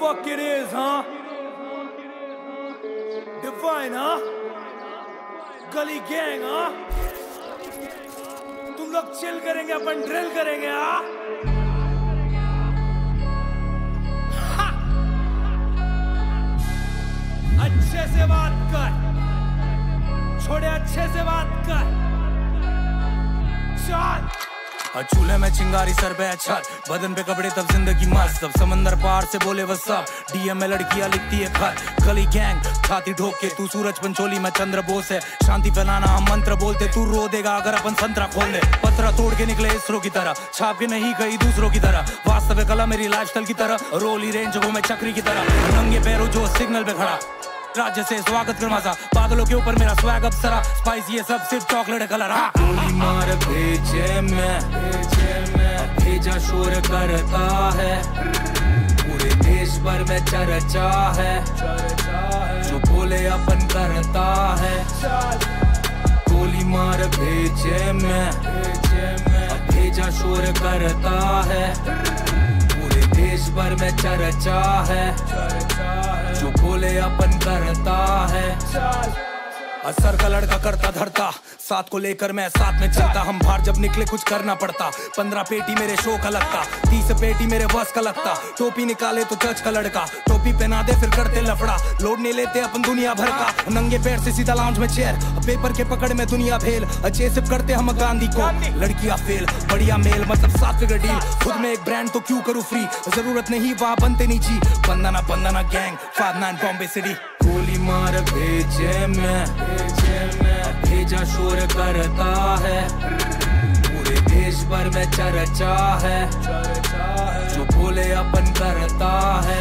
Fuck it is, huh? Divine, huh? Gully gang हाँ तुम लोग चिल करेंगे अपन ड्रिल करेंगे हाँ अच्छे से बात कर। छोड़े अच्छे से बात कर। चल। और चूल्हे में चिंगारी सर पे छत बदन पे कपड़े, तब ज़िंदगी मस्त तब समंदर पार से बोले वो सब डीएम में लड़कियाँ लिखती है खत गली गैंग छाती ठोक के तू सूरज पंचोली में चंद्र बोस है। शांति फैलाना हम मंत्र बोलते, तू रो देगा अगर अपन संतरा खोल दे पत्रा तोड़ के निकले इसरो की तरह। छाप के नहीं गई दूसरों की तरह। वास्तविक कला मेरी लाइफस्टाइल की तरह। रोली रेंज को मैं चक्री की तरह। नंगे पैरों जो सिग्नल पे खड़ा। राज्य से स्वागत कर मासा बादलों के ऊपर मेरा स्वैग अब सरा। स्पाइस ये सब सिर्फ़ चॉकलेट कलर हाँ। गोली मार भेजे में। भेजे शोर करता है। पूरे देश भर में चर्चा है। जो बोले अपन करता है। गोली मार भेजे में। भेजे में भेजा शोर करता है। पूरे देश भर में चर्चा है। जो बोले अपन करता है। असर का लड़का करता धरता। साथ को लेकर मैं साथ में चलता। हम बाहर जब निकले कुछ करना पड़ता। पंद्रह पेटी मेरे शो का लगता। तीस पेटी मेरे बस का लगता। टोपी निकाले तो चर्च का लड़का। टोपी पहना दे, फिर करते लफड़ा। लोड नहीं लेते अपन दुनिया भर का। नंगे पैर से सीधा लाउंज में चेयर पेपर के पकड़ में दुनिया भेल अच्छे सिर्फ़ करते हम गांधी को। लड़कियाँ फेल बढ़िया मेल मतलब सात फिगर डील खुद में एक ब्रांड तो क्यों करूँ फ्री ज़रूरत नहीं, वहाँ बनते जी बंदना बंदना गैंग नाइन बॉम्बे सिटी मार भेजे में। भेजे शोर करता है। पूरे देश भर में चर्चा है। जो बोले अपन करता है।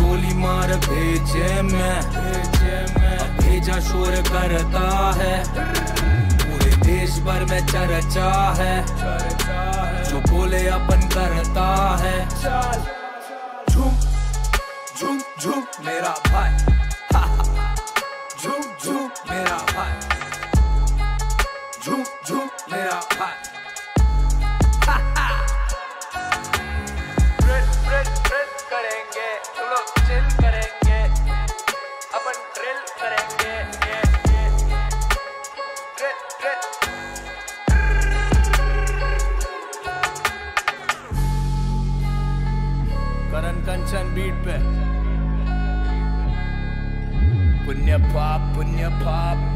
गोली मार भेजे में। भेजे में भेजा शोर करता है। पूरे देश भर में चर्चा है। जो बोले अपन करता है। झूम झूम मेरा भाई। झूम झूम मेरा भाई झूम झूम मेरा भाई पुण्य पाप पुण्य पाप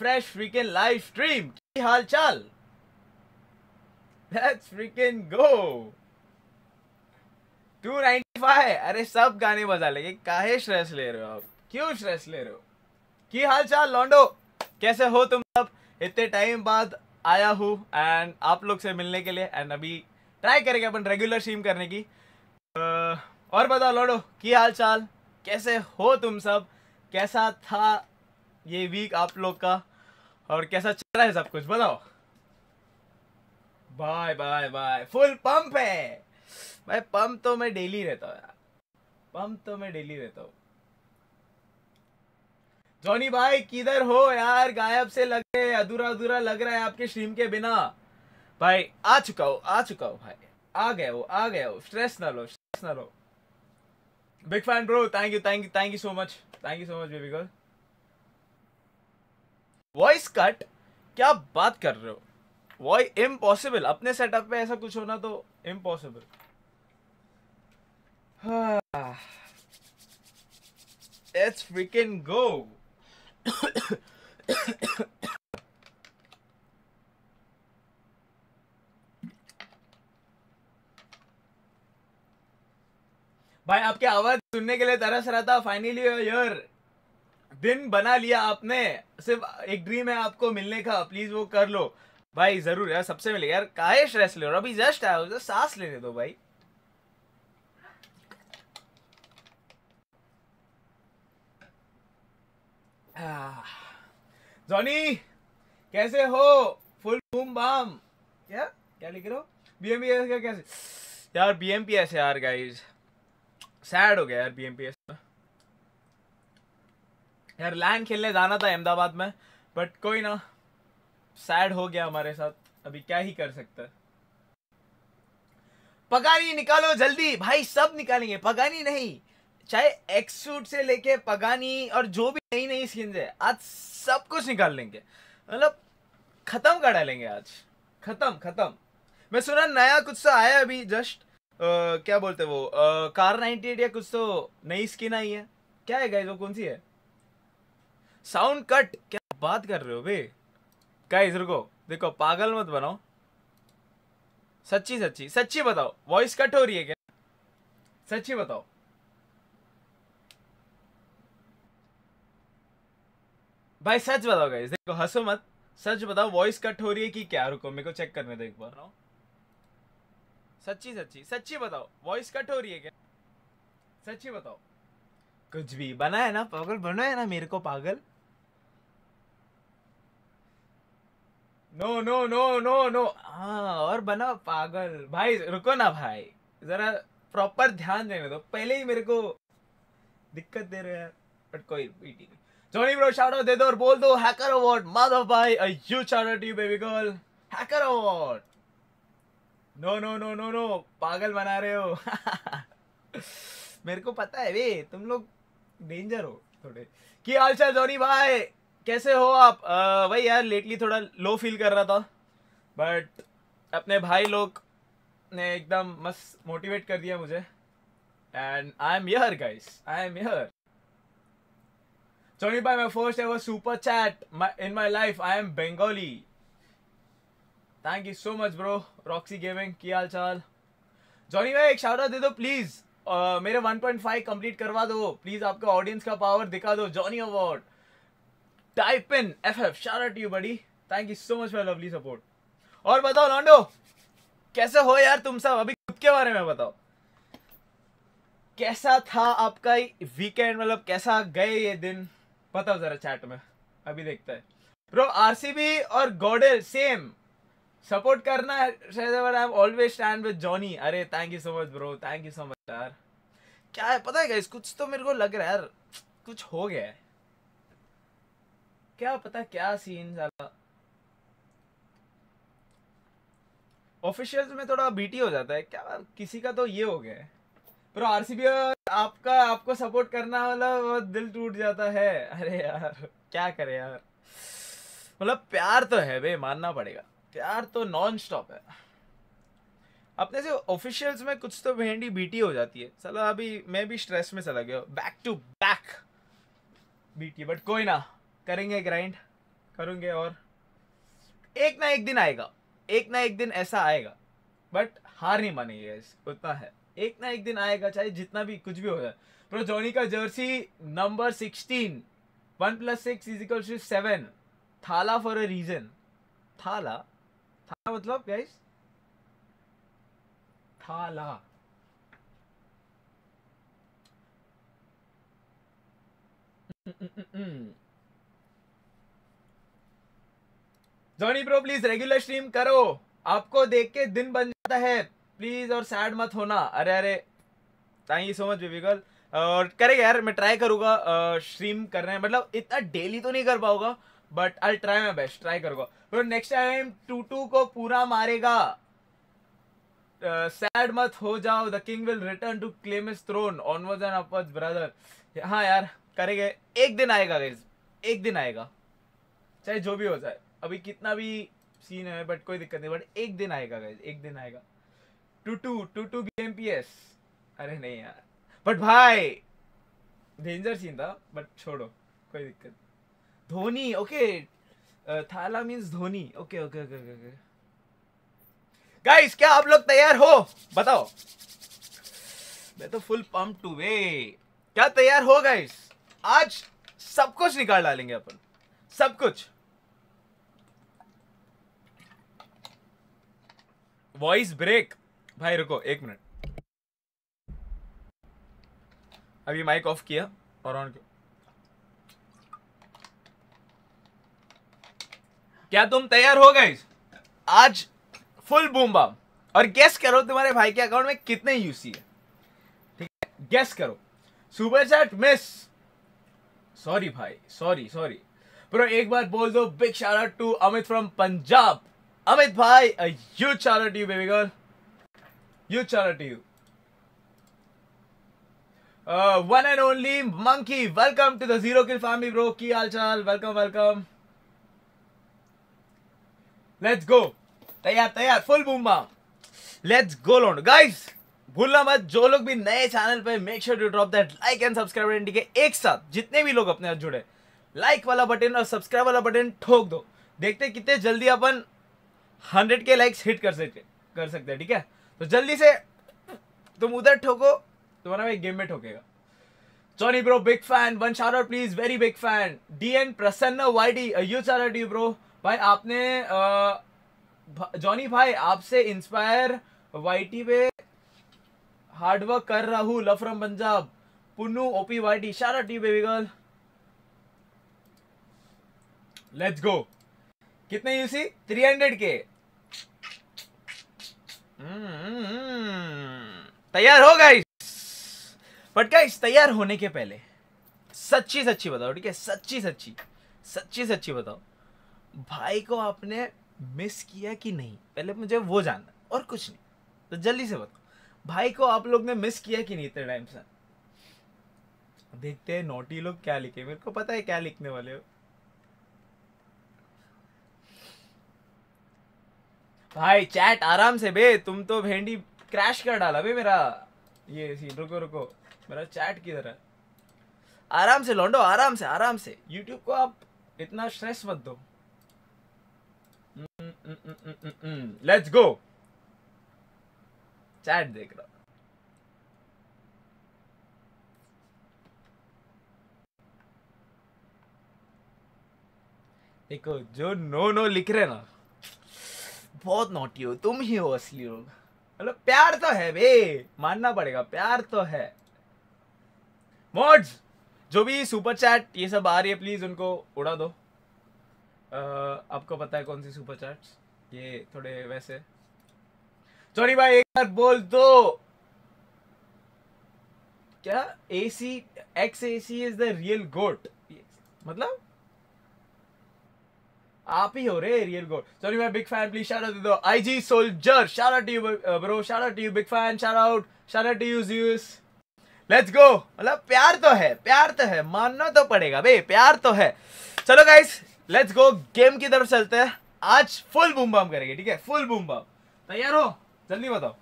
फ्रेश फ्रीकिंग लाइव स्ट्रीम की हाल चाल लेट्स फ्रीकिंग गो 295 अरे सब गाने बजा लेंगे। काहे स्ट्रेस ले रहे हो आप? क्यों स्ट्रेस ले रहे हो? की हाल चाल लॉन्डो? कैसे हो तुम सब? इतने टाइम बाद आया हूँ एंड आप लोग से मिलने के लिए एंड अभी ट्राई करेंगे अपन रेगुलर स्ट्रीम करने की। अ, और बताओ लॉन्डो की हाल चाल कैसे हो तुम सब? कैसा था ये वीक आप लोग का? और कैसा चल रहा है सब कुछ? बताओ। Bye bye bye full pump है। भाई पंप तो मैं डेली रहता हूँ यार। पंप तो मैं डेली रहता हूँ। जॉनी भाई, किधर हो यार? गायब से लग रहे अधूरा अधूरा लग रहा है आपके स्ट्रीम के बिना। भाई, आ चुका हो, आ चुका हूँ भाई। आ गया वो आ गया वो स्ट्रेस ना लो स्ट्रेस ना लो। Big fan bro thank you thank you thank you so much thank you so much baby girl voice cut? क्या बात कर रहे हो? वॉइस इम्पॉसिबल अपने सेटअप पे ऐसा कुछ होना तो इम्पॉसिबल Let's freaking go. भाई, आपकी आवाज़ सुनने के लिए तरस रहा था। फाइनली यार दिन बना लिया आपने। सिर्फ़ एक ड्रीम है आपको मिलने का। प्लीज़ वो कर लो। भाई, ज़रूर यार, सबसे मिले यार काहे स्ट्रेस ले अभी जस्ट आया हो तो सांस लेने दो भाई। जॉनी, कैसे हो? Full boom bam. क्या? क्या लिख रहे हो? बीएमपीएस का कैसे? यार बीएमपीएस यार गाइस सैड हो गया यार बीएमपीएस यार लैंड खेलने जाना था अहमदाबाद में बट कोई ना सैड हो गया हमारे साथ। अभी क्या ही कर सकते हैं। पगानी निकालो जल्दी, भाई, सब निकालेंगे पगानी नहीं। चाहे एक्स सूट से लेके पगानी और जो भी नई नई स्किन है, आज सब कुछ निकाल लेंगे। मतलब खत्म कर डालेंगे आज। खत्म खत्म। मैं सुना नया कुछ तो आया अभी जस्ट क्या बोलते वो कार 98 या कुछ तो नई स्किन आई है। क्या है गाइस वो कौन सी है? साउंड कट क्या बात कर रहे हो बे? गाइस रुको। देखो, पागल मत बनाओ। सच्ची सच्ची। सच्ची बताओ। वॉइस कट हो रही है क्या? सच्ची बताओ। भाई, सच बताओ गाइस देखो, हंसो मत। सच बताओ वॉइस कट हो रही है कि क्या? रुको, मेरे को चेक करने दो एक बार। सच्ची सच्ची। सच्ची बताओ। वॉइस कट हो रही है क्या? सच्ची बताओ। कुछ भी। बना है ना, पागल? बना है ना मेरे को, पागल? No no no no no हाँ और बना पागल। भाई, रुको ना भाई। जरा प्रॉपर ध्यान देने दो। पहले ही मेरे को दिक्कत दे रहे हैं बट कोई BT Johnny bro shout out दे दो और बोल दो हैकर अवार्ड माधव भाई a huge shout out you baby girl hacker award no no no no no पागल बना रहे हो। मेरे को पता है, वे, तुम लोग डेंजर हो थोड़े। की हाल चाल जॉनी भाई? कैसे हो आप? वही यार लेटली थोड़ा लो फील कर रहा था। बट अपने भाई लोग ने एकदम मस्त मोटिवेट कर दिया मुझे। And I am year guys I am here Johnny by my first ever super chat my, in life. I am Bengali. Thank you so much, bro. Roxy Gaming, की हाल चाल जॉनी भाई एक शाउट दे दो प्लीज़ मेरे 1.5 complete करवा दो। प्लीज़ आपका ऑडियंस का पावर दिखा दो। Johnny award type in F F shout you buddy thank you so much for lovely support और बताओ लॉन्डो कैसे हो यार तुम सब? अभी खुद के बारे में बताओ। कैसा था आपका वीकेंड मतलब कैसा गए ये दिन? बताओ जरा चैट में। अभी देखते हैं। ब्रो आरसीबी और गॉडल सेम सपोर्ट करना I am always stand with Johnny अरे thank you so much bro thank you so much यार। क्या है? पता है कुछ तो मेरे को लग रहा है यार। कुछ हो गया है। क्या पता क्या सीन साला ऑफिशियल्स में थोड़ा बीटी हो जाता है। क्या किसी का तो ये हो गया पर आरसीबी आपका, आपको सपोर्ट करना वाला दिल टूट जाता है। अरे यार, क्या करे यार। मतलब प्यार तो है बे मानना पड़ेगा। प्यार तो नॉन स्टॉप है। अपने से ऑफिशियल्स में कुछ तो भेंडी बीटी हो जाती है। चलो अभी मैं भी स्ट्रेस में चला गया back to back BT but कोई ना। करेंगे ग्राइंड करेंगे और एक ना एक दिन आएगा। एक ना एक दिन ऐसा आएगा। बट हार नहीं मानेंगे उतना है। एक ना एक दिन आएगा, चाहे जितना भी कुछ भी हो जाए। प्रो जॉनी का jersey number sixteen one plus six is equal to seven Thala for a reason Thala? Thala मतलब guys Thala. Johnny bro please regular stream करो आपको देख के दिन बन जाता है। प्लीज़ और सैड मत होना। अरे अरे। Thank you so much baby girl और करेगा यार, मैं ट्राई करूँगा स्ट्रीम करने में मतलब इतना डेली तो नहीं कर पाऊँगा but I try my best try करूँगा। फिर नेक्स्ट टाइम टू टू को पूरा मारेगा। सैड मत हो जाओ। The king will return to claim is throne onwards and upwards brother हाँ यार, करेंगे। एक दिन आएगा गाइस एक दिन आएगा। चाहे जो भी हो जाए। अभी कितना भी सीन है बट कोई दिक्कत नहीं बट एक दिन आएगा गाइस एक दिन आएगा। Two two two two game P S अरे नहीं यार। बट भाई डेंजर सीन था बट छोड़ो, कोई दिक्कत Dhoni okay Thala means Dhoni. Okay okay okay okay okay guys क्या आप लोग तैयार हो? बताओ। मैं तो फुल पंप टू वे। क्या तैयार हो गाइस आज सब कुछ निकाल डालेंगे अपन। सब कुछ। Voice break. भाई, रुको, एक मिनट। अभी माइक ऑफ़ किया और ऑन किया। क्या तुम तैयार हो गए? आज फुल बूम बम और गेस करो तुम्हारे भाई के अकाउंट में कितने यूसी है। ठीक है? गेस करो। सुपर चैट मिस सॉरी भाई। सॉरी सॉरी ब्रो एक बार बोल दो। Big shout to Amit from Punjab Amit भाई you shout out you baby girl you shout out you one and only monkey welcome to the zero kill family bro की हाल चाल welcome welcome let's go तैयार तैयार full boom let's go लॉन्ड guys भूलना मत, जो लोग भी नए चैनल पे make sure to drop that like and subscribe and के एक साथ, जितने भी लोग अपने साथ जुड़े लाइक वाला बटन और सब्सक्राइब वाला बटन ठोक दो। देखते कितने जल्दी अपन 100 के लाइक्स हिट कर सकते कर सकते हैं, ठीक है? तो जल्दी से तुम उधर ठोको, तुम्हारा भाई गेम में ठोकेगा। Johnny bro big fan one out please very big fan DN Prasanna YD you shout out you bro भाई आपने जॉनी भाई आपसे इंस्पायर वाईटी पे हार्ड वर्क कर रहा हूँ love from Punjab Punnu OP YT shout out you baby girl let's go कितने UC? 300 के। तैयार हो गाइस बट गाइस तैयार होने के पहले, सच्ची सच्ची बताओ, ठीक है? सच्ची सच्ची सच्ची सच्ची बताओ, भाई को आपने मिस किया कि नहीं? पहले मुझे वो जानना, और कुछ नहीं। तो जल्दी से बताओ, भाई को आप लोग ने मिस किया कि नहीं इतने टाइम से? देखते हैं नोटी लोग क्या लिखे, मेरे को पता है क्या लिखने वाले हो। भाई चैट आराम से बे, तुम तो भेंडी क्रैश कर डाला बे मेरा। ये सीन रुको रुको। मेरा चैट किधर है? आराम से, लौंडो, आराम से आराम से। यूट्यूब को आप इतना स्ट्रेस मत दो। लेट्स गो चैट देख रहा। देखो, जो नो नो लिख रहे ना बहुत नोटी हो तुम ही हो असली लोग। मतलब प्यार तो है बे मानना पड़ेगा प्यार तो है। मोड्स जो भी सुपर चैट ये सब आ रही है प्लीज़ उनको उड़ा दो। आ, आपको पता है कौन सी सुपर चैट्स ये थोड़े वैसे। सॉरी भाई एक बार बोल दो। क्या? A C X A C is the real goat मतलब? आप ही हो रे रियल गोट सॉरी मैं big fan please shout out दे दो IG soldier shout out you bro shout out you big fan shout out shout out you use let's go मतलब प्यार तो है, प्यार तो है. मानना तो पड़ेगा, बे, प्यार तो है. चलो गाइस लेट्स गो गेम की तरफ़ चलते हैं. आज फुल बूम बम करेंगे, ठीक है? फुल बूम बम तैयार हो? जल्दी बताओ.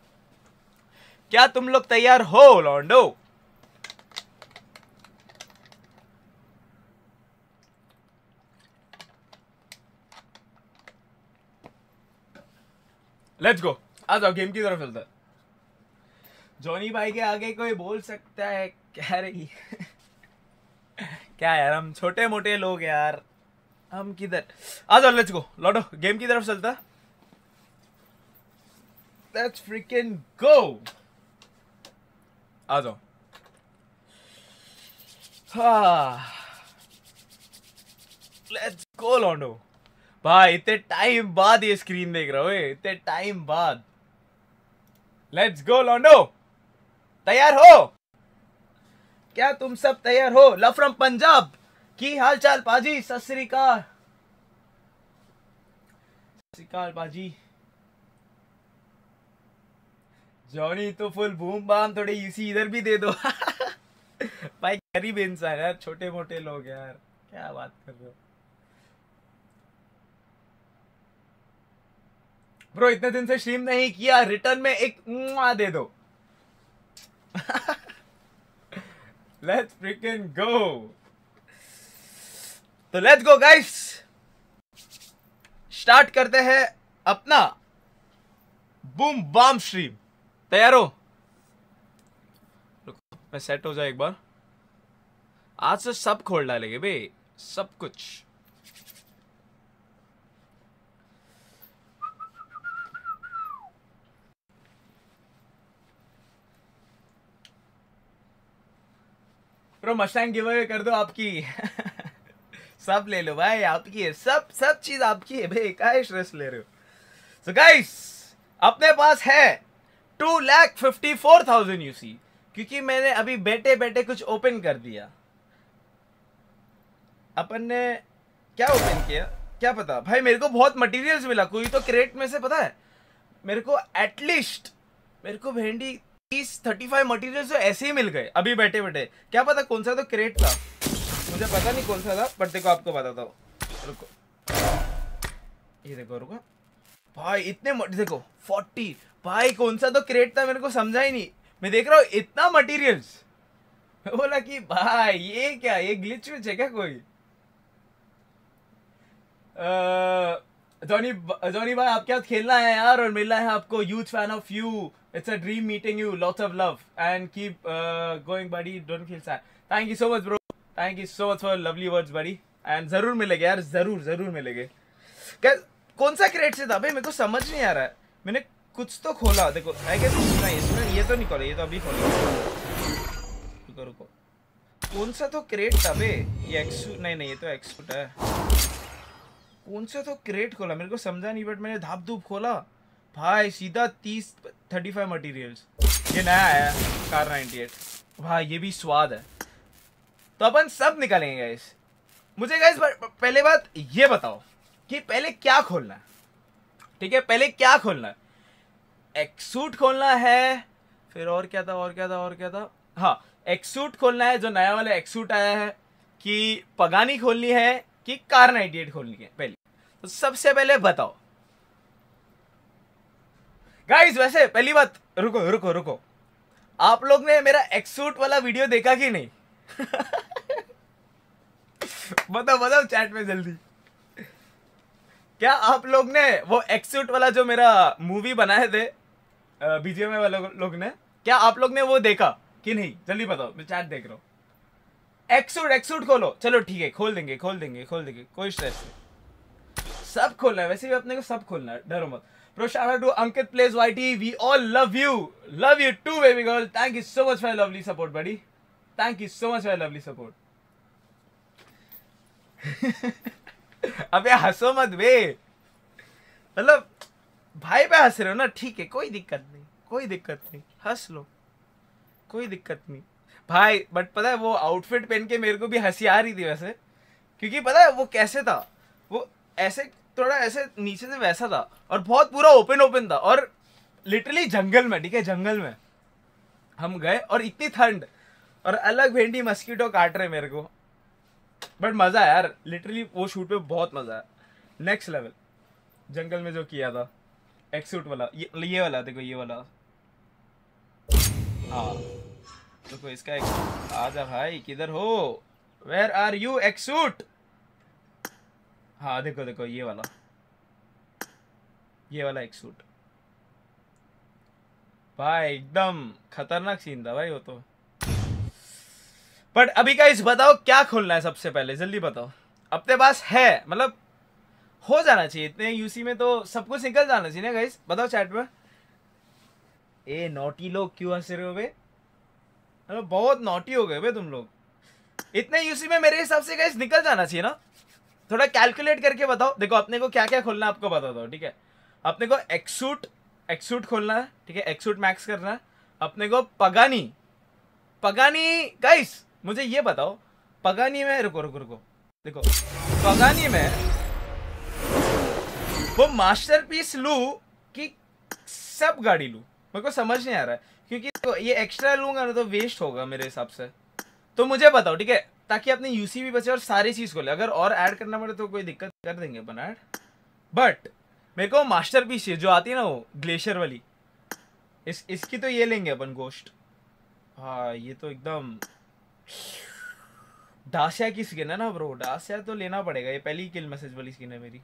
क्या तुम लोग तैयार हो लॉन्डो लेट्स गो आ जाओ गेम की तरफ़ चलते हैं। जॉनी भाई के आगे कोई बोल सकता है? क्या रही क्या यार, हम छोटे मोटे लोग यार। हम किधर? आ जाओ लेट्स गो लौटो गेम की तरफ़ चलता लेट्स फ्रिकन गो आ जाओ। हाँ। लेट्स गो लॉन्डो भाई, इतने टाइम बाद ये स्क्रीन देख रहा हो इतने टाइम बाद। लेट्स गो लॉन्डो तैयार हो? क्या तुम सब तैयार हो? लव फ्रॉम पंजाब की हाल चाल पाजी? सत श्री अकाल। सत पाजी। जॉनी तो फुल बूम बाम थोड़े इसी इधर भी दे दो। भाई, गरीब इंसान यार छोटे मोटे लोग यार। क्या बात कर रहे हो? ब्रो इतने दिन से स्ट्रीम नहीं किया रिटर्न में एक मुआ दे दो। लेट्स फ्रिकन गो तो लेट्स गो गाइस स्टार्ट करते हैं अपना बूम बाम स्ट्रीम तैयार हो? रुको, मैं सेट हो जाए एक बार। आज से सब खोल डालेंगे भाई सब कुछ। ब्रो मस्टैंग गिव अवे कर दो आपकी। सब ले लो भाई, आपकी है। सब सब चीज़ आपकी है भाई। काय स्ट्रेस ले रहे हो? सो गाइस अपने पास है two lakh fifty four thousand UC क्योंकि मैंने अभी बैठे बैठे कुछ ओपन कर दिया। अपन ने क्या ओपन किया? क्या पता? भाई, मेरे को बहुत मटेरियल्स मिला। कोई तो क्रेट में से पता है? मेरे को एटलीस्ट मेरे को भेंडी थर्टी फाइव मटीरियल तो ऐसे ही मिल गए, अभी बैठे बैठे क्या पता कौन सा तो क्रेट था? मुझे पता नहीं कौन सा था बट देखो आपको बताता हूँ। रुको। ये देखो, रुको। भाई, इतने देखो फोर्टी भाई, कौन सा तो क्रेट था, मेरे को समझा ही नहीं। मैं देख रहा हूँ, इतना मटेरियल्स बोला कि, भाई, ये क्या, ये ग्लिच विच है क्या कोई? जॉनी जॉनी भाई, आपके साथ खेलना है यार, और मिलना है आपको। Huge fan of you it's a dream meeting you lots of love and keep going buddy don't feel sad thank you so much bro thank you so much for lovely words buddy and ज़रूर मिलेंगे यार ज़रूर ज़रूर मिलेंगे कौन सा crate से था? भाई, मेरे को समझ नहीं आ रहा है। मैंने कुछ तो खोला। देखो आई गेस नहीं, इसमें ये तो नहीं खोला, ये तो अभी खोला। रुको रुको। कौन सा तो क्रेट था, बे? ये एक्सू नहीं नहीं, ये तो एक्सूट है। कौन सा तो क्रेट खोला? मेरे को समझा नहीं बट मैंने धाप धूप खोला। भाई, सीधा तीस थर्टी फाइव मटीरियल्स ये नया आया कार नाइनटी एट भाई, ये भी स्वाद है। तो अपन सब निकालेंगे गाइस मुझे गाइस पहले बात ये बताओ कि पहले क्या खोलना है? ठीक है, पहले क्या खोलना है? एक्सूट खोलना है, फिर और क्या था, और क्या था, और क्या था? हाँ एक्सूट खोलना है, जो नया वाला एक्सूट आया है, कि पगानी खोलनी है, कि कार 98 खोलनी है, पहले। तो सबसे पहले बताओ गाइस वैसे, पहली बात, रुको रुको रुको। आप लोग ने मेरा एक्सूट वाला वीडियो देखा कि नहीं? बताओ बताओ चैट में जल्दी। क्या आप लोग ने वो एक्सूट वाला जो मेरा मूवी बनाए थे बीजेएम वाले लोग ने, क्या आप लोग ने वो देखा कि नहीं? जल्दी बताओ, मैं चैट देख रहा हूँ। एक्सूट एक्सूट खोलो। चलो, ठीक है, खोल देंगे खोल देंगे खोल देंगे, कोई स्ट्रेस नहीं। सब खोलना है, वैसे भी अपने को सब खोलना है, डरो मत। Out to Ankit Plays YT. We all love you. Love you too, baby girl. Thank you so much for your lovely support, buddy. Thank you so much for your lovely support. अबे हंसो मत बे मतलब भाई पे हंस रहे हो ना ठीक है कोई दिक्कत नहीं कोई दिक्कत नहीं हंस लो कोई दिक्कत नहीं भाई बट पता है वो आउटफिट पहन के मेरे को भी हँसी आ रही थी वैसे क्योंकि पता है वो कैसे था वो ऐसे थोड़ा ऐसे नीचे से वैसा था और बहुत पूरा ओपन ओपन था और लिटरली जंगल में, ठीक है, जंगल में। हम गए और इतनी ठंड और अलग भेंडी मस्कीटो काट रहे मेरे को। बट मज़ा है यार लिटरली वो शूट पे बहुत मज़ा है। नेक्स्ट लेवल जंगल में जो किया था एक्सूट वाला, ये ये वाला, देखो, ये वाला। हाँ। देखो इसका एक आजा भाई, किधर हो? वेयर आर यू एक्सूट हाँ देखो देखो, ये वाला। ये वाला एक्सूट भाई, एकदम खतरनाक सीन था भाई वो तो। बट अभी का इस बताओ, क्या खोलना है सबसे पहले? जल्दी बताओ। अपने पास है मतलब हो जाना चाहिए। इतने यूसी में तो सब कुछ निकल जाना चाहिए ना गाइस बताओ चैट में। ए नोटी लोग क्यों हंस रहे हो बे? मतलब बहुत नोटी हो गए बे तुम लोग। इतने यूसी में मेरे हिसाब से गाइस निकल जाना चाहिए ना। थोड़ा कैलकुलेट करके बताओ। देखो, अपने को क्या क्या खोलना है, आपको बता दो, ठीक है? अपने को एक्सूट एक्सूट खोलना है, ठीक है? एक्सूट मैक्स करना है। अपने को पगानी पगानी गाइस मुझे ये बताओ पगानी में, रुको रुको रुको। देखो पगानी में वो मास्टरपीस लू कि सब गाड़ी लू। मेरे को समझ नहीं आ रहा है, क्योंकि ये एक्स्ट्रा लूँगा ना तो वेस्ट होगा मेरे हिसाब से। तो मुझे बताओ, ठीक है? ताकि अपनी यूसी भी बचे और सारी चीज़ को ले। अगर और ऐड करना पड़े तो कोई दिक्कत कर देंगे अपन ऐड बट मेरे को मास्टर पीस चाहिए, जो आती है ना वो ग्लेशियर वाली। इस, इसकी तो ये लेंगे अपन गोश्त हाँ ये तो एकदम डासिया की स्किन है ना ब्रो डासिया तो लेना पड़ेगा, ये पहली किल मैसेज वाली स्किन है मेरी।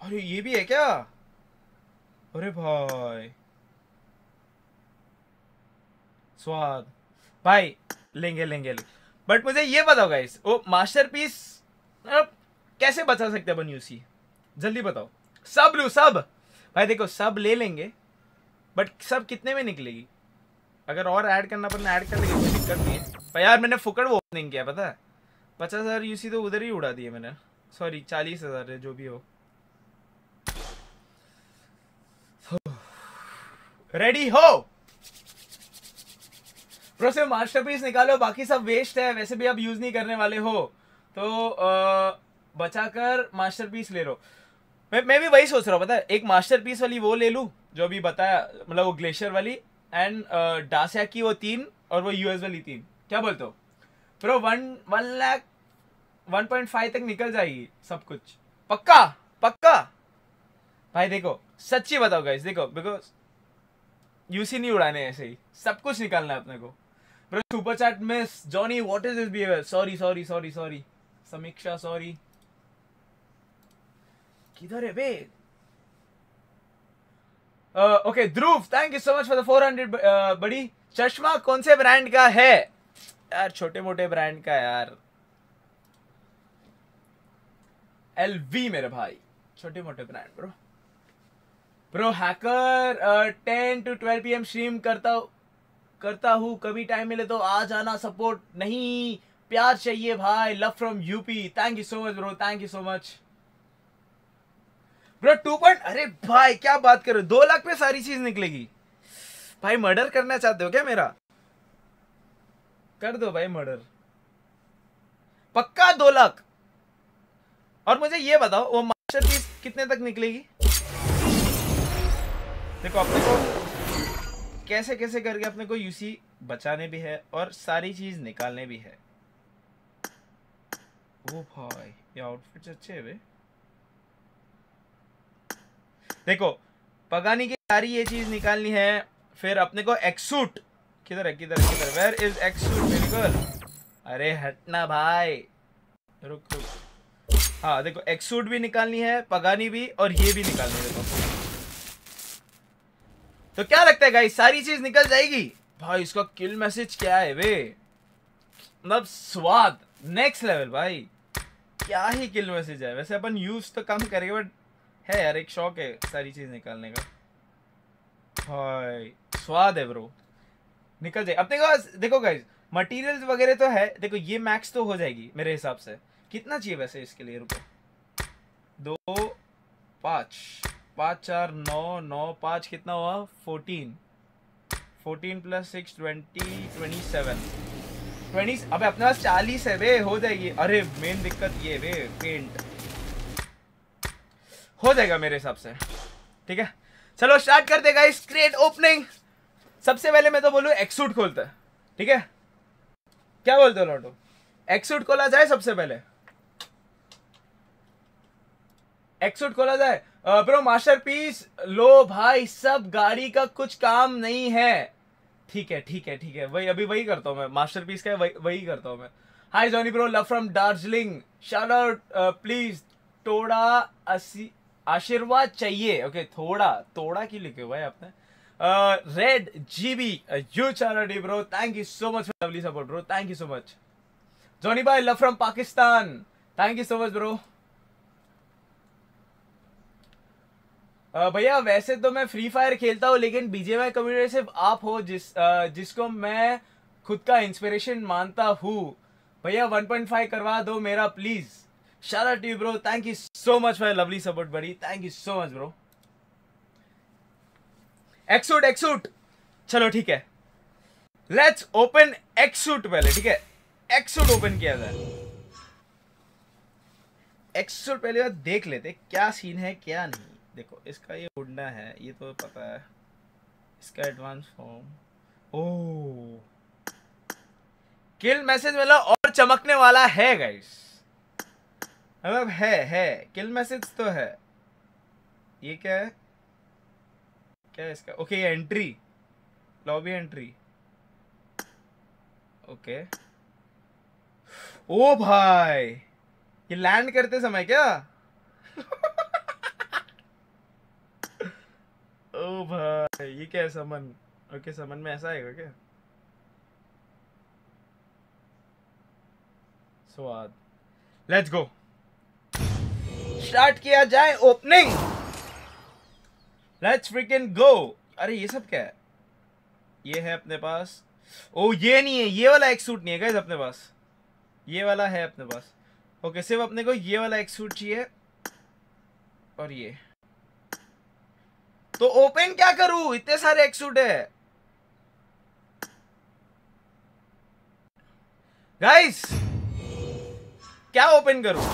अरे, ये भी है क्या? अरे भाई। स्वाद। भाई, लेंगे लेंगे लेंगे। बट मुझे ये बताओ गाइस वो मास्टरपीस कैसे बचा सकते हैं अपन यूसी जल्दी बताओ। सब लू, सब। भाई देखो, सब ले लेंगे बट सब कितने में निकलेगी? अगर और ऐड करना पड़ना ऐड कर लेंगे कोई दिक्कत नहीं है। पर यार, मैंने फुकड़ वो ओपनिंग किया, पता है? पचास हज़ार यूसी तो उधर ही उड़ा दिए मैंने। सॉरी चालीस हज़ार जो भी हो। रेडी हो प्रो से मास्टरपीस निकालो बाकी सब वेस्ट है वैसे भी आप यूज़ नहीं करने वाले हो। तो अ, बचाकर मास्टरपीस ले लो मैं मैं भी वही सोच रहा हूँ पता है एक मास्टरपीस वाली वो ले लूँ जो अभी बताया मतलब वो ग्लेशियर वाली एंड डासिया की वो तीन और वो यूएस वाली तीन। क्या बोलते हो? Pro one one lakh one point five तक निकल जाएगी सब कुछ। पक्का? पक्का? भाई देखो सच्ची बताओ गाइस देखो बिकॉज़ यूसी नहीं उड़ाने ऐसे ही। सब कुछ निकालना है अपने को। Bro super chat miss Johnny what is this behaviour sorry sorry sorry sorry Samiksha sorry किधर है बे okay Dhruv thank you so much for the 400 buddy चश्मा कौन से ब्रांड का है? यार छोटे मोटे ब्रांड का, यार. एलवी मेरे भाई. छोटे मोटे brand bro bro hacker ten to twelve P stream करता करता हूँ, कभी टाइम मिले तो आ जाना सपोर्ट नहीं। प्यार चाहिए भाई love from UP thank you so much bro thank you so much bro two point अरे भाई, क्या बात कर रहे हो? दो लाख पे सारी चीज़ निकलेगी। भाई मर्डर करना चाहते हो क्या मेरा? कर दो भाई मर्डर पक्का दो लाख? और मुझे ये बताओ, वो मास्टर पीस कितने तक निकलेगी? देखो, अपने को कैसे कैसे करके अपने को यूसी बचाने भी है और सारी चीज़ निकालने भी है। ओ भाई, ये आउटफिट्स अच्छे है बे। देखो, पगानी की सारी ये चीज़ निकालनी है, फिर अपने को एक्सूट किधर है, किधर किधर वेयर इज़ एक्सूट गर्ल अरे हटना भाई। रुक रुक। हाँ देखो एक्सूट भी निकालनी है, पगानी भी और ये भी निकालनी है, देखो। तो क्या लगता है गाइस सारी चीज़ निकल जाएगी? भाई, इसका किल मैसेज क्या है वे? मतलब स्वाद नेक्स्ट लेवल भाई। क्या ही किल मैसेज है? वैसे अपन यूज़ तो कम करेंगे बट है यार, एक शौक है सारी चीज़ निकालने का। भाई, स्वाद है ब्रो निकल जाए। अपने पास देखो गाइस मटेरियल्स वगैरह तो है, देखो ये मैक्स तो हो जाएगी मेरे हिसाब से। कितना चाहिए वैसे इसके लिए रुको दो, पाँच। पाँच, चार, नौ नौ, पाँच कितना हुआ? Fourteen. Fourteen plus six twenty twenty seven twenty अबे अपने पास चालीस है बे हो जाएगी। अरे मेन दिक्कत ये बे पेंट हो जाएगा मेरे हिसाब से। ठीक है? चलो स्टार्ट करते गाइस क्रिएट ओपनिंग सबसे पहले मैं तो बोलूँ एक्सूट खोलते हैं। ठीक है? क्या बोलते हो लॉटो एक्सूट खोला जाए सबसे पहले। एक्सूट खोला जाए? ब्रो मास्टरपीस लो भाई सब गाड़ी का कुछ काम नहीं है। ठीक है ठीक है ठीक है वही अभी वही करता हूँ मैं मास्टरपीस का वही वही करता हूँ मैं। Hi Johnny bro love from Darjeeling shout please थोड़ा आशीर्वाद चाहिए। ओके okay, थोड़ा थोड़ा की लिखे हुआ है आपने? Red GB you charity bro thank you so much lovely support bro thank you so much Johnny भाई love from Pakistan thank you so much bro भैया, वैसे तो मैं फ्री फायर खेलता हूँ, लेकिन बीजेवाई कम्युनिटी सिर्फ़ आप हो, जिस जिसको मैं खुद का इंस्पिरेशन मानता हूँ। भैया 1.5 करवा दो मेरा प्लीज़ शारा T bro thank you so much for lovely support buddy thank you so much bro X suit X suit चलो, ठीक है। लेट्स ओपन एक्सूट पहले, ठीक है? एक्सूट ओपन किया जाए एक्सूट पहले देख लेते, क्या सीन है, क्या नहीं। देखो, इसका ये उड़ना है, ये तो पता है। इसका एडवांस फॉर्म ओ किल मैसेज मिला और चमकने वाला है गाइस मतलब है है। किल मैसेज तो है। ये क्या है? क्या है इसका? ओके ये एंट्री लॉबी एंट्री ओके ओ भाई! ये लैंड करते समय क्या? भाई, ये क्या है समन? ओके, समन में ऐसा आएगा क्या? स्वाद। लेट्स गो स्टार्ट किया जाए ओपनिंग लेट्स फ्रिकन गो अरे, ये सब क्या है? ये है अपने पास। ओ, ये नहीं है, ये वाला एक सूट नहीं है अपने पास। ये वाला है अपने पास। ओके सिर्फ़ अपने को ये वाला एक सूट चाहिए। और ये। तो ओपन क्या करूँ? इतने सारे एक सूट है। गाइस क्या ओपन करूँ?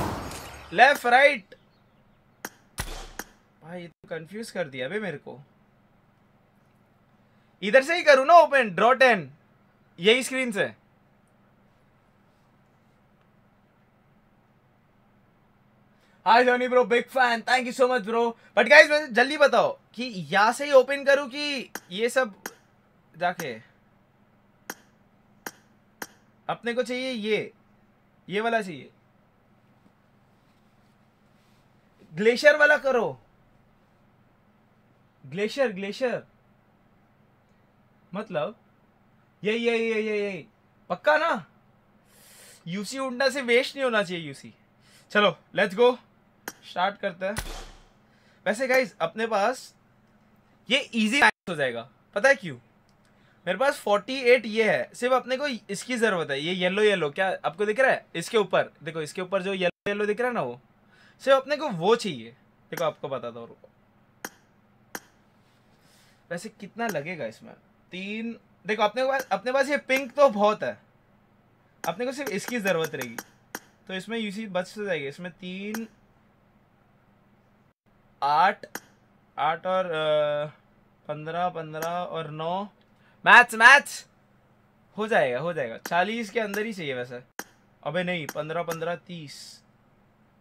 लेफ़्ट राइट भाई, ये तो कंफ्यूज कर दिया बे मेरे को। इधर से ही करूँ ना ओपन ड्रॉ टेन यही स्क्रीन से। Hi Johnny bro big fan thank you so much bro but guys मुझे जल्दी बताओ कि यहाँ से ही ओपन करूँ कि ये सब जाके अपने को चाहिए ये ये वाला चाहिए। ग्लेशियर वाला करो। ग्लेशियर ग्लेशियर मतलब यही यही ये यही यही। पक्का ना? यूसी उड़ना से वेस्ट नहीं होना चाहिए यूसी चलो लेट्स गो स्टार्ट करते हैं। वैसे गाइस अपने पास ये इजी हो जाएगा। पता है क्यों? मेरे पास 48 ये है। सिर्फ़ अपने को इसकी ज़रूरत है। ये येलो येलो क्या आपको दिख रहा है? इसके ऊपर। देखो, इसके ऊपर जो येलो येलो दिख रहा है ना वो। सिर्फ़ अपने को वो चाहिए। देखो, आपको बताता हूँ, रुको। वैसे कितना लगेगा इसमें? तीन, देखो, अपने पास अपने पास ये पिंक तो बहुत है। अपने को सिर्फ़ इसकी ज़रूरत रहेगी। तो इसमें यूसी बच तो जाएगी। इसमें तीन आठ आठ और पंद्रह पंद्रह और नौ। Maths maths! हो जाएगा हो जाएगा। चालीस के अंदर ही चाहिए वैसे। अबे नहीं, पंद्रह पंद्रह, तीस।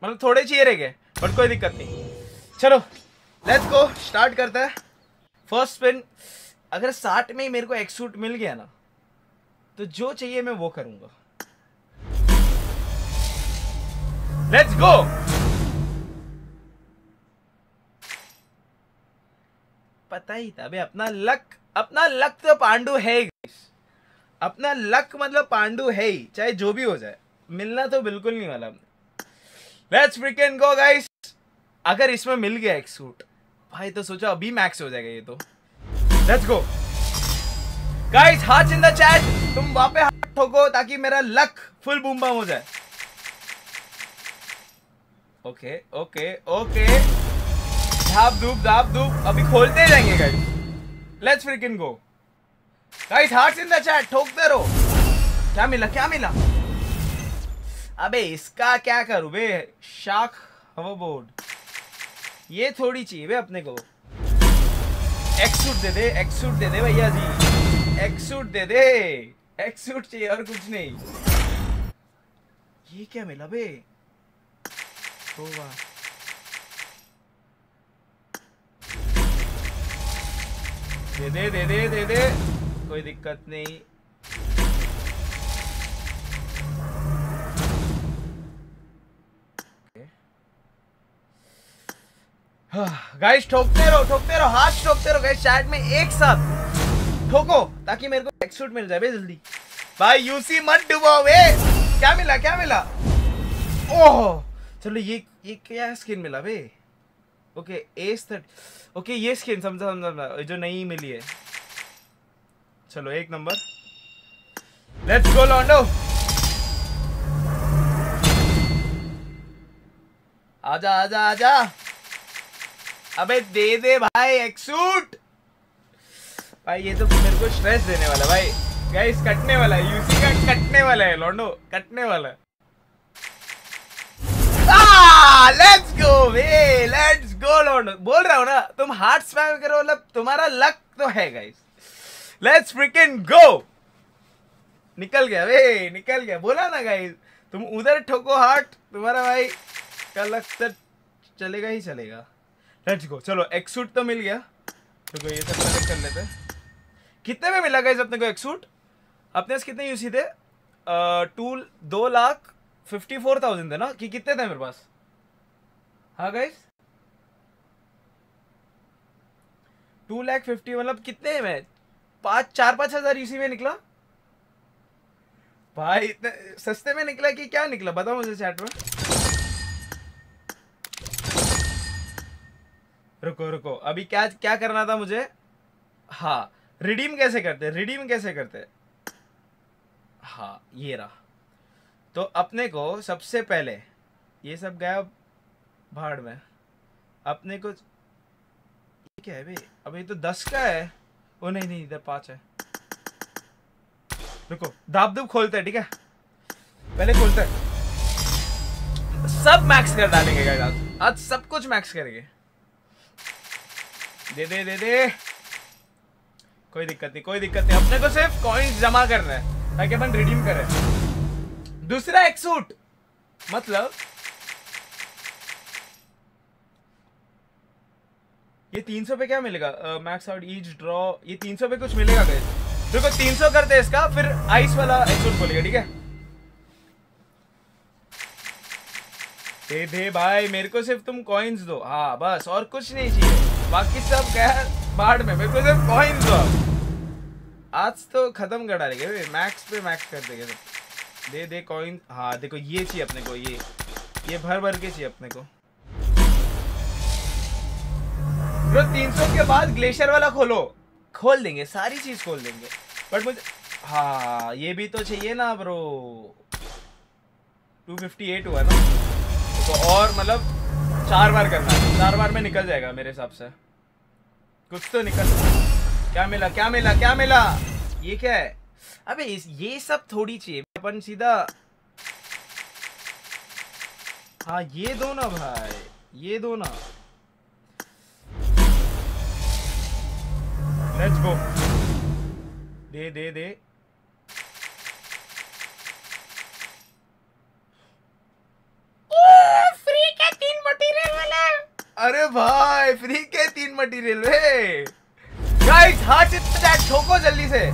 मतलब थोड़े चाहिए रह गए, बट कोई दिक्कत नहीं। चलो लेट्स गो स्टार्ट करते हैं। फ़र्स्ट स्पिन अगर साठ में ही मेरे को एक सूट मिल गया ना तो जो चाहिए मैं वो करूँगा। लेट्स गो पता ही था। बे अपना लक अपना लक तो पांडु है ही. अपना लक मतलब पांडु है ही, चाहे जो भी हो जाए। मिलना तो बिल्कुल नहीं वाला लेट्स फ्रिकन गो गाइस अगर इसमें मिल गया एक सूट भाई तो सोचो, अभी मैक्स हो जाएगा ये तो। लेट्स गो गाइस हाथ इन द चैट तुम वहाँ पे हाथ ठोको ताकि मेरा लक फुल बूम बम हो जाए। ओके ओके ओके धाप धूप धाप धूप। अभी खोलते जाएँगे guys let's freaking go guys hearts in the chat ठोकते रहो। क्या मिला क्या मिला? अबे, इसका क्या करूँ? बे शाख हवरबोर्ड ये थोड़ी चाहिए बे अपने को। एक्सूट दे दे एक्सूट दे दे भैया जी। एक्सूट दे दे। एक्सूट चाहिए और कुछ नहीं। ये क्या मिला बे? तो वाह दे दे दे दे दे दे। कोई दिक्कत नहीं। गाइस ठोकते रहो ठोकते रहो, हाथ ठोकते रहो गाइस चैट में एक साथ। ठोको, ताकि मेरे को एक सूट मिल जाए जल्दी। भाई यूसी मत डुबाओ बे क्या मिला क्या मिला? ओह, चलो, ये ये क्या स्किन मिला बे ओके एस थर्ट ओके ये स्किन समझा समझा समझा, जो नहीं मिली है। चलो एक नंबर। लेट्स गो लॉन्डो आजा आजा आजा। अबे दे दे भाई एक सूट भाई ये तो मेरे को स्ट्रेस देने वाला भाई गाइस कटने वाला यूसी का कटने वाला है लॉन्डो कटने वाला है। लेट्स गो वे लेट्स गो लॉन्डो बोल रहा हूँ ना, तुम हार्ट स्पैम करो मतलब तुम्हारा लक तो है गाइस लेट्स फ्रिकिन गो निकल गया वे निकल गया. बोला ना गाइस तुम उधर ठोको हार्ट, तुम्हारा भाई का लक तो चलेगा ही चलेगा. लेट्स गो चलो एक सूट तो मिल गया. तो ये सब कलेक्ट कर लेते कितने में मिला गाइस अपने को एक सूट अपने पास कितने यूसी थे? टू दो लाख फिफ्टी फोर थाउज़ेंड थे ना? कि कितने थे मेरे पास? हाँ गाइस टू लैख फिफ्टी मतलब कितने में? पाँच, चार, पाँच हज़ार यूसी में निकला। भाई, इतने सस्ते में निकला कि क्या निकला? बताओ मुझे चैट में। रुको रुको। अभी क्या क्या करना था मुझे? हाँ रिडीम कैसे करते? रिडीम कैसे करते? हाँ ये रहा। तो अपने को सबसे पहले, ये सब गया भाड़ में। अपने को क्या है भाई अब ये तो दस का है। ओ, नहीं नहीं, इधर पाँच है। रुको, दाब दुब खोलते हैं, ठीक है? पहले खोलते हैं। सब मैक्स कर डालेंगे आज। सब कुछ मैक्स करेंगे। दे दे दे दे। कोई दिक्कत नहीं, कोई दिक्कत नहीं। अपने को सिर्फ़ कॉइन्स जमा करना है, ताकि अपन रिडीम करें। दूसरा एक सूट मतलब ये 300 पे क्या मिलेगा? मैक्स आउट ईच ड्रॉ ये 300 पे कुछ मिलेगा गाइस देखो 300 करते हैं इसका, फिर आइस वाला एक सूट खोलेगा, ठीक है? दे दे भाई, मेरे को सिर्फ़ तुम कॉइन्स दो। हाँ बस, और कुछ नहीं चाहिए। बाकी सब गया बाढ़ में, मेरे को सिर्फ़ कॉइन्स दो। आज तो खत्म कर डालेंगे मैक्स पे मैक्स कर देंगे दे दे कॉइन हाँ देखो, ये चाहिए अपने को, ये। ये भर भर के चाहिए अपने को। ब्रो 300 के बाद ग्लेशियर वाला खोलो। खोल देंगे, सारी चीज़ खोल देंगे। बट मुझे हाँ ये भी तो चाहिए ना ब्रो 258 हुआ ना। तो और मतलब चार बार करना है। चार बार में निकल जाएगा मेरे हिसाब से। कुछ तो निकल क्या मिला क्या मिला क्या मिला? ये क्या है? अबे ये सब थोड़ी चाहिए। अपन सीधा हाँ ये दो ना भाई। ये दो ना। लेट्स गो दे दे दे। फ्री के तीन मटेरियल वाला। अरे भाई फ्री के तीन मटेरियल वे गाइस हाथ से ठोको जल्दी से।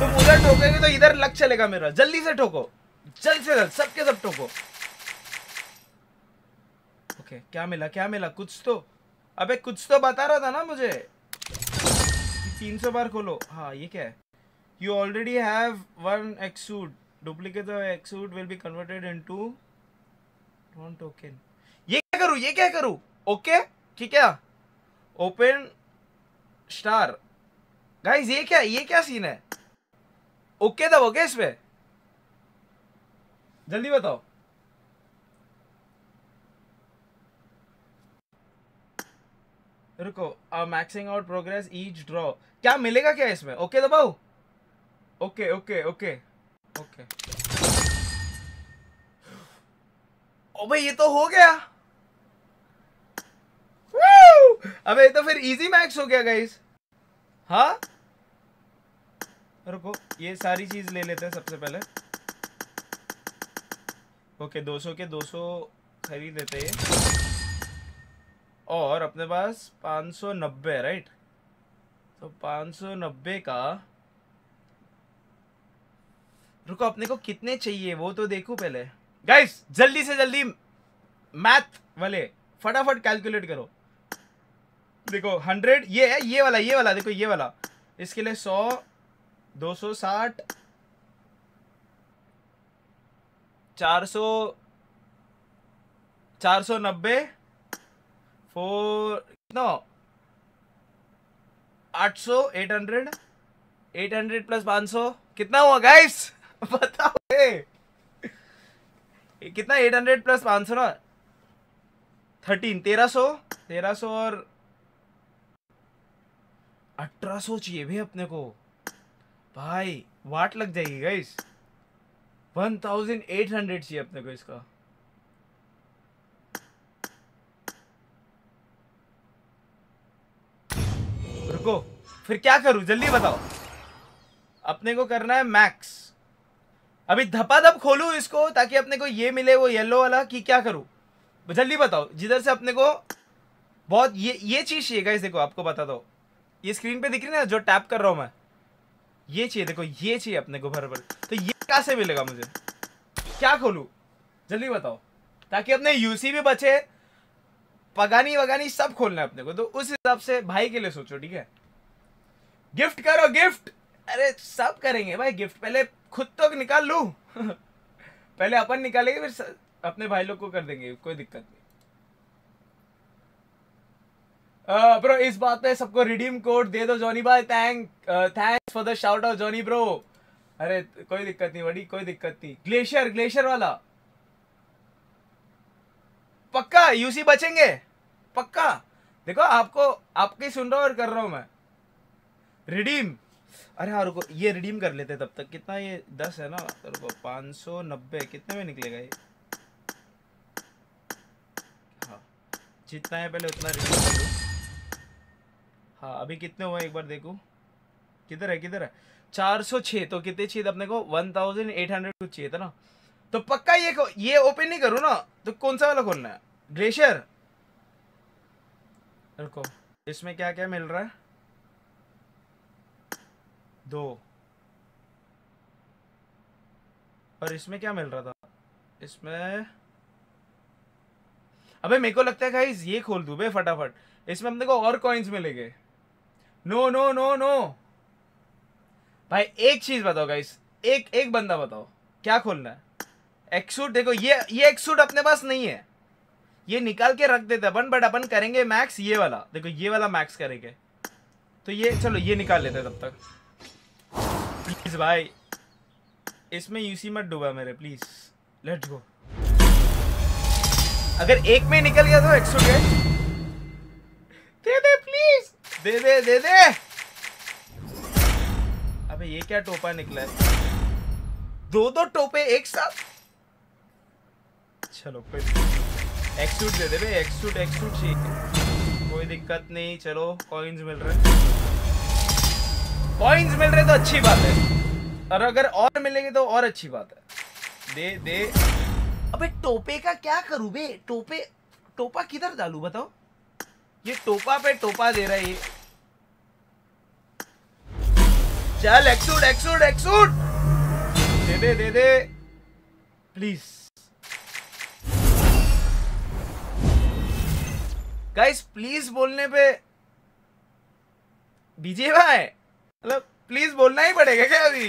तुम उधर ठोकेंगे तो इधर लग चलेगा मेरा। जल्दी से ठोको। जल्द से जल्द सबके सब ठोको। ओके क्या मिला क्या मिला? कुछ तो। अबे कुछ तो बता रहा था ना मुझे। तीन सौ बार खोलो। हाँ ये क्या है? You already have one X suit duplicate X suit will be converted into one token ये क्या करूँ? ये क्या करूँ? ओके ठीक है? ओपन स्टार गाइस ये क्या ये क्या सीन है? ओके दबोगे इस पे जल्दी बताओ। रुको maxing out progress each draw क्या मिलेगा क्या इसमें? ओके दबाओ। ओके ओके ओके ओके ओ भाई, ये तो हो गया! अबे तो फिर इजी मैक्स हो गया गाइस हाँ? रुको, ये सारी चीज़ ले लेते हैं सबसे पहले। ओके 200 के 200 खरीद लेते हैं। और अपने पास 590 राइट तो 590 का। रुको, अपने को कितने चाहिए? वो तो देखो पहले। गाइस जल्दी से जल्दी मैथ वाले, फटाफट कैलकुलेट करो। देखो हंड्रेड ये है, ये वाला ये वाला, देखो, ये वाला। इसके लिए सौ, दो सौ साठ, चार सौ चार सौ नब्बे फोर कितना? आठ सौ eight hundred eight hundred plus पाँच सौ। कितना हुआ गाइस बताओ। कितना एट हंड्रेड प्लस पाँच सौ ना? थर्टीन, तेरह सौ तेरह सौ और अठारह सौ चाहिए भी अपने को। भाई, वाट लग जाएगी guys one thousand eight hundred चाहिए अपने को इसका। रुको। फिर क्या करूँ? जल्दी बताओ। अपने को करना है मैक्स। अभी धपाधप खोलू इसको ताकि अपने को ये मिले वो येलो वाला कि क्या करूँ? जल्दी बताओ, जिधर से अपने को बहुत ये ये चीज़ चाहिए गाइस देखो, आपको बता दो। ये स्क्रीन पे दिख रही है ना जो टैप कर रहा हूँ मैं? ये चाहिए, देखो, ये चाहिए अपने को भर भर तो ये कहाँ से मिलेगा मुझे? क्या खोलू? जल्दी बताओ। ताकि अपने यूसी भी बचे पगानी वगानी सब खोलना है अपने को तो उस हिसाब से भाई के लिए सोचो, ठीक है? गिफ्ट करो गिफ्ट अरे, सब करेंगे भाई गिफ्ट पहले खुद तो निकाल लू। पहले अपन निकालेंगे, फिर अपने भाई लोग को कर देंगे, कोई दिक्कत नहीं। ब्रो इस बात पे सबको रिडीम कोड दे दो जॉनी भाई thank thanks for the shout out Johnny bro अरे, कोई दिक्कत नहीं, बड़ी, कोई दिक्कत नहीं। ग्लेशियर ग्लेशियर वाला। पक्का? यूसी बचेंगे? पक्का? देखो, आपको, आपकी सुन रहा हूँ और कर रहा हूँ मैं। रिडीम अरे हाँ रुको, ये रिडीम कर लेते तब तक। कितना ये दस है ना? तो रुको, पाँच सौ नब्बे। कितने में निकलेगा ये? हाँ जितना है पहले उतना रिडीम कर लूँ। हाँ अभी कितने हुए एक बार देखो। किधर है किधर है? चार सौ छः तो कितने चाहिए अपने को वन थाउज़ेंड एट हंड्रेड कुछ चाहिए था ना? तो पक्का ये ये ओपन नहीं करूँ ना तो कौन सा वाला खोलना है? ग्लेशियर रुको, इसमें क्या क्या मिल रहा है? दो। और इसमें क्या मिल रहा था? इसमें अबे, मेरे को लगता है गाइस ये खोल दूँ बे फटाफट। इसमें अपने को और कॉइन्स मिलेंगे। नो नो नो नो भाई, एक चीज़ बताओ गाइस एक एक बंदा बताओ, क्या खोलना है? एक्सूट देखो, ये ये एक्सूट अपने पास नहीं है। ये निकाल के रख देते अपन बट अपन करेंगे मैक्स ये वाला। देखो, ये वाला मैक्स करेंगे। तो ये, चलो, ये निकाल लेते तब तक। प्लीज़ भाई। इसमें यूसी मत डूबा मेरे प्लीज़ लेट्स गो अगर एक में निकल गया तो एक्सो गए दे दे प्लीज़ दे दे दे दे। अबे, ये क्या टोपा निकला है? दो दो टोपे एक साथ? चलो, कोई एक्सूट दे दे बे एक्सूट एक्सूट चाहिए कोई दिक्कत नहीं, चलो कॉइन्स मिल रहे कॉइन्स मिल रहे तो अच्छी बात है। और अगर और मिलेंगे तो और अच्छी बात है। दे दे। अबे, टोपे का क्या करूँ बे? टोपे, टोपा किधर डालू, बताओ। ये टोपा पे टोपा दे रहा है ये। चल X suit X suit X suit दे दे दे दे। प्लीज़ गाइस प्लीज़ बोलने पे बीजे भाई मतलब प्लीज़ बोलना ही पड़ेगा क्या अभी?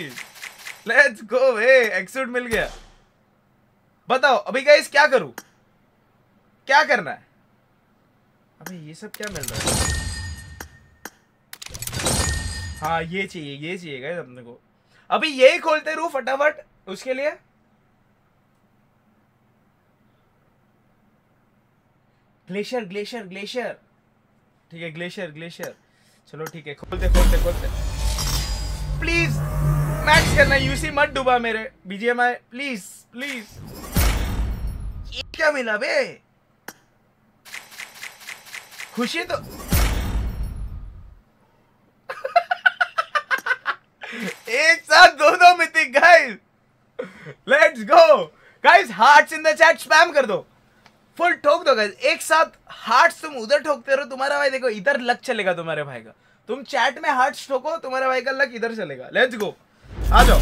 लेट्स गो वे एक्सूट मिल गया। बताओ, अभी गाइस क्या करूँ? क्या करना है? अबे ये सब क्या मिल रहा है? हाँ ये चाहिए ये चाहिए गाइस अपने को। अभी यही खोलते रहूँ फटाफट, उसके लिए। Glacier glacier glacier. ठीक है, ग्लेशियर ग्लेशियर। चलो ठीक है, खोलते खोलते खोलते। प्लीज़ मैक्स करना यूसी मत डूबा मेरे बीजीएमआई प्लीज़ प्लीज़ क्या मिला बे? खुशी तो एक साथ दो दो mythic guys let's go guys hearts in the chat spam कर दो। फुल ठोक दो एक साथ हार्ट्स तुम उधर ठोकते रहो, तुम्हारा भाई देखो, इधर लक चलेगा तुम्हारे भाई का. तुम चैट में हार्ट्स ठोको, तुम्हारे भाई का लक इधर चलेगा. लेट्स गो आ जाओ.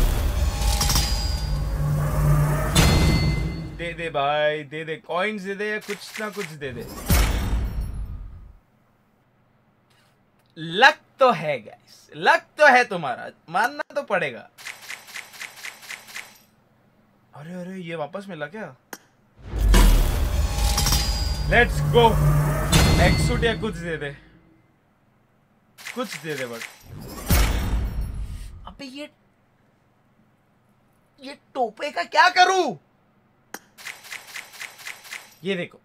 दे दे भाई, दे दे. कॉइन्स दे दे कुछ ना कुछ दे दे. लक तो है गाइस लक तो है तुम्हारा. मानना तो पड़ेगा. अरे अरे, ये वापस मिला क्या? लेट्स गो एक्सूट या कुछ दे दे। कुछ दे दे बस। अबे ये ये टोपे का क्या करूँ? ये देखो।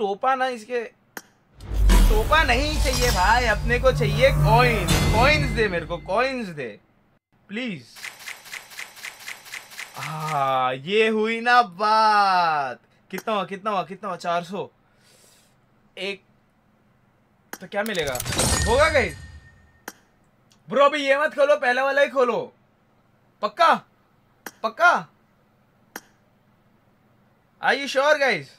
टोपा ना इसके टोपा नहीं चाहिए भाई अपने को चाहिए कॉइन कॉइन्स दे मेरे को कॉइन्स दे। प्लीज़ हाँ ये हुई ना बात। कितना हुआ कितना हुआ कितना हुआ? चार सौ। एक तो क्या मिलेगा? होगा गई ब्रो, अभी ये मत खोलो, पहले वाला ही खोलो। पक्का? पक्का? आई यू श्योर गाइस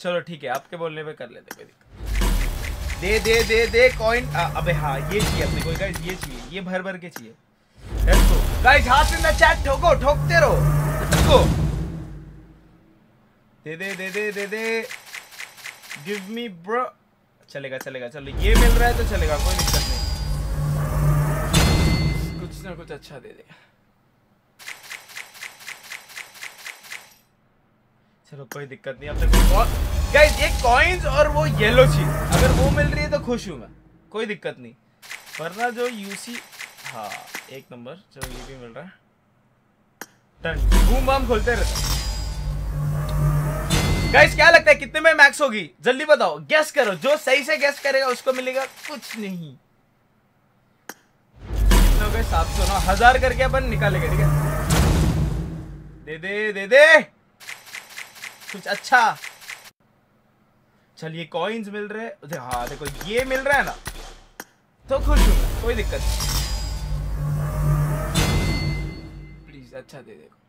चलो, ठीक है, आपके बोलने पे कर लेते कोई दिक्कत दे दे दे दे कॉइन अबे हाँ ये चाहिए अपने को गाइस ये चाहिए, ये भर भर के चाहिए। लेट्स गो गाइस हाथ द चैट ठोको, ठोकते रहो। गो दे दे दे दे दे दे। गिव मी ब्रो चलेगा चलेगा, चलो, ये मिल रहा है तो चलेगा, कोई दिक्कत नहीं। कुछ ना कुछ अच्छा दे दे चलो, कोई दिक्कत नहीं अपने को गाइस ये कॉइन्स और वो येलो चीज़ अगर वो मिल रही है तो खुश हूँ मैं, कोई दिक्कत नहीं। वरना जो यूसी हाँ एक नंबर चलो ये भी मिल रहा है। डन बूम बम खोलते रहते गाइस क्या लगता है कितने में मैक्स होगी? जल्दी बताओ। गेस करो। जो सही से गेस करेगा, उसको मिलेगा कुछ नहीं। गए सात सौ नौ हज़ार करके अपन निकालेंगे, ठीक है? दे दे दे दे। कुछ अच्छा। चलिए कॉइन्स मिल रहे हैं। हाँ देखो, ये मिल रहा है ना। तो खुश हूँ। कोई दिक्कत नहीं। प्लीज़ अच्छा दे, देखो।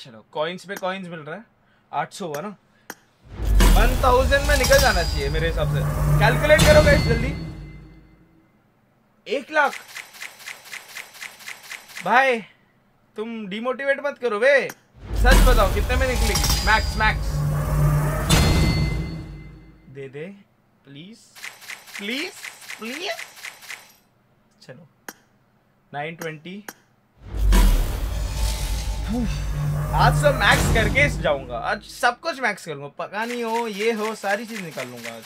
चलो कॉइन्स पे कॉइन्स मिल रहा है। आठ सौ हुआ ना। वन थाउज़ेंड में निकल जाना चाहिए मेरे हिसाब से। कैलकुलेट करो गाइस जल्दी। एक लाख। भाई, तुम डिमोटिवेट मत करो बे सच बताओ, कितने में निकलेगी? मैक्स मैक्स दे दे प्लीज़ प्लीज़ प्लीज़ चलो। नाइन ट्वेंटी आज सब मैक्स करके जाऊँगा। आज सब कुछ मैक्स करूँगा। पका नहीं हो, ये हो, सारी चीज़ निकाल लूँगा आज।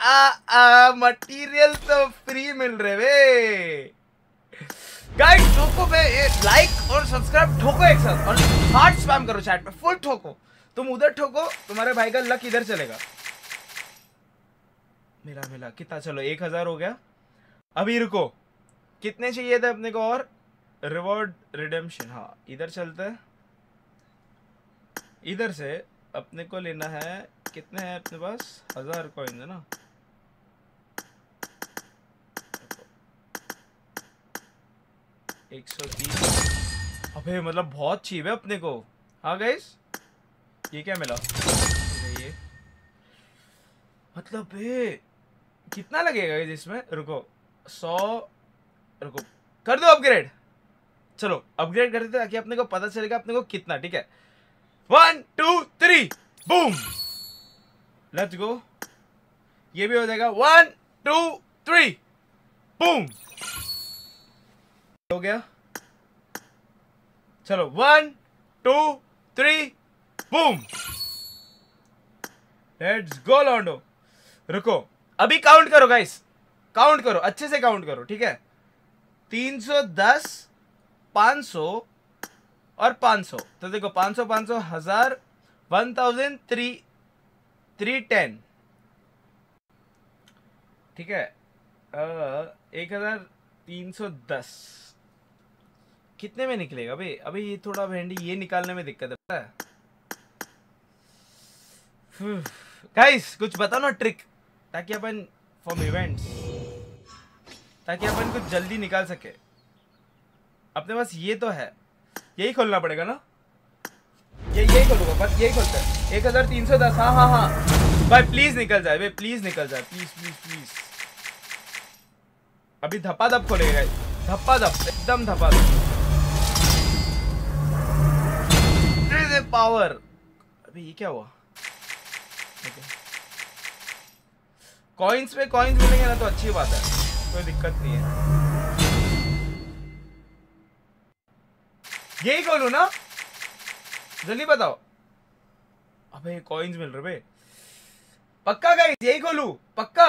आ आ मटेरियल तो फ्री मिल रहे वे। गाइस ठोको पे लाइक और सब्सक्राइब ठोको एक साथ। और हार्ट स्पैम करो चैट पे फुल ठोको। तुम उधर ठोको, तुम्हारे भाई का लक इधर चलेगा। मिला मिला। कितना? चलो, एक हज़ार हो गया। अभी रुको। कितने चाहिए थे अपने को और? रिवॉर्ड रिडेम्पशन हाँ इधर चलते हैं। इधर से अपने को लेना है, कितने हैं अपने पास? हज़ार कॉइन है ना? एक सौ तीस। अबे मतलब बहुत चीप है अपने को। हाँ गाइस ये क्या मिला? ये मतलब बे कितना लगेगा इसमें? रुको, सौ, रुको, कर दो अपग्रेड चलो अपग्रेड कर देते ताकि अपने को पता चलेगा अपने को कितना, ठीक है? One two three boom let's go ये भी हो जाएगा. वन टू थ्री बूम हो गया? चलो one two three boom let's go लॉन्डो रुको. अभी काउंट करो गाइस काउंट करो. अच्छे से काउंट करो, ठीक है? तीन सौ दस पाँच सौ और पाँच सौ। तो देखो, पाँच सौ पाँच सौ, हज़ार, one thousand, three three ten. ठीक है? एक हज़ार तीन सौ दस। कितने में निकलेगा अभी अभी ये थोड़ा भेंडी ये निकालने में दिक्कत है, पता है? गाइस कुछ बताओ ना ट्रिक ताकि अपन फॉर्म इवेंट्स ताकि अपन कुछ जल्दी निकाल सके। अपने पास ये तो है। यही खोलना पड़ेगा ना? ये, यही खोलूँगा, बस यही खोलते एक हज़ार तीन सौ दस हाँ हाँ हाँ। भाई प्लीज़ निकल जाए, भाई प्लीज़ निकल जाए। प्लीज़ प्लीज़ प्लीज़ अभी धप्पा धप खोलेगा धप्पा धप एकदम धप्पा धप पावर अभी ये क्या हुआ? कॉइन्स पे कॉइन्स मिलेंगे ना तो अच्छी बात है। कोई दिक्कत नहीं है। यही खोलू ना? जल्दी बताओ। अबे कॉइन्स मिल रहे पक्का गाइस यही खोलू? पक्का?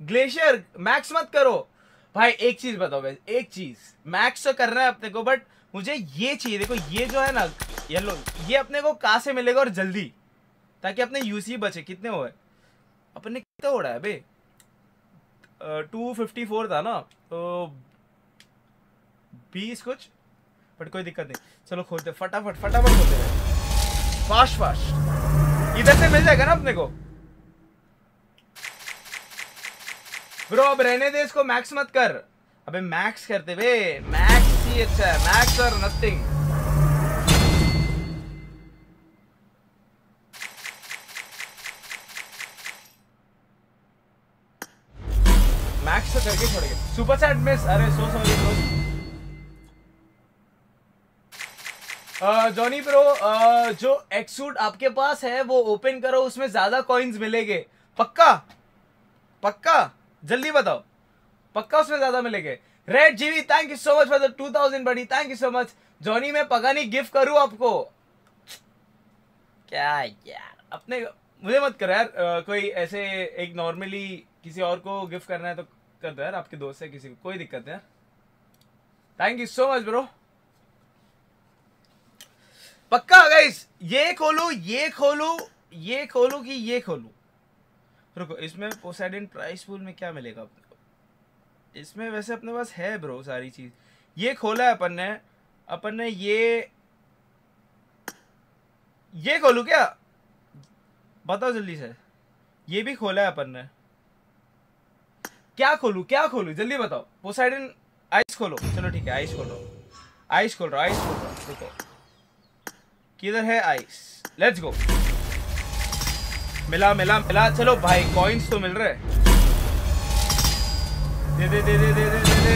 ग्लेशियर मैक्स मत करो। भाई, एक चीज़ बताओ गाइस एक चीज़। मैक्स तो करना है अपने को बट मुझे ये चाहिए, देखो, ये जो है ना येलो ये अपने को कहा से मिलेगा और जल्दी? ताकि अपने यूसी बचे, कितने हुए? अपने कितना उड़ा है बे? टू फिफ्टी फोर था ना तो बीस कुछ? बट कोई दिक्कत नहीं। चलो खोलते फटाफट फटाफट खोलते फास्ट फास्ट इधर से मिल जाएगा ना अपने को? ब्रो, अब रहने दे इसको, मैक्स मत कर। अबे मैक्स करते बे मैक्स ही अच्छा है। मैक्स और नथिंग मैक्स तो करके छोड़ेंगे सुपर चैट मिस। अरे, so sorry bro Johnny bro जो एक्सूट आपके पास है वो ओपन करो उसमें ज़्यादा कॉइन्स मिलेंगे। पक्का? पक्का? जल्दी बताओ। पक्का उसमें ज़्यादा मिलेंगे? Red GV thank you so much for the two thousand buddy thank you so much Johnny मैं पगानी गिफ्ट करूँ आपको। क्या यार अपने मुझे मत करो यार अ, कोई ऐसे एक नॉर्मली किसी और को गिफ्ट करना है तो कर दो यार आपके दोस्त है किसी को कोई दिक्कत है। Thank you so much bro पक्का गाइस ये खोलू ये खोलू ये खोलू कि ये खोलू। रुको, इसमें पोसाइडन प्राइस पूल में क्या मिलेगा अपने को? इसमें वैसे अपने पास है ब्रो सारी चीज़। ये खोला है अपन ने। अपन ने ये ये खोलू क्या? बताओ जल्दी से। ये भी खोला है अपन ने। क्या खोलू क्या खोलू? जल्दी बताओ। पोसाइडन आइस खोलो। चलो ठीक है आइस खोलो। आइस खोल रहा आइस खोल रहा रुको। किधर है आइस लेट्स गो मिला मिला मिला। चलो भाई कॉइन्स तो मिल रहे दे दे दे दे दे दे दे दे।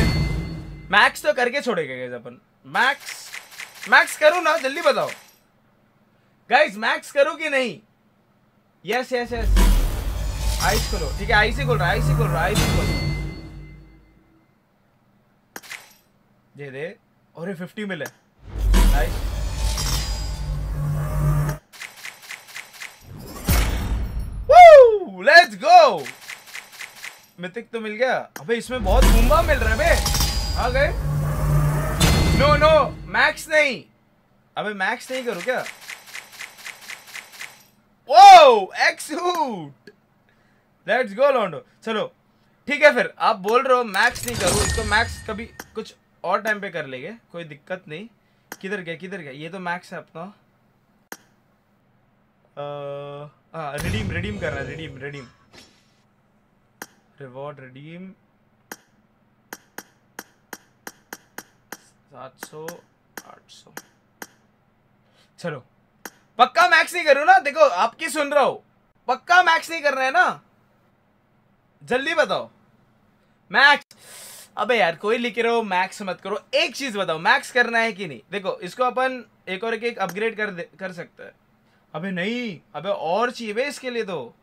मैक्स तो करके छोड़ेगा गाइस अपन। मैक्स मैक्स करूँ ना? जल्दी बताओ। गाइस मैक्स करूँ कि नहीं? यस यस यस आइस खोलो। ठीक है आइस ही खोल रहा आइस ही खोल रहा आइस ही खोल रहा दे दे। और फिफ्टी मिले। नाइस लेट्स गो मिथिक तो मिल गया। अबे, इसमें बहुत बूम्बा मिल रहा है, बे। आ गए। नो नो मैक्स नहीं। अबे मैक्स नहीं करूँ क्या? ओ एक्सूट लेट्स गो लॉन्डो चलो, ठीक है फिर। आप बोल रहे हो मैक्स नहीं करूँ इसको मैक्स कभी कुछ और टाइम पे कर लेंगे। कोई दिक्कत नहीं। किधर गया किधर गया? ये तो मैक्स है अपना। हाँ रिडीम रिडीम करना है रिडीम रिडीम रिवॉर्ड रिडीम सात सौ आठ सौ. चलो। पक्का मैक्स नहीं करूँ ना? देखो आपकी सुन रहा हूँ। पक्का मैक्स नहीं कर रहे हैं ना? जल्दी बताओ। मैक्स अबे यार कोई लिख रहे हो मैक्स मत करो। एक चीज़ बताओ मैक्स करना है कि नहीं? देखो इसको अपन एक और एक, एक अपग्रेड कर कर सकते हैं। अबे नहीं, अबे और चाहिए बे इसके लिए तो।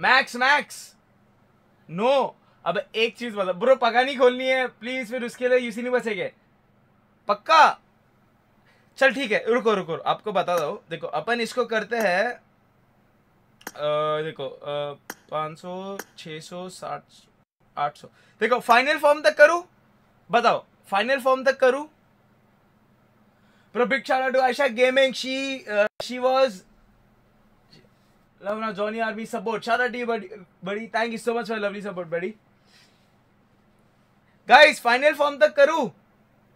Max max. नो, अब एक चीज़ बता ब्रो, पका नहीं खोलनी है। प्लीज़ फिर उसके लिए यूसी नहीं बचेंगे। पक्का? चल ठीक है, रुको रुको आपको बता दो देखो, अपन इसको करते हैं देखो पाँच सौ, छ सौ साठ आठ सौ। देखो फाइनल फॉर्म तक करूँ? बताओ। फाइनल फॉर्म तक करू? प्रबिक shout to Ayesha gaming she she was love ना जॉनी आर्मी सपोर्ट शारा D buddy buddy thank you so much for lovely support buddy guys final form तक करू?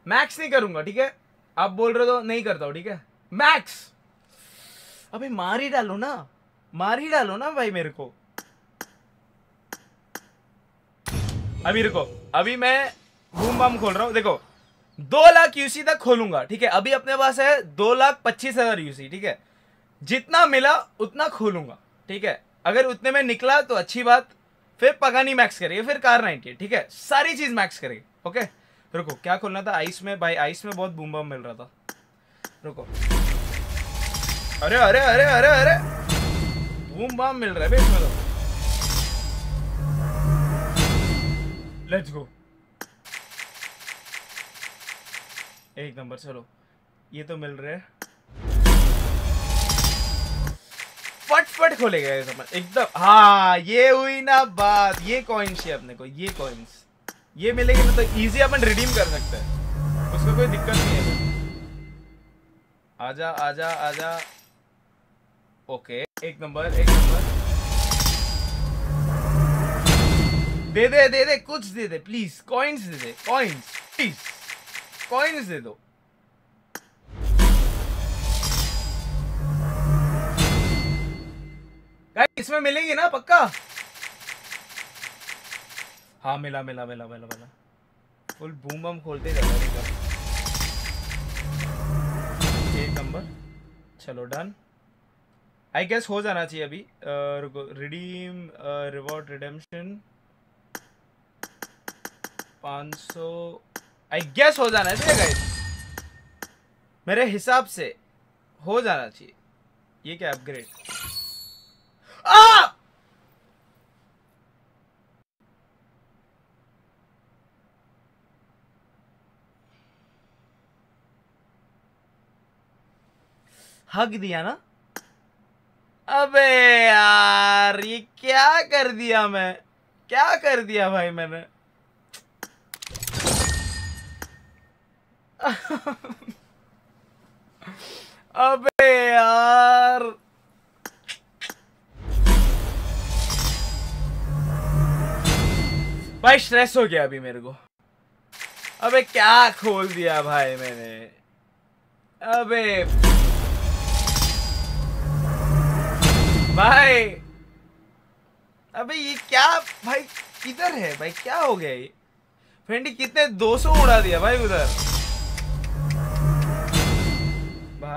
मैक्स नहीं करूँगा, ठीक है? आप बोल रहे हो तो नहीं करता हूँ, ठीक है? मैक्स अबे मार ही डालो ना। मार ही डालो ना भाई मेरे को। अभी रुको। अभी मैं बूम बम खोल रहा हूँ। देखो, दो लाख यूसी तक खोलूँगा, ठीक है? अभी अपने पास है दो लाख पच्चीस हज़ार यूसी ठीक है? जितना मिला, उतना खोलूँगा, ठीक है? अगर उतने में निकला तो अच्छी बात, फिर पगानी मैक्स करेंगे फिर कार नाइनटी ठीक है? सारी चीज़ मैक्स करेंगे ओके रुको, क्या खोलना था? आइस में, भाई आइस में बहुत बूम बम मिल रहा था। रुको। अरे अरे अरे अरे अरे! बूम बम मिल रहा है लेट्स गो एक नंबर, चलो। ये तो मिल रहे हैं। फट फट खोलेगा ये एकदम। हाँ ये हुई ना बात। ये कॉइन्स चाहिए अपने को, ये कॉइन्स ये मिलेगी मतलब तो इजी अपन रिडीम कर सकते हैं। उसका कोई दिक्कत नहीं है। आजा आजा आजा। ओके एक नंबर एक नंबर। दे दे दे दे, कुछ दे दे प्लीज़ कॉइन्स दे दे कॉइन्स प्लीज़ कॉइन्स दे दो। इसमें मिलेंगी ना पक्का? हाँ मिला मिला मिला मिला मिला। फुल बूम बम खोलते है एक नंबर। चलो डन आई गेस हो जाना चाहिए अभी। Redeem reward redemption 500 I guess हो जाना चाहिए गाइस मेरे हिसाब से हो जाना चाहिए. ये क्या अपग्रेड आ! हक दिया ना? अबे यार, ये क्या कर दिया मैं? क्या कर दिया भाई मैंने? अबे यार। भाई स्ट्रेस हो गया अभी मेरे को। अबे, क्या खोल दिया भाई मैंने। अबे। भाई, अबे, ये क्या भाई, किधर है भाई? क्या हो गया ये? फेंडी कितने 200 उड़ा दिया भाई उधर।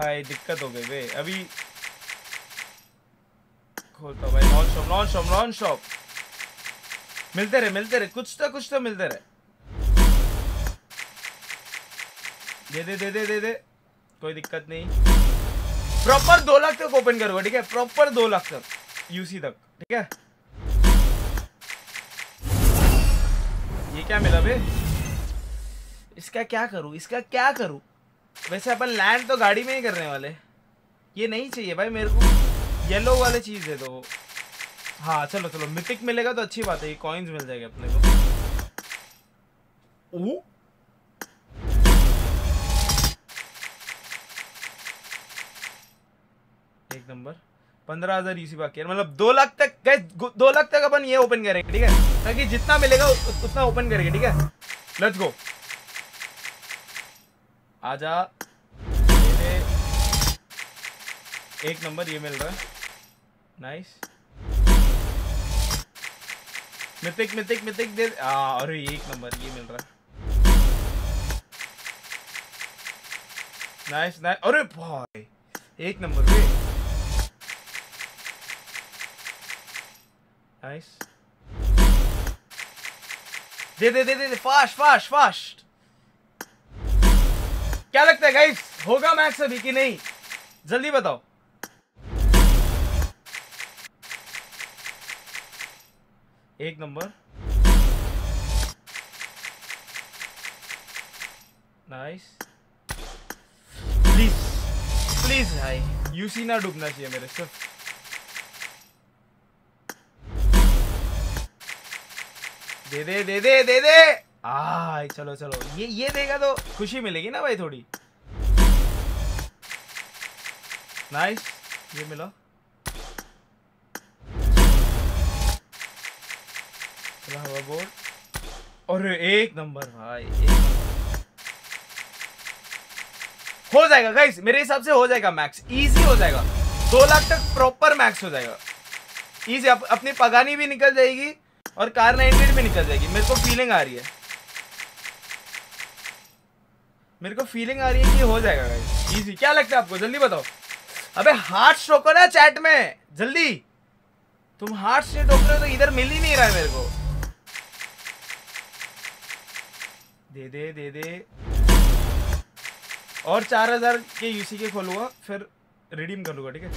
भाई, दिक्कत हो गई बे। अभी खोलता भाई। Non stop non stop non stop मिलते रहे मिलते रहे। कुछ तो कुछ तो मिलते रहे। दे दे दे दे दे दे। कोई दिक्कत नहीं। प्रॉपर दो लाख तक ओपन करूँगा, ठीक है? प्रॉपर दो लाख तक यूसी तक, ठीक है? ये क्या मिला बे? इसका क्या करूँ? इसका क्या करूँ? वैसे अपन लैंड तो गाड़ी में ही करने वाले। ये नहीं चाहिए भाई मेरे को। येलो वाले चीज़ है तो। हाँ चलो चलो। मिथिक मिलेगा तो अच्छी बात है। ये कॉइन्स मिल जाएँगे अपने को। ओ एक नंबर पंद्रह हज़ार यूसी बाकी है। मतलब दो लाख तक गए दो लाख तक अपन ये ओपन करेंगे ठीक है? ताकि जितना मिलेगा उतना ओपन करेंगे ठीक है? लेट्स गो आजा। एक नंबर ये मिल रहा है। नाइस मिथिक मिथिक मिथिक दे आ, अरे एक नंबर ये मिल रहा है। नाइस नाइस अरे भाई एक नंबर पे। नाइस दे दे दे दे फास्ट फास्ट फास्ट क्या लगता है गाइस होगा मैच अभी कि? नहीं। जल्दी बताओ। एक नंबर। नाइस प्लीज़ प्लीज़ भाई यूसी ना डूबना चाहिए मेरे सिर्फ़ दे दे दे दे दे दे। आ चलो चलो। ये ये देगा तो खुशी मिलेगी ना भाई थोड़ी। नाइस ये मिला। बोर्ड और एक नंबर भाई एक हो जाएगा गाइस मेरे हिसाब से हो जाएगा मैक्स इजी हो जाएगा। दो लाख तक प्रॉपर मैक्स हो जाएगा। इजी अप, अपनी पगानी भी निकल जाएगी और कार नाइनटी भी निकल जाएगी। मेरे को फीलिंग आ रही है। मेरे को फीलिंग आ रही है कि हो जाएगा इजी क्या लगता है आपको? जल्दी बताओ. अबे हार्ट ठोको ना चैट में? जल्दी. तुम हार्ट से ठोक रहे हो तो इधर मिल ही नहीं रहा है मेरे को. दे दे दे दे. और चार हज़ार के यूसी के खोलूँगा फिर रिडीम कर लूँगा, ठीक है?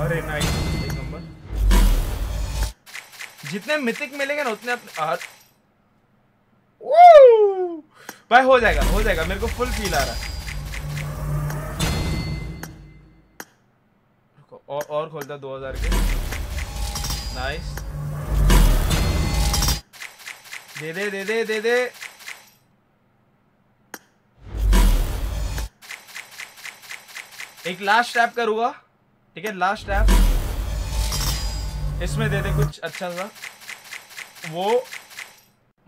अरे नाइस एक नंबर जितने मिथिक मिलेंगे ना, उतने अपने! भाई, हो जाएगा हो जाएगा, मेरे को फुल फील आ रहा है। और और खोलता दो हज़ार के। नाइस दे दे दे दे दे दे। एक लास्ट टैप करूँगा, ठीक है? लास्ट टैप इसमें दे दे कुछ अच्छा सा। वो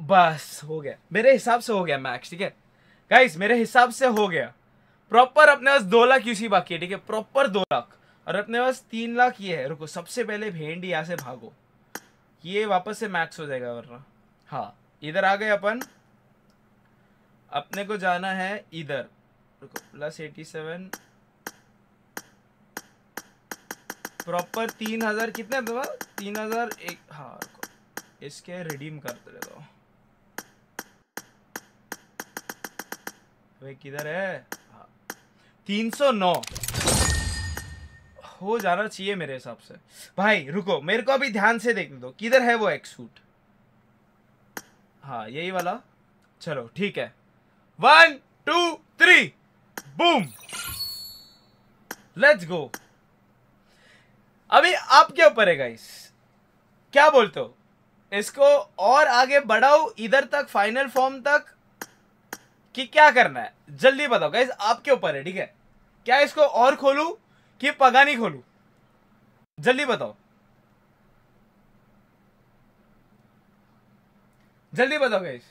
बस हो गया। मेरे हिसाब से हो गया मैक्स ठीक है? गाइस मेरे हिसाब से हो गया। प्रॉपर अपने पास दो लाख यूसी बाकी है, ठीक है? प्रॉपर दो लाख। और अपने पास तीन लाख ये है, रुको, सबसे पहले भेंड यहाँ से भागो। ये वापस से मैक्स हो जाएगा, वरना। हाँ इधर आ गए अपन। अपने को जाना है इधर। रुको प्लस एटी सेवन प्रॉपर तीन हज़ार कितने तीन हज़ार एक हाँ इसके रिडीम करते हूँ। वे किधर है? तीन सौ नौ। हो जाना चाहिए मेरे हिसाब से। भाई, रुको, मेरे को अभी ध्यान से देखने दो। किधर है वो एक सूट हाँ यही वाला। चलो, ठीक है। One two three boom let's go अभी आपके ऊपर है गाइस क्या बोलते हो? इसको और आगे बढ़ाओ, इधर तक फाइनल फॉर्म तक। कि क्या करना है? जल्दी बताओ गाइस आपके ऊपर है ठीक है? क्या इसको और खोलू कि पगा नहीं खोलू? जल्दी बताओ। जल्दी बताओ गाइस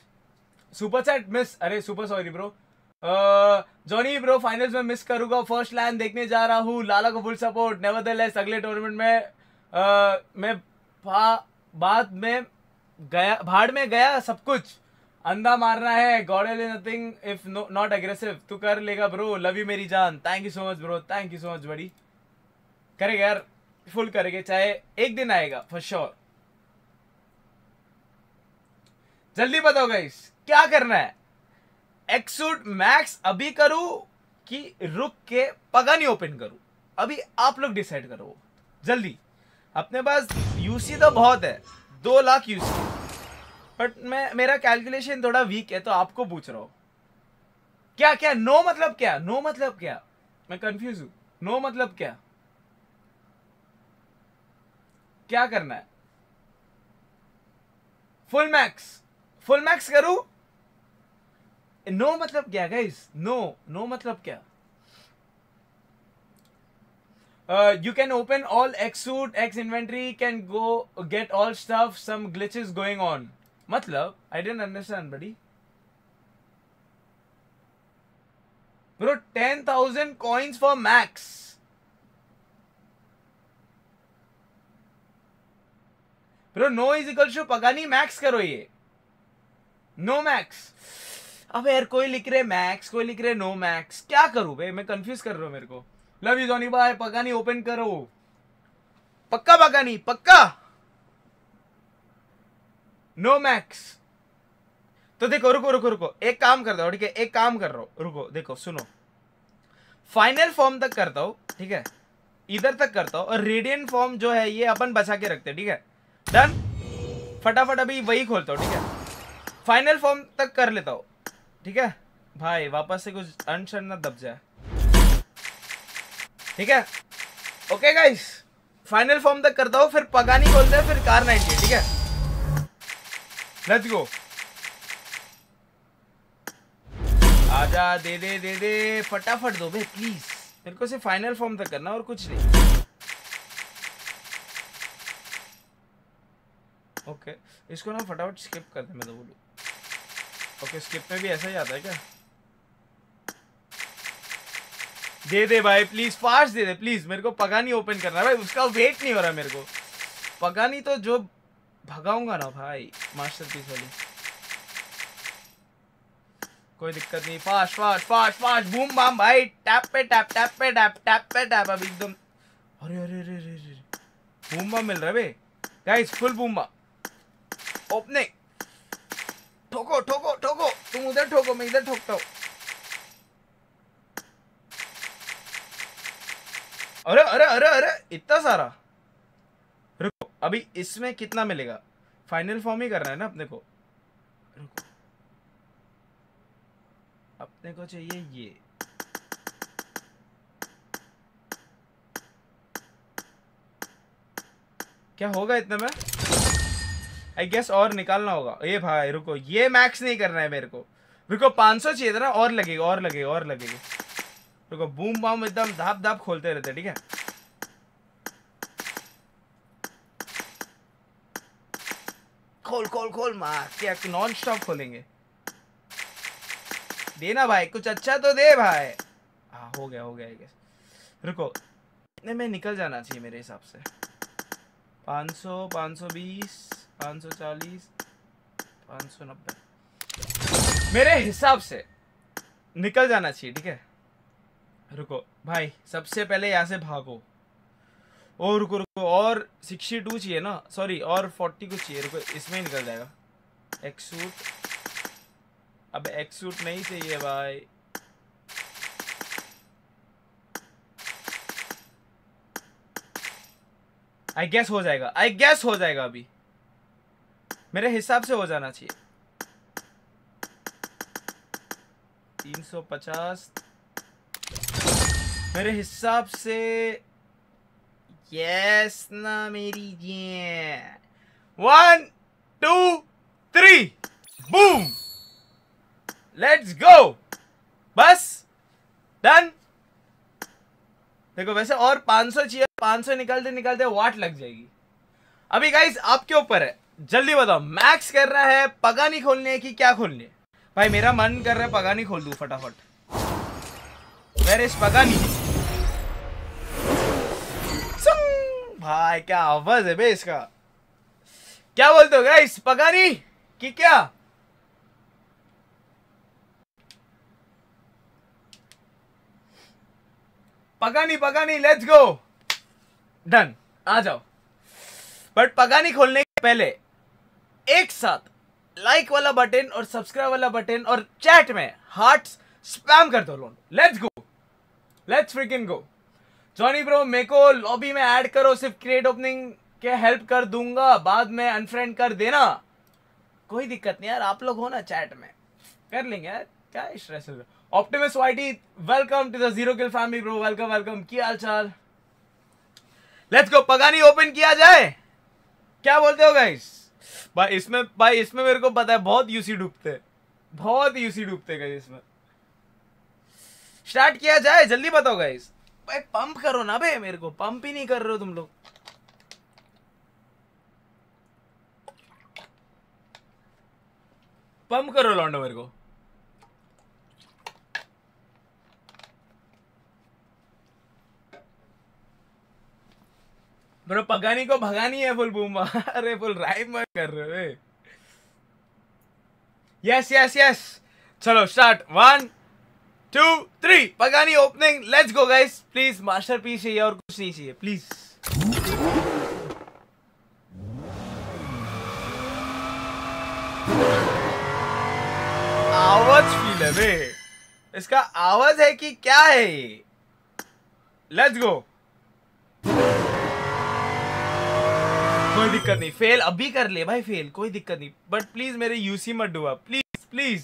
सुपर चैट मिस अरे super sorry bro Johnny bro finals में मिस करूँगा फ़र्स्ट लाइन देखने जा रहा हूँ लाला को फुल सपोर्ट नेवरदलेस अगले टूर्नामेंट में uh, मैं बाद में गया भाड़ में गया सब कुछ। अंधा मारना है, god is nothing if not aggressive तू कर लेगा ब्रो लव यू मेरी जान. Thank you so much bro thank you so much buddy करेगा यार फुल करेंगे, चाहे एक दिन आएगा फॉर श्योर जल्दी बताओ गाइस क्या करना है? एक्सूट मैक्स अभी करूँ कि रुक के पगानी ओपन करूँ? अभी आप लोग डिसाइड करो. जल्दी. अपने पास यूसी तो बहुत है. दो लाख यूसी बट मैं मेरा कैलकुलेशन थोड़ा वीक है तो आपको पूछ रहा हूँ। क्या क्या? नो मतलब क्या? नो मतलब क्या? मैं कंफ्यूज हूँ। नो मतलब क्या? क्या करना है? फुल मैक्स फुल मैक्स करूँ? नो मतलब क्या गाइस नो नो मतलब क्या? You can open all X suit, X inventory, can go get all stuff, some glitches going on. Matlab, I didn't understand, buddy. Bro, 10,000 coins for max. Bro, no is equal to Pagani max करो ये. No max अब यार कोई लिख रहे max कोई लिख रहे नो मैक्स क्या करूँ भाई? मैं कंफ्यूज कर रहा हूँ मेरे को. लव यू जोनी भाई पगानी ओपन करो. पक्का पगानी पक्का? नो मैक्स तो देखो, रुको रुको रुको। एक काम कर दो, ठीक है? एक काम कर रहा हूँ। रुको, देखो, सुनो। फाइनल फॉर्म तक करता हूँ, ठीक है? इधर तक करता हूँ। और रेडियंट फॉर्म जो है, ये अपन बचा के रखते हैं, ठीक है? डन फटाफट अभी वही खोलता हूँ, ठीक है? फाइनल फॉर्म तक कर लेता हूँ, ठीक है? भाई, वापस से कुछ अनशन ना दब जाए। ठीक है? ओके गाइस फाइनल फॉर्म तक करता हूँ, फिर पगानी खोलते हैं, फिर कार 90 ठीक है? लेट्स गो आजा दे दे दे दे फटाफट दो भाई प्लीज़ मेरे को सिर्फ़ फाइनल फॉर्म तक करना और कुछ नहीं. Okay okay. इसको ना फटाफट स्किप कर दे मैं तो बोलूँ. ओके okay, स्किप में भी ऐसा ही आता है क्या? दे दे भाई प्लीज़ फास्ट दे दे प्लीज़ मेरे को पगानी ओपन करना है भाई उसका वेट नहीं हो रहा मेरे को. पगानी तो जो भगाऊँगा ना भाई मास्टरपीस वाली। कोई दिक्कत नहीं fast fast fast fast boom, bam, भाई, टैप पे, टैप टैप पे, टैप टैप पे, टैप, अब एकदम। अरे अरे अरे अरे अरे बूम बाम मिल रहा है बे। Guys full boom bam opening ठोको ठोको ठोको। तुम उधर ठोको, मैं इधर ठोकता हूँ। अरे अरे अरे अरे, इतना सारा। अभी इसमें कितना मिलेगा? फाइनल फॉर्म ही करना है ना अपने को। रुको अपने को चाहिए ये। क्या होगा इतने में? आई गेस और निकालना होगा। ये भाई, रुको, ये मैक्स नहीं करना है मेरे को। रुको 500 चाहिए था ना, और लगेगा और लगेगा और लगेगा। रुको बूम बाम एकदम धाप धाप खोलते रहते ठीक है? खोल खोल खोल मार क्या नॉन स्टॉप खोलेंगे। देना भाई, कुछ अच्छा तो दे भाई। हाँ हो गया हो गया गेस रुको। इतने में निकल जाना चाहिए मेरे हिसाब से। 500 520 540 590 मेरे हिसाब से निकल जाना चाहिए, ठीक है? रुको। भाई, सबसे पहले यहाँ से भागो। ओ रुको रुको, और 62 चाहिए ना? सॉरी और 40 कुछ चाहिए, रुको, इसमें निकल जाएगा। एक सूट अब एक सूट नहीं चाहिए, भाई। आई गैस हो जाएगा आई गैस हो जाएगा अभी। मेरे हिसाब से हो जाना चाहिए। 350 मेरे हिसाब से यस ना मेरी ये one two three boom let's go बस. डन देखो, वैसे और 500 चाहिए 500 निकालते निकालते वाट लग जाएगी। अभी गाइज़ आपके ऊपर है। जल्दी बताओ मैक्स कर रहा है पगानी खोलनी है कि, क्या खोलनी? है भाई, मेरा मन कर रहा है पगानी खोल दू फटाफट। वेर इज़ पगानी भाई, क्या आवाज़ है बे इसका? क्या बोलते हो गाइस पगानी कि क्या? Pagani Pagani let's go done आ जाओ. बट पगानी खोलने के पहले एक साथ लाइक वाला बटन और सब्सक्राइब वाला बटन और चैट में हार्ट्स स्पैम कर दो loan. Let's go let's freaking go Johnny bro मेरे को लॉबी में ऐड करो, सिर्फ़ क्रिएट ओपनिंग के हेल्प कर दूँगा, बाद में अनफ्रेंड कर देना। कोई दिक्कत नहीं यार, आप लोग हो ना चैट में। कर लेंगे यार, क्या stress Optimus whitey welcome to the zero kill family bro welcome welcome क्या हाल चाल? लेट्स गो पगानी ओपन किया जाए। क्या बोलते हो गाइस भाई, इसमें भाई, इसमें मेरे को पता है, बहुत यूसी डूबते। बहुत यूसी डूबते गए इसमें। स्टार्ट किया जाए, जल्दी बताओ गाइस भाई पंप करो ना बे मेरे को। पंप ही नहीं कर रहे हो तुम लोग। पंप करो लौंडो मेरे को। ब्रो, पगानी को भगानी है फुल बूम अरे फुल राइम मत कर रहे हो यस यस यस चलो start one two three Pagani opening let's go guys please masterpiece चाहिए और कुछ नहीं चाहिए. प्लीज़ आवाज़ फील है इसका आवाज़ है कि क्या है लेट्स गो कोई दिक्कत नहीं. फेल अभी कर ले भाई फेल कोई दिक्कत नहीं. बट प्लीज़ मेरे यूसी मत डुबा. प्लीज़ प्लीज़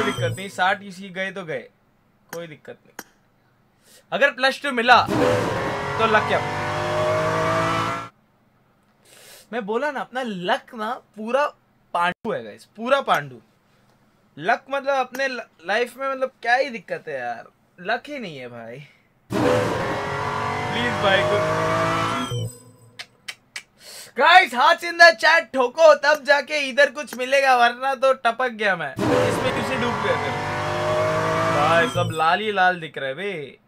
कोई दिक्कत नहीं, साठ यूसी गए तो गए, कोई दिक्कत नहीं। अगर प्लस टू मिला तो लक क्या? मैं बोला ना, अपना लक ना पूरा पांडु है गाइस पूरा पांडु। लक मतलब अपने लाइफ में मतलब क्या ही दिक्कत है यार लक ही नहीं है भाई। प्लीज़ भाई को गाइस हाथ इन द चैट ठोको, तब जाके इधर कुछ मिलेगा, वरना तो टपक गया मैं। इसमें किसी डूब गया फिर भाई, सब लाल ही लाल दिख रहा है, बे।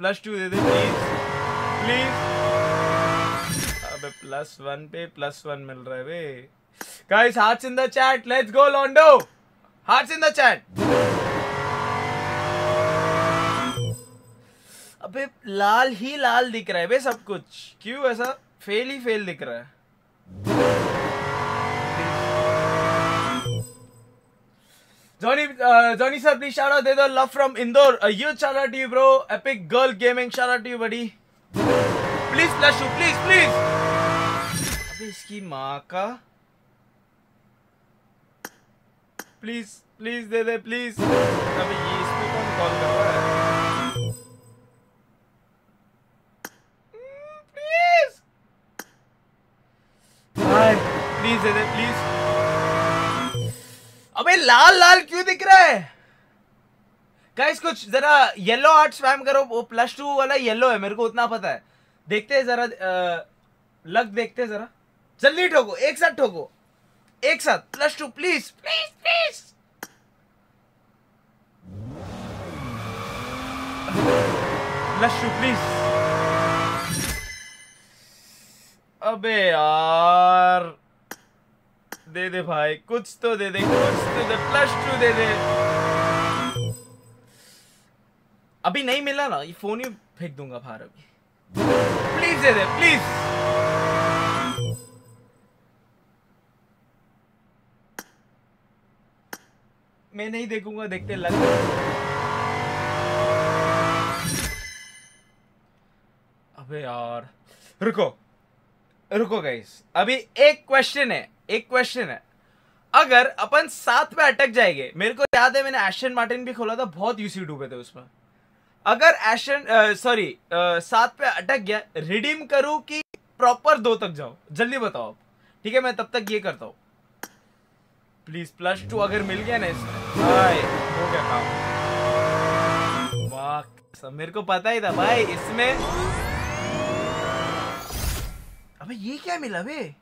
प्लस टू दे दे प्लीज़ प्लीज़ अबे प्लस वन पे प्लस वन मिल रहा है, बे। Guys hearts in the chat let's go लॉन्डो hearts in the chat अबे, लाल ही लाल दिख रहा है बे सब कुछ। क्यों ऐसा? फेल ही फेल दिख रहा है। जॉनी सर प्लीज़ दे दो लव फ्रॉम इंदौर यूज़ शारा to bro epic girl gaming शारा to buddy please plus you please please अबे, इसकी माँ का? प्लीज़ प्लीज़ दे दे प्लीज़ अभी ये इसको कौन कॉल कर रहा है? अबे, लाल लाल क्यों दिख रहा है? गाइस कुछ जरा येलो आर्ट स्पैम करो, वो प्लस टू वाला येलो है, मेरे को उतना पता है। देखते हैं जरा लग देखते हैं जरा। जल्दी ठोको, एक साथ ठोको। एक साथ plus two please please please plus two please अबे यार। दे दे भाई, कुछ तो दे दे, कुछ तो दे प्लस टू दे दे। अभी नहीं मिला ना, ये फ़ोन ही फेंक दूँगा बाहर अभी। प्लीज़ दे दे प्लीज़ मैं नहीं देखूँगा, देखते लग अबे यार, रुको। रुको गाइस अभी एक क्वेश्चन है, एक क्वेश्चन है। अगर अपन सात पे अटक जाएँगे, मेरे को याद है मैंने एशन मार्टिन भी खोला था, बहुत यूसी डूबे थे उसमें। अगर एशन सॉरी सात पे अटक गया रिडीम करूँ कि प्रॉपर दो तक जाओ जल्दी बताओ आप। ठीक है, मैं तब तक ये करता हूँ। प्लीज़ प्लस टू अगर मिल गया ना इसमें। हो गया काम। वाह मेरे को पता ही था। भाई, इसमें अबे, ये क्या मिला बे?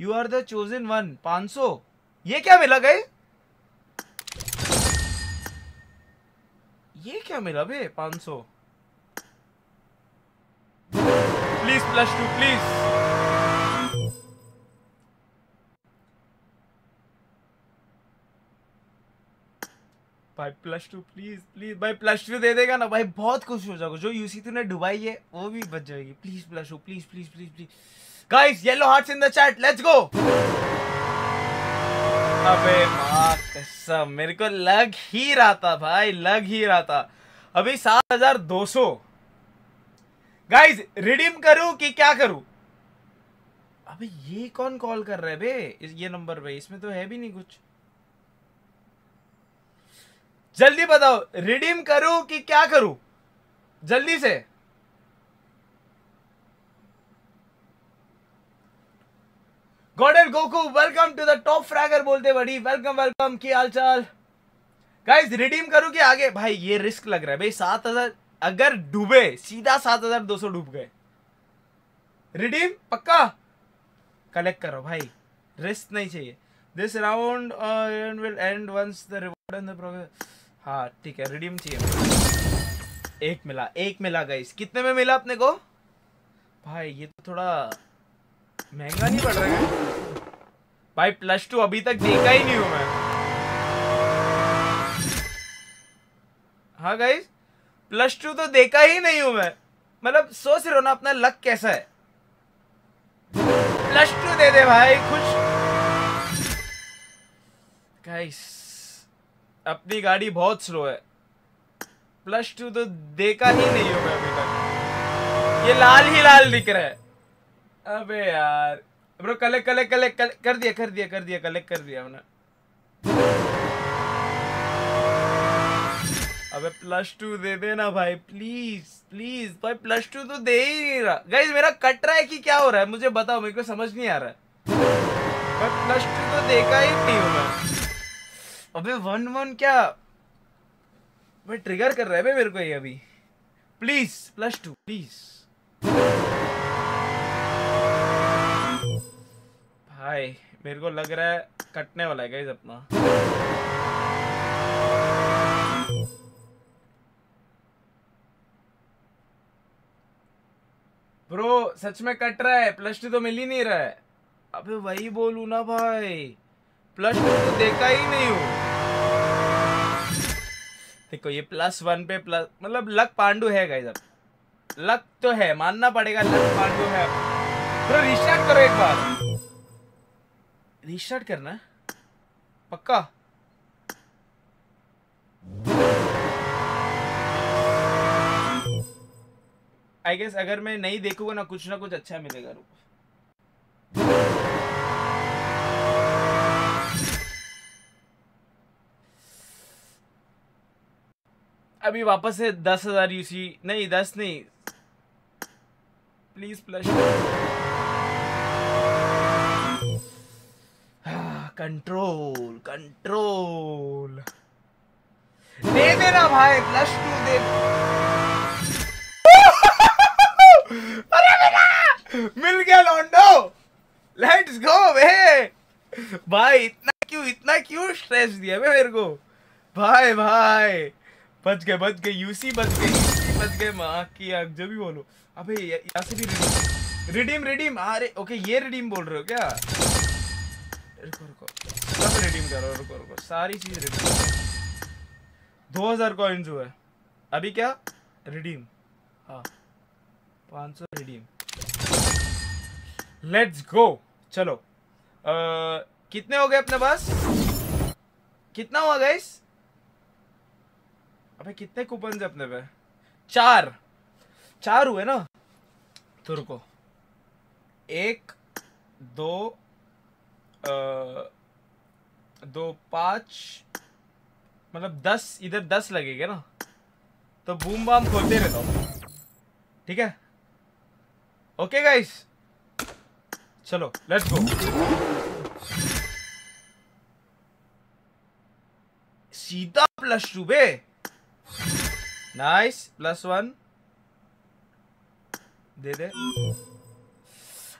You are the chosen one 500 ये क्या मिला गए? ये क्या मिला बे 500 प्लीज़ प्लस टू प्लीज़ भाई प्लस टू प्लीज़ प्लीज़ भाई प्लस टू दे देगा ना, भाई, बहुत खुश हो जाओगे। जो यूसी तूने डुबाई है वो भी बच जाएगी। Please plus two please please please please guys yellow hearts in the chat let's go अबे माँ कसम, मेरे को लग ही रहा था, भाई, लग ही रहा था। अभी सात हज़ार दो सौ। गाइज़ रिडीम करूँ कि क्या करूँ? अबे ये कौन कॉल कर रहा है बे? ये नंबर पे इसमें तो है भी नहीं कुछ। जल्दी बताओ रिडीम करूँ कि क्या करूँ? जल्दी से। गॉडन Goku welcome to the top fragger बोलते बड़ी। वेलकम वेलकम की हाल चाल गाइस रिडीम करूँ कि आगे? भाई, ये रिस्क लग रहा है। भाई, सात हज़ार, अगर डूबे, सीधा सात हज़ार दो सौ डूब गए। रिडीम पक्का? कलेक्ट करो, भाई। रिस्क नहीं चाहिए। This round will end once the reward and the progress हाँ ठीक है रिडीम चाहिए एक मिला एक मिला गाइस कितने में मिला अपने को? भाई, ये तो थोड़ा महँगा नहीं पड़ रहा है। भाई प्लस टू अभी तक देखा ही नहीं हूँ मैं। हाँ गाइस प्लस टू तो देखा ही नहीं हूँ मैं। मतलब सोच रहे हो ना, अपना लक कैसा है? प्लस टू दे दे, भाई, खुश। गाइस अपनी गाड़ी बहुत स्लो है। प्लस टू तो देखा ही नहीं हूँ मैं अभी तक। ये लाल ही लाल दिख रहा है। अबे यार। ब्रो कलेक्ट कलेक्ट कलेक्ट कर दिया कर दिया कर दिया कलेक्ट कर दिया हमने। अबे प्लस टू दे देना भाई प्लीज़ प्लीज़ भाई प्लस टू तो दे ही नहीं रहा। गाइज़ मेरा कट रहा है कि क्या हो रहा है? मुझे बताओ, मेरे को समझ नहीं आ रहा है। प्लस टू तो देखा ही नहीं हूँ मैं। अबे वन वन क्या? भाई ट्रिगर कर रहा है भाई मेरे को ये अभी। प्लीज़ प्लस टू प्लीज़ भाई, मेरे को लग रहा है कटने वाला है गाइज़ अपना। ब्रो सच में कट रहा है। प्लस टू तो मिल ही नहीं रहा है। अबे वही बोलू ना भाई। प्लस टू तो देखा ही नहीं हूँ। देखो, ये प्लस वन पे प्लस मतलब लक पांडु है गाइस अब। लक तो है, मानना पड़ेगा लक पांडु है ब्रो रिस्टार्ट करो एक बार। रिस्टार्ट करना? पक्का? आई गेस अगर मैं नहीं देखूँगा ना, कुछ ना कुछ अच्छा मिलेगा, रुको। अभी वापस से दस हज़ार यूसी नहीं, दस नहीं। प्लीज़ प्लस कंट्रोल कंट्रोल दे देना भाई प्लस टू दे? मिल गया लॉन्डो लेट्स गो बे भाई, इतना क्यों इतना क्यों स्ट्रेस दिया मेरे को? भाई भाई। बच गए बच गए यूसी बच गए यूसी बच गए माँ की आग जो भी बोलो। अबे यहाँ से भी रिडीम रिडीम रिडीम अरे ओके ये रिडीम बोल रहे हो क्या? रुको रुको। सब रिडीम करो रुको रुको। सारी चीज़ रिडीम दो हज़ार कॉइन्स हुए। अभी क्या? रिडीम हाँ। पाँच सौ रिडीम लेट्स गो चलो। अ, कितने हो गए अपने पास? कितना हुआ गाइस अबे कितने कूपन है अपने पे? चार। चार हुए ना? तो रुको एक दो अ, दो पाँच मतलब दस इधर दस लगेगा ना? तो बूम बाम खोलते रहता हूँ। ठीक है? ओके गाइस चलो लेट्स गो सीधा प्लस टू बे। नाइस प्लस वन दे दे।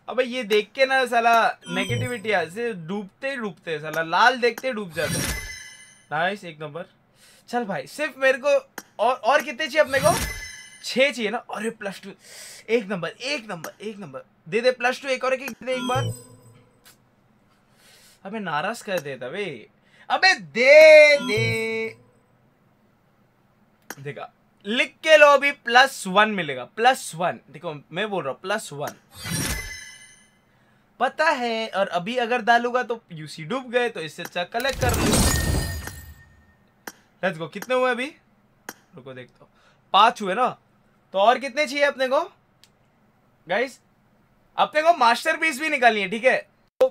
अबे ये देख के ना साला नेगेटिविटी ऐसे डूबते डूबते साला। लाल देखते डूब जाते नाइस एक नंबर। चल भाई, सिर्फ़ मेरे को और और कितने चाहिए अपने को? छह चाहिए ना। अरे प्लस टू एक नंबर एक नंबर एक नंबर। दे दे प्लस टू एक और एक दे एक बार। अबे नाराज़ कर देता बे अबे दे दे। देखा। लिख के लो अभी प्लस वन मिलेगा। प्लस वन देखो, मैं बोल रहा हूँ प्लस वन पता है, और अभी अगर डालूँगा तो यूसी डूब गए तो इससे अच्छा कलेक्ट कर लूँ। लेट्स गो कितने हुए अभी? रुको, देखता हूँ। पाँच हुए ना? तो और कितने चाहिए अपने को? गाइस अपने को मास्टर पीस भी निकालनी है, ठीक है? तो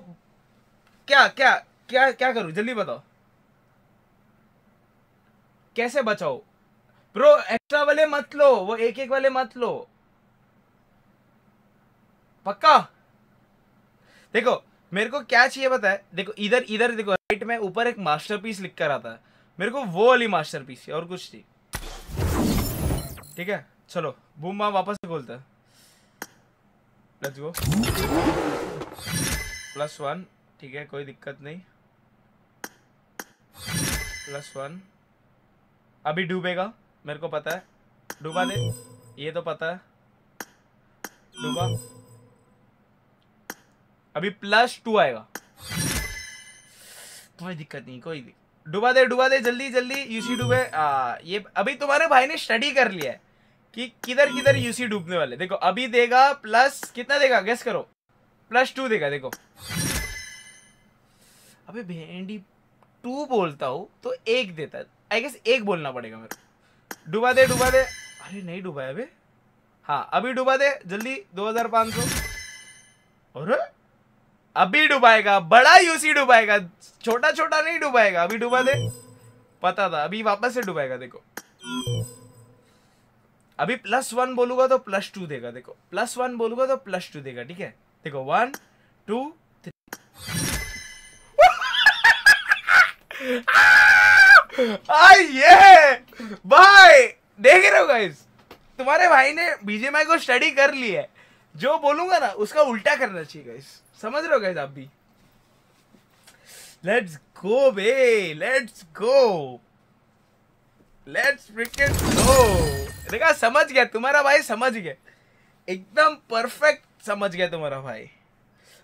क्या क्या क्या क्या करूँ? जल्दी बताओ। कैसे बचाओ ब्रो एक्स्ट्रा वाले मत लो, वो एक एक वाले मत लो। पक्का? देखो, मेरे को क्या चाहिए पता है? देखो, इधर इधर देखो राइट में ऊपर एक मास्टरपीस लिख कर आता है। मेरे को वो वाली मास्टरपीस और कुछ नहीं। ठीक है? चलो बूम वापस खोलते हैं। लेट्स गो प्लस वन ठीक है, कोई दिक्कत नहीं। प्लस वन अभी डूबेगा। मेरे को पता है। डूबा दे। ये तो पता है। डूबा। अभी प्लस टू आएगा। कोई दिक्कत नहीं, कोई दिक्कत डुबा दे डुबा दे, जल्दी जल्दी यूसी डूबे। ये अभी तुम्हारे भाई ने स्टडी कर लिया है कि किधर किधर यूसी डूबने वाले। देखो, अभी देगा प्लस कितना देगा? गेस करो। प्लस टू देगा, देखो। अबे, भेंडी टू बोलता हूँ तो एक देता है। आई गेस एक बोलना पड़ेगा मेरे डुबा दे डुबा दे। अरे नहीं डुबा अबे हाँ अभी डुबा दे, जल्दी, दो हज़ार पाँच सौ। अरे अभी डुबाएगा, बड़ा यूसी डुबाएगा छोटा छोटा नहीं डुबाएगा, अभी डुबा दे। पता था, अभी वापस से डुबाएगा, देखो। अभी प्लस वन बोलूँगा तो प्लस टू देगा, देखो। प्लस वन बोलूँगा तो प्लस टू देगा, ठीक है? देखो वन टू भाई देख रहे हो गाइस तुम्हारे भाई ने बीजेमआई को स्टडी कर ली है। जो बोलूँगा ना उसका उल्टा करना चाहिए गाइस समझ रहे हो गाइस आप भी? Let's go bay let's go let's freaking go देखा समझ गया तुम्हारा भाई समझ गया। एकदम परफेक्ट समझ गया तुम्हारा भाई।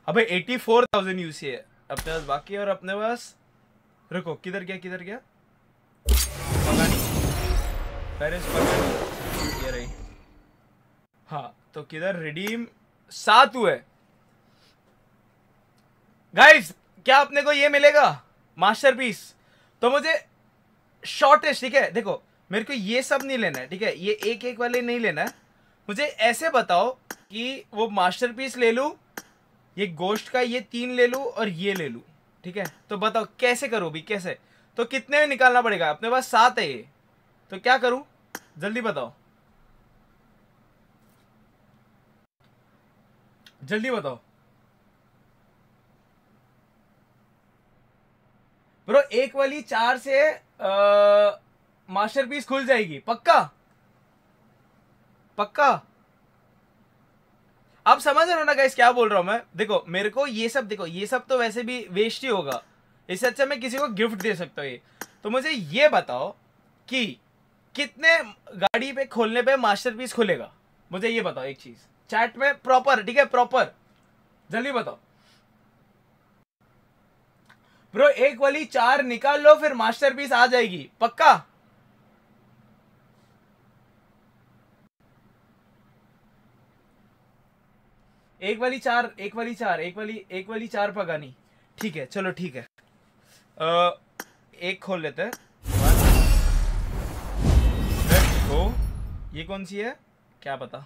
अबे 84,000 यूसी है। अपने पास बाकी और अपने पास रुको किधर गया किधर गया? हाँ तो किधर रिडीम सात हुए गाइस क्या अपने को ये मिलेगा? मास्टरपीस तो मुझे शॉर्टेस्ट ठीक है? देखो, मेरे को ये सब नहीं लेना है, ठीक है? ये एक एक वाले नहीं लेना है। मुझे ऐसे बताओ कि वो मास्टरपीस ले लूँ, ये गोश्त का ये तीन ले लूँ और ये ले लूँ, ठीक है? तो बताओ, कैसे करो भी कैसे? तो कितने में निकालना पड़ेगा? अपने पास सात है ये। तो क्या करूँ? जल्दी बताओ। जल्दी बताओ। ब्रो, एक वाली चार से मास्टरपीस खुल जाएगी। पक्का? पक्का? आप समझ रहे हो ना गाइस क्या बोल रहा हूँ मैं? देखो, मेरे को ये सब, देखो, ये सब तो वैसे भी वेस्ट ही होगा। इससे अच्छा मैं किसी को गिफ्ट दे सकता हूँ ये। तो मुझे ये बताओ कि कितने गाड़ी पे खोलने पे मास्टरपीस खुलेगा? मुझे ये बताओ एक चीज़। चैट में प्रॉपर ठीक है? प्रॉपर जल्दी बताओ। ब्रो एक वाली चार निकाल लो फिर मास्टरपीस आ जाएगी। पक्का? एक वाली चार, एक वाली चार, एक वाली एक वाली चार पगानी। ठीक है, चलो, ठीक है। अ, एक खोल लेते हैं। ये कौन सी है? क्या पता।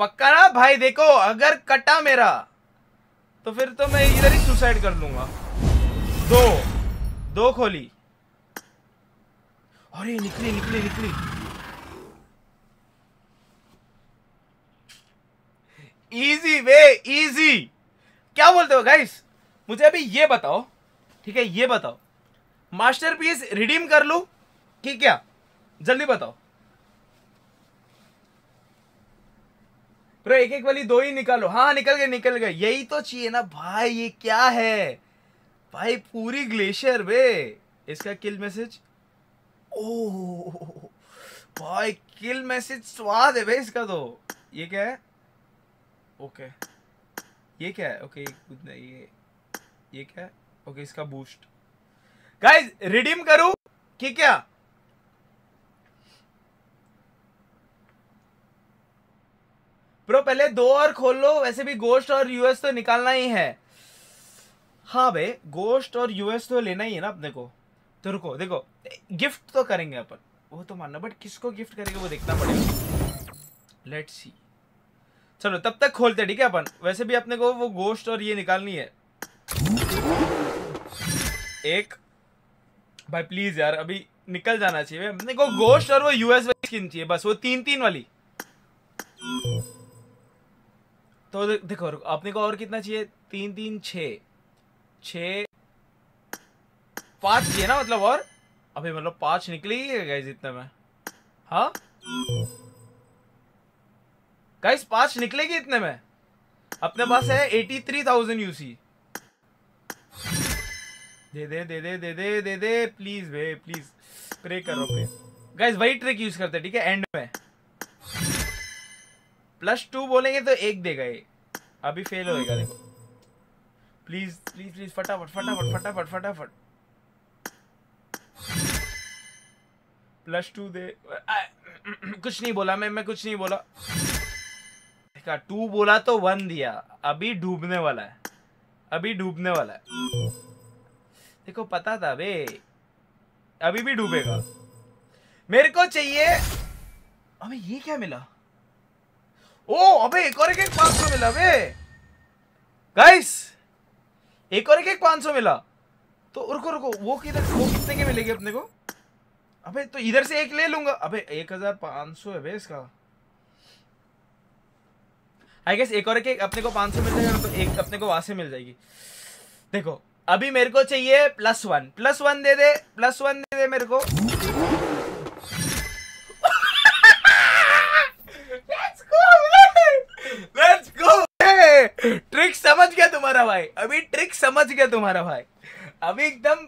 पक्का ना? भाई देखो अगर कटा मेरा तो फिर तो मैं इधर ही सुसाइड कर लूँगा। दो। दो खोली। अरे निकली निकली निकली। इजी वे इजी क्या बोलते हो गाइस मुझे अभी ये बताओ ठीक है, ये बताओ। मास्टरपीस रिडीम कर लूँ कि क्या? जल्दी बताओ। एक एक वाली दो ही निकालो। हाँ निकल गए निकल गए। यही तो चाहिए ना। भाई, ये क्या है? भाई, पूरी ग्लेशियर बे इसका किल मैसेज ओ भाई किल मैसेज स्वाद है बे इसका तो। ये क्या है? ओके ये क्या है? ओके ये ये क्या है? ओके इसका बूस्ट गाइस रिडीम करूँ? कि क्या? ब्रो पहले दो और खोल लो, वैसे भी गोश्त और यूएस तो निकालना ही है। हाँ भाई गोश्त और यूएस तो लेना ही है ना अपने को। तो रुको, देखो गिफ्ट तो करेंगे अपन। वो तो मानना बट किसको गिफ्ट करेंगे वो देखना पड़ेगा। लेट्स सी चलो, तब तक खोलते ठीक है अपन? वैसे भी अपने को वो गोश्त और ये निकालनी है। एक, भाई प्लीज़ यार, अभी निकल जाना चाहिए अपने को गोश्त और वो यूएस वाली स्किन चाहिए, बस वो तीन तीन वाली। तो देखो अपने को और कितना चाहिए? तीन तीन छ पाँच चाहिए ना मतलब और? अभी मतलब पाँच निकली गाइस इतने में। हाँ? गाइस पाँच निकलेगी इतने में। अपने पास है एटी थ्री थाउज़ेंड यूसी दे दे दे दे दे दे दे दे प्लीज़ भे प्लीज़ प्रे करो प्रे गाइस वही ट्रिक यूज़ करते हैं ठीक है? एंड में. प्लस टू बोलेंगे तो एक देगा ये. अभी फेल होएगा देखो. प्लीज़ प्लीज़ प्लीज़ फटाफट फटाफट फटाफट फटाफट. प्लस टू दे. आ, कुछ नहीं बोला मैं मैं कुछ नहीं बोला. देखा टू बोला तो वन दिया. अभी डूबने वाला है. अभी डूबने वाला है. देखो पता था बे। अभी भी डूबेगा। मेरे को चाहिए। अबे ये क्या मिला? ओ अबे एक और एक एक पाँच सौ मिला बे। गाइस एक और एक एक पाँच सौ मिला। तो रुको रुको वो किधर वो कितने के मिलेगी अपने को? अबे तो इधर से एक ले लूँगा। अबे एक हज़ार पाँच सौ है बे इसका। आई गेस एक और एक, अपने को पाँच सौ मिल जाएगा तो एक अपने को वहाँ से मिल जाएगी। देखो अभी मेरे को चाहिए प्लस वन प्लस वन दे दे प्लस वन दे दे मेरे को. ट्रिक समझ गया तुम्हारा भाई. अभी ट्रिक समझ गया तुम्हारा भाई. अभी एकदम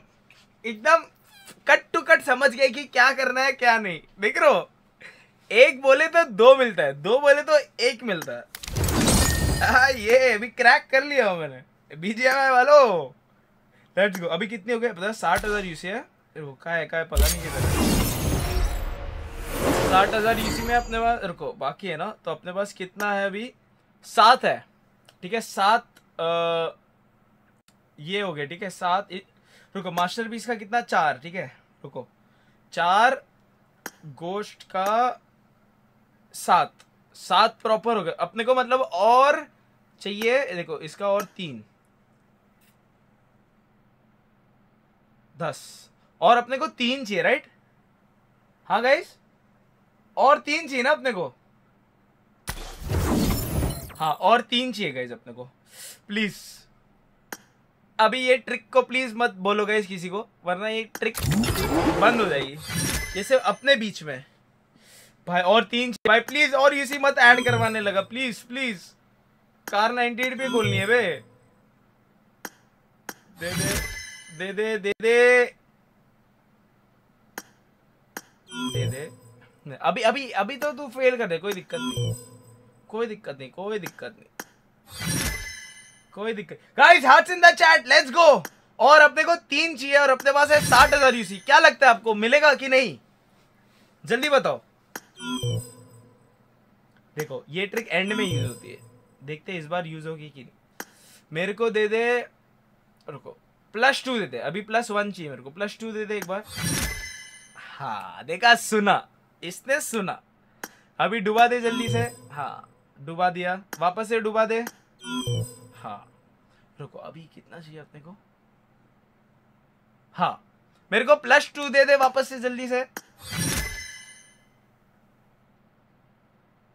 एकदम कट टू कट समझ गए कि क्या करना है, क्या नहीं. देख हो? एक बोले तो दो मिलता है. दो बोले तो एक मिलता है. हाँ ये अभी क्रैक कर लिया मैंने. बीजीएमआई वालो. लेट्स गो अभी कितनी हो गई पता है, साठ हज़ार यूसी है। रुको है का है, पता नहीं किधर साठ हज़ार यूसी में अपने पास, रुको, बाकी है ना तो अपने पास कितना है अभी? सात है। ठीक है, सात ये हो गए, ठीक है, सात रुको, मास्टर पीस का कितना? चार, ठीक है, रुको। चार गोश्त का सात। सात प्रॉपर हो गए। अपने को मतलब और चाहिए, देखो, इसका और तीन। दस। और अपने को तीन चाहिए राइट हाँ गाइस और तीन चाहिए ना अपने को? हाँ और तीन चाहिए गाइस अपने को। प्लीज़ अभी ये ट्रिक को प्लीज़ मत बोलो गाइस किसी को, वरना ये ट्रिक बंद हो जाएगी। जैसे अपने बीच में। भाई, और तीन भाई प्लीज़ और यूसी मत ऐड करवाने लगा। प्लीज़ प्लीज़ कार नाइनटी 98 भी खोलनी है, बे। दे दे। दे दे दे दे। दे दे। अभी अभी अभी तो तू फेल कर दे, कोई दिक्कत नहीं। कोई दिक्कत नहीं, कोई दिक्कत नहीं। कोई दिक्कत guys hearts in the chat let's go और अपने को तीन चाहिए और अपने पास है साठ हज़ार यूसी क्या लगता है आपको, मिलेगा कि नहीं? जल्दी बताओ। देखो, ये ट्रिक एंड में यूज़ होती है। देखते हैं इस बार यूज़ होगी कि नहीं। मेरे को दे दे, रुको। प्लस टू दे दे अभी प्लस वन चाहिए मेरे को। प्लस टू दे दे एक बार। हाँ देखा, सुना। इसने सुना। अभी डुबा दे जल्दी से। हाँ डुबा दिया। वापस से डुबा दे। हाँ। रुको, अभी कितना चाहिए अपने को? हाँ मेरे को प्लस टू दे दे वापस से जल्दी से।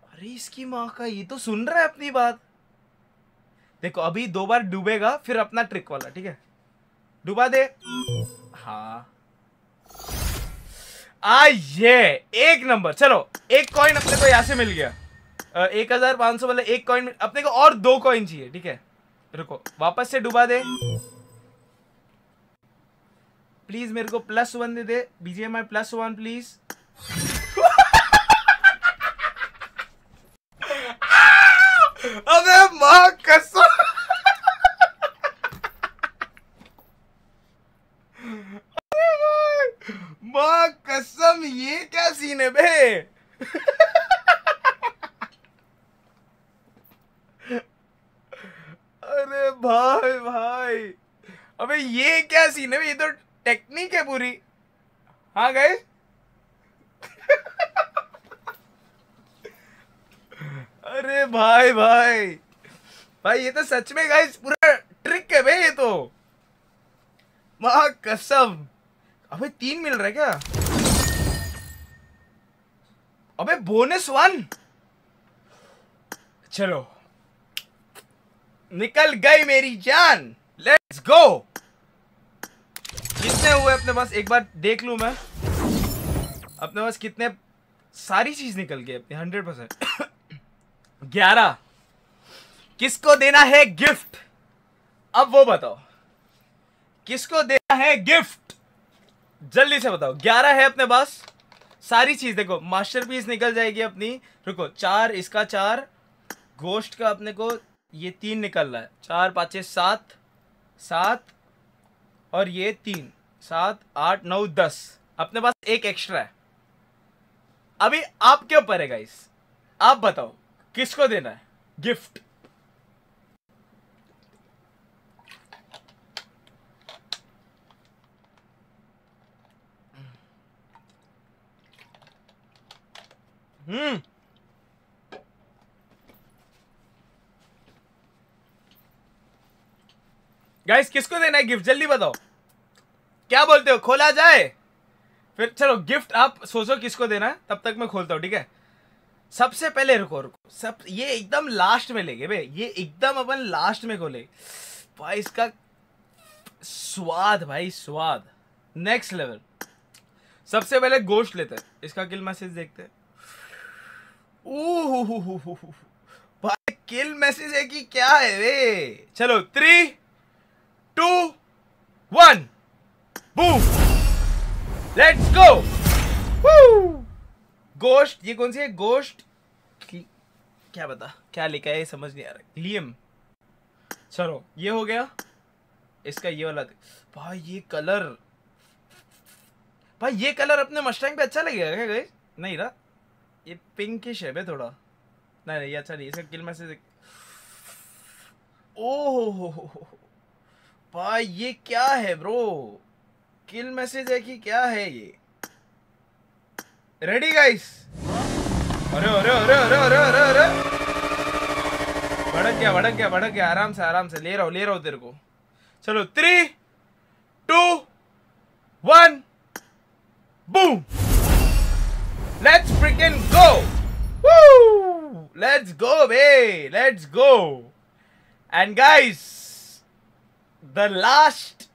अरे, इसकी माँ का ये तो सुन रहा है अपनी बात। देखो, अभी दो बार डूबेगा, फिर अपना ट्रिक वाला, ठीक है? डुबा दे। हाँ। आ ये, एक नंबर। चलो, एक कॉइन अपने को यहाँ से मिल गया। एक हज़ार पाँच सौ वाला एक कॉइन अपने को और दो कॉइन चाहिए, ठीक है? रुको, वापस से डुबा दे। प्लीज़ मेरे को प्लस वन दे दे। बीजीएमआई प्लस वन प्लीज़ अबे माँ, कसम अरे भाई, माँ कसम ये क्या सीन है, बे? अरे भाई भाई। अबे, ये क्या सीन है? ये तो टेक्निक है पूरी। हाँ गए अरे भाई भाई। भाई, ये तो सच में गाइस पूरा ट्रिक है भाई ये तो। कसम। अबे, तीन मिल रहा है क्या? अबे बोनस वन चलो। निकल गई मेरी जान। लेट्स गो कितने हुए अपने पास? एक बार देख लूँ मैं। अपने पास कितने सारी चीज़ निकल गई अपनी हंड्रेड परसेंट ग्यारह। किसको देना है गिफ्ट अब वो बताओ। किसको देना है गिफ्ट जल्दी से बताओ। ग्यारह है अपने पास। सारी चीज़ देखो मास्टरपीस निकल जाएगी अपनी। रुको, चार, इसका चार गोश्त का अपने को ये तीन निकल रहा है। चार, पाँचे सात सात और ये तीन, सात, आठ, नौ, दस। अपने पास एक एक्स्ट्रा है। अभी आपके ऊपर है गाइस आप बताओ, किसको देना है? गिफ्ट हम्म गाइस किसको देना है गिफ्ट जल्दी बताओ। क्या बोलते हो? खोला जाए। फिर चलो गिफ्ट आप सोचो किसको देना है, तब तक मैं खोलता हूँ, ठीक है? सबसे पहले रुको रुको। सब, ये एकदम लास्ट में लेंगे, बे। ये एकदम अपन लास्ट में खोले भाई, इसका स्वाद, भाई, स्वाद। नेक्स्ट लेवल सबसे पहले गोश्त लेते हैं। इसका किल मैसेज देखते हैं। भाई किल मैसेज है कि क्या है वे चलो three two one boom let's go गोश्त ये कौन सी है? गोश्त क्या बता क्या लिखा है समझ नहीं आ रहा। लियम चलो, ये हो गया। इसका ये वाला भाई, ये कलर भाई, ये कलर अपने मस्टैंग पे अच्छा लगेगा क्या गाइस नहीं ना ये पिंकिश है बे थोड़ा। नहीं नहीं, ये अच्छा नहीं, इसका किल मैसेज ओह भाई, ये क्या है ब्रो किल मैसेज है कि क्या है ये? रेडी गाइस अरे अरे अरे अरे अरे अरे अरे। भड़क गया भड़क गया भड़क गया। आराम से आराम से। ले रहा हूँ, ले रहा हूँ तेरे को। चलो three two one boom let's freaking go let's go bay let's go and guys the last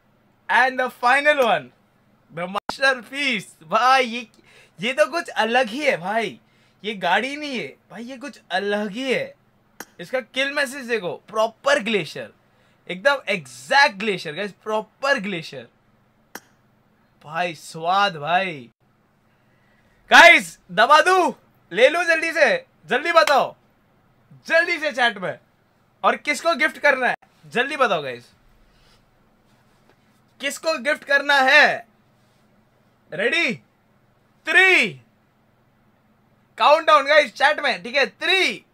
and the final one the masterpiece भाई ये ये तो कुछ अलग ही है भाई. ये गाड़ी नहीं है. भाई ये कुछ अलग ही है. इसका किल मैसेज देखो. प्रॉपर ग्लेशियर एकदम exact glacier guys proper glacier भाई स्वाद भाई. गाइस दबा दू। ले लू जल्दी से। जल्दी बताओ। जल्दी से चैट में। और किसको गिफ्ट करना है? जल्दी बताओ गाइस किसको गिफ्ट करना है? Ready three countdown guys chat में। ठीक है? Three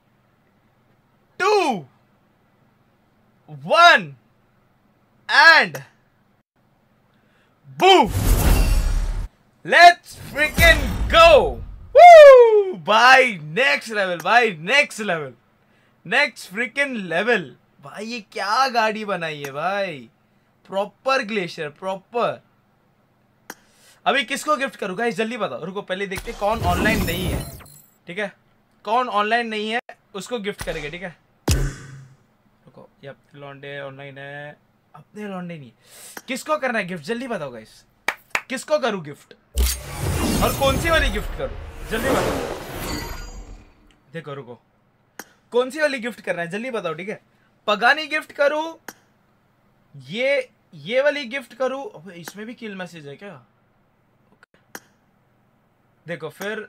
two one and boo let's freaking go भाई नेक्स्ट लेवल भाई next level next freaking level भाई, ये क्या गाड़ी बनाई है भाई? प्रॉपर ग्लेशियर प्रॉपर अभी किसको गिफ्ट करूँ? गाइस जल्दी बताओ। रुको, पहले देखते कौन ऑनलाइन नहीं है। ठीक है? कौन ऑनलाइन नहीं है, उसको गिफ्ट करेंगे, ठीक है? रुको, ये अपने लॉन्डे ऑनलाइन है। अपने लॉन्डे नहीं किसको करना है गिफ्ट जल्दी बताओ गाइस किसको करूँ गिफ्ट और कौन सी वाली गिफ्ट करूँ? जल्दी बताओ। देखो, रुको। कौन सी वाली गिफ्ट करना है? जल्दी बताओ, ठीक है? पगानी गिफ्ट करूँ? ये ये वाली गिफ्ट करूँ? इसमें भी किल मैसेज है क्या? देखो, फिर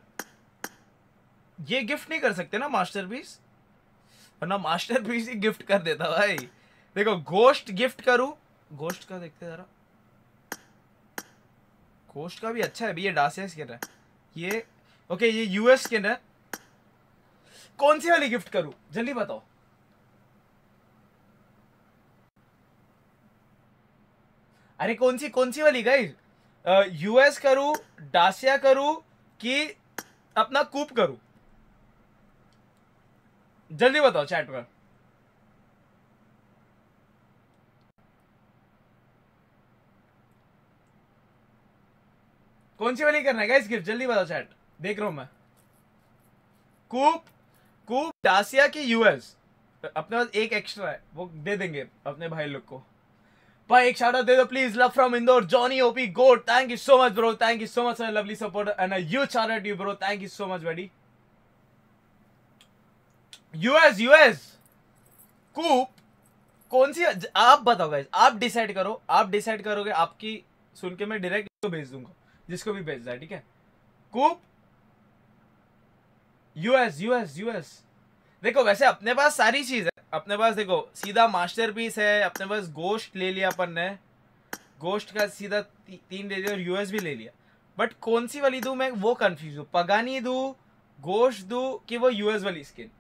ये गिफ्ट नहीं कर सकते ना मास्टरपीस वरना मास्टर पीस ही गिफ्ट कर देता, भाई। देखो गोश्त गिफ्ट करूँ? गोश्त का देखते जरा। गोश्त का भी अच्छा है भी ये डासिया स्किन है। ये ओके ये यूएस स्किन है। कौन सी वाली गिफ्ट करूँ? जल्दी बताओ। अरे कौन सी कौन सी वाली गाइस यूएस करूँ डासिया करूँ, कि अपना कूप करूँ? जल्दी बताओ चैट में कौन सी वाली करना है गिफ्ट जल्दी बताओ चैट देख रहा हूँ मैं. कूप कूप डासिया की यूएस अपने पास एक एक्स्ट्रा है. वो दे देंगे अपने भाई लोग को. भाई, एक शाउट दे दो please love from Indore Johnny OP god thank you so much bro thank you so much for lovely support and a huge shout you bro thank you so much buddy US US कूप, कौन सी आप बताओ guys आप decide करो. आप decide करोगे, आपकी सुन के मैं डायरेक्ट इसको भेज दूँगा. जिसको भी भेजना है ठीक है? कूप। यूएस यूएस यूएस देखो वैसे अपने पास सारी चीज़ है। अपने पास देखो सीधा मास्टरपीस है अपने पास गोश्त ले लिया अपन ने। गोश्त का सीधा ती, तीन ले लिया और यूएस भी ले लिया। बट कौन सी वाली दूँ मैं? वो कंफ्यूज हूँ। पगानी दूँ गोश्त दूँ कि वो यूएस वाली स्किन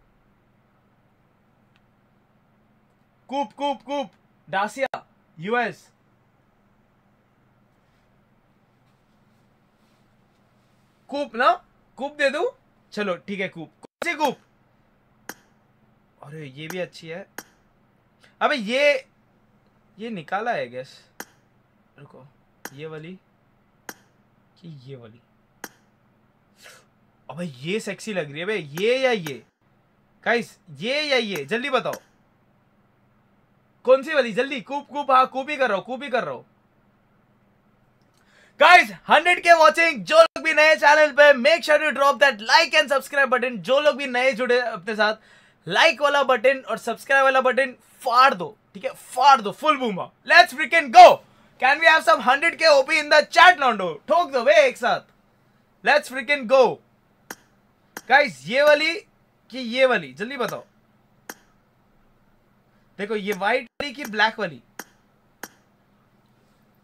कूप कूप कूप। डासिया यूएस कूप ना? कूप दे दू? चलो, ठीक है, कूप। कौन सी कूप? अरे, ये भी अच्छी है। अबे, ये ये निकाला है गैस रुको, ये वाली कि ये वाली? अबे, ये सेक्सी लग रही है बे ये या ये? गाइस ये या ये? जल्दी बताओ। कौन सी वाली? जल्दी, कूप कूप हाँ कूप ही कर रहा हूँ, कूप ही कर रहा हूँ। गाइस 100 के वाचिंग जो लोग भी नए चैनल पे make sure you drop that like and subscribe button जो लोग भी नए जुड़े अपने साथ लाइक वाला बटन और सब्सक्राइब वाला बटन फाड़ दो, ठीक है? फाड़ दो full बूमा let's freaking go can we have some 100 K OP in the chat लॉन्डो ठोक दो वे एक साथ. लेट्स फ्रिकन गो गाइस ये वाली कि ये वाली, जल्दी बताओ. देखो, ये व्हाइट वाली कि ब्लैक वाली?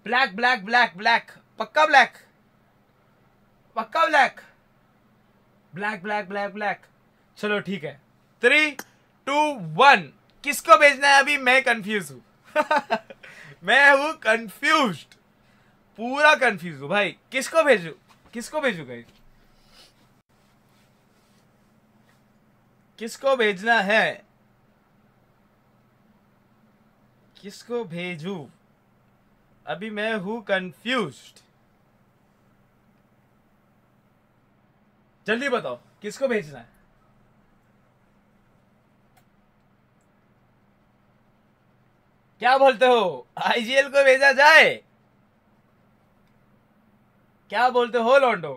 ब्लैक ब्लैक ब्लैक ब्लैक पक्का ब्लैक पक्का black black black black black चलो ठीक है। थ्री टू वन किसको भेजना है अभी? मैं कंफ्यूज हूँ। मैं हूँ कंफ्यूज पूरा कंफ्यूज हूँ। भाई, किसको भेजू? किसको भेजू गई किसको भेजना है? किसको भेजू? अभी मैं हूँ कंफ्यूज्ड जल्दी बताओ, किसको भेजना है? क्या बोलते हो? आईजीएल को भेजा जाए? क्या बोलते हो लॉन्डो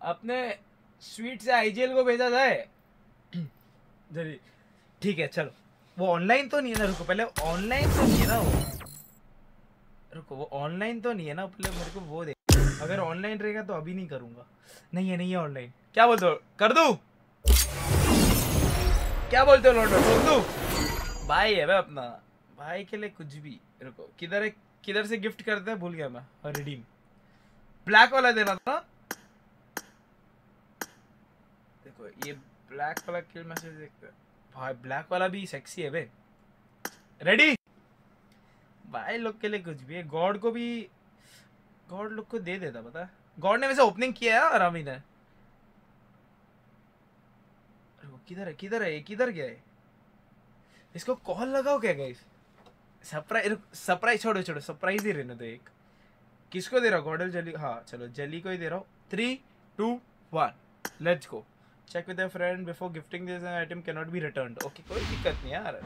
अपने स्वीट से आईजीएल को भेजा जाए? जल्दी। ठीक है, चलो। वो ऑनलाइन तो नहीं है ना, रुको, पहले ऑनलाइन तो नहीं है ना वो? रुको, वो ऑनलाइन तो नहीं है ना, पहले मेरे को वो दे। अगर ऑनलाइन रहेगा तो अभी नहीं करूँगा। नहीं है नहीं है ऑनलाइन क्या बोलते हो? कर दू? क्या बोलते हो, लॉन्डो? ठोक दू? भाई है अपना। भाई के लिए कुछ भी। रुको, किधर है किधर से गिफ्ट करते हैं? भूल गया मैं। रिडीम ब्लैक वाला देना था देखो, ये ब्लैक वाला किल मैसेज देखते भाई ब्लैक वाला भी सेक्सी है बे। रेडी भाई, लोग के लिए कुछ भी है। गॉड को भी गॉड लोग को दे देता, पता गॉड ने वैसे ओपनिंग किया है आरामी ने। किधर है किधर है किधर गया है इसको कॉल लगाओ क्या गाइस सरप्राइज़ सरप्राइज़ छोड़ो छोड़ो सरप्राइज़ ही रहने दो एक। किसको दे रहा हूँ? गॉडल जली हाँ चलो जली को ही दे रहा हूँ। Three two one let's go check with friend before gifting this item can not be return okay कोई दिक्कत नहीं यार।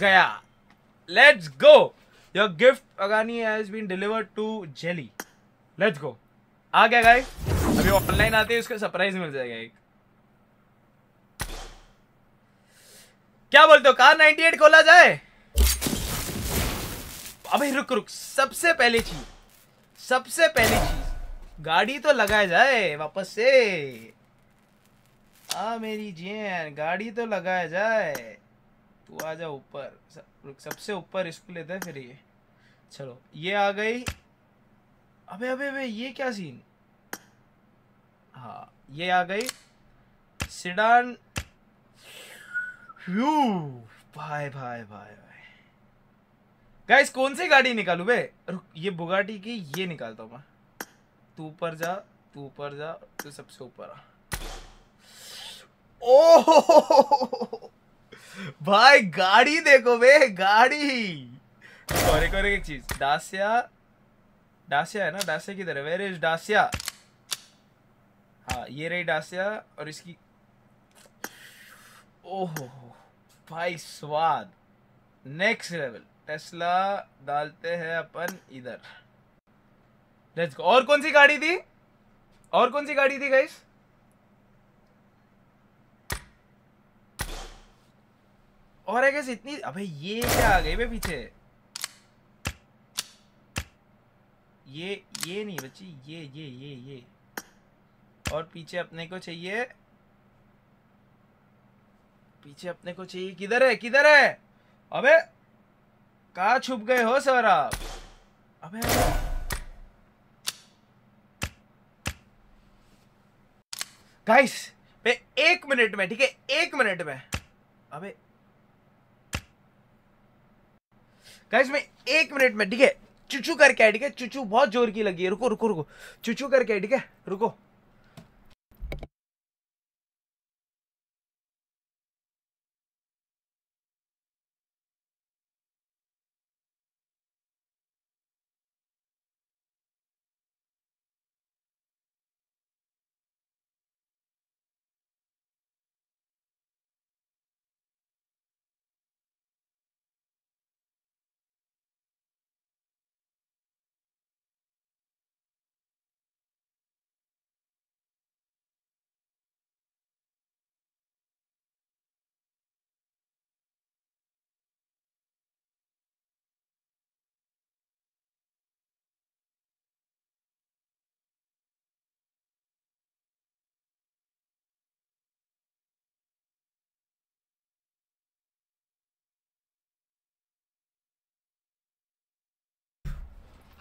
गया। Let's go your gift अगानी has been delivered to Jelly let's go आ गया गाइस अभी ऑनलाइन आते ही उसको सरप्राइज़ मिल जाएगा एक। क्या बोलते हो? कार 98 खोला जाए? अबे, रुक रुक। सबसे पहली चीज़, सबसे पहली चीज़, गाड़ी तो लगाया जाए वापस से। आ, मेरी जैन गाड़ी तो लगाया जाए। तू आ जा ऊपर। सबसे ऊपर इसको लेते फिर ये। चलो, ये आ गई। अबे अबे अबे, ये क्या सीन हाँ ये आ गई। सिडान फ्यू भाई भाई भाई भाई। गाइस कौन सी गाड़ी निकालू बे? रुक, ये बुगाटी की, ये निकालता हूँ मैं। तू ऊपर जा, तू ऊपर जा, तू सबसे ऊपर आ। ओ भाई, गाड़ी देखो बे, गाड़ी। और एक और एक चीज़। डासिया डासिया है ना? डासिया किधर है? वेर इज़ डासिया हाँ ये रही डासिया और इसकी ओहो, भाई स्वाद। नेक्स्ट लेवल टेस्ला डालते हैं अपन इधर। लेट्स गो और कौन सी गाड़ी थी? और कौन सी गाड़ी थी गाइस और है कैसे इतनी अबे, ये क्या आ गई बे पीछे? ये ये नहीं बच्ची, ये ये ये ये। और पीछे अपने को चाहिए, पीछे अपने को चाहिए, किधर है किधर है? अबे, कहा छुप गए हो सर आप अबे। गाइस मैं एक मिनट में, ठीक है, एक मिनट में। अबे। गाइस मैं एक मिनट में, ठीक है चुचू करके आया ठीक है? चुचू बहुत ज़ोर की लगी है। रुको रुको रुको। चुचू करके आया ठीक है? रुको।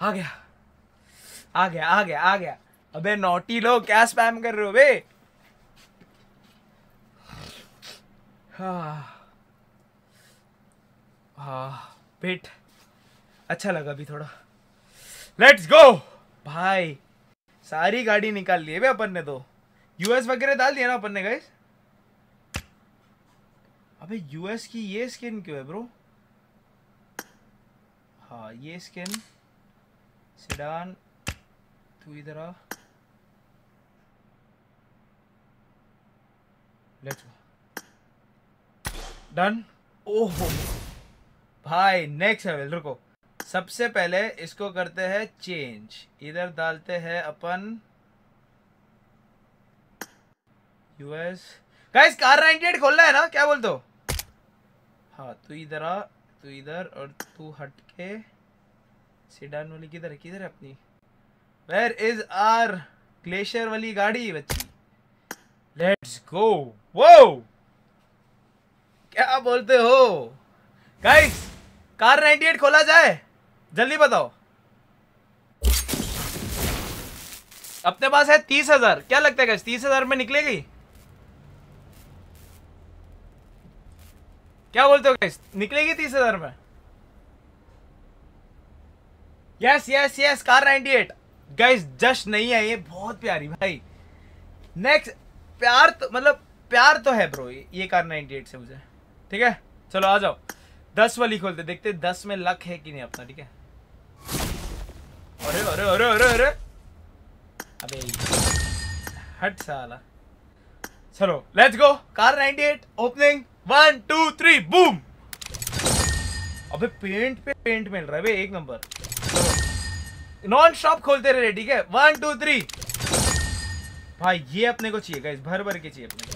आ गया। आ गया आ गया आ गया। अबे नोटी लोग क्या स्पैम कर रहे हो बे? हाँ। हाँ पेट अच्छा लगा अभी थोड़ा। लेट्स गो भाई, सारी गाड़ी निकाल ली है अपन ने तो। यूएस वगैरह डाल दिया ना अपन ने गाइस अबे यूएस की ये स्किन क्यों है ब्रो हाँ ये स्किन सिडान तू इधर आ लेट्स डन ओहो। भाई नेक्स्ट लेवल रुको। सबसे पहले इसको करते हैं चेंज इधर डालते हैं अपन यूएस गाइस कार 98 खोलना है ना? क्या बोलते हो? हाँ तू इधर आ तू इधर और तू हट के सीडान वाली किधर है? किधर है अपनी? वेयर इज़ आर ग्लेशियर वाली गाड़ी बच्ची? लेट्स गो वो क्या बोलते हो? गाइस कार 98 खोला जाए। जल्दी बताओ। अपने पास है तीस हज़ार। क्या लगता है गाइस तीस हज़ार में निकलेगी? क्या बोलते हो गाइस निकलेगी तीस हज़ार में? Yes yes yes car 98 guys just नहीं है ये, बहुत प्यारी भाई। नेक्स्ट प्यार तो मतलब प्यार तो है ब्रो ये कार 98 से मुझे। ठीक है? चलो, आ जाओ। दस वाली खोलते देखते दस में लक है कि नहीं अपना, ठीक है? अरे अरे अरे अरे अरे। अबे, हट साला। चलो let's go car 98 opening one two three boom अबे पेंट पे पेंट मिल रहा है एक नंबर नॉन स्टॉप खोलते रहे, ठीक है? वन टू थ्री भाई, ये अपने को चाहिए गाइस भर भर के चाहिए अपने को।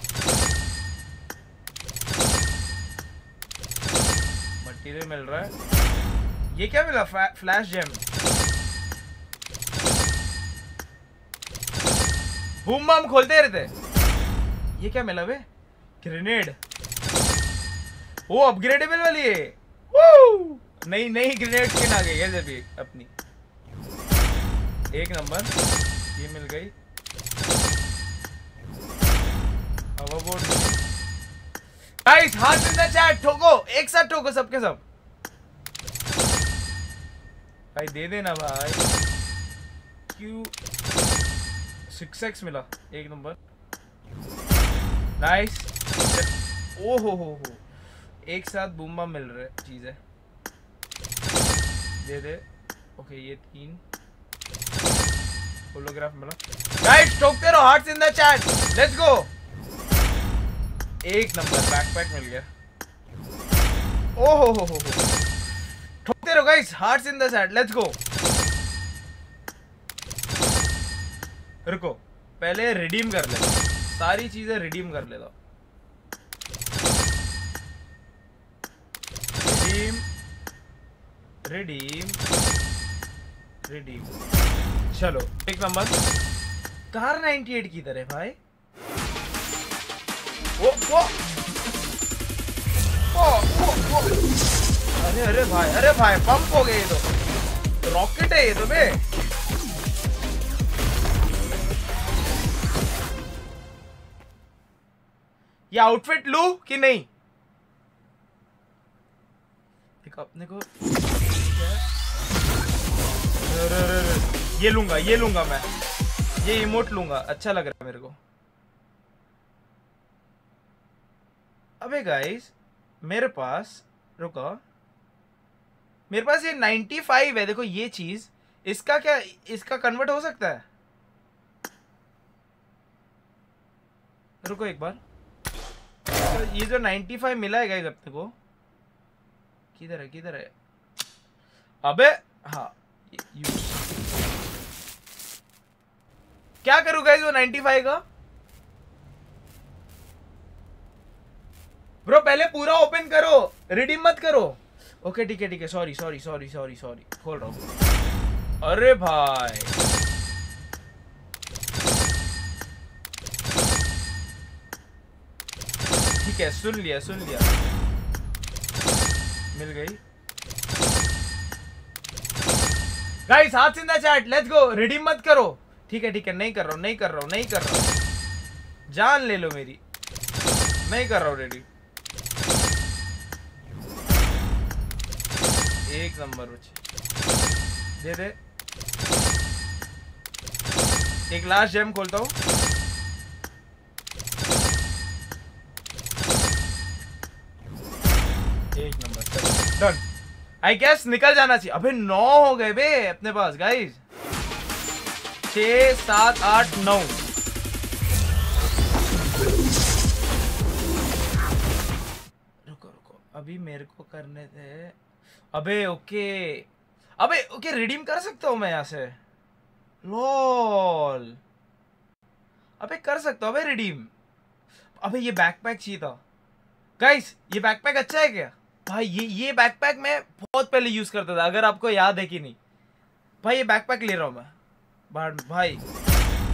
मटेरियल मिल रहा है। ये क्या मिला? फ्लैश जेम बूम बम खोलते रहते ये क्या मिला, बे? ग्रेनेड वो अपग्रेडेबल वाली है। नहीं नहीं ग्रेनेड स्किन आ गई है जब अपनी। एक नंबर। ये मिल गई। गाइस हाथ चैट ठोको। एक साथ ठोको सबके सब। भाई, दे देना भाई। क्यू सिक्स एक्स मिला, एक नंबर। नाइस ओ हो हो हो। एक साथ बूम्बा मिल रहा है चीज़। है दे दे। ओके ये तीन। होलोग्राफ मिला। गाइस ठोकते रहो hearts in the chat let's go एक नंबर बैकपैक मिल गया। ओ हो हो हो ठोकते रहो guys hearts in the chat let's go रुको, पहले रिडीम कर ले सारी चीज़ें रिडीम कर लेता रिडीम रिडीम रिडीम चलो एक नंबर। कार 98 की तरह भाई। वो वो। ओ, ओ, ओ। अरे अरे भाई अरे भाई पंप हो गए ये तो। रॉकेट है ये तो बे। ये आउटफिट लू कि नहीं? एक अपने को अरे, अरे, अरे, ये लूँगा ये लूँगा मैं। ये इमोट लूँगा अच्छा लग रहा है मेरे को। अबे गाइस मेरे पास, रुको। मेरे पास ये 95 है, देखो ये चीज़। इसका क्या, इसका कन्वर्ट हो सकता है? रुको एक बार। तो ये जो 95 मिला है गाइस अपने को। किधर है किधर है? अबे हाँ ये- use। क्या करूँ गाइस वो 95 का? ब्रो पहले पूरा ओपन करो रिडीम मत करो। ओके ठीक है ठीक है sorry sorry sorry sorry sorry खोल रहा हूँ। अरे भाई। ठीक है, सुन लिया सुन लिया। मिल गई। गाइस हाथ सिंधा चैट लेट्स गो रिडीम मत करो। ठीक है ठीक है, नहीं कर रहा हूँ, नहीं कर रहा हूँ, नहीं कर रहा हूँ। जान ले लो मेरी। नहीं कर रहा हूँ रेडी एक नंबर दे दे। एक लास्ट जेम खोलता हूँ। एक नंबर डन आई गेस निकल जाना चाहिए। अबे नौ हो गए बे अपने पास गाइस छ, सात, आठ, नौ। रुको रुको। अभी मेरे को करने थे अबे, ओके। अबे, ओके रिडीम कर सकता हूँ मैं यहाँ से? लोल अबे, कर सकता हूँ, अबे रिडीम अबे, ये बैकपैक चाहिए था। गाइस ये बैकपैक अच्छा है क्या? भाई, ये ये बैकपैक मैं बहुत पहले यूज़ करता था, अगर आपको याद है कि नहीं। भाई, ये बैकपैक ले रहा हूँ मैं। भाई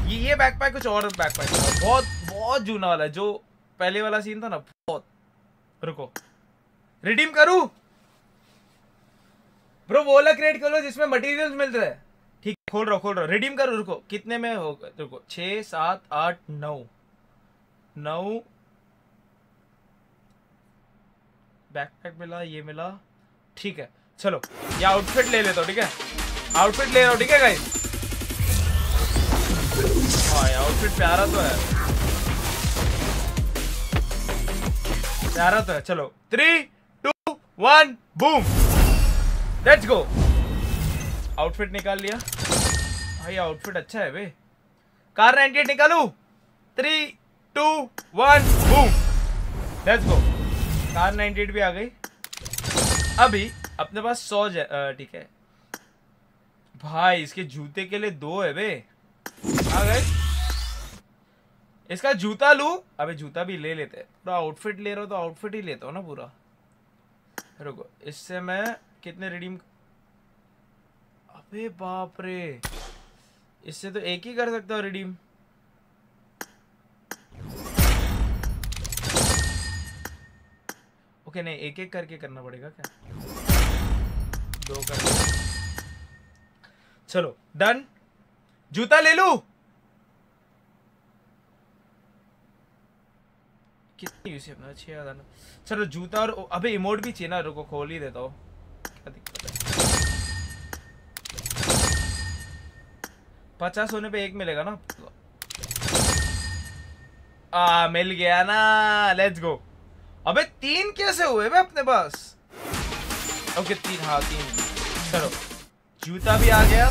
ये ये बैकपैक कुछ और बैकपैक था बहुत बहुत जूना वाला है, जो पहले वाला सीन था ना बहुत। रुको। रिडीम करूँ? ब्रो वो वाला क्रिएट कर लो जिसमें मटेरियल्स मिलते हैं। ठीक है, खोल रहा हूँ खोल रहा हूँ। रिडीम करो रुको। कितने में होगा रुको। छः सात आठ नौ। नौ। बैकपैक मिला ये मिला। ठीक है चलो। ये आउटफिट ले लेता हूँ ठीक है? आउटफिट ले रहा हूँ ठीक है गाइस हाँ आउटफिट प्यारा तो है। प्यारा तो है, चलो। Three two one boom let's go outfit निकाल लिया। भाई आउटफिट अच्छा है बे कार 98 निकालू। Three two one boom let's go Kar 98 भी आ गई। अभी अपने पास सौ ठीक है। भाई, इसके जूते के लिए दो है बे आ गए। इसका जूता लू? अबे जूता भी ले लेते पूरा आउटफिट ले रहा हो तो आउटफिट ही लेता हूँ ना पूरा। रुको, इससे मैं कितने रिडीम अबे बाप रे। इससे तो एक ही कर सकता हूँ रिडीम ओके नहीं एक एक करके करना पड़ेगा क्या? दो कर चलो डन जूता ले लू? कितनी यूज़ है? छह हज़ार चलो जूता और अबे इमोट भी चाहिए ना, रुको, खोल ही देता हूँ। पचास होने पे एक मिलेगा ना? आ, मिल गया ना। लेट्स गो अबे तीन कैसे हुए बे अपने पास? ओके, तीन हाँ तीन। चलो। जूता भी आ गया।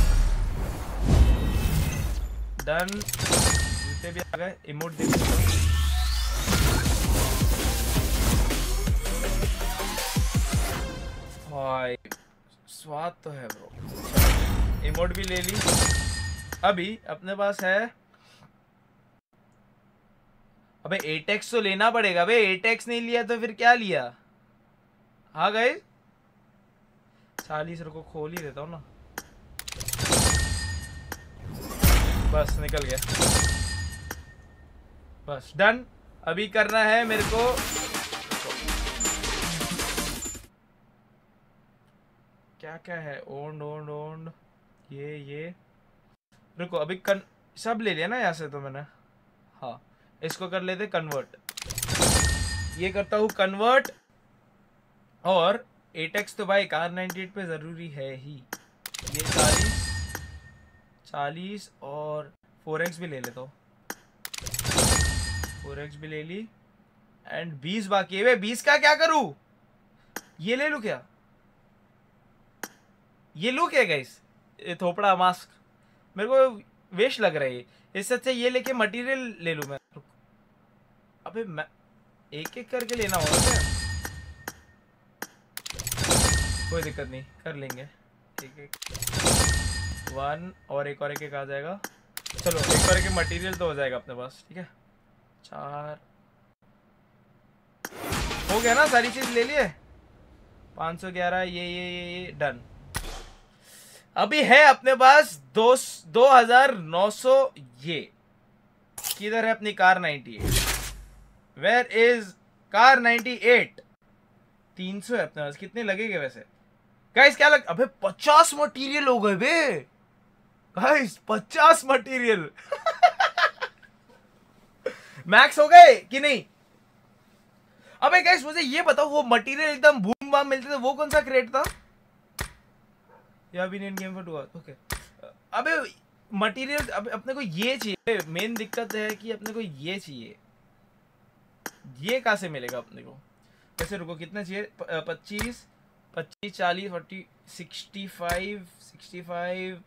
डन जूते भी आ गए। इमोट देख भाई, स्वाद तो है ब्रो इमोट भी ले ली। अभी अपने पास है। अबे एटेक्स तो लेना पड़ेगा। अबे एटेक्स नहीं लिया तो फिर क्या लिया? हाँ गए चालीस रुको खोल ही देता हूँ ना। बस, निकल गया। बस डन अभी करना है मेरे को। क्या क्या है? ओंड ओंड ओंड। ये ये। रुको, अभी कन, सब ले लिया ना यहाँ से तो मैंने? हाँ। इसको कर लेते कन्वर्ट ये करता हूँ कन्वर्ट और एटेक्स तो भाई कार 98 पे ज़रूरी है ही। ये चालीस चालीस और फोर एक्स भी ले लेता हूँ। फोर एक्स भी ले ली। एंड बीस बाकी है। बीस का क्या करूँ? ये ले लूँ क्या? ये लूँ क्या गाइस ये थोपड़ा मास्क मेरे को वेस्ट लग रहा है ये। इससे अच्छा ये लेके मटेरियल ले लूँ मैं। अबे मैं एक एक करके लेना होगा क्या? कोई दिक्कत नहीं, कर लेंगे। एक एक। वन और एक और एक एक आ जाएगा। चलो, एक और एक मटेरियल तो हो जाएगा अपने पास, ठीक है? चार। हो गया ना, सारी चीज़ ले लिए? 511 ये ये ये ये डन अभी है अपने पास दो दो हज़ार नौ सौ ये। किधर है अपनी कार 98 वेयर इज़ कार 98 300 है अपने पास। कितने लगेंगे वैसे? गाइस क्या लग, अबे पचास मटेरियल हो गए बे। गाइस पचास मटेरियल मैक्स हो गए कि नहीं? अबे गाइस मुझे ये बताओ, वो मटेरियल एकदम बूम बाम मिलते थे, वो कौन सा क्रेट था? या भी नहीं गेम फॉर टू ओके अबे मटेरियल अब, अपने को ये चाहिए। मेन दिक्कत है कि अपने को ये चाहिए। ये कहाँ से मिलेगा अपने को? कैसे रुको, कितना चाहिए? पच्चीस पच्चीस, चालीस, forty, sixty five sixty five.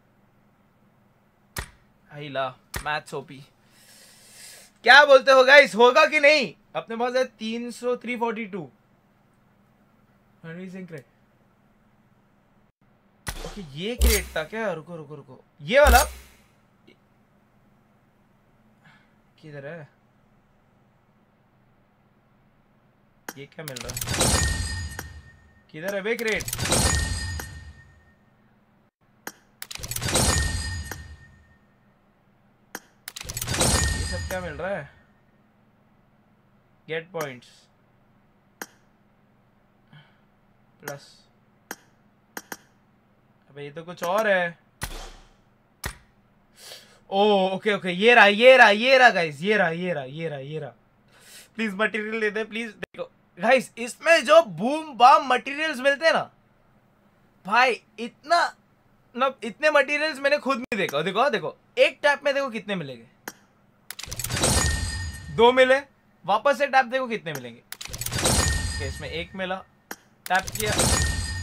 ला मैथ्स ओपी क्या बोलते हो गाइस होगा कि नहीं? अपने पास है तीन सौ थ्री फोर्टी टू ओके ये क्रिएट था क्या? रुको रुको रुको। ये वाला? किधर है? ये क्या मिल रहा है? किधर है वे क्रेट ये सब क्या मिल रहा है? गेट पॉइंट्स प्लस ये तो कुछ और है। ओ ओके ओके, ये रहा ये रहा ये रहा गाइस ये रहा ये रहा ये रहा ये रहा। प्लीज़ मटेरियल दे दे प्लीज़ देखो। गाइस इसमें जो बूम बाम मटेरियल्स मिलते हैं ना, भाई, इतना मतलब इतने मटेरियल्स मैंने खुद नहीं देखा। देखो देखो, एक टैप में देखो कितने मिलेंगे। दो मिले, वापस से टैप देखो कितने मिलेंगे। इसमें एक मिला टैप किया।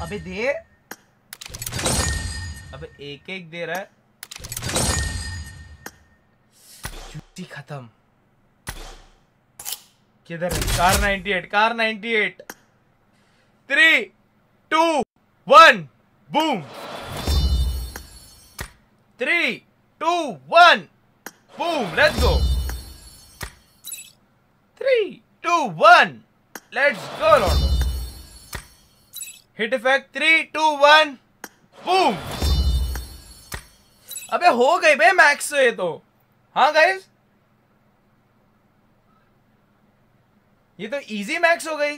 अभी दे अबे एक एक दे रहा है। खत्म। किधर है? Kar 98 Kar 98 three two one boom three two one boom let's go three two one let's go लॉन्डो hit effect three two one boom अबे हो गई बे मैक्स ये तो। हाँ गाइस ये तो इजी मैक्स हो गई।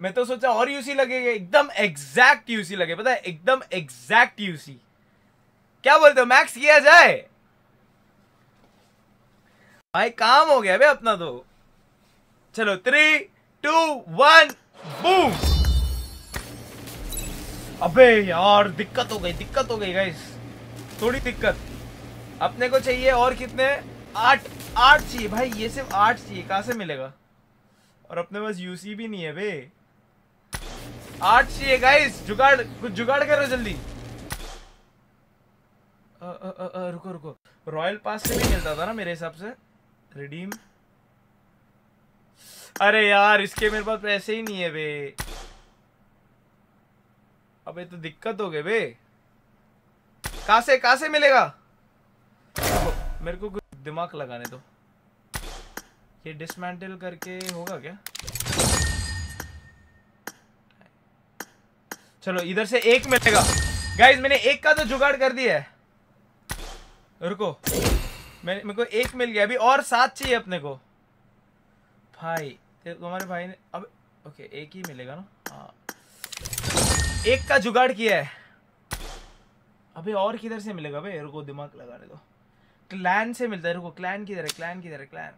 मैं तो सोचा और यूसी लगेगा, एकदम एग्जैक्ट यूसी लगे। पता है, एकदम एग्जैक्ट यूसी क्या बोलते हो, मैक्स किया जाए? भाई, काम हो गया बे अपना तो। चलो थ्री टू वन बूम अबे यार, दिक्कत हो गई, दिक्कत हो गई गाइस थोड़ी दिक्कत। अपने को चाहिए और कितने? आठ आठ चाहिए। भाई ये सिर्फ़ आठ चाहिए। कहाँ से मिलेगा? और अपने पास यूसी भी नहीं है बे। आठ चाहिए गाइस जुगाड़ कुछ जुगाड़ करो जल्दी। अ, अ, अ, रुको रुको। रॉयल पास से भी मिलता था ना मेरे हिसाब से। रिडीम अरे यार इसके मेरे पास पैसे ही नहीं है बे। अबे तो दिक्कत हो गई बे। कहा से कहा से मिलेगा? मेरे को दिमाग लगाने दो। ये डिसमेंटल करके होगा क्या? चलो, इधर से एक मिलेगा। गाइज़ मैंने एक का तो जुगाड़ कर दिया है। रुको। मैंने, मेरे को एक मिल गया। अभी और सात चाहिए अपने को। भाई तुम्हारे भाई ने अब ओके एक ही मिलेगा ना? हाँ। एक का जुगाड़ किया है। अबे और किधर से मिलेगा? बे रुको, दिमाग लगाने दो क्लैन से मिलता है, रुको क्लैन किधर है क्लैन किधर है clan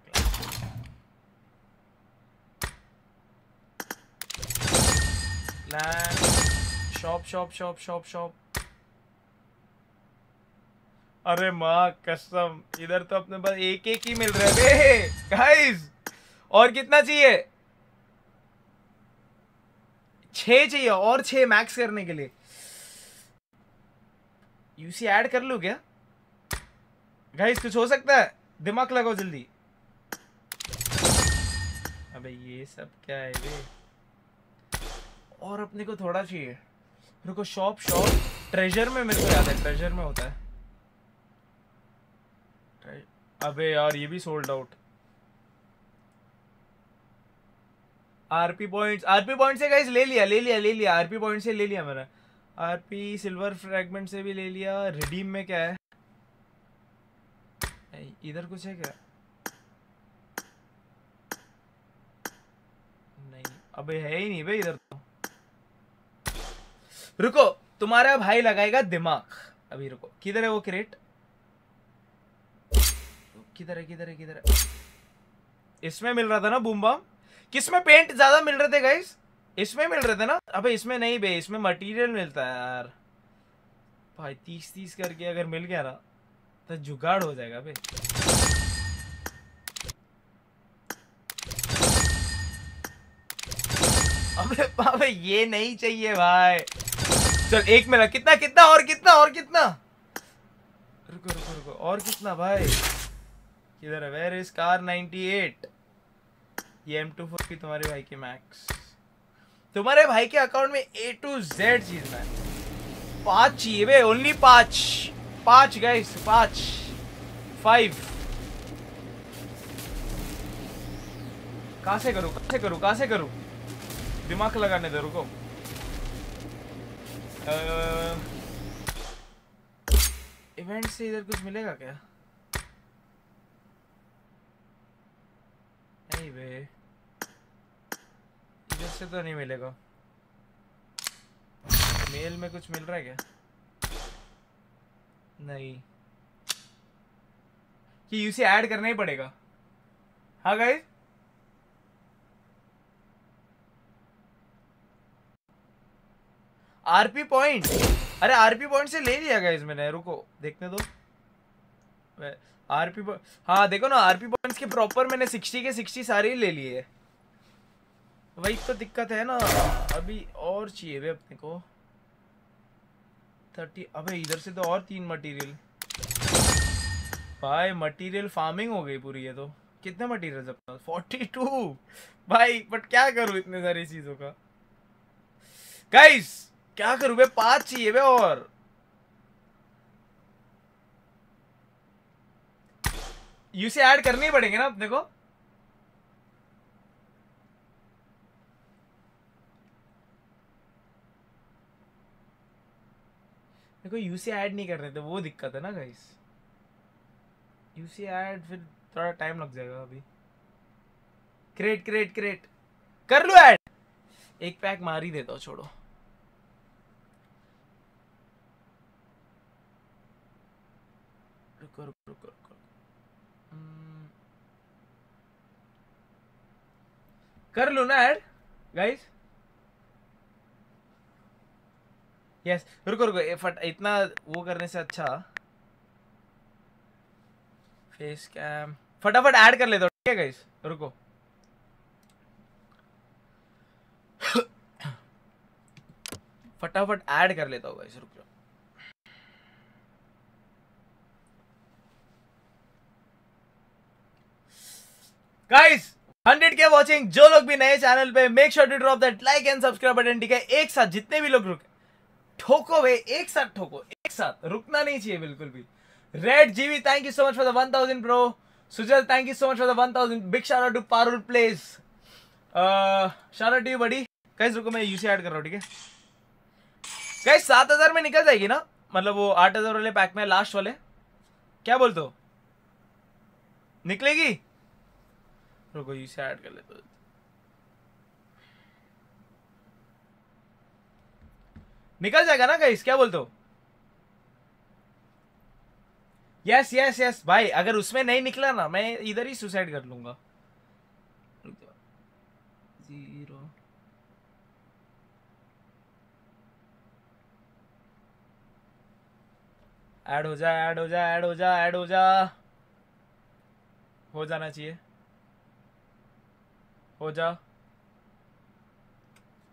clan shop shop shop shop shop अरे माँ, कसम। इधर तो अपने पास एक एक ही मिल रहा है। गाइस और कितना चाहिए? छह चाहिए, और छह मैक्स करने के लिए। यूसी ऐड कर लू क्या? गाइस कुछ हो सकता है? दिमाग लगाओ जल्दी। अबे ये सब क्या है बे और अपने को थोड़ा चाहिए। रुको शॉप शॉप ट्रेजर में मेरे को याद है ट्रेजर में होता है। अबे यार, ये भी sold out RP points RP point से गाइस ले लिया ले लिया ले लिया आरपी पॉइंट से ले लिया मैंने। आरपी सिल्वर फ्रैगमेंट से भी ले लिया। रिडीम में क्या है? इधर कुछ है क्या? नहीं, अबे है ही नहीं भाई इधर तो। रुको, तुम्हारा भाई लगाएगा दिमाग। अभी रुको, किधर है वो क्रेट किधर है किधर है किधर है? इसमें मिल रहा था ना बूम बम किसमें पेंट ज़्यादा मिल रहे थे गाइस इसमें मिल रहे थे ना? अबे, इसमें नहीं बे, इसमें मटेरियल मिलता है यार। भाई तीस तीस करके अगर मिल गया ना तो जुगाड़ हो जाएगा बे। अबे अबे, ये नहीं चाहिए भाई। चल, एक मिनट कितना कितना, और कितना और कितना? रुको रुको रुको, और कितना भाई? किधर है? वेर इज़ कार 98 ये एम टू फोर की तुम्हारे भाई की मैक्स तुम्हारे भाई के अकाउंट में ए टू जेड चीज़ है। पाँच चाहिए बे ओनली पाँच। पाँच गाइस पाँच। फाइव कहाँ से करूँ, कहाँ से करूँ, कहाँ से करूँ? दिमाग लगाने दो, रुको। इवेंट से इधर कुछ मिलेगा क्या? नहीं बे। इधर से तो नहीं मिलेगा। मेल में कुछ मिल रहा है क्या? नहीं। कि यूसी ऐड करना ही पड़ेगा। हाँ गाइस आरपी पॉइंट अरे आरपी पॉइंट से ले लिया गाइस मैंने। रुको, देखने दो। आरपी हाँ देखो ना आरपी पॉइंट्स के प्रॉपर मैंने 60 के 60 सारे ही ले लिए। वही तो दिक्कत है ना। अभी और चाहिए वे अपने को। थर्टी अबे इधर से तो और तीन मटेरियल भाई मटेरियल फ़ार्मिंग हो गई पूरी ये तो। कितने मटेरियल अपना फोर्टी टू भाई बट क्या करूँ इतने सारी चीज़ों का? गाइस क्या करूँ बे पाँच चाहिए बे और। यूसे ऐड करने पड़ेंगे ना अपने को? देखो यूसी ऐड नहीं कर रहे थे, वो दिक्कत है ना गाइस यूसी ऐड फिर थोड़ा टाइम लग जाएगा अभी। क्रेट क्रेट क्रेट कर लो ऐड एक पैक मार ही देता हूँ, छोड़ो। हम्म। कर लो ना ऐड गाइस यस रुको रुको फट, इतना वो करने से अच्छा। फेस कैम फटाफट ऐड कर लेता ठीक है गाइस रुको। फटाफट ऐड कर लेता हूँ गाइस रुक। गाइस 100 के वाचिंग जो लोग भी नए चैनल पे make sure to drop that like and subscribe button ठीक है? एक साथ जितने भी लोग रुके ठोको वे एक साथ ठोको, एक साथ। रुकना नहीं चाहिए बिल्कुल भी। Red GV thank you so much for the 1000 bro Sujal thank you so much for the 1000 big shout out to Parul plays out to buddy guys रुको, मैं यूसी ऐड कर रहा हूँ, ठीक है? गाइस 7000 में निकल जाएगी ना? मतलब वो 8000 वाले पैक में लास्ट वाले। क्या बोलते हो? निकलेगी? रुको यूसी ऐड कर लेते निकल जाएगा ना गाइस क्या बोलते हो? यस यस यस भाई, अगर उसमें नहीं निकला ना, मैं इधर ही सुसाइड कर लूँगा। ज़ीरो ऐड हो जा ऐड हो जा ऐड हो जा ऐड हो जा। हो जाना चाहिए। हो जा।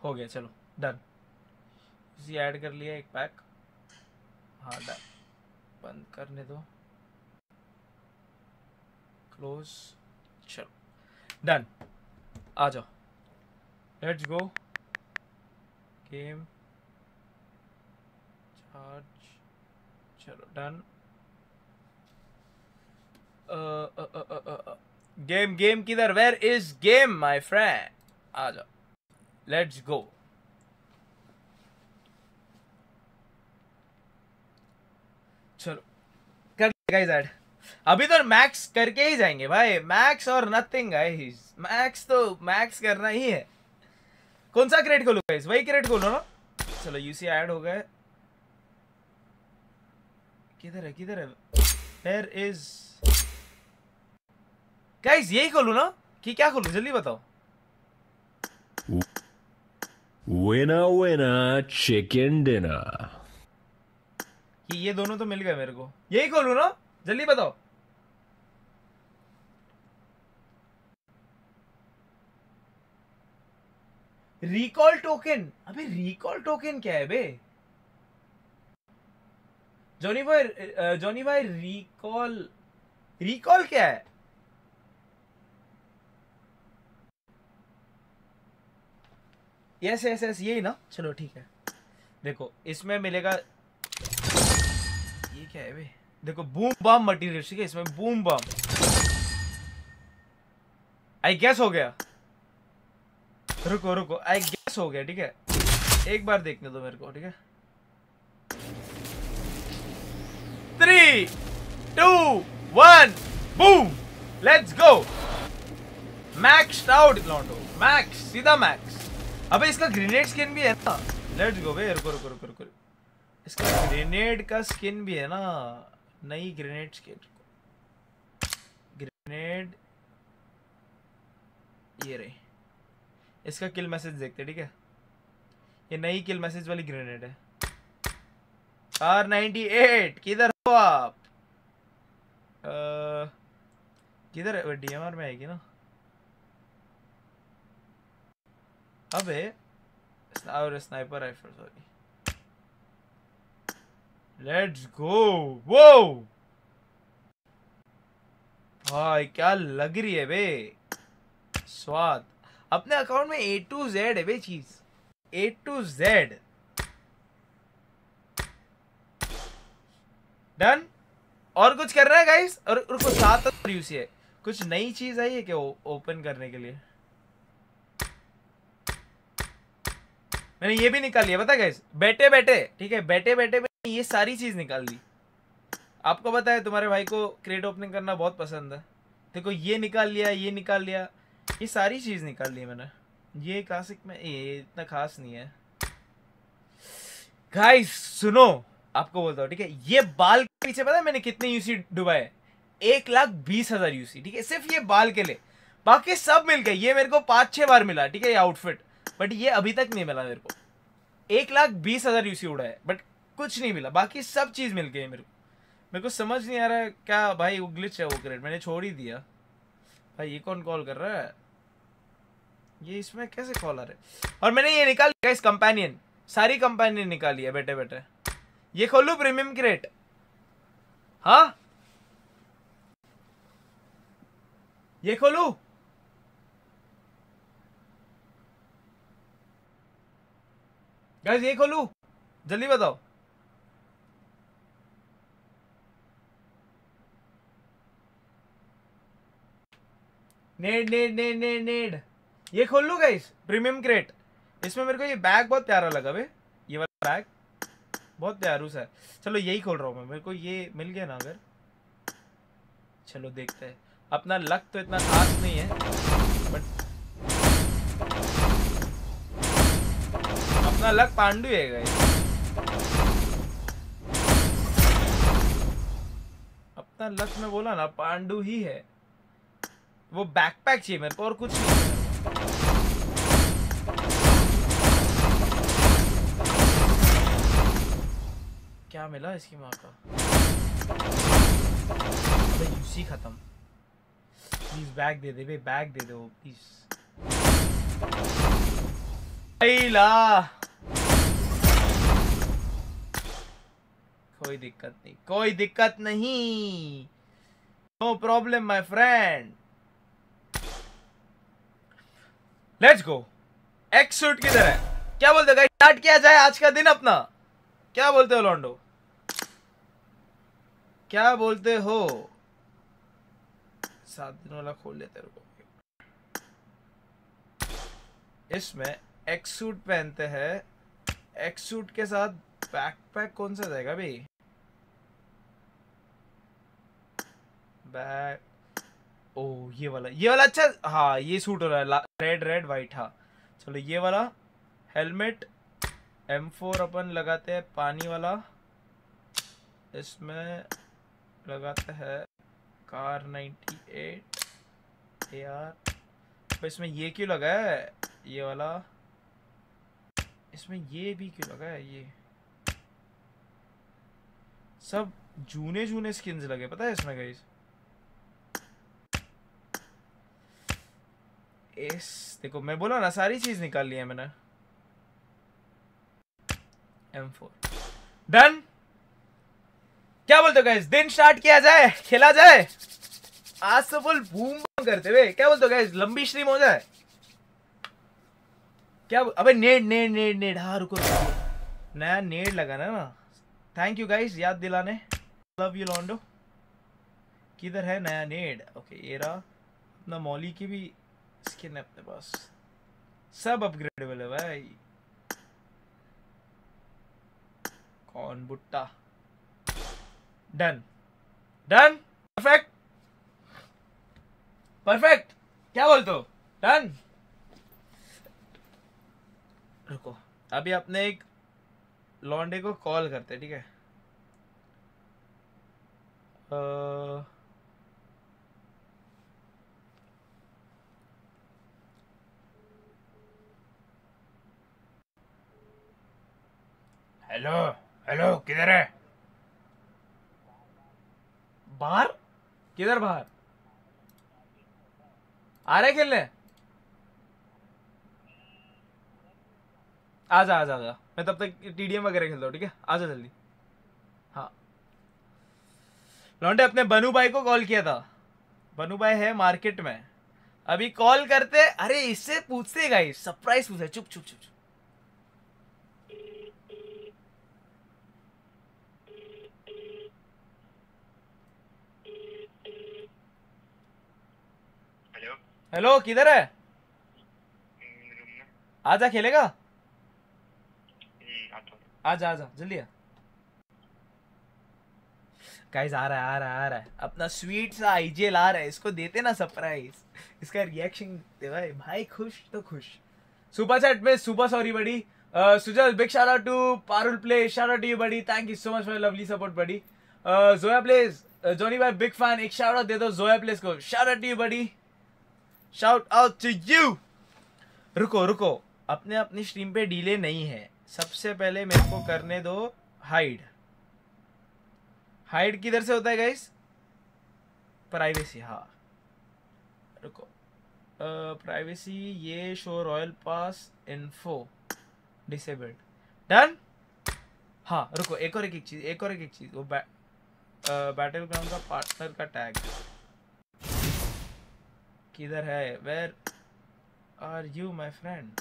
हो गया, चलो डन इसी ऐड कर लिया एक पैक? हाँ बंद करने दो। क्लोज, चलो। डन। आ जाओ। Let's go. गेम। चार्ज। चलो, डन। गेम गेम किधर? Where is game my friend आ जाओ। लेट्स गो चलो कर गाइस ऐड अभी तो मैक्स करके ही जाएँगे भाई। मैक्स और नथिंग गाइस मैक्स तो मैक्स करना ही है। कौन सा क्रेट खोलो गाइस वही क्रेट खोलो ना? चलो यूसी ऐड हो गए किधर है किधर है? वेयर इज़ गाइस यही खोलू ना? कि क्या खोलू? जल्दी बताओ। Winner, chicken dinner. कि ये दोनों तो मिल गए मेरे को। यही खोलू ना? जल्दी बताओ। रिकॉल टोकन अबे रिकॉल टोकन क्या है बे? जॉनी भाई जॉनी भाई रिकॉल रिकॉल क्या है? यस यस यस यही ना? चलो ठीक है। देखो, इसमें मिलेगा। ये क्या है बे? देखो बूम बम मटेरियल ठीक है? इसमें बूम बम आई गैस हो गया। रुको रुको आई गैस हो गया, ठीक है? एक बार देखने दो मेरे को, ठीक है? Three two one boom let's go max out लॉन्डो max सीधा मैक्स अबे, इसका ग्रेनेड स्किन भी है ना? लेट्स गो बे रुको रुको रुको रुको। इसका ग्रेनेड का स्किन भी है ना? नई ग्रेनेड स्किन ग्रेनेड, ये रही। इसका किल मैसेज देखते ठीक है? ये नई किल मैसेज वाली ग्रेनेड है। आर नाइनटी एट किधर हो आप? किधर है? डीएमआर में आएगी ना? अबे और sniper rifle sorry let's go वो भाई, क्या लग रही है बे? स्वाद। अपने अकाउंट में ए टू जेड है बे चीज़। ए टू जेड डन और कुछ करना है गाइस और रुको सात यूसी है। कुछ नई चीज़ आई है क्या ओपन करने के लिए? मैंने ये भी निकाल लिया पता गाइस बैठे बैठे ठीक है? बैठे बैठे ये सारी चीज़ निकाल ली। आपको पता है तुम्हारे भाई को क्रेट ओपनिंग करना बहुत पसंद है। देखो, ये निकाल लिया, ये निकाल लिया, ये सारी चीज़ निकाल ली मैंने। ये क्लासिक में, ये इतना खास नहीं है। गाइस सुनो, आपको बोलता हूँ, ठीक है? ये बाल के पीछे पता है मैंने कितने यूसी डुबाए? एक लाख बीस हज़ार यूसी ठीक है? सिर्फ़ ये बाल के लिए। बाकी सब मिल गए। ये मेरे को पाँच छह बार मिला, ठीक है? ये आउटफिट बट ये अभी तक नहीं मिला मेरे को। एक लाख बीस हज़ार यूसी उड़ा है बट कुछ नहीं मिला, बाकी सब चीज़ मिल गई मेरे को। मेरे को समझ नहीं आ रहा है क्या भाई वो ग्लिच है वो क्रेड मैंने छोड़ ही दिया। भाई ये कौन कॉल कर रहा है? ये इसमें कैसे कॉल आ रहा है? और मैंने ये निकाल लिया इस कंपेनियन सारी कंपेनियन निकाली है बैठे बैठे। ये खोलू प्रीमियम क्रेट हाँ? ये खोलू? गाइस ये खोलू? जल्दी बताओ। नेड नेड नेड नेड नेड। ये खोल लू गाइस प्रीमियम क्रेट इसमें मेरे को ये बैग बहुत प्यारा लगा बे। ये वाला बैग बहुत प्यारू सा चलो यही खोल रहा हूँ मैं। मेरे को ये मिल गया ना अगर। चलो देखते हैं। अपना लक तो इतना खास नहीं है बट अपना लक पांडु है गाइस अपना लक में बोला ना, पांडु ही है। वो बैकपैक चाहिए मेरे को और कुछ क्या मिला इसकी माँ का? यूसी खत्म। प्लीज़ बैग दे दे, बे बैग दे दो प्लीज़ ला कोई दिक्कत नहीं, कोई दिक्कत नहीं। No problem my friend let's go X suit किधर है? क्या बोलते हो स्टार्ट किया जाए आज का दिन अपना। क्या बोलते हो लॉन्डो? क्या बोलते हो? सात दिन वाला खोल लेते रुको। इसमें एक्स सूट पहनते हैं। एक्स सूट के साथ बैकपैक कौन सा जाएगा भाई? बैक ओ ये वाला ये वाला अच्छा हाँ ये सूट हो रहा है रेड रेड वाइट हाँ। चलो, ये वाला हेलमेट एम फोर अपन लगाते हैं, पानी वाला। इसमें लगाते हैं कार 98 ए आर इसमें ये क्यों लगा है, ये वाला? इसमें ये भी क्यों लगा है, ये? सब जूने जूने स्किन्स लगे, पता है इसमें गाइस इस देखो मैं बोला ना सारी चीज़ निकाल ली है मैंने एम फोर डन क्या बोलते हो दिन स्टार्ट किया जाए, खेला जाए। आज तो फुल बूम करते हुए। क्या बोलते हो गाइस लंबी स्ट्रीम हो जाए। क्या अबे नेड नेड नेड नेड हाँ रुको। नया नेड लगाना है ना। थैंक यू गाइस याद दिलाने। लव यू लॉन्डो किधर है नया नेड ओके ये रहा। अपना मॉली की भी स्किन अपने पास सब अपग्रेडेबल है भाई। कौन बुट्टा? डन डन परफेक्ट परफेक्ट क्या बोलते हो? डन रुको। अभी अपने एक लॉन्डे को कॉल करते ठीक है? अ, हेलो हेलो किधर है? बाहर? किधर बाहर? आ रहे खेलने? आजा आजा आजा। मैं तब तक टीडीएम वगैरह खेलता हूँ, ठीक है? आ जा जल्दी। हाँ। लौंडे अपने बनू भाई को कॉल किया था। बनू भाई है मार्केट में। अभी कॉल करते अरे, इससे पूछते गाइस सरप्राइज़ पूछे चुप चुप चुप चुप। हेलो किधर है? आजा खेलेगा? हम्म, आजा आजा जल्दी आ। गाइस आ रहा है आ रहा है आ रहा है। अपना स्वीट सा आईजेल आ रहा है इसको देते ना सरप्राइज़ इसका रिएक्शन भाई भाई खुश तो खुश। सुपर चैट में super sorry buddy Sujal big shout out to Parul play shout out to you buddy thank you so much for lovely support buddy Zoya plays Johnny भाई बिग फ़ैन एक shout out दे दो Zoya plays को। Shout out to you buddy shout out to you रुको रुको. अपने अपनी stream पे डिले नहीं है. सबसे पहले मेरे को करने दो हाइड हाइड किधर से होता है गाइस प्राइवेसी हाँ. रुको. प्राइवेसी ये show royal pass info disabled done हाँ रुको. एक और एक चीज़, एक और एक चीज़. वो बैटल ग्राउंड का पार्टनर का टैग किधर है? Where are you my friend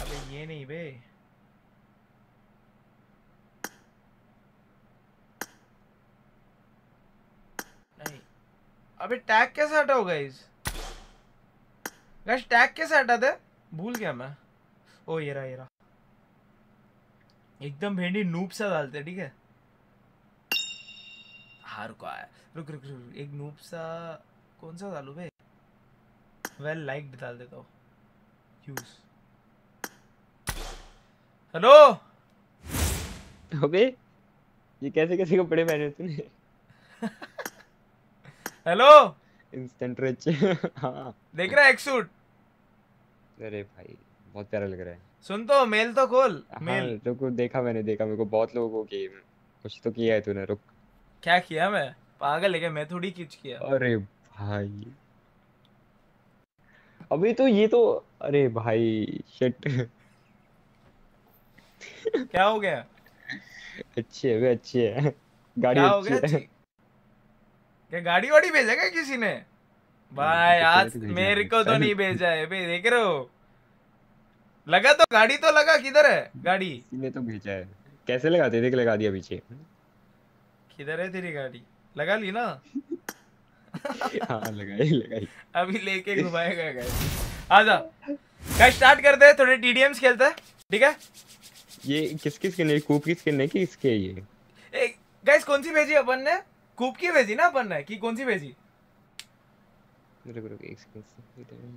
अबे ये नहीं बे। नहीं। अबे टैग कैसे हटाओ गाइस गाइस टैग कैसे हटाते भूल गया मैं। ओ, ये रहा ये रहा। एकदम भेंडी नूप सा डालते ठीक है? हाँ रुको आया। रुक रुक रुक एक नूप सा कौन सा डालू बे वेल लाइक डाल देता हूँ। यूज़ हेलो अबे ये कैसे कैसे कपड़े पहने तूने? हेलो इंस्टेंट रिच हाँ। देख रहा है एक सूट अरे भाई बहुत प्यारा लग रहा है। सुन तो मेल तो खोल हाँ मेल रुको देखा मैंने देखा मेरे को बहुत लोगों को कि कुछ तो किया है तूने रुक। क्या किया मैं? पागल है क्या? मैं थोड़ी कुछ किया? अरे भाई। अभी तो ये तो अरे भाई शिट क्या हो गया? अच्छे है वे अच्छे है। गाड़ी क्या हो अच्छी गया? है। क्या गाड़ी वाड़ी भेजा क्या किसी ने? भाई आज तो मेरे को तो नहीं भेजा है भाई देख रहे हो। लगा तो गाड़ी तो लगा किधर है? गाड़ी। किसी ने तो भेजा है। कैसे लगाते देख लगा दिया पीछे। किधर है तेरी गाड़ी। लगा ली ना? हाँ लगाई लगाई। अभी लेके घुमाएगा गाइस आजा। गाइस स्टार्ट करते हैं थोड़े टीडीएम्स खेलते हैं। ठीक है? ये किसकी स्किन है कूप की स्किन है कि इसके ये ए गाइस कौन सी भेजी अपन ने? कूप की भेजी ना अपन ने? कि कौन सी भेजी? रुक रुक एक सेकंड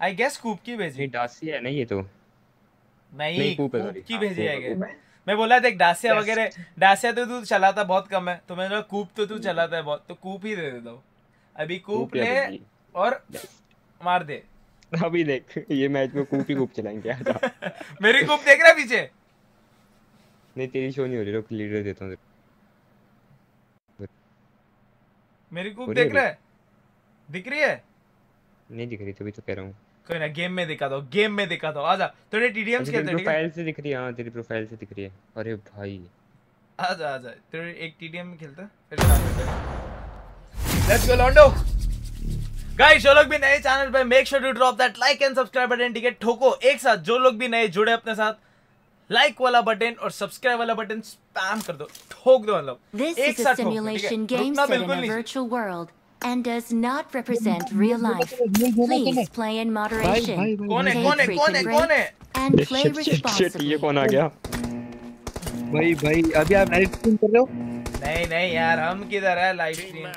आई गेस कूप की भेजी। नहीं डासी है ना ये तो। नहीं नहीं, कूप है, कूप की भेजी है? कूप है। मैं बोला देख डासिया वगैरह डासिया तो तू चलाता बहुत कम है। तो मैंने बोला कूप तो तू चलाता है बहुत तो कूप ही दे देता हूँ अभी कूप ले और मार दे। अभी देख ये मैच में कूप ही कूप चलाएँगे आजा मेरी कूप देख रहा पीछे? नहीं तेरी शो नहीं हो रही रुक लीडर देता हूँ मेरी कूप देख रहा है? दिख रही है? नहीं दिख रही तभी तो कह रहा हूँ। कोई ना गेम में दिखा दो गेम में दिखा दो। आजा थोड़े टीडीएम्स अच्छा, तेरी खेलते हैं प्रोफ़ाइल से दिख रही है हाँ तेरी प्रोफ़ाइल से दिख रही है। अरे भाई। आजा आजा तेरे एक टीडीएम में खेलते हैं, फिर स्टार्ट करते हैं। लेट्स गो लॉन्डो गाइस जो लोग भी नए चैनल पे make sure to drop that like and subscribe button ठीक है? ठोको एक साथ जो लोग भी नए जुड़े अपने साथ लाइक वाला बटन और सब्सक्राइब वाला बटन स्पैम कर दो ठोक दो मतलब एक साथ ठोक ठीक है? रुकना बिल्कुल नहीं। virtual world. And does not represent real life. Please play in moderation. कौन है Take कौन है कौन है frequent कौन है breaks and play shit shit shit ये responsibly. कौन आ गया भाई भाई अभी आप लाइव स्ट्रीम कर रहे हो नहीं नहीं यार हम किधर है? लाइव स्ट्रीम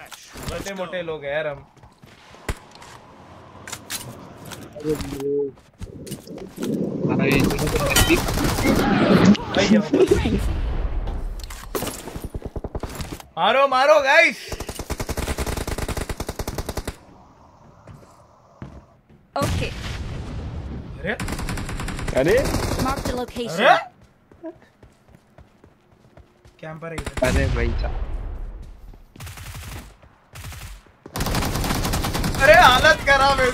छोटे मोटे लोग हैं यार हम। भाई दोनों को नज़दीक भाई जाओ। मारो मारो गाइस Okay, अरे। अरे। Mark the location. अरे। कैंपर है अरे भाई साहब अरे हालत खराब है।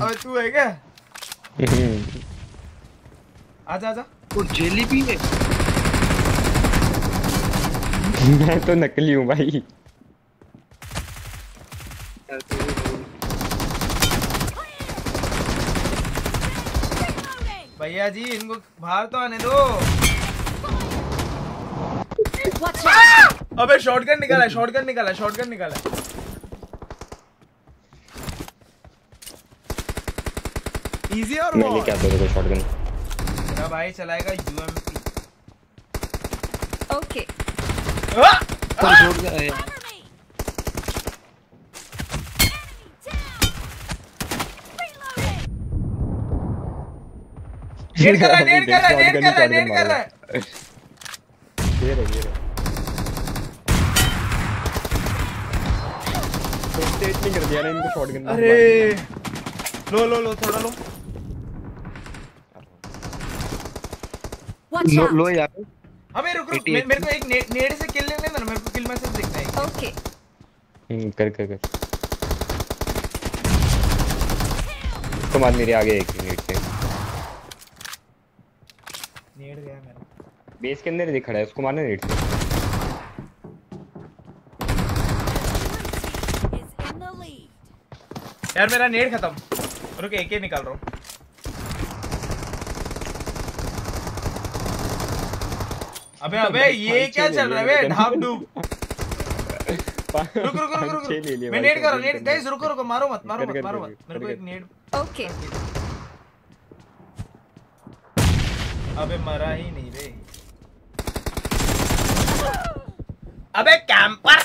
अबे तू है क्या? आजा आजा। वो जेली भी है। मैं तो नकली हूँ भाई। भैया जी इनको बाहर तो आने दो। अबे शॉटगन निकाला है शॉटगन निकाला है शॉटगन निकाला है। इजी और मैं लेके आता हूँ शॉटगन मेरा भाई चलाएगा यूएमपी ओके Okay. और छोड़ दे अरे, नेट कर रहा है नेट कर रहा है नेट कर रहा है नेट कर रहा है। ये रहा ये रहा रोटेट नहीं कर दिया ना इनको शॉटगन अरे। लो लो लो थोड़ा लो। लो! लो यार। अबे रुक रुक मेरे को एक ने- नेट से किल लेने देना मेरे को किल मैसेज दिखना है Okay. हम्म, कर कर कर। उसको मार आगे एक मिनट से नेट गया मेरा। बेस के अंदर ही खड़ा है उसको मारना नेट से. यार मेरा नेट खत्म। रुक एक ही निकाल रहा हूँ। अबे अबे ये क्या चल रहा है? बे ढाप डूब। रुक रुक रुक रुक मैं नेट कर रहा हूँ नेट गाइस रुको रुको मारो मत मारो मत मारो मत। मेरे को एक। Net Okay. अबे मरा ही नहीं बे अबे कैंपर।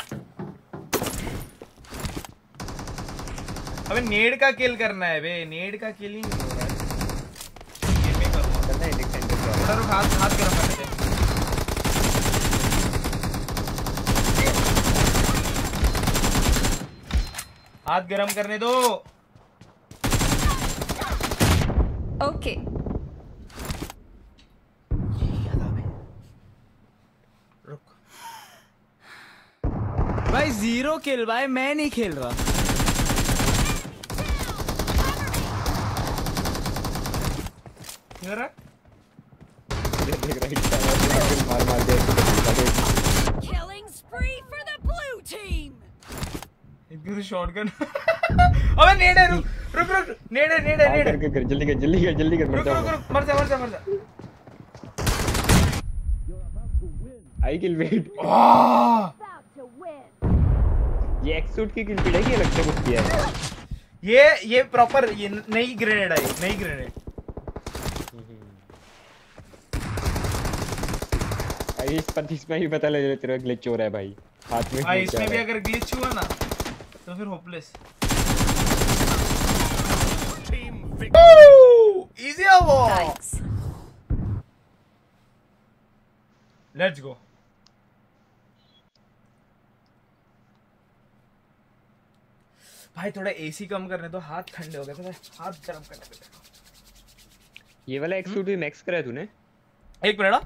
अबे नेड का किल करना है बे नेड का किल ही नहीं हो रहा है। ये मैं करना है next time करते हैं। थोड़ा रुक हाथ हाथ गरम करने दे। हाथ गरम करने दो। Okay. रुक भाई ज़ीरो किल भाई मैं नहीं खेल रहा। देख मार मार इसको तो दे। शॉटगन अबे नेड है रुक रुक रुक नेड है नेड है हाँ, नेड है कर, जल्दी कर जल्दी कर जल्दी कर मर रुक रुक रुक मर जा मर जा मर जा आई किल वेट आह! ये एक्सूट की किल पीड़ा ये लगता है कुछ किया है। ये ये प्रॉपर ये नई ग्रेनेड आई नई ग्रेनेड आई इस पर इसमें ही पता लग तेरा ग्लिच हो रहा है भाई। हाथ में हाँ जा इसमें भी अगर ग्लिच हुआ ना तो फिर होपलेस इजी है वो। लेट्स गो भाई थोड़ा एसी कम करने दो हाथ ठंडे हो गए थे हाथ गर्म करने दो। ये वाला एक्सूट भी मैक्स करा है तूने? एक मिनट हाँ।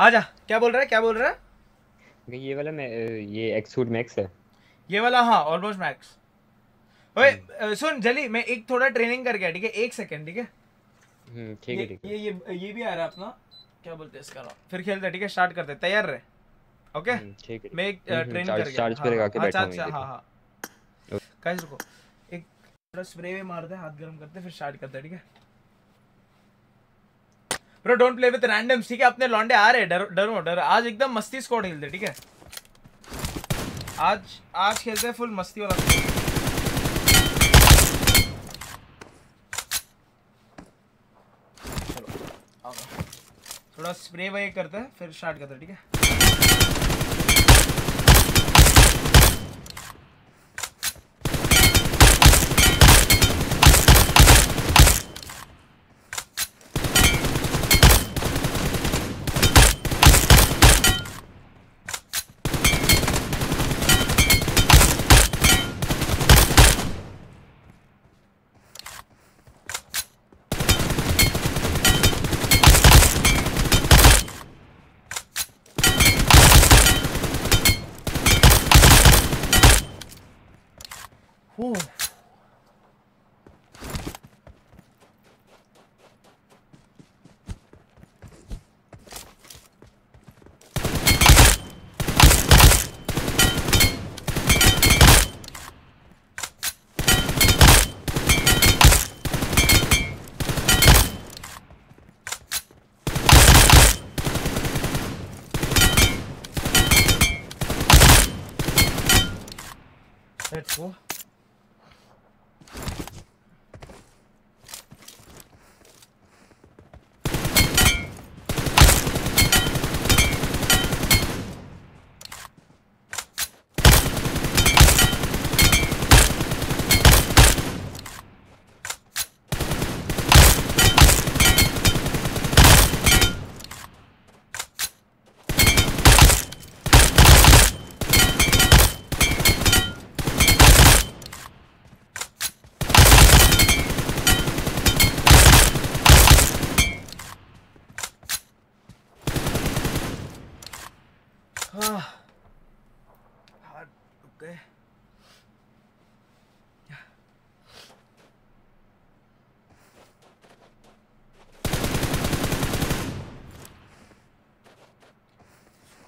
आजा क्या बोल रहा है क्या बोल रहा है? ये वाला मैं ये एक्सूट मैक्स है। ये वाला हाँ ऑलमोस्ट मैक्स ओए सुन जली मैं एक थोड़ा ट्रेनिंग कर गया ठीक है? एक सेकंड ठीक है? हम्म ठीक है ठीक है। ये ये ये भी आ रहा है अपना। क्या बोलते हैं इसका नाम? फिर खेलते हैं ठीक है? स्टार्ट करते हैं। तैयार रहे। ओके? हम्म, ठीक है। मैं एक हम्म, हम्म, ट्रेन चार्ज- कर गया चार्ज पे लगा के बैठा हूँ हाँ हाँ। हाँ गाइस रुको। एक थोड़ा स्प्रे में मारते हैं हाथ गर्म करते हैं फिर स्टार्ट करते हैं ठीक है? Bro don't play with randoms ठीक है अपने लौंडे आ रहे हैं। डरो डरो डरो। आज एकदम मस्ती स्क्वाड खेलते ठीक है? आज आज खेलते हैं फुल मस्ती वाला। थोड़ा स्प्रे वे करते हैं, फिर स्टार्ट करते हैं, ठीक है?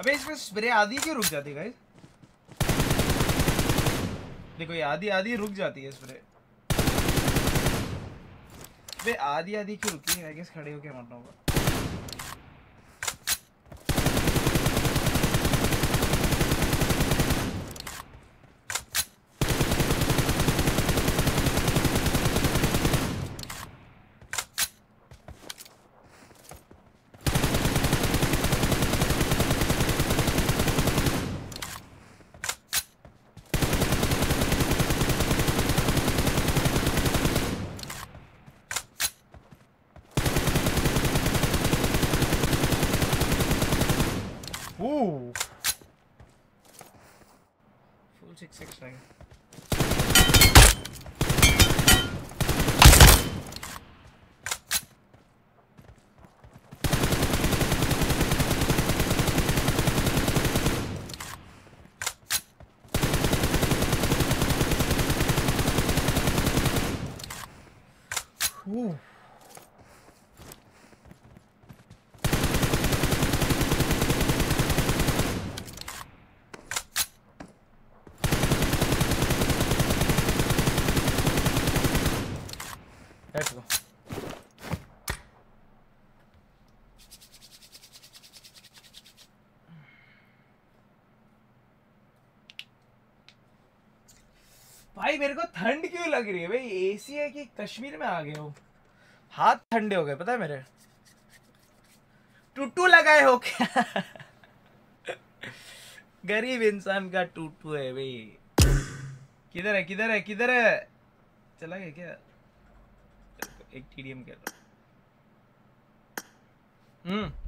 अबे इसमें स्प्रे आधी क्यों रुक जाती है देखो ये आधी आधी रुक जाती है स्प्रे आधी आधी क्यों रुकी है खड़े होके मरना होगा. interesting. भाई, मेरे को ठंड क्यों लग रही है? भाई एसी है कि कश्मीर में आ गए हो? हाथ ठंडे हो गए, पता है मेरे? टूटू लगाए हो क्या? गरीब इंसान का टूटू है भाई। किधर है किधर है किधर है? चला गया क्या? एक टीडीएम कर रहा हम्म।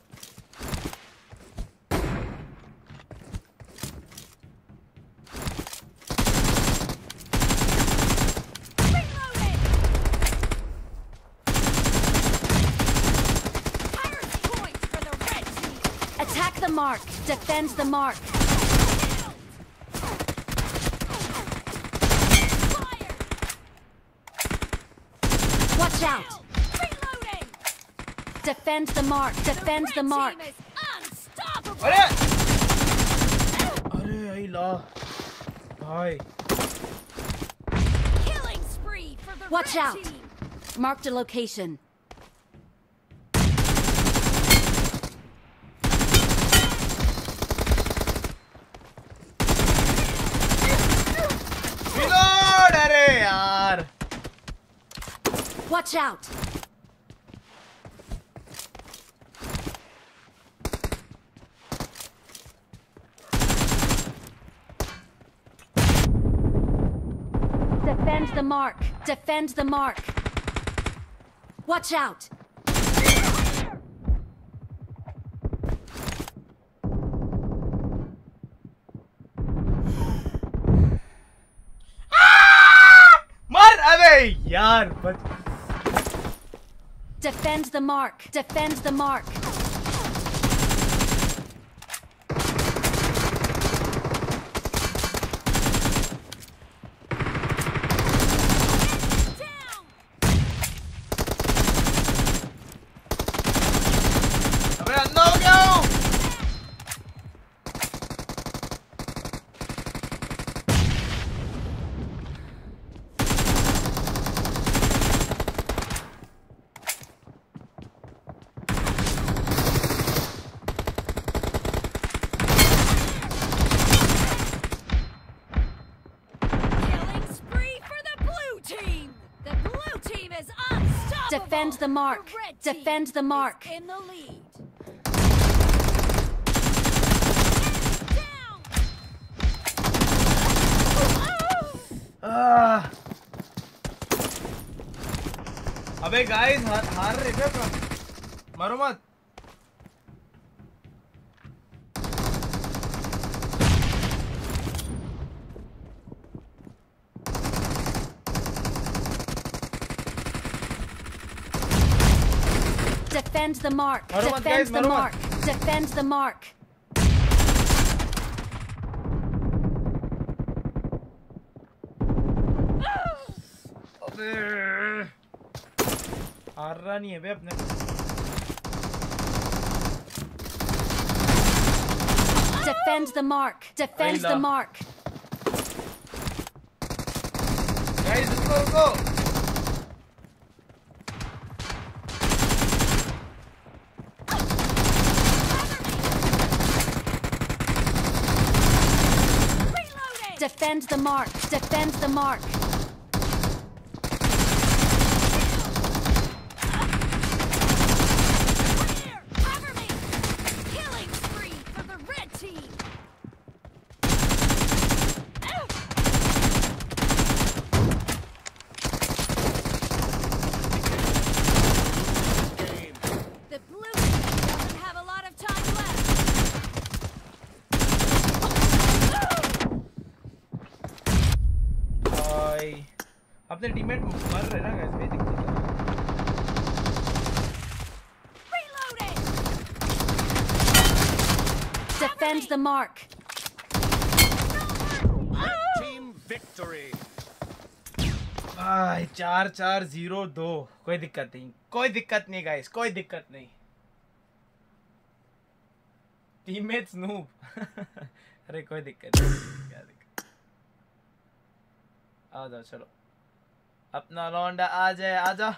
mark. Defend the mark. Watch out. Defend the mark. Defend the mark. अरे अरे आई ला भाई Watch out. Marked a location. Watch out. Defend the mark. Defend the mark. Watch out. मर अबे यार बच Defend the mark. Defend the mark. Defend the mark. Defend the mark. In the lead. आह। अबे guys हार हार रहे थे अपन मरो मत Defend the mark. Maru mat, Defend guys, the maru mat. mark. Defend the mark. अबे हार रहा नहीं है बे अपने Defend the mark. Defend the Ayla. mark. Guys रुको रुको Defend the mark. Defend the mark. The mark. Team victory. भाई चार चार ज़ीरो दो। कोई दिक्कत नहीं। कोई दिक्कत नहीं गाइस कोई दिक्कत नहीं। टीममेट्स नूब अरे कोई दिक्कत नहीं। क्या दिक्कत? आ जाओ चलो। अपना लौंडा आ जाए आ जा।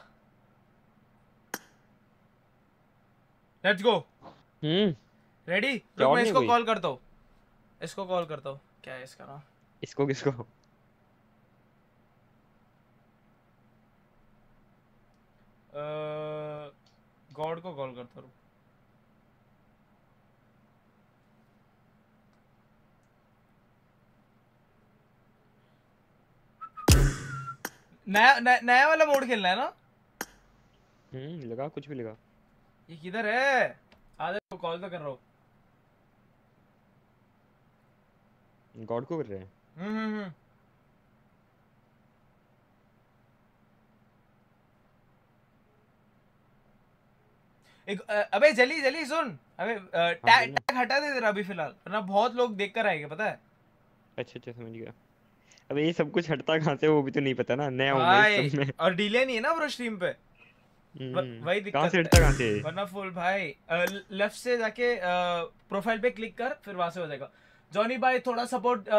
Let's go hmm. रेडी रुक मैं इसको कॉल करता हूँ। इसको कॉल करता हूँ। क्या है इसका नाम? इसको किसको? गॉड को कॉल करता हूँ। नया नया नया वाला मोड खेलना है ना? हम्म लगा कुछ भी लगा। ये किधर है? आजा को कॉल तो कर रहा हूँ। गॉड को कर रहे हैं। हम्म हम्म हम्म। एक अबे जल्दी जल्दी सुन। अबे टैग टैग हटा दे तेरा अभी फ़िलहाल वरना बहुत लोग देख कर आएँगे पता है। अच्छा अच्छा समझ गया। अब ये सब कुछ हटता कहाँ से वो भी तो नहीं पता ना नया हूँ मैं सब में। और डिले नहीं है ना ब्रो स्ट्रीम पे? हम्म, वही कहाँ दिक्कत से हटता कहाँ से? वरना फुल भाई लेफ़्ट से जाके प्रोफ़ाइल पे क्लिक कर फिर वहाँ से हो जाएगा। जॉनी भाई थोड़ा सपोर्ट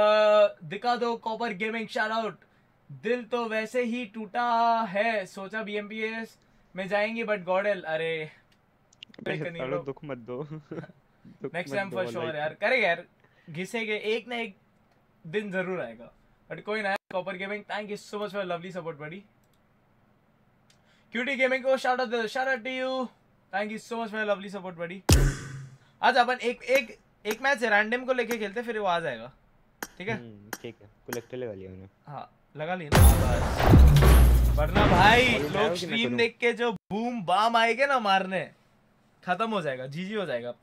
दिखा दो कॉपर गेमिंग शाउट आउट दिल तो वैसे ही टूटा है सोचा बीएमपीएस में जाएँगे बट गॉडल अरे। दुख मत दो। नेक्स्ट टाइम फॉर श्योर यार। करेंगे यार घिसेंगे एक ना एक दिन ज़रूर आएगा। बट कोई ना copper gaming thank you so much for lovely support buddy cutie gaming को shout out shout out to you thank you so much for lovely support buddy आज अपन एक एक एक मैच रैंडम को लेके खेलते फिर वो आ जाएगा। ठीक है? हम्म, ठीक है। कलेक्टर लगा लिया मैंने हाँ लगा ली ना बस। वरना भाई लोग स्ट्रीम देख के जो बूम बाम आएँगे ना मारने खत्म हो जाएगा जीजी हो जाएगा।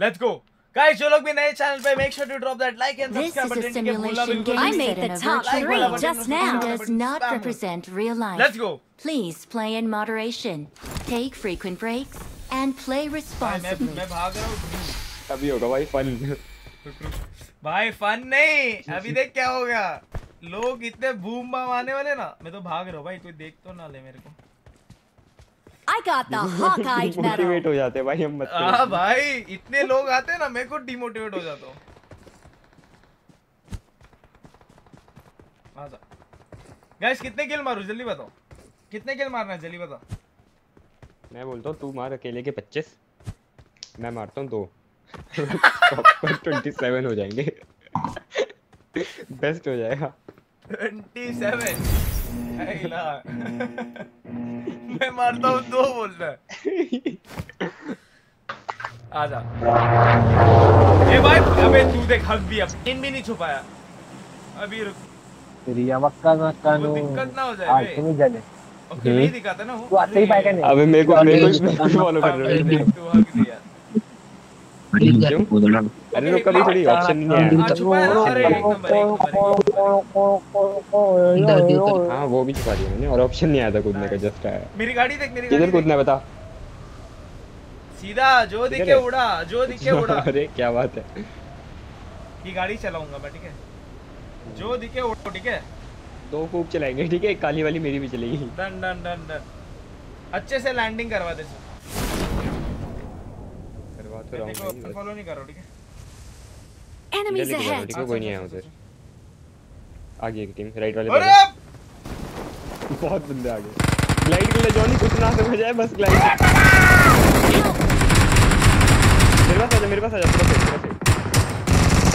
लेट्स गो गाइस जो लोग भी नए चैनल पे make sure to drop that like and This subscribe is a button के भूलना simulation बिल्कुल game I नहीं। made set in the a top virtual three world just and now. does not represent real life. Let's go. Please play in moderation, take frequent breaks, and play भाई मैं responsibly. मैं भाग रहा हूँ अभी होगा भाई फन भाई फन नहीं अभी देख क्या हो गया लोग इतने बूम बाम आने वाले ना मैं तो भाग रहा हूँ भाई कोई देख तो ना ले मेरे को I got the Hawkeye medal. Motivate हो जाते भाई हम मत हाँ भाई इतने लोग आते हैं ना मैं खुद डिमोटिवेट हो जाता हूँ। आजा। गाइस कितने किल मारूं? जल्दी बताओ। कितने किल मारना है? जल्दी बताओ। मैं बोलता हूँ तू मार अकेले के पच्चीस। मैं मारता हूँ दो। प्रॉपर ट्वेंटी सेवन हो जाएँगे। बेस्ट हो जाएगा। 27 हैला मैं मारता हूँ दो बोलता है। आजा। ए भाई अबे तू देख हक भी अब इन भी नहीं छुपाया। अभी रुक। रिया मक्का ना। कानू दिक्कत ना हो जाए आज बे। तुम्ही जाने। ओके नहीं दिखाता ना वो। तू आता ही पाएगा नहीं अबे मेरे को मेरे को इसमें फॉलो कर रहे हो। तू हक दिया? अरे रुक अभी थोड़ी ऑप्शन नहीं है। हाँ वो भी छुपा दिया मैंने और ऑप्शन नहीं आया था कूदने का जस्ट आया मेरी गाड़ी देख मेरी किधर कूदना बता सीधा जो दिखे है? उड़ा जो दिखे उड़ा अरे क्या बात है ये गाड़ी चलाऊँगा मैं ठीक है जो दिखे उड़ो ठीक है दो खूब चलाएँगे ठीक है काली वाली मेरी भी चलेगी डन डन डन डन अच्छे से लैंडिंग करवा दे तो रहा हूँ मैं। फॉलो नहीं करो ठीक है? एनिमीज अहेड ठीक है कोई नहीं है उधर। आगे एक टीम राइट वाले अरे बहुत बंदे आ गए ग्लाइड के लिए जॉनी कुछ ना समझ जाए बस ग्लाइड मेरे पास आ जा मेरे पास आ जा पूरा सेट पूरा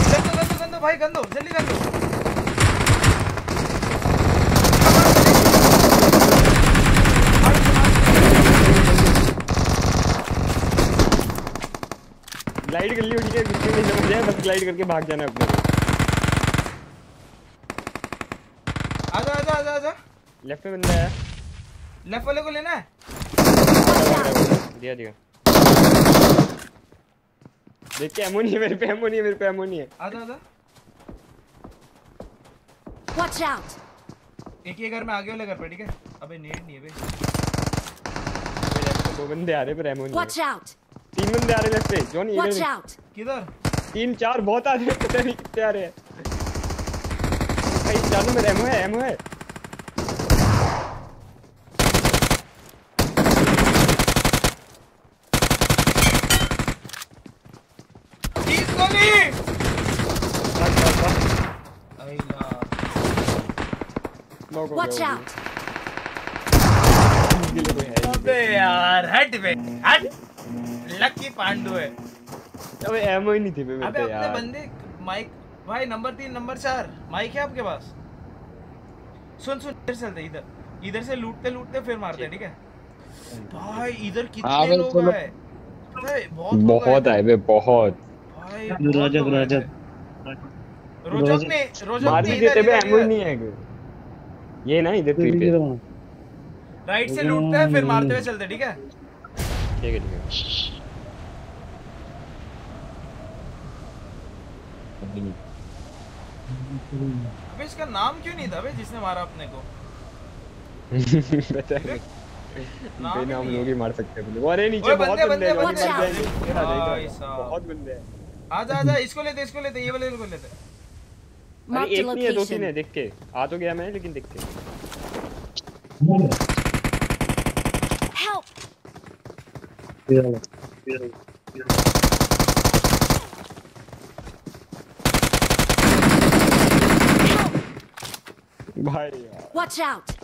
सेट गंदो गंदो गंदो भाई गंदो जल्दी गंदो ग्लाइड कर लियो ठीक है कुछ नहीं समझ जाए बस ग्लाइड करके भाग जाना है अपने आजा आजा आजा आजा। लेफ़्ट में बंदा है। लेफ़्ट वाले को लेना है? दिया दिया। देख के एमो नहीं है मेरे पे एमो नहीं है मेरे पे एमो नहीं है। आजा आजा। Watch out! एक ही घर में आगे वाले घर पे ठीक है? अबे नेट नहीं है बे दो बंदे आ रहे पर एमो नहीं है। out! तीन बंदे आ रहे लेफ़्ट पे जॉनी इधर! किधर? तीन चार बहुत आ रहे हैं पता नहीं कितने आ रहे हैं। भाई चालू में एमो है एमो है। Watch out! अबे यार हट बे हट। लकी पांडु है। अबे एमो ही नहीं थी मेरे अबे पे अपने बंदे माइक भाई नंबर तीन नंबर चार माइक है आपके पास? सुन सुन इधर चलते इधर इधर से लूटते लूटते फिर मारते ठीक। है? भाई इधर हाँ, कितने लोग चलो। हैं? बहुत लोग बहुत आए बे बहुत। भाई लोग रजत हैं। रोजक ने रोजक मार भी देते बे एमो ही नहीं है ये ना इधर ट्री पे। राइट से लूटते हैं फिर मारते हुए चलते ठीक है? ठीक है ठीक है। अबे इसका नाम क्यों नहीं था बे जिसने मारा अपने को? पता नाम बेनाम लोग ही। मार सकते हैं वो अरे नीचे बहुत बंदे, बंदे हैं बंदे। बहुत बंदे हैं। आजा आजा इसको लेते इसको लेते ये वाले को लेते। अरे एक नहीं है दो तीन है देख के। आ तो गया मैं लेकिन देख के। Help! भाई यार Watch out!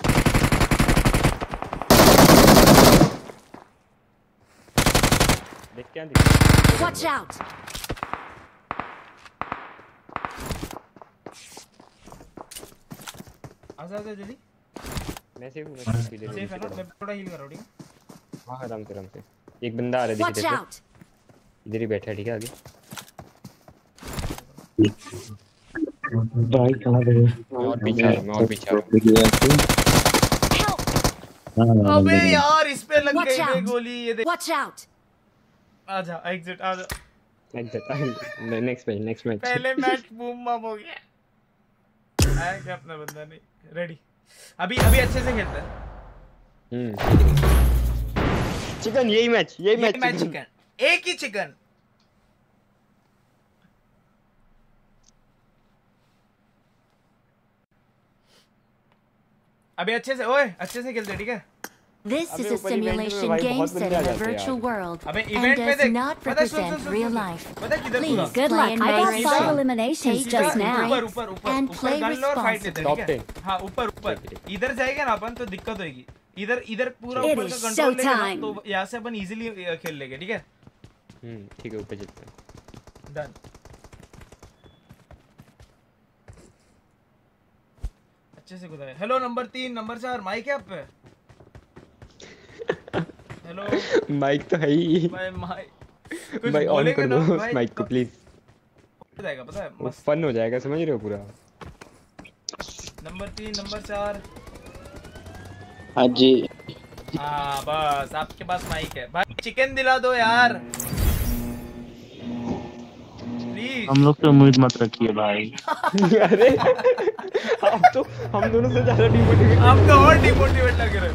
देख क्या दिख Watch out! आजा आजा जल्दी मैं सेफ़ हूँ मैं सीधे सेफ़ है ना? मैं थोड़ा हील कर रहा हूँ? ठीक है हाँ आराम से आराम से। एक बंदा आ रहा है Watch देखिए out! इधर ही बैठा है ठीक है आगे? भाई कहाँ गए और पीछे हूँ मैं और पीछे हूँ Help! अबे यार इस पे लग गई out. गोली ये देख। Watch out! आजा एग्जिट आजा। Exact next match next match पहले मैच बूम बम हो गया। आया क्या अपना बंदा? नहीं रेडी अभी अभी अच्छे से खेलते हैं। हम्म। चिकन यही मैच यही मैच चिकन एक ही चिकन अभी अच्छे से ओए अच्छे से खेलते ठीक है? This is a simulation game set in a virtual world and does not represent real life. पता है किधर Please Good luck. I got five eliminations just now. ऊपर ऊपर ऊपर and ऊपर play गन लो और फाइट लेते हैं है? हाँ ऊपर ऊपर इधर जाएगा ना अपन तो दिक्कत होगी इधर इधर पूरा ऊपर का कंट्रोल लेंगे. तो यहाँ से अपन इजीली खेल लेंगे ठीक है? हम्म ठीक है ऊपर चलते हैं। डन अच्छे से गुजारे। हेलो नंबर तीन नंबर चार माइक है आप पे? हेलो माइक तो है ही। भाई माइक भाई ऑन कर दो माइक को प्लीज़ हो जाएगा पता है? मस्त। फन हो जाएगा समझ रहे हो पूरा? नंबर तीन नंबर चार। हाँ जी। हाँ बस आपके पास माइक है। भाई चिकन दिला दो यार। हम लोग से उम्मीद मत रखिए भाई। अरे आप तो हम दोनों से ज़्यादा डिमोटिवेट आप तो और डिमोटिवेट लग रहे हो।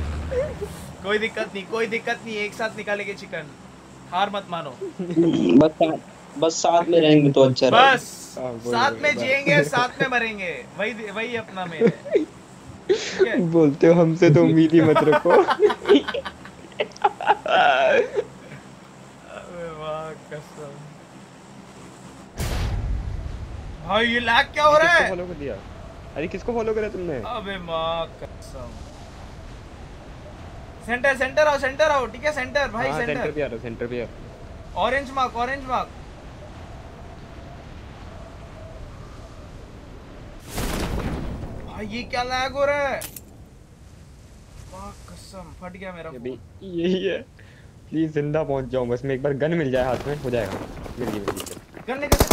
कोई दिक्कत नहीं कोई दिक्कत नहीं एक साथ निकालेंगे चिकन। हार मत मानो। बस बस साथ में रहेंगे तो अच्छा रहेगा। बस साथ में। जिएँगे साथ में मरेंगे। वही वही अपना में है? बोलते हो हमसे तो उम्मीद ही मत रखो अबे वाह कसम भाई ये लैग क्या हो रहा है? फॉलो कर दिया? अरे किसको फॉलो करा तुमने? अबे माँ कसम। सेंटर सेंटर आओ सेंटर आओ ठीक है? सेंटर भाई सेंटर सेंटर पे आ रहा सेंटर पे आ ऑरेंज मार्क ऑरेंज मार्क भाई ये क्या लैग हो रहा है? वाह कसम फट गया मेरा यही है। प्लीज़ ज़िंदा पहुँच जाओ बस मैं एक बार गन मिल जाए हाथ में हो जाएगा। मिल गई मिल गई। चल। कर ले कर ले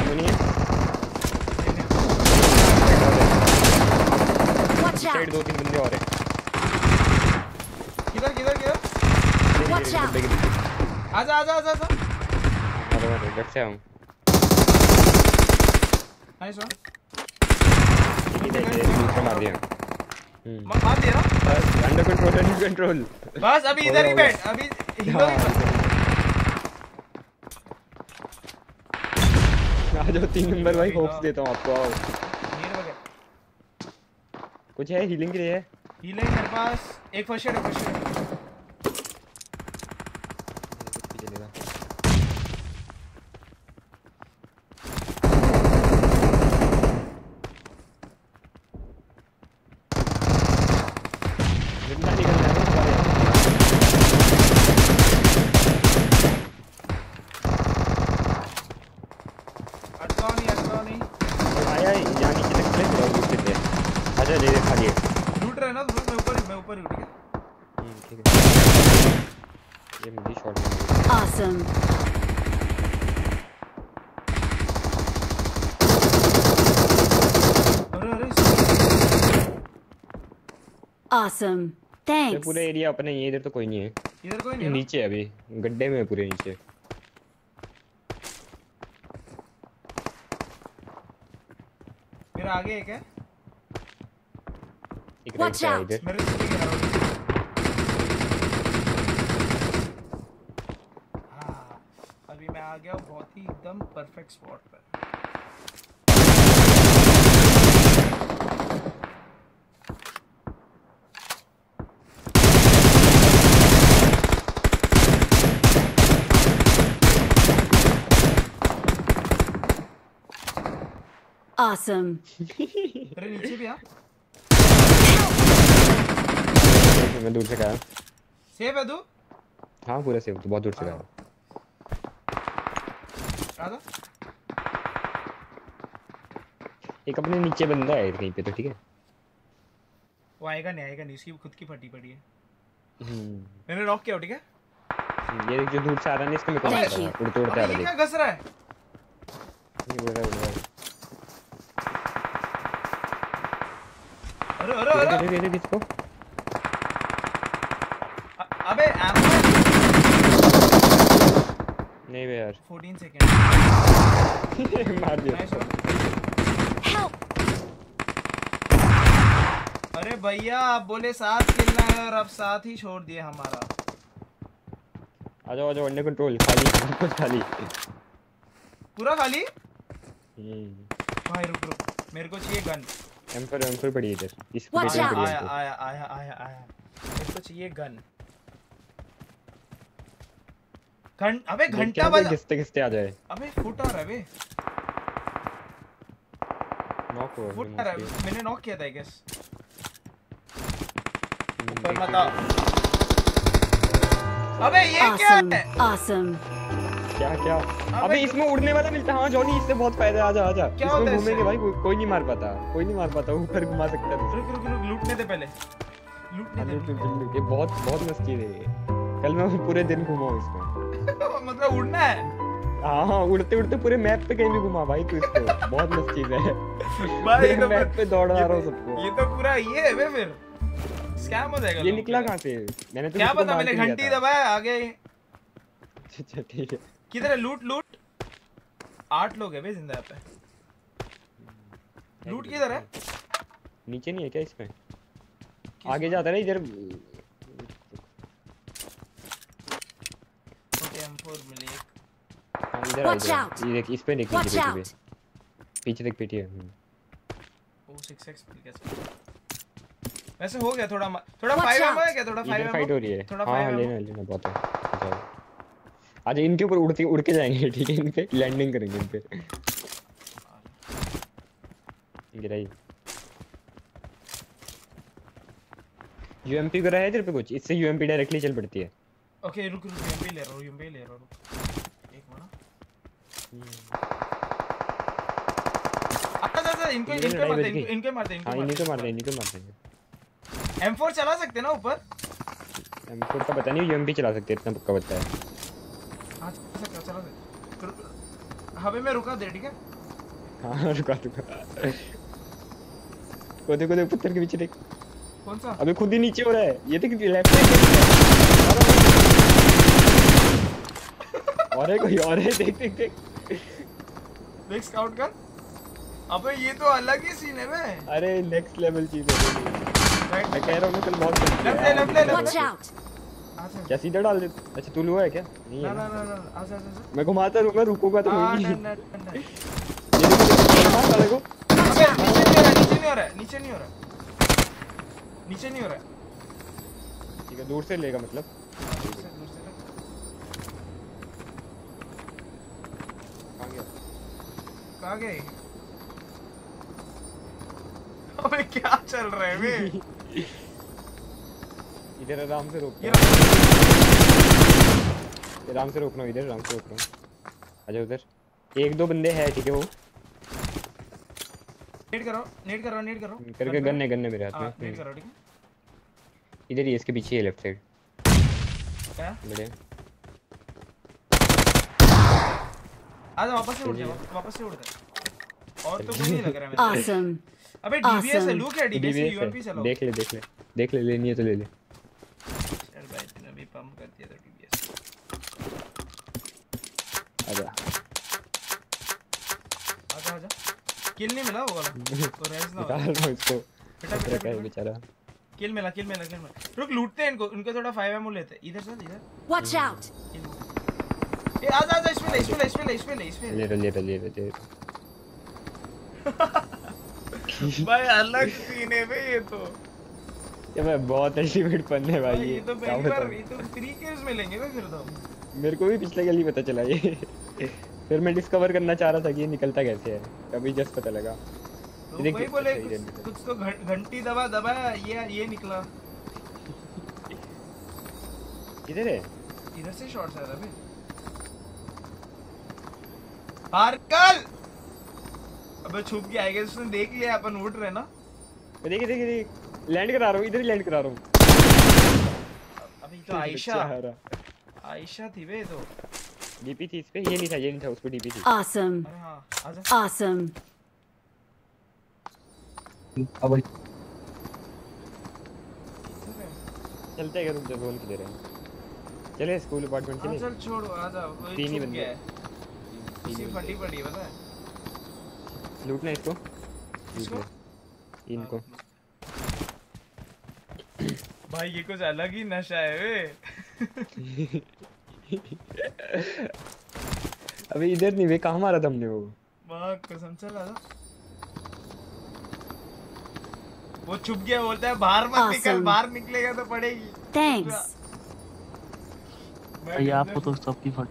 Ammo नहीं है Watch साइड दो तीन बंदे और हैं। किधर किधर किधर। आजा आजा आजा मारो मारो लेफ़्ट से आऊँ। नाइस वन इधर इधर मार दिया। मार दिया? ना under control under control bus अभी इधर ही बैठ। अभी ही बस। आ जाओ तीन नंबर भाई होप्स देता हूँ आपको आओ। कुछ है हीलिंग के लिए हीलिंग मेरे पास एक फ़र्स्ट एड है फ़र्स्ट एड चलेगा जितना निकलना है ना हमारे अटकाओ नहीं अटकाओ नहीं आया यहाँ नीचे तक चले थोड़ा ऊपर से आजा दे दे खा लिए लूट रहे हैं ना तुम मैं ऊपर ही मैं ऊपर ही ठीक है हम्म, ठीक है ये मुझे शॉट मिल Awesome. अरे अरे Awesome. Thanks. पूरे एरिया अपने है इधर तो कोई नहीं है। इधर कोई नहीं है? नीचे है अभी गड्ढे में पूरे नीचे। मेरा आगे एक है। एक Watch out. मेरे से कह रहा हूँ। हाँ, अभी मैं आ गया बहुत ही एकदम परफेक्ट स्पॉट पर। Awesome. तेरे नीचे भी आ मैं दूर से गया सेफ़ है तू हाँ पूरा सेव तो बहुत दूर से गया आजा एक अपने नीचे बंदा है कहीं पे तो ठीक है? वो आएगा नहीं आएगा नहीं उसकी खुद की फटी पड़ी है। हम्म, मैंने नॉक किया ठीक है? ये देख जो दूर से आ रहा है ना इसका मेरे को Thank पता है। उड़ते उड़ते आ रहा है? क्या घस रहा है ये उड़ रहा है। अरे इसको। अबे नहीं बे यार। 14 सेकंड। मार दिया. अरे भैया आप बोले साथ खेलना है और अब साथ ही छोड़ दिए हमारा। आ जाओ आ जाओ अंडर कंट्रोल खाली कुछ खाली। पूरा खाली? हम्म। भाई रुक रुक। मेरे को चाहिए गन एम पर एम पर पड़ी इधर। इस. पड़ी आया आया आया आया आया। मेरे को चाहिए गन घं अबे घंटा क्या बजा घिसते घिसते आ जाए? अबे फुट आ रहा है बे नॉक हो फुट आ रहा है। मैंने नॉक किया था आई गेस ऊपर मत आओ। अबे ये क्या Awesome. है? Awesome. क्या क्या? अबे इसमें उड़ने वाला मिलता है। हाँ जॉनी इससे बहुत फ़ायदा आजा आजा। क्या होता इसमें है घूमेंगे? भाई कोई कोई नहीं मार पाता। कोई नहीं मार पाता ऊपर घुमा सकता है। रुक रुक रुक लूटने दे पहले। लूटने दे। लुट, लुट। ये बहुत बहुत मस्ती है कल मैं पूरे दिन घुमा हूँ इसमें। मतलब उड़ना है? हाँ हाँ उड़ते उड़ते पूरे मैप पे कहीं भी घुमा भाई तू इसको। बहुत मस्त चीज़ है। भाई ये तो मैप पे दौड़ा रहा हूँ तो- सबको। ये तो पूरा ये है बे फिर। स्कैम हो जाएगा ये निकला का। कहाँ से? मैंने तो क्या पता मैंने घंटी। दबाया आगे। अच्छा ठीक है। किधर है? लूट लूट। आठ लोग है बे ज़िंदा यहाँ पे। लूट किधर है? नीचे नहीं है क्या इसमें? आगे जाता है ना इधर। ओके M4 मिली एक। हाँ, इधर आ, Watch इधर आ। out. ये देख इस पे देख Watch पीछे. पे। पीछे देख पीछे। हम्म। ओ 6x मिल गया वैसे हो गया थोड़ा थोड़ा Watch 5 out. एमओ है क्या? थोड़ा 5 इधर फाइट हो रही है। थोड़ा हाँ 5 हाँ एमओ लेना लेना बहुत है। आज इनके ऊपर उड़ते उड़ के जाएँगे ठीक है इन पे लैंडिंग करेंगे इन पे गिराई यूएमपी करा है तेरे पे कुछ? इससे यूएमपी डायरेक्टली चल पड़ती है। ओके okay, रुक रुक यूएमपी ले रहा हूँ यूएमपी ले रहा हूँ एक मिनट। अच्छा अच्छा इनको इनको हैं, गई। इनको इनको मारते हैं, इनको इन्हीं को मारते मारते इन्हीं को हैं हैं। M4 चला सकते हैं ना ऊपर? एम4 का पता नहीं यूएमपी चला सकते इतना पक्का पता हाँ चला सकते हो, चला सकते हो। रुक- हवे में रुका दे ठीक है? हाँ रुका रुका। को देखो देखो पत्थर के पीछे देख। कौन सा? अबे खुद ही नीचे हो रहा है। ये देख लेफ़्ट साइड और है कोई और है देख देख देख। देख स्काउट कर। अबे ये तो अलग ही सीन है बे। अरे नेक्स्ट लेवल चीज़ है। मैं कह रहा हूँ कल बहुत। लेफ़्ट लेफ़्ट लेफ़्ट क्या सीधा डाल दे? अच्छा तू हुआ है क्या? नहीं ना है ना ना ना आजा आजा मैं घुमाता रहूँगा रुकूँगा तो हाँ डन ये देखो साले को नीचे नहीं हो रहा नीचे नहीं हो रहा नीचे नहीं हो रहा। नीचे नहीं हो रहा। ठीक है दूर से लेगा मतलब। कहाँ गए अबे क्या चल रहा है बे? इधर आराम से रोक आराम से रोकना इधर आराम से रोकना आजा उधर। एक दो बंदे हैं ठीक है वो। नेट करो नेट करो नेट करो। करके गन्ने गन्ने मेरे हाथ हाँ में नेट करो ठीक है। इधर ही इसके पीछे है लेफ़्ट साइड। क्या? बढ़िया आजा वापस से उड़ जा वापस से उड़ जा। और तो कोई नहीं लग रहा है मेरे को। Awesome. अबे डीबीएस है. लू क्या डीबीएस DBS यूएमपी है चलो देख ले देख ले। देख ले लेनी है तो ले ले। चल भाई तूने अभी पंप कर दिया था डीबीएस आजा आजा आजा किल नहीं मिला वो वाला? तो रेस ना निकाल हूँ इसको। बेटा क्या है बेचारा। किल मिला किल मिला किल मिला। रुक लूटते हैं इनको। उनके थोड़ा 5 एमओ लेते हैं। इधर चल इधर। Watch out! किल ए आजा आजा इसमें ले इसमें ले इसमें ले इसमें ले इसमें ले। ले ले ले भाई अलग सीन है बे ये तो। ये मैं बहुत अल्टीमेट फन है भाई भाई ये तो पहली बार ये तो फ्री किल्स मिलेंगे बे फिर तो। मेरे को भी पिछले गली पता चला ये। फिर मैं डिस्कवर करना चाह रहा था कि ये निकलता कैसे है। तभी जस्ट पता लगा। तो देख, वही बोले कुछ, तो घंटी दबा दबाया ये ये निकला। किधर है? इधर से शॉट आ रहा है बाहर निकल अबे छुप के आएगा उसने देख लिया अपन उड़ रहे ना। मैं देखिए देखिए। देख लैंड करा रहा हूँ इधर ही लैंड करा रहा हूँ अभी तो आयशा। आयशा थी बे तो डीपी थी इस पे ये नहीं था ये नहीं था उस पे डीपी थी Awesome. अरे हाँ. अब चलते हैं रुक जा जोन किधर है चले स्कूल अपार्टमेंट हाँ चले चल छोड़ो आजा कोई तीन ही बंदे। गया है इसी। फटी पड़ी है पता है लूटना है इसको इसको? इनको भाई ये कुछ अलग ही नशा है वे। अबे इधर नहीं वे कहाँ मारा था हमने वो? वाह कसम चल आजा वो छुप गया बोलता है बाहर मत निकल बाहर निकलेगा तो पड़ेगी. मैं भाई आपको तो सबकी फट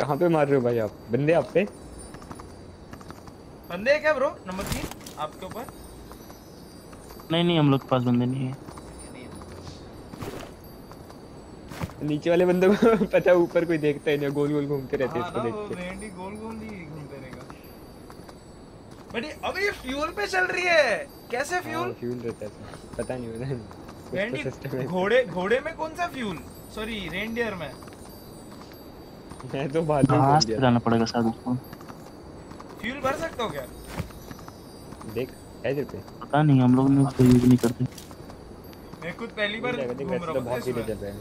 कहाँ पे मार रहे हो भाई आप? बंदे आप पे? बंदे है क्या ब्रो नंबर तीन? आपके ऊपर? नहीं नहीं हम लोग के पास बंदे नहीं है। नीचे वाले बंदे को पता है ऊपर कोई देखता ही नहीं गोल गोल घूमते रहते हैं हाँ इसको देख के। रेंडी गोल गोल ही घूमते रहेगा बट ये अबे ये फ्यूल पे चल रही है। कैसे हाँ, फ्यूल फ्यूल रहता है पता नहीं पता नहीं तो रेंडी घोड़े घोड़े में कौन सा फ्यूल सॉरी रेंडियर में। मैं तो बाद में जाना पड़ेगा शायद उसको? फ्यूल भर सकते हो क्या? इधर पे? पता नहीं हम लोग ने उसको यूज़ नहीं करते। मैं खुद पहली बार जाएगा, घूम रहा तो हूँ बहुत चल रहा है।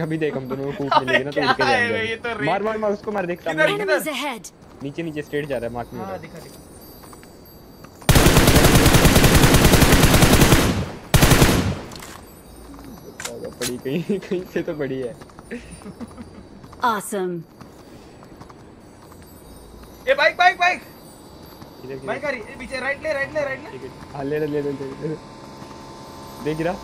अभी देख हम दोनों को कूद अबे मिलेगी ना तो उड़ के है ये तो जाएँगे मार मार मार उसको मार देख सामने. नीचे नीचे स्ट्रेट जा रहा है मार्क नहीं हो हाँ दिखा दिखा। होगा, पड़ी कहीं कहीं से तो पड़ी है। Awesome. ए बाइक बाइक बाइक। रही है ए, पीछे राइट ले राइट ले राइट ले। है ले ले। देख गिरा।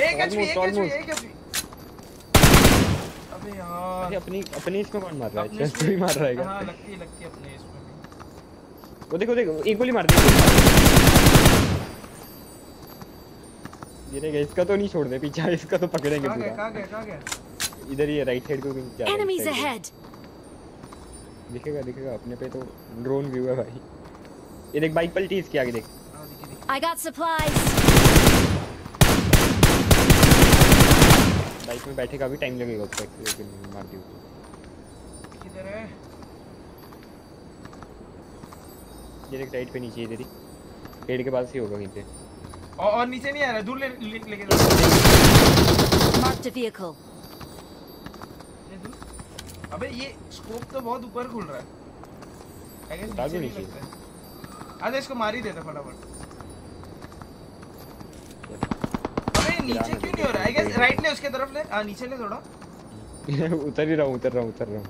एक एचपी एक Almost, एचपी almost. एक एचपी। अबे यार। अपनी अपनी इसमें कौन मार रहा है? मार रहा है हाँ लगती है लगती अपने इसमें। वो देखो देखो एक एक गोली मार दी। गिरेगा इसका तो नहीं छोड़ दे पीछे इसका तो पकड़ेंगे कहाँ गया पूरा। कहाँ गया कहाँ गया इधर ही है राइट साइड को जा है, ahead. को। दिखेगा दिखेगा अपने पे तो ड्रोन व्यू है भाई। ये देख बाइक पलटी इसके आगे देख। हाँ I got supplies. बाइक में बैठे का भी टाइम लगेगा उसको एक्सीलेटर मार दियो किधर है? ये देख साइड पे नीचे इधर ही। पेड़ के पास ही होगा कहीं पे। और और नीचे नहीं आ रहा दूर ले ले लेके. ये दूर? अबे ये स्कोप तो बहुत ऊपर खुल रहा है। उतार नहीं लगता है। आजा इसको मार ही देता फटाफट। अबे नीचे क्यों नहीं हो रहा? आई गेस राइट ले उसके तरफ़ ले। हाँ नीचे ले थोड़ा। उतर ही रहा हूँ उतर रहा हूँ उतर रहा हूँ।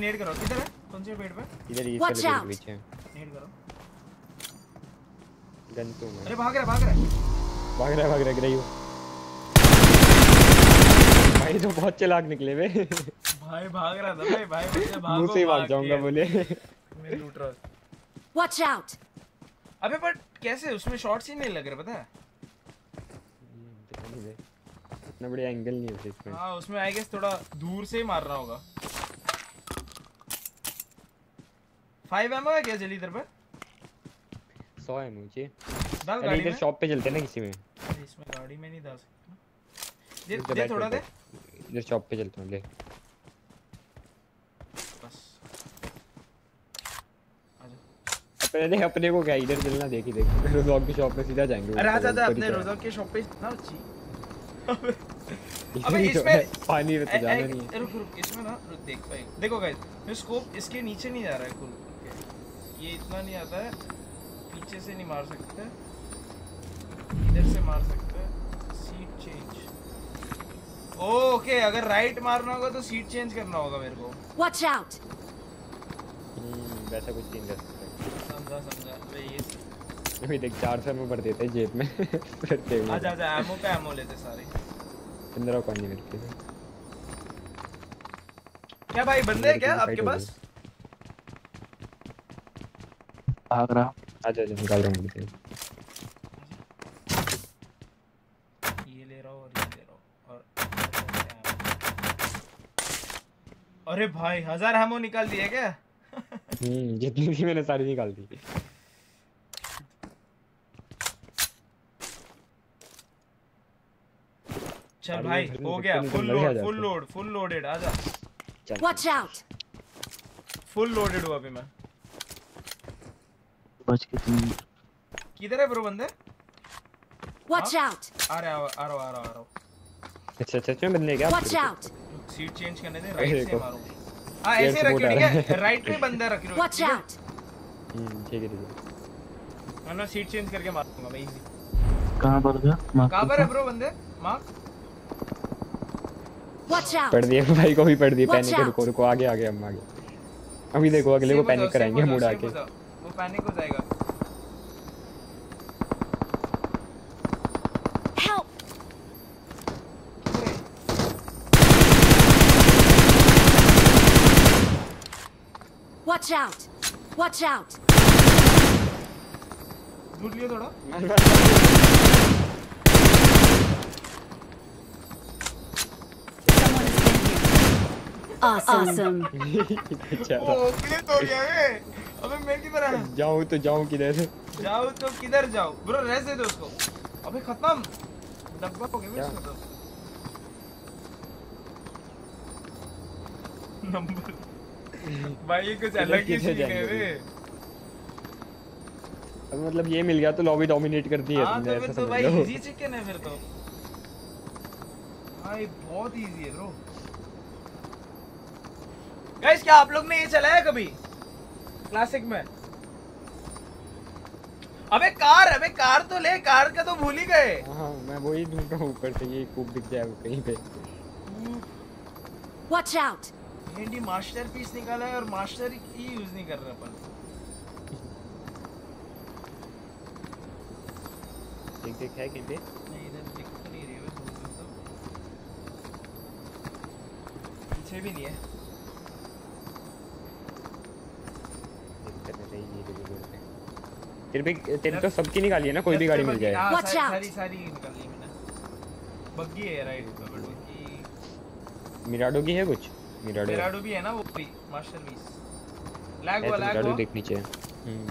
नेड करो। किधर है? कौन से पेड़ पे? इधर ये. पीछे। नेड करो। गन तो मैं अरे भाग रहा है भाग रहा। है भाग रहा है भाग रहा है वो भाई तो बहुत चालाक निकले वे। भाई भाग रहा था भाई भाई मुझसे भागो मुँह से ही भाग भाग जाऊँगा। बोले। मैं लूट रहा हूँ Watch out! अबे बट कैसे? उसमें शॉट्स ही नहीं लग रहे पता है। इतना बढ़िया एंगल नहीं है इसमें। हाँ उसमें आई गेस थोड़ा दूर से ही मारना होगा। फाइव एमओ है क्या जल्दी इधर पे? सौ है मुझे। अरे इधर शॉप पे चलते हैं ना किसी में। इसमें गाड़ी में नहीं डाल सकते दे दे थोड़ा दे। इधर शॉप पे चलता हूँ ले। बस। अपने अपने को क्या इधर चलना देख ही देख। रोजॉक की शॉप पे सीधा जाएँगे। अरे आजा आजा अपने चढ़ा। रोजा के शॉप पे ना ची। अबे तो इसमें पानी में तो जाना नहीं है। रुक रुक इसमें ना रुक देख भाई। देखो गाइस ये स्कोप इसके नीचे नहीं जा रहा है कुल ये इतना नहीं आता है। पीछे से नहीं मार सकते। इधर से मार सकते सीट चेंज ओके अगर राइट मारना होगा तो सीट चेंज करना होगा मेरे को। Watch out! हम्म, वैसा कुछ सीन कर सकते समझा समझा। अबे ये अभी देख चार सौ में भर देते हैं जेब में। फिर तेल आजा आजा एमओ पे एमओ लेते सारे। पंद्रह कौन नहीं मिलती। है क्या भाई बंदे हैं क्या आपके पास? भाग रहा आजा आजा निकाल रहा हूँ ये ले रहा हूँ और ये ले रहा हूँ और अरे भाई हज़ार हैमो निकाल दिए क्या? हम्म जितनी थी मैंने सारी निकाल दी चल भाई हो गया full load full load full loaded आजा। चल। Watch out! फुल लोडेड हूँ अभी मैं। बच के तुम किधर है ब्रो बंदे Watch हाँ? out! आ रहा है आ रहा हूँ आ रहा हूँ आ रहा हूँ अच्छा अच्छा अच्छा बंदे क्या Watch out! सीट चेंज करने दे राइट से। मारूँ हाँ ऐसे support ठीक है है। राइट पे बंदा रख लो Watch out! हम्म ठीक है ठीक है मैं ना सीट चेंज करके मारूँगा मैं इजी कहाँ पर गया कहाँ पर है ब्रो बंदे मार्क पढ़ दिए भाई को भी पढ़ दिए पैनिक. रुको रुको आगे आगे हम आगे अभी देखो अगले को हो पैनिक कराएँगे हो मुड़ आके हो। वो पैनिक हो जाएगा Watch out! Watch out! लूट लियो थोड़ा Awesome. अच्छा ओ क्लिप हो गया बे अबे मैं किधर आया जाऊँ तो जाऊँ किधर? जाओ तो किधर जाओ? ब्रो रेस्ट दे दो उसको। अबे खत्म। डब्बा हो गया इसका तो नंबर। भाई ये कुछ अलग ही सीन है बे अब मतलब ये मिल गया तो लॉबी डोमिनेट कर दी है हाँ तुमने तो ऐसा तो भाई इजी चिकन है फिर तो। भाई बहुत इजी है ब्रो गाइस क्या आप लोग ने ये चलाया कभी? क्लासिक में। अबे कार अबे कार तो ले कार का तो भूल ही गए। हाँ मैं वही ढूंढ रहा हूँ ऊपर से ये कूप दिख जाए कहीं पे। Watch out! एंडी मास्टरपीस निकाला है और मास्टर ही यूज़ नहीं कर रहे अपन। देख देख है कहीं पे नहीं इधर दिख तो नहीं रही है दूर तो। पीछे भी नहीं है। दिक्कत है ये देखो। तेरे पे तेरे तो सबकी निकाली है ना कोई भी गाड़ी मिल जाए। हाँ, सारी, सारी निकाल ली मैंने। बग्गी है राइट बग्गी। मिराडो की है कुछ? मिराडो। मिराडो भी है ना वो भी मास्टरपीस लैग है हुआ तो लैग मिराडो हुआ। देख नीचे। हम्म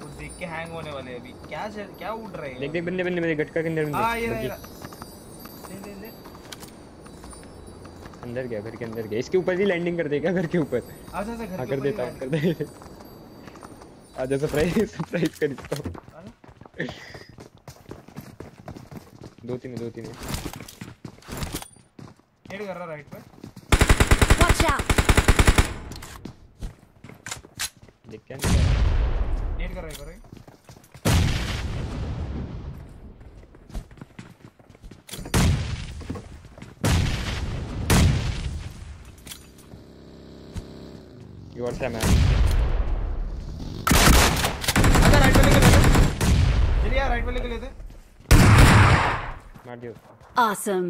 वो देख के हैंग होने वाले अभी। क्या चल, क्या उड़ रहे हैं? देख देख बंदे बंदे मेरे गटका के अंदर हाँ ये बंदे रहा, ये बग्गी। रहा। ले ले ले अंदर गया घर के अंदर गया। इसके ऊपर ही लैंडिंग कर देगा घर के ऊपर? आजा आजा घर कर ही देता हूँ कर दे। आजा सरप्राइज़ सरप्राइज़ कर देता हूँ। दो तीन दो तीन। हेड कर रहा राइट पे Watch out! देख क्या नहीं हेड कर रहा है कर रहा है। यू आर मैन आजा राइट पे लेके लेते चलिए राइट पे लेके लेते मार दिया। Awesome.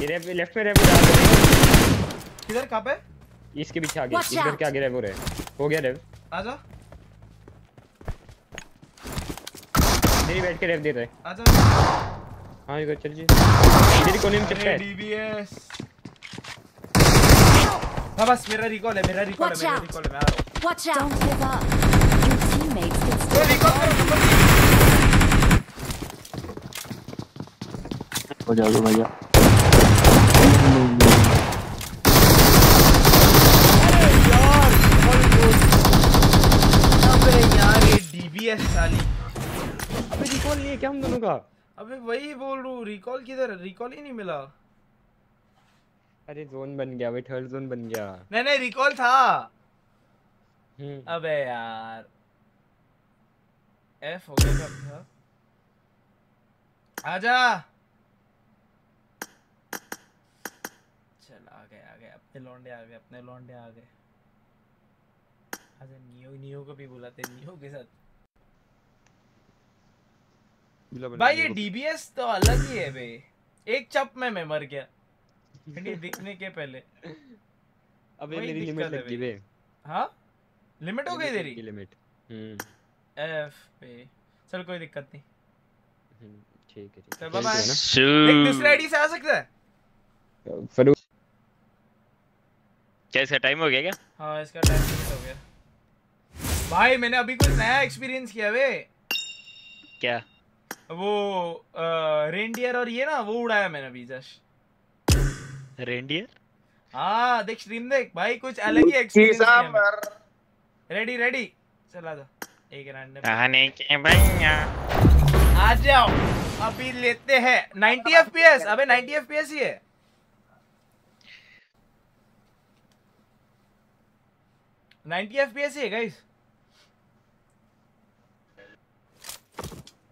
ये रेप लेफ़्ट में रेप किधर कहाँ पे? इसके पीछे आगे out. के आगे रेप हो रहा हो। गया रेप। आजा। इधर बैठ के रेप दे रहा आजा। हाँ ये चल जी। इधर ही कोने में चिपका है डीबीएस हाँ बस मेरा रिकॉल है मेरा रिकॉल है Watch मेरा out. रिकॉल है मैं आ रहा हूँ Watch out! Don't give up. Your teammates can still करो नंबर हो जाओगे भैया अबे यार ये डीबीएस साली अबे रिकॉल नहीं है क्या हम दोनों का अबे वही बोल रहा हूँ रिकॉल किधर है रिकॉल ही नहीं मिला अरे जोन बन गया भाई थर्ड जोन बन गया। नहीं नहीं रिकॉल था। हम्म। अबे यार। एफ़ हो गया कब था? आजा। चल आ गए आ गए अपने लौंडे आ गए अपने लौंडे आ गए। आजा नियो नियो को भी बुलाते नियो के साथ। भाई ये डीबीएस तो अलग ही है बे। एक चप में मैं मर गया। ये दिखने के पहले। अबे मेरी लिमिट लग गई बे। हाँ? लिमिट हो गई तेरी? लिमिट। हम्म। एफ़ पे चल कोई दिक्कत नहीं। हम्म, ठीक है ठीक चल है बाय बाय एक दूसरे आईडी से आ सकता है? ना फरूक क्या इसका टाइम हो गया क्या? हाँ इसका टाइम हो गया। भाई मैंने अभी कुछ नया एक्सपीरियंस किया वे क्या? वो रेनडियर और ये ना वो उड़ाया मैंने अभी जस्ट रेंडियर हाँ देख स्ट्रीम देख भाई कुछ अलग ही एक्सपीरियंस रेडी रेडी चला जा एक रैंडम आने के भैया आ जाओ अभी लेते हैं। 90 एफपीएस अबे 90 एफपीएस ही है। नाइनटी एफपीएस ही है guys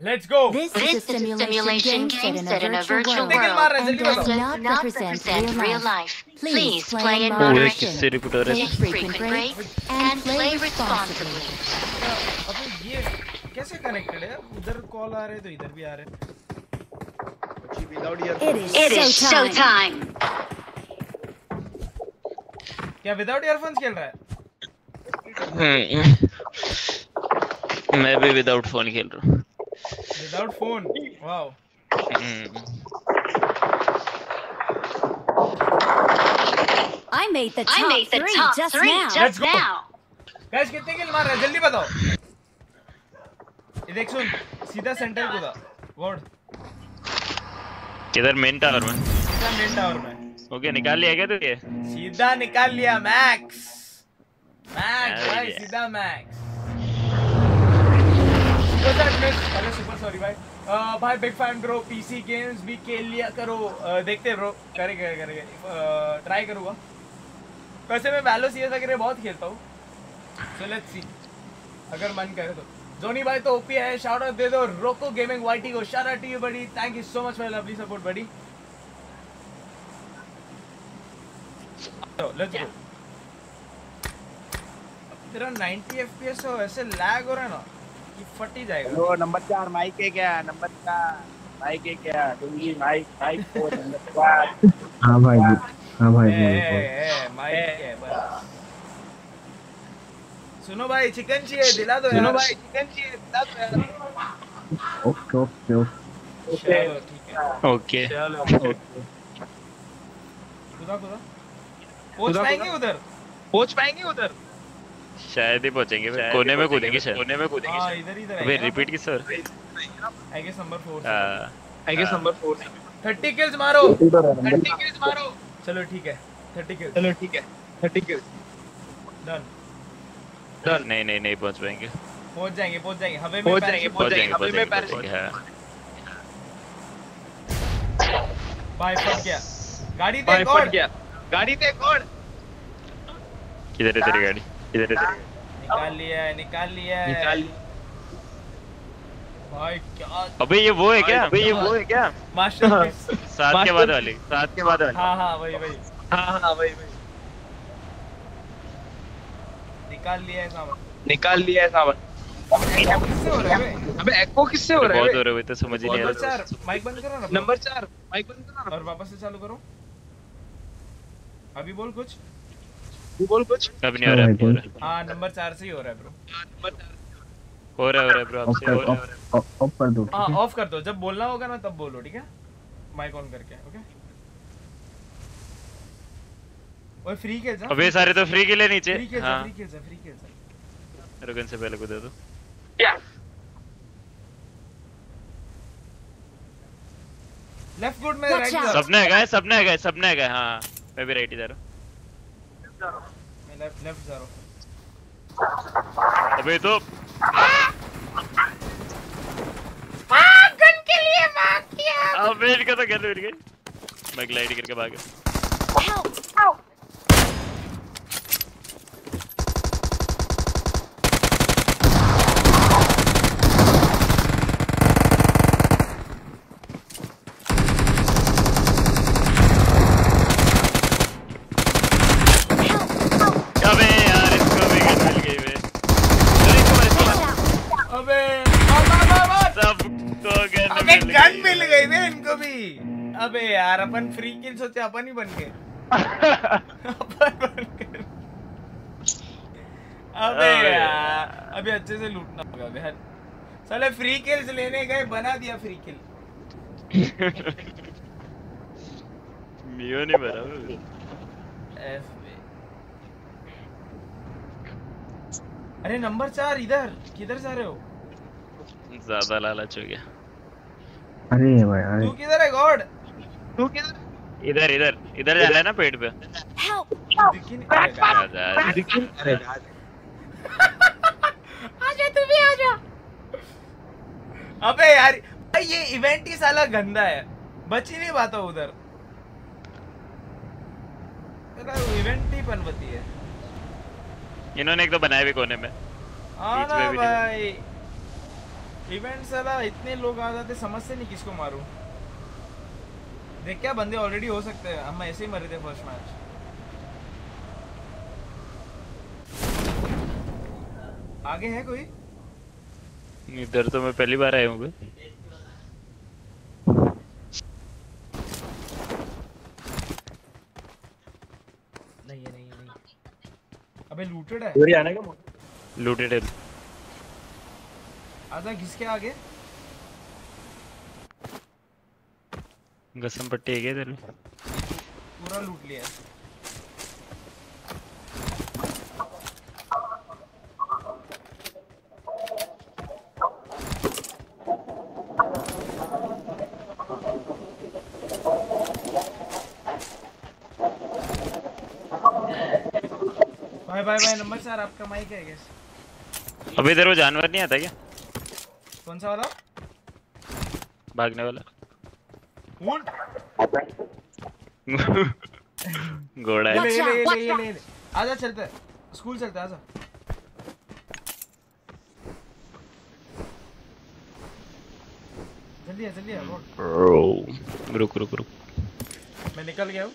Let's go This is a simulation game set in a virtual कितने किल मार रहे world हैं and जल्दी does बताओ not represent real life. Please play in ओए moderation. किससे रिपीट हो रहा है Take frequent breaks and play responsibly. अबे ये कैसे कनेक्टेड है उधर कॉल आ रहे तो इधर भी आ रहे It is, It is showtime. क्या विदाउट ईयरफोन्स खेल रहा है हम्म। मैं भी विदाउट फोन खेल रहा हूँ विदाउट फ़ोन वाओ हम्म। I made the top, I made the three top just three now. just Let's now. Guys कितने किल मार रहे हैं? जल्दी बताओ। ये देख सुन सीधा सेंटर कूदा वर्ड किधर? मेन टावर में। सीधा मेन टावर में। ओके निकाल लिया क्या तू ये? सीधा निकाल लिया मैक्स मैक्स भाई सीधा मैक्स अरे सुपर सॉरी भाई अह, भाई big fan bro PC games भी खेल लिया करो. अह, देखते हैं ब्रो करेंगे करेंगे ट्राई करूँगा. वैसे मैं वैलो सीएस वगैरह बहुत खेलता हूँ. सो लेट्स सी अगर मन करे तो. जोनी भाई तो ओपी है. शाउट आउट दे दो. रोको गेमिंग वाईटी को. Shout out to you buddy thank you so much for lovely support buddy let's go तेरा 90 एफपीएस हो. ऐसे लैग हो रहा है ना? कि फट ही जाएगा। हेलो नंबर चार माइक है क्या? नंबर चार माइक है क्या? डूँगी माइक माइक को नंबर चार। हाँ भाई हाँ भाई माइक है बस। सुनो भाई चिकन चाहिए दिला दो सुनो। भाई चिकन चाहिए दिला दो यार ओके ओके ओके। ओके। चलो कुदा कुदा पहुँच पाएँगे उधर? पहुँच पाएँगे उधर? शायद ही पहुँचेंगे फिर कोने में कूदेंगे शायद। कोने में कूदेंगे हाँ इधर इधर अबे रिपीट किस सर आई गेस नंबर 4 हाँ। आई गेस नंबर 4 30 किल्स मारो। थर्टी किल्स मारो। चलो ठीक है 30 kills चलो ठीक है थर्टी किल डन डन नहीं नहीं नहीं पहुँच पाएँगे। पहुँच जाएँगे पहुँच जाएँगे। हमें पहुँच जाएँगे पहुँच जाएँगे हमें पहुँच में पैर जाएँगे, हाँ भाई फट गया गाड़ी देख फट और गया गाड़ी देख और किधर है तेरी गाड़ी? है तेरी गाड़ी? निकाल लिया है निकाल लिया है। निकाल भाई क्या अबे ये वो है क्या? अबे ये वो है क्या? मास्टरपीस सात के बाद वाली सात के बाद वाली। हाँ हाँ वही वही। हाँ हाँ भाई भाई निकाल लिया है सामान। निकाल लिया है सावन किससे हो रहा है बे? अबे एको किससे हो रहा है? बहुत हो रहे हुए तो समझ ही नहीं आ नंबर रहा चार माइक बंद करो ना। नंबर चार माइक बंद करो ना। और वापस से चालू करो। अभी बोल कुछ। तू बोल कुछ। अब नहीं हो रहा हो रहा? हाँ नंबर चार से ही हो रहा है ब्रो हो रहा है हो रहा है ब्रो आपसे हो रहा है, हो है। ऑफ़ कर दो ठीक हाँ ऑफ़ कर दो। जब बोलना होगा ना तब बोलो ठीक है? माइक ऑन करके ओके ओए फ्री खेल जा। अबे सारे तो फ्री के लिए नीचे। फ्री खेल जा हाँ। फ्री खेल जा फ्री खेल जा। रुकन से पहले को दे दो। लेफ़्ट गुड में राइट out. जा। सपना है गाय सपना है है हाँ मैं भी राइट ही जा रहा हूँ। लेफ़्ट लेफ़्ट जा रहा हूँ अबे तो गन के लिए भाग अबे इनका तो गन मिल गई। मैं ग्लाइड करके भाग गया Help! अबे यार इसको भी गन मिल गई बे अरे इसको मार, इसको मार। अबे मार मार मार मार सबको गन अबे गन मिल गई ना इनको भी। अबे यार अपन फ्री किल सोचे अपन ही बन गए। अपन बन गए। अबे यार अभी अच्छे से लूटना होगा अबे हट साले फ्री किल्स लेने गए बना दिया फ्री किल मियो नहीं बे। एफ़ अरे नंबर चार इधर किधर जा रहे हो? ज़्यादा लालच हो गया। अरे भाई अरे। तू किधर है गॉड? तू किधर इधर इधर इधर जाना है ना पेड़ पे। नहीं अरे। आजा, तू भी आजा। अबे यार भाई ये इवेंट ही साला गंदा है। बच ही नहीं पाता उधर। तेरा इवेंट ही पनपति है। इन्होंने एक तो बनाया भी कोने में। हाँ ना में भी नहीं भाई। इवेंट साला इतने लोग आ जाते समझते नहीं किसको मारूं। देख क्या बंदे ऑलरेडी हो सकते हैं। हम ऐसे ही मरे थे फ़र्स्ट मैच आगे है कोई? इधर तो मैं पहली बार आया हूँ नहीं है नहीं है नहीं। अबे लूटेड है। दूरी आने का लूटेड है। आजा घिसके आगे। गसम पट्टी है क्या इधर? पूरा लूट लिया भाई भाई भाई नंबर चार आपका माइक है गेस अबे इधर वो जानवर नहीं आता क्या? कौन सा वाला? भागने वाला। ऊँट घोड़ा है। ले ले ले ले ले। आजा चलते। हैं स्कूल चलते हैं आजा। जल्दी आ जल्दी आ रोड। रुक रुक रुक। मैं निकल गया हूँ।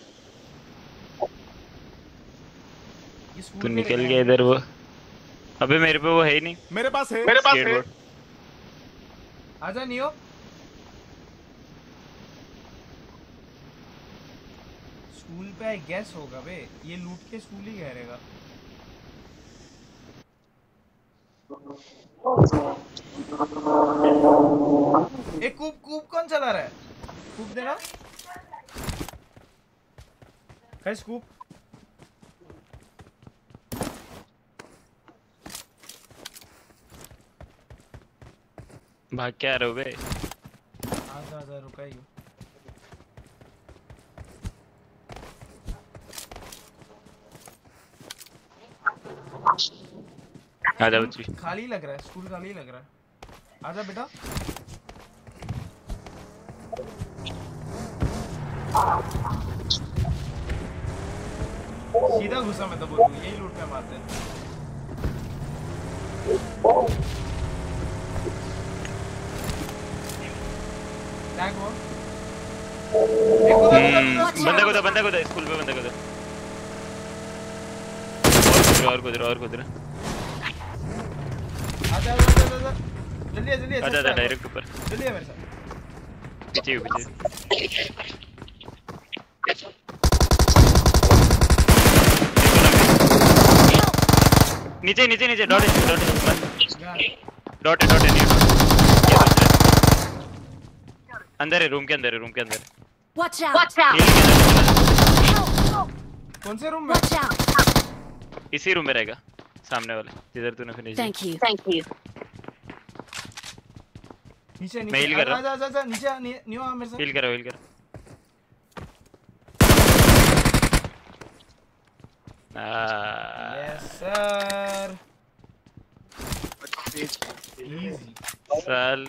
तू निकल गया इधर वो। अबे मेरे पे वो है ही नहीं। मेरे पास है। मेरे पास है। आजा नियो। स्कूल पे आई गैस होगा बे। ये लूट के स्कूल ही रहेगा एक कूप कूप कौन चला रहा है? कूप देना। है स्कूप भाग क्या रहे हो बे। आजा आजा रुका ही आजा बच्ची। खाली लग रहा है स्कूल खाली लग रहा है। आजा बेटा। सीधा घुसा मैं तो बोलूँ यही लूट में मारते हैं। टैग हम्म, बंदा को दो बंदा को दो स्कूल पे बंदा को दो। और कुछ और कुछ और आजा आजा आजा आजा। जल्दी जल्दी आजा आजा डायरेक्ट ऊपर। जल्दी आ मेरे साथ। पीछे पीछे। नीचे नीचे नीचे डॉट है डॉट है डॉट है डॉट है है। अंदर है रूम के अंदर है रूम के अंदर है। Watch out! Watch कौन से रूम में? Watch out! इसी रूम में रहेगा सामने वाले। जिधर तूने finish Thank you. Thank you. नीचे नीचे। कर। रहा हूँ। आजा आजा आजा नीचे न्यू आ मेरे साथ हील करो हील करो। आ, यस सर इजी साल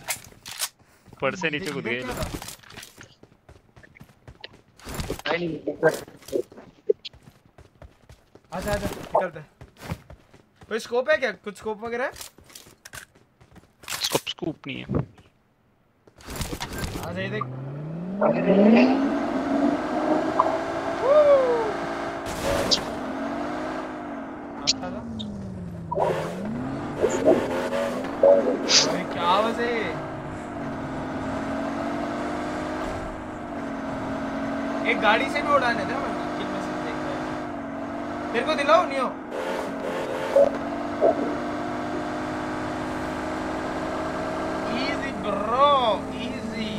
ऊपर से नीचे कूद गए आजा आजा कर दे। कोई स्कोप है क्या? कुछ स्कोप वगैरह स्कोप स्कोप नहीं है। आजा ये देख आजा, आजा। अबे क्या आवाज़ है ये? एक गाड़ी से भी उड़ाने दे मैं किल मैसेज देख रहा दिलाओ नियो। इजी ब्रो इजी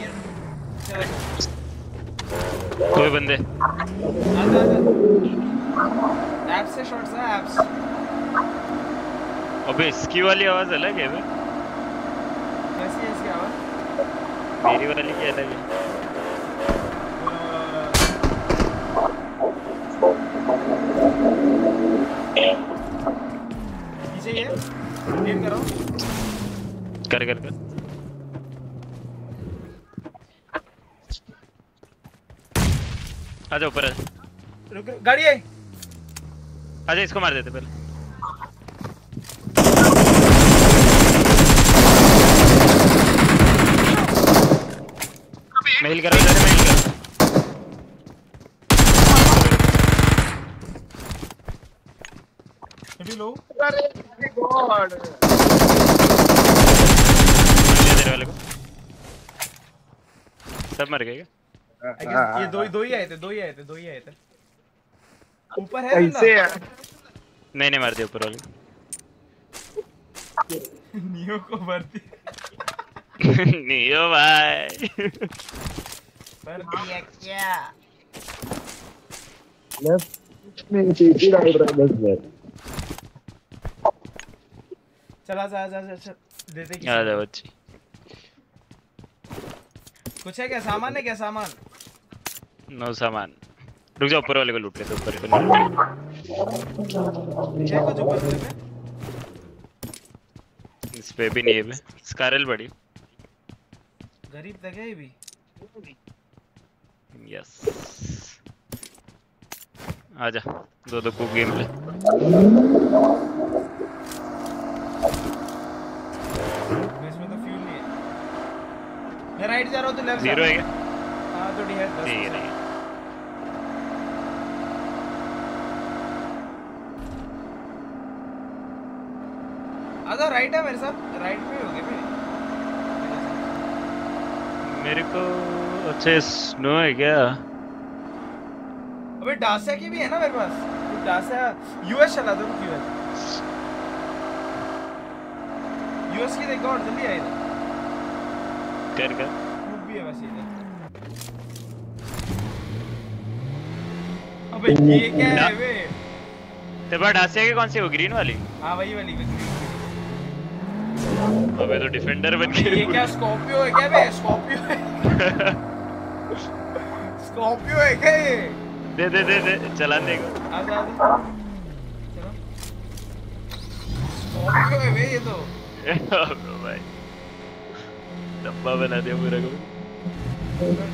कोई बंदे। आजा आजा ऐप से शॉट्स है ऐप्स अबे इसकी वाली आवाज़ अलग है बे कैसी है इसकी आवाज़? मेरी वाली की अलग है। कर आजा ऊपर। आजा गाड़ी है। आजा इसको मार देते पहले मेल करो इधर मेल करो अभी लो अरे गॉड ले तेरे वाले को सब मर गए क्या? Guess ये दो ही दो ही आए थे दो ही आए थे दो ही आए थे। ऊपर है ऐसे यार। नहीं नहीं मार दिया ऊपर वाले। नियो को भर्ती को नियो भाई। भर दिया क्या? लेफ़्ट में टीटी डाल रहा बस बस चला जा जा जा देते किसी आ जा बच्ची। कुछ है क्या? सामान है क्या सामान? नो सामान। रुक जाओ ऊपर वाले को लूट लेते ऊपर वाले है कुछ ऊपर वाले पे इस पे भी नहीं है बे स्कारल बड़ी। गरीब तक है ये भी। यस आजा दो दो कुक गेम पे। मैं राइट जा रहा हूँ तो लेफ़्ट ज़ीरो है क्या हाँ। तो डी है दस ठीक है आजा राइट है। मेरे साथ? राइट पे होगे भाई। मेरे को अच्छा स्नो है क्या? अबे डासिया की भी है ना मेरे पास? तो डासिया यूएस चला दो यूएस यूएस की देखो और जल्दी आए। कर कर। भी है वैसे इधर। अबे ये क्या है बे? तेरे पास डासिया की कौन सी हो ग्रीन वाली? हाँ वही वाली वाली अबे तो डिफेंडर बन के ये क्या स्कॉर्पियो है क्या बे? स्कॉर्पियो है। स्कॉर्पियो है क्या ये? दे दे दे दे चलाने को आजा आजा चलो। स्कॉर्पियो गए बे ये तो। डब्बा बना दिया पूरा को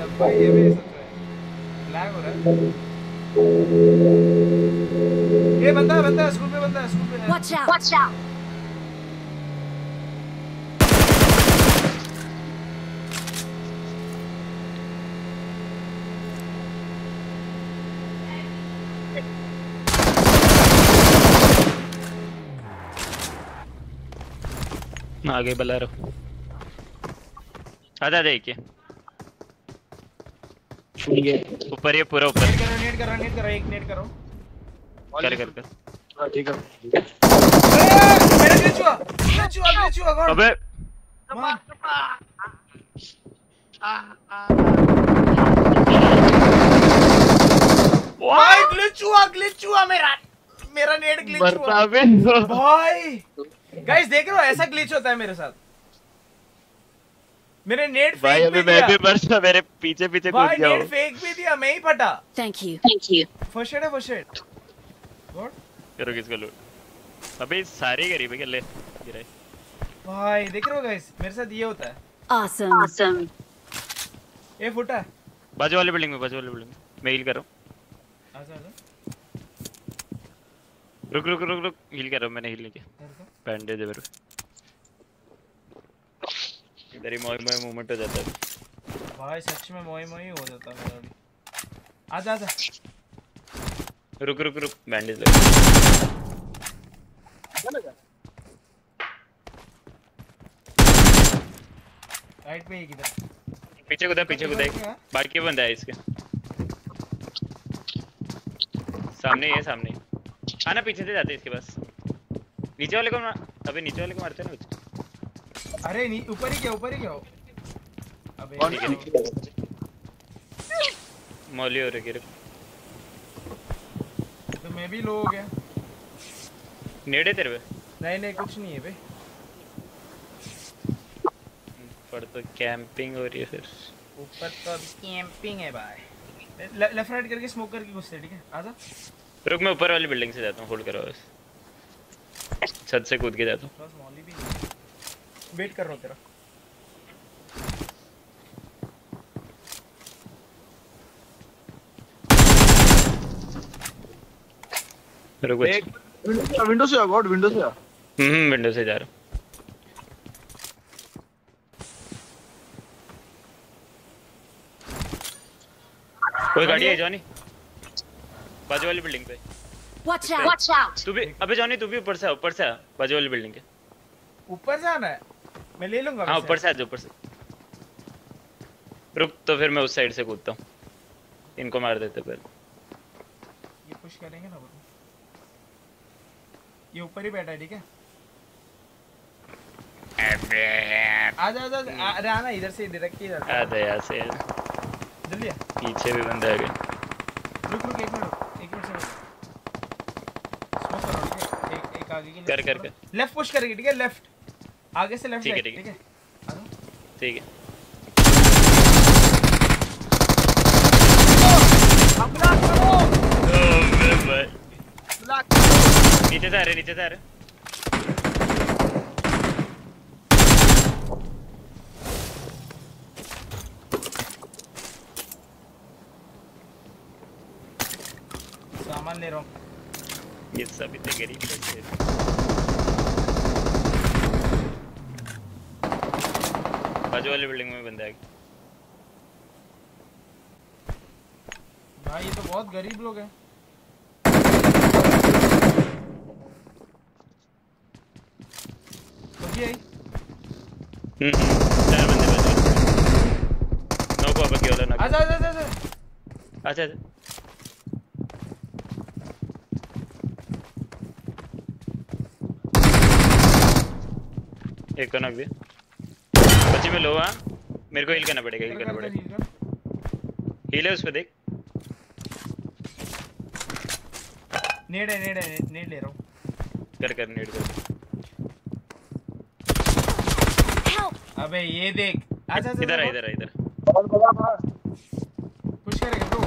डब्बा ये भी सच लैग हो रहा है ये बंदा बंदा है स्कूल पे बंदा है स्कूल पे है। Watch out! Watch out! आगे बला रहो आजा देखिए ऊपर ये पूरा ऊपर। नेट करो नेट करो नेट करो एक नेट करो। कर कर कर ठीक है। अरे, मेरा ग्लिच हुआ ग्लिच हुआ ग्लिच हुआ गॉड अबे। भाई ग्लिच हुआ ग्लिच हुआ मेरा। मेरा नेट ग्लिच हुआ। अबे भाई गाइस देख रहे हो ऐसा ग्लिच होता है मेरे साथ। मेरे नेट भाई अभी मैं भी दिया मर मेरे पीछे पीछे कूद भाई गया नेट फेक भी दिया मैं ही फटा। Thank you. Thank you. First aid है फ़र्स्ट एड गॉड करो किसको लूट अबे सारे गरीब है ले? गिराए भाई देख रहे हो गाइस मेरे साथ ये होता है। Awesome. Awesome. ये फुटा बाजू वाली बिल्डिंग में बाजू वाली बिल्डिंग में। मैं हील कर रहा हूँ। आजा आजा। रुक रुक रुक रुक। हील कर रहा हूँ मैंने हील नहीं किया। बैंडेज है मेरे ही मोए मोए मूवमेंट हो जाता है। भाई सच में मोई मोई हो जाता है मेरा भी आजा आजा। रुक रुक रुक बैंडेज लगा राइट पे एक इधर पीछे कूदा पीछे कूदा एक। बाकी बंदा है इसके। सामने ही है सामने आना पीछे से जाते इसके पास। नीचे वाले को अबे नीचे वाले को मारते हैं ना अरे नी ऊपर ही क्या ऊपर ही क्या हो अबे है, है। मौली हो रही गिर। तो मैं भी लो हो गया। नेड़े तेरे पे? नहीं नहीं कुछ नहीं है बे। पर तो कैंपिंग हो रही है फिर। ऊपर तो अभी कैंपिंग है भाई। लेफ़्ट राइट करके स्मोक करके घुसते ठीक है? आजा। रुक मैं ऊपर वाली बिल्डिंग से जाता हूँ होल्ड करो बस। छत से कूद के जाता हूँ। वेट कर रहा हूँ तेरा। रुक एक विंडो से आ गॉड विंडो से आ। हम्म हम्म विंडो से जा रहा हूँ। कोई गाड़ी है जॉनी? बाजू वाली बिल्डिंग पे। Watch out! Watch out! तू भी अबे जॉनी तू भी ऊपर से ऊपर से बाजू वाली बिल्डिंग के। ऊपर जाना है? मैं ले लूँगा हाँ ऊपर से आ जा ऊपर से। रुक तो फिर मैं उस साइड से कूदता हूँ। इनको मार देते पहले। ये पुश करेंगे ना वो ये ऊपर ही बैठा है ठीक है? आजा आजा आजा, अरे आना इधर से डायरेक्ट ही जाता है जा यहाँ से। जल्दी पीछे भी बंदा आ गया रुक रुक एक मिनट रुक, एक मिनट से स्मोक करो ठीक है? एक एक आगे की कर कर कर। लेफ़्ट पुश करेंगे ठीक है? लेफ़्ट आगे से लेफ़्ट ठीक है, ठीक है। ठीक है? नीचे से आ रहे नीचे से आ रहे। सामान ले रहा हूँ। ये सब इतने गरीब बच्चे बाजू वाली बिल्डिंग में बंदा है। भाई ये तो बहुत गरीब लोग हैं। बगी आई? हम्म चार बंदे बचे नो को अब वाला ना आजा आजा आजा अच्छा अच्छा एक को नॉक दिया में लो हाँ। मेरे को हील करना पड़ेगा हील करना पड़ेगा। हील है उस पे देख। नेड है नेड है नेड ले रहा हूँ। कर कर नीड कर। अबे ये देख। आजा आजा इधर आ इधर आ इधर। पुश करेगा तो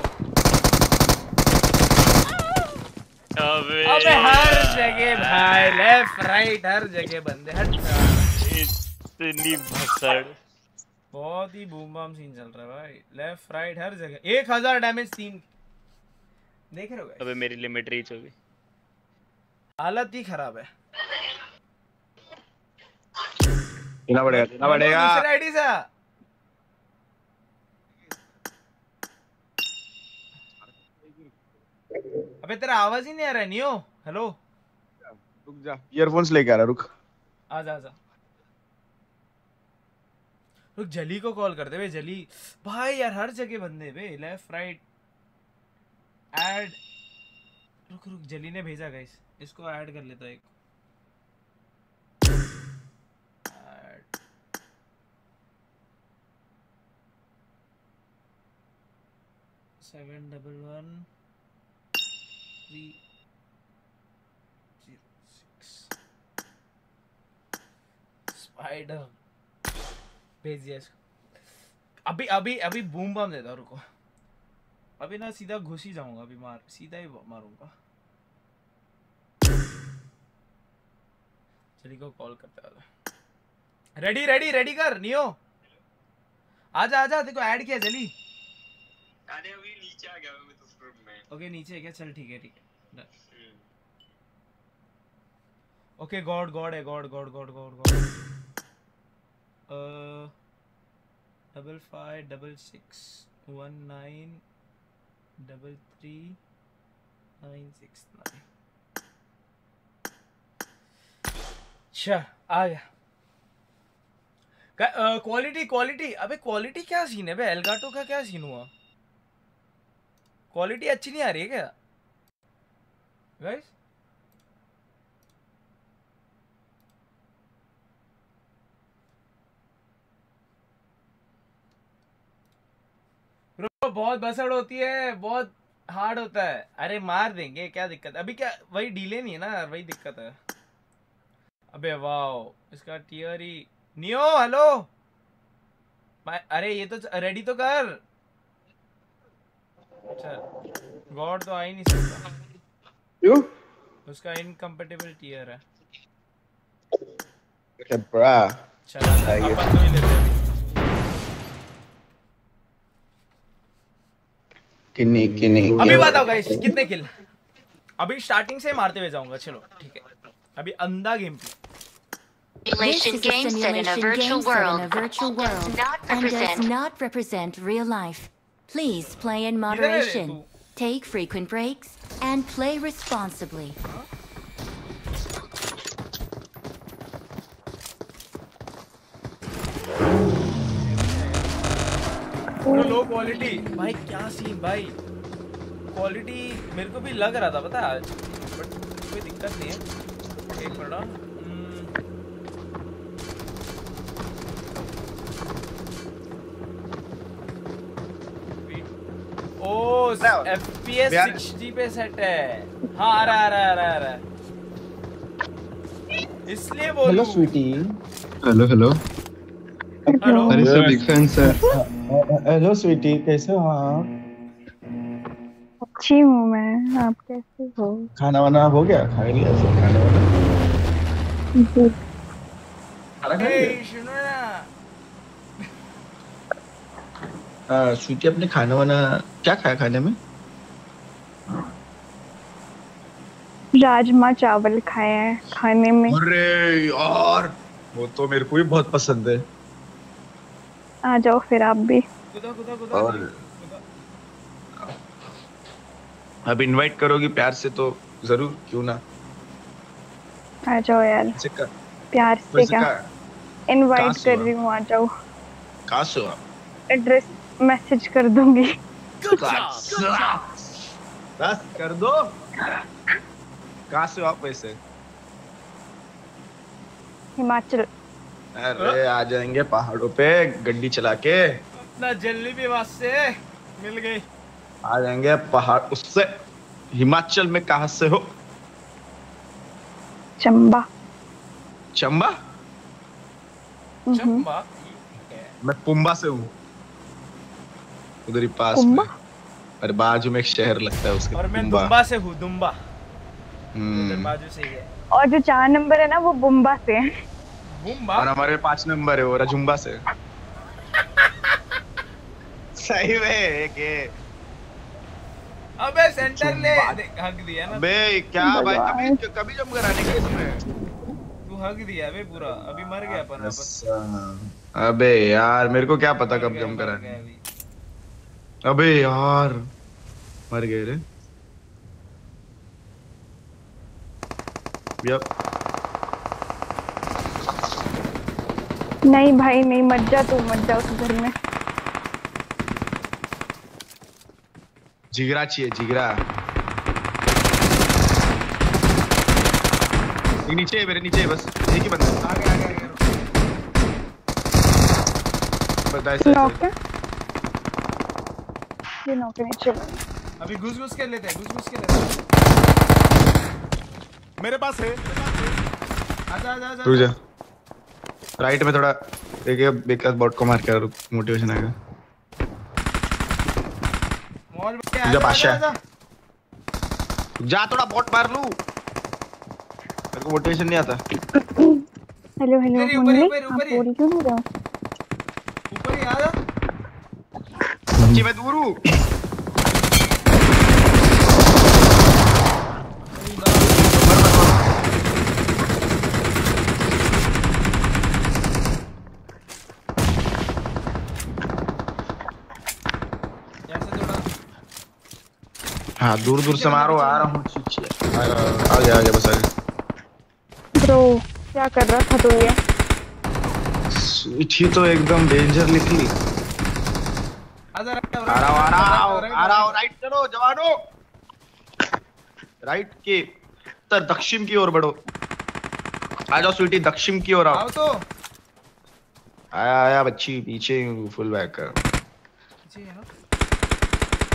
अबे अबे हर जगह भाई लेफ़्ट राइट हर जगह बंदे हट। इतनी भसड़। बहुत ही बूम बम सीन चल रहा है भाई। लेफ़्ट राइट हर जगह। एक हज़ार डैमेज तीन देख रहे हो अबे मेरी लिमिट रीच होगी हालत ही खराब है। देना पड़ेगा देना पड़ेगा। दूसरे आईडी से। अबे तेरा आवाज़ ही नहीं आ रहा है नियो हेलो रुक जा ईयरफोन्स लेके आ रहा रुक। आजा आजा रुक, जली को कॉल कर दे बे जली, भाई यार, हर जगह बंदे बे लेफ़्ट राइट ऐड रुक रुक, जली ने भेजा गाइस इसको ऐड कर लेता एक. Seven double one, three, zero, six spider भेज दिया इसको। अभी अभी अभी बूम बम देता हूँ, रुको। अभी ना सीधा घुस ही जाऊँगा अभी मार सीधा ही मारूँगा। चली को कॉल करते वाला रेडी रेडी रेडी कर नियो। आजा आजा देखो ऐड किया जली। अरे अभी नीचे आ गया मैं तो रूम में। ओके नीचे है क्या? चल ठीक है ठीक है। ओके गॉड गॉड है god god god god god double five double six one nine double three nine six nine अच्छा आ गया। क्वालिटी क्वालिटी अबे क्वालिटी क्या सीन है? बे एलगाटो का क्या सीन हुआ? क्वालिटी अच्छी नहीं आ रही है क्या? गाइस बहुत बसड़ होती है बहुत हार्ड होता है। अरे मार देंगे क्या दिक्कत अभी क्या वही डीले नहीं है ना वही दिक्कत है। अबे वाह इसका टीयर ही नियो हेलो अरे ये तो रेडी तो कर। चल गॉड तो आ ही नहीं सकता। क्यों? उसका इनकम्पेटेबल टीयर है। Okay, bruh. चल अपन तो ही लेते हैं। किन्नी किन्नी अभी बताओ गाइस कितने किल अभी स्टार्टिंग से मारते हुए जाऊँगा चलो ठीक है अभी अंधा game play This game set in a virtual world a virtual that does world not and does not represent real life. Please play in moderation. Take frequent breaks and play responsibly. पूरा लो quality भाई क्या scene भाई? Quality मेरे को भी लग रहा था पता आज। बट कोई दिक्कत नहीं है। एक मिनट हाँ। हम्म। ओ एफपीएस 60 पे सेट है। हाँ आ रहा आ रहा आ रहा आ रहा इसलिए बोलूँ। हेलो स्वीटी हेलो हेलो अरे सब big fan sir hello sweetie कैसे हो आप? अच्छी हूँ मैं। आप कैसे हो? खाना वाना हो गया? खा लिया सब खाना वाना हाँ, स्वीटी अपने खाना वाना क्या खाया खाने में? राजमा चावल खाए हैं खाने में। अरे यार वो तो मेरे को भी बहुत पसंद है। आ जाओ फिर आप भी। और अब इनवाइट करोगी प्यार से तो ज़रूर क्यों ना? आ जाओ यार। प्यार से क्या? इनवाइट कर रही हूँ आ जाओ। कहाँ से आप एड्रेस मैसेज कर दूँगी। बस कर दो। कहाँ से आप वैसे। हिमाचल। अरे आ जाएँगे पहाड़ों पे गड्डी चला के। अपना जल्दी भी से मिल गई। आ जाएँगे पहाड़ उससे हिमाचल में कहा से हो? चंबा। चंबा? हम्म, चंबा मैं पुम्बा से हूँ। उधर ही पास पुम्बा? में अरे बाजू में एक शहर लगता है उसके और मैं दुम्बा से हूँ दुम्बा। हम्म। बाजू से ही है। और जो चार नंबर है ना वो बुम्बा से है। और हमारे पाँच नंबर है वो रजुम्बा से। सही में एक अबे सेंटर ले। हक दिया ना। बे क्या भाई कभी कभी जम कराने का इसमें? तू हक दिया बे पूरा। अभी मर गया अपन वापस। अच्छा। अबे यार मेरे को क्या पता कब जम कराने। अबे यार मर गए रे। यप। नहीं भाई नहीं मत जा तू मत जा उस घर में। जिगरा चाहिए जिगरा। नीचे है मेरे नीचे है बस एक ही बंदा है। आगे आगे आगे ऐसे ऐसे। नौके ये नौके नीचे। अभी घुस घुस के लेते हैं घुस घुस के लेते हैं। मेरे पास है। आजा आजा आजा रुक जा। राइट में थोड़ा एक एक बॉट को मार कर मोटिवेशन आएगा। मॉल में जा आजा बादशाह। जा थोड़ा बॉट मार लूँ। मेरे को मोटिवेशन नहीं आता। हेलो हेलो ऊपर ऊपर ऊपर ही। क्यों नहीं रहे हो? ऊपर ही आजा। बच्ची मैं दूर हूँ ऐसे थोड़ा हाँ दूर दूर से मारो आ रहा हूँ आ गया आ गया बस आ गया। ब्रो क्या कर रहा था तू ये? स्विच तो एकदम डेंजर निकली। आ रहा हूँ आ रहा हूँ आ रहा हूँ। राइट करो जवानों। राइट के उत्तर दक्षिण की ओर बढ़ो। आ जाओ स्वीटी दक्षिण की ओर आओ। आओ तो। आया आया बच्ची पीछे फुल बैक कर पीछे है ना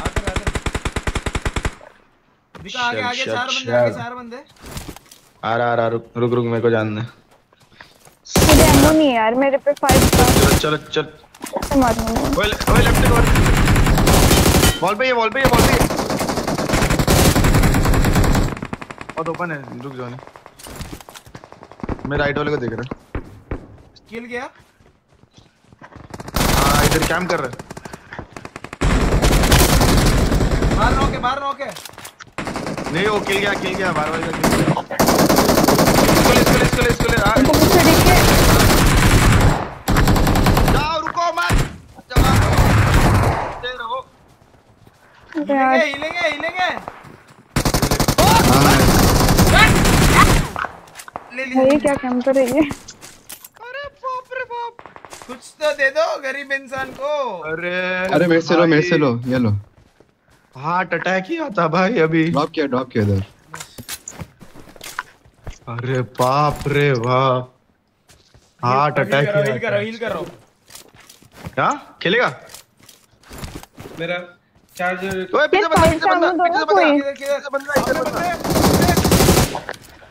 आते आते दिखा आगे आगे चार बंदे आगे चार बंदे। आ रहा आ रहा रुक रुक रुक मेरे को जानना। है मुझे एमो नहीं यार मेरे पे फाइव चलो चलो चल। कैसे मारूँगा ओए ओए लेफ़्ट को बॉल पे ये बॉल पे ये बॉल पे बहुत ओपन है रुक जाओ मैं राइट वाले को देख रहा किल गया हाँ इधर कैम कर रहा है। बाहर नौके बाहर नौके नहीं वो किल गया किल गया बार बार किल गया। इसको ले इसको ले इसको ले इसको ले हाँ जाओ रुको मत। जवाब दे रहो। यार। हिलेंगे हिलेंगे। ले लिया। ये क्या काम कर रही है? कुछ तो दे दो गरीब इंसान को। अरे अरे मेरे से लो मेरे से लो ये लो। हार्ट अटैक ही आता भाई अभी। ड्रॉप किया ड्रॉप किया इधर। अरे बाप रे बाप। हार्ट अटैक हिल ही करो आता हिल करो क्या? खेलेगा? मेरा चार्जर ओए पीछे बंदा पीछे बंदा पीछे बंदा। किधर किधर पीछे बंदा इधर बंदा।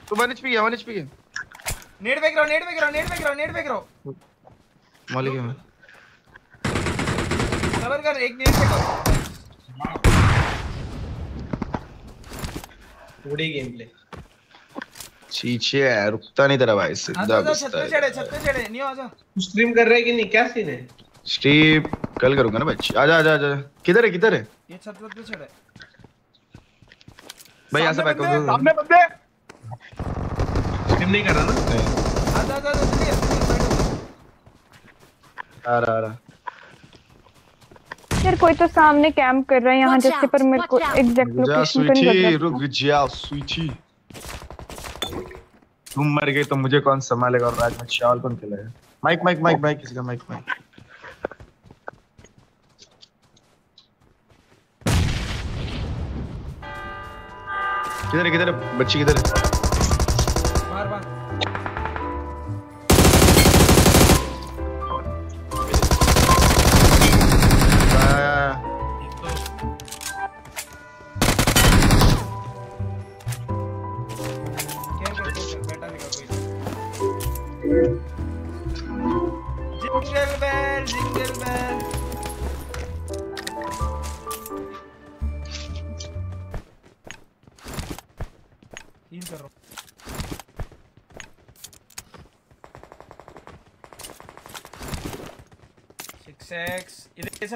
तू वन एचपी है वन एचपी है। नेट फेंक रहा नेट फेंक रहा नेट फेंक रहा नेट फेंक रहा मौलिक है। मैं सबर कर एक नेट फेंको थोड़ी गेम प्ले चीचे है रुकता नहीं तेरा भाई सीधा आजा छत घुसता पे है। चढ़े छत पे चढ़े नहीं आजा स्ट्रीम कर रहा है कि नहीं? क्या सीन है? स्टीव कल करूँगा ना बच्ची। आजा आजा आजा। किधर है किधर है? ये छत पे चढ़े। भाई यहाँ से बैक कर। सामने बंदे। स्ट्रीम नहीं कर रहा ना? आजा आजा आजा आ रहा आ रहा। यार कोई तो सामने कैंप कर रहा है यहाँ जैसे पर मेरे को एग्जैक्ट लोकेशन का नहीं पता रुक जा स्वीटी। तुम मर गए तो मुझे कौन संभालेगा? और राज में चावल कौन खिलाएगा माइक माइक माइक माइक किसी का माइक माइक। किधर है किधर है? बच्ची किधर है?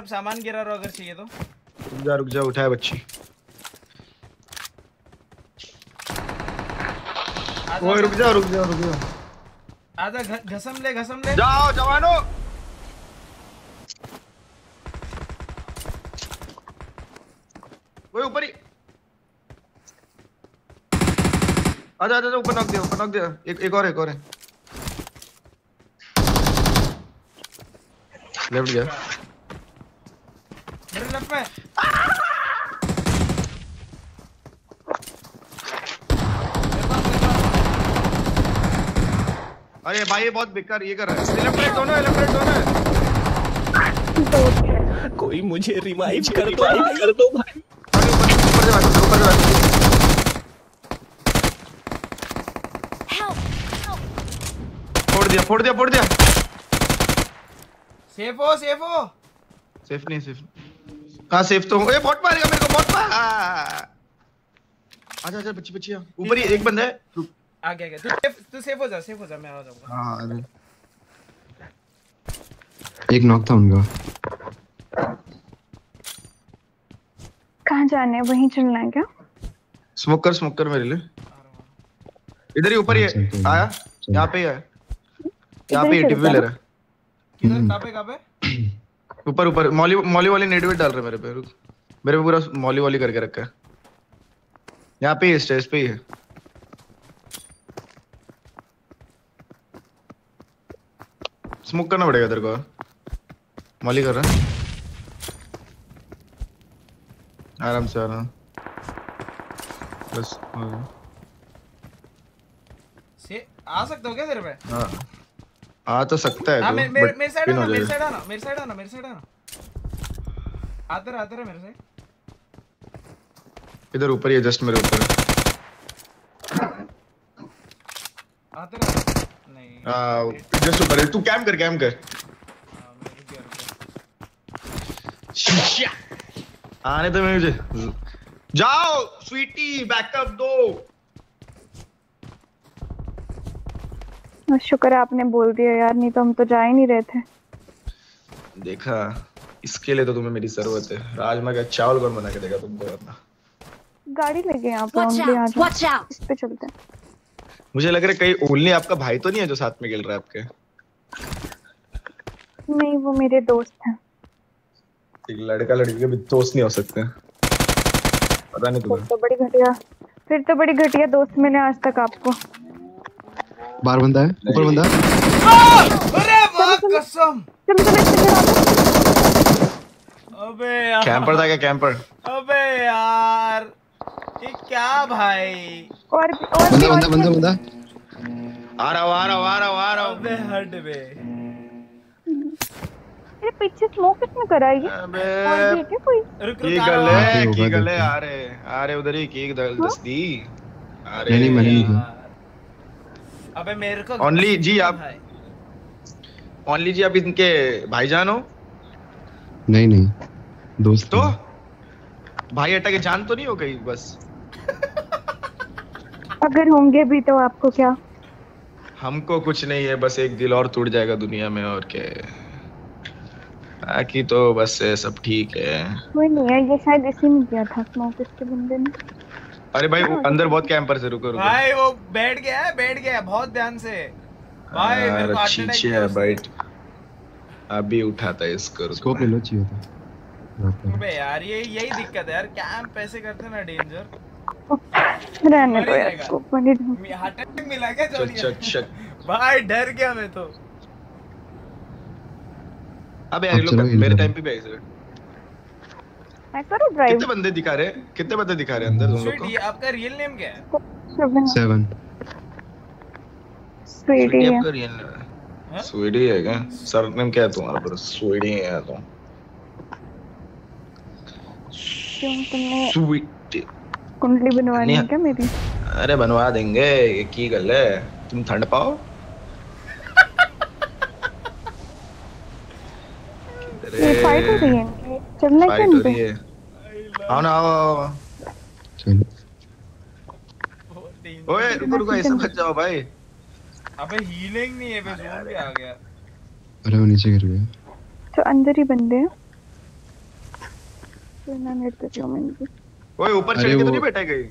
सामान गिरा रहो अगर चाहिए तो। रुक जा रुक जा उठाए बच्ची। ओए रुक जा रुक जा रुक जा। आजा घसम ले घसम ले। जाओ जवानों। ओए ऊपर ही। आजा आजा ऊपर नॉक दिया ऊपर नॉक दिया एक एक और एक और है। लेफ़्ट गया मेरे लेफ़्ट में अरे भाई ये बहुत बेकार ये कर रहा है। राइट दोनों है राइट दोनों है कोई मुझे रिवाइव कर दो कर दो भाई। ऊपर जा बैठो ऊपर जा बैठो फोड़ दिया फोड़ दिया फोड़ दिया। सेफ़ हो सेफ़ हो। सेफ़ नहीं सेफ़ हाँ सेफ़ तो ए बॉट मारेगा मेरे को बॉट मार। आजा आजा बच्ची बच्ची। ऊपर ही एक बंदा है। रुक। आ गया गया तू सेफ़ तू सेफ़ हो जा सेफ़ हो जा मैं आ जाऊँगा हाँ अरे एक नॉक था उनका कहाँ जाना है? वहीं चलना है क्या? स्मोक कर स्मोक कर मेरे लिए। इधर ही ऊपर ही आया? यहाँ पे ही है। यहाँ पे ही टिप ले रहा है। किधर कहाँ पे कहाँ पे? ऊपर ऊपर। मॉली मॉली वाली नेट डाल रहे मेरे पे रुक। मेरे पे पूरा मॉली वाली करके रखा है। यहाँ पे ही स्टेज पे ही है। स्मोक करना पड़ेगा तेरे को। मॉली कर रहा है। आराम से आराम। बस से आ सकते हो क्या तेरे पे? हाँ। आ तो सकता है हाँ तो, मेरे मेरे मेरे साइड आना मेरे साइड आना मेरे साइड आना मेरे साइड आना। आते रहे आते रहे मेरे साइड इधर ऊपर ही जस्ट मेरे ऊपर। आते रहे। नहीं। जस्ट ऊपर है तू कैम कर कैम कर। शीशा। आने तो मुझे जाओ स्वीटी बैकअप दो। शुक्र है आपने बोल दिया यार नहीं तो हम तो जा ही नहीं रहे थे। देखा इसके लिए तो तुम्हें मेरी ज़रूरत है। राजमा का चावल कौन बना के देगा तुमको वरना? गाड़ी लेके यहाँ पे हम भी आ जाओ इस पे चलते हैं। मुझे लग रहा है कहीं ओनली आपका भाई तो नहीं है जो साथ में खेल रहा है आपके? नहीं वो मेरे दोस्त हैं। एक लड़का लड़की के भी दोस्त नहीं हो सकते। पता नहीं तुम्हें। तो बड़ी घटिया फिर तो बड़ी घटिया दोस्त मिले आज तक आपको। बाहर बंदा है ऊपर बंदा अरे वाह कसम। चलो चलो इससे गिरा दो। अबे यार। कैंपर था क्या कैंपर? अबे यार। ये क्या भाई? और और बंदा बंदा बंदा बंदा। आ रहा हूँ, आ रहा हूँ, आ रहा हूँ, आ रहा हूँ। अबे हट बे। अरे पीछे स्मोक किसने करा ये अबे। है कोई? रुक की रुक आ गल रहा है की गल है आ रहे आ रहे उधर ही की दल दस्ती। अरे नहीं नहीं मैंने नहीं अबे मेरे को Only जी, आप- ओनली जी आप इनके भाईजान हो? नहीं नहीं दोस्त तो? भाई अट्टा के जान तो नहीं हो गई बस। अगर होंगे भी तो आपको क्या? हमको कुछ नहीं है बस एक दिल और टूट जाएगा दुनिया में और क्या बाकी तो बस सब ठीक है। कोई नहीं है ये शायद इसी में किया था स्मोक इसके बंदे ने। अरे भाई वो अंदर बहुत कैंपर से रुको रुको। भाई वो बैठ गया है बैठ गया है, बहुत ध्यान से। भाई मेरे को अच्छी अच्छी है बाइट अभी उठाता है इसको रुको स्कोप लो चाहिए था। अबे यार ये यही दिक्कत है यार कैंप पैसे करते ना डेंजर रहने दो यार इसको ढूंढ हार्ट अटैक मिला क्या चल चल चल। भाई डर गया मैं तो। अबे यार लोग मेरे टाइम पे भी ऐसे मैं करूँ ड्राइव कितने बंदे दिखा रहे हैं? कितने बंदे दिखा रहे हैं अंदर तुम लोग को? ये आपका रियल नेम क्या है? सेवन स्वीटी स्वीटी है। आपका रियल नेम है। स्वीटी है क्या? सरनेम क्या है तुम्हारा पर स्वीटी है तो क्यों तुमने स्वीटी कुंडली बनवानी है क्या मेरी? अरे बनवा देंगे ये की गल है। तुम ठंड पाओ। फाइट हो? रही है चलना क्या हो रही है। आओ ना आओ ओए रुको रुको ऐसे मत जाओ भाई। अबे हीलिंग नहीं है बे आ गया। अरे वो नीचे गिर गया। तो अंदर ही बंदे हैं। तो ना नेट देती हूँ मैं इनकी ओए ऊपर चढ़ के तो नहीं बैठा गई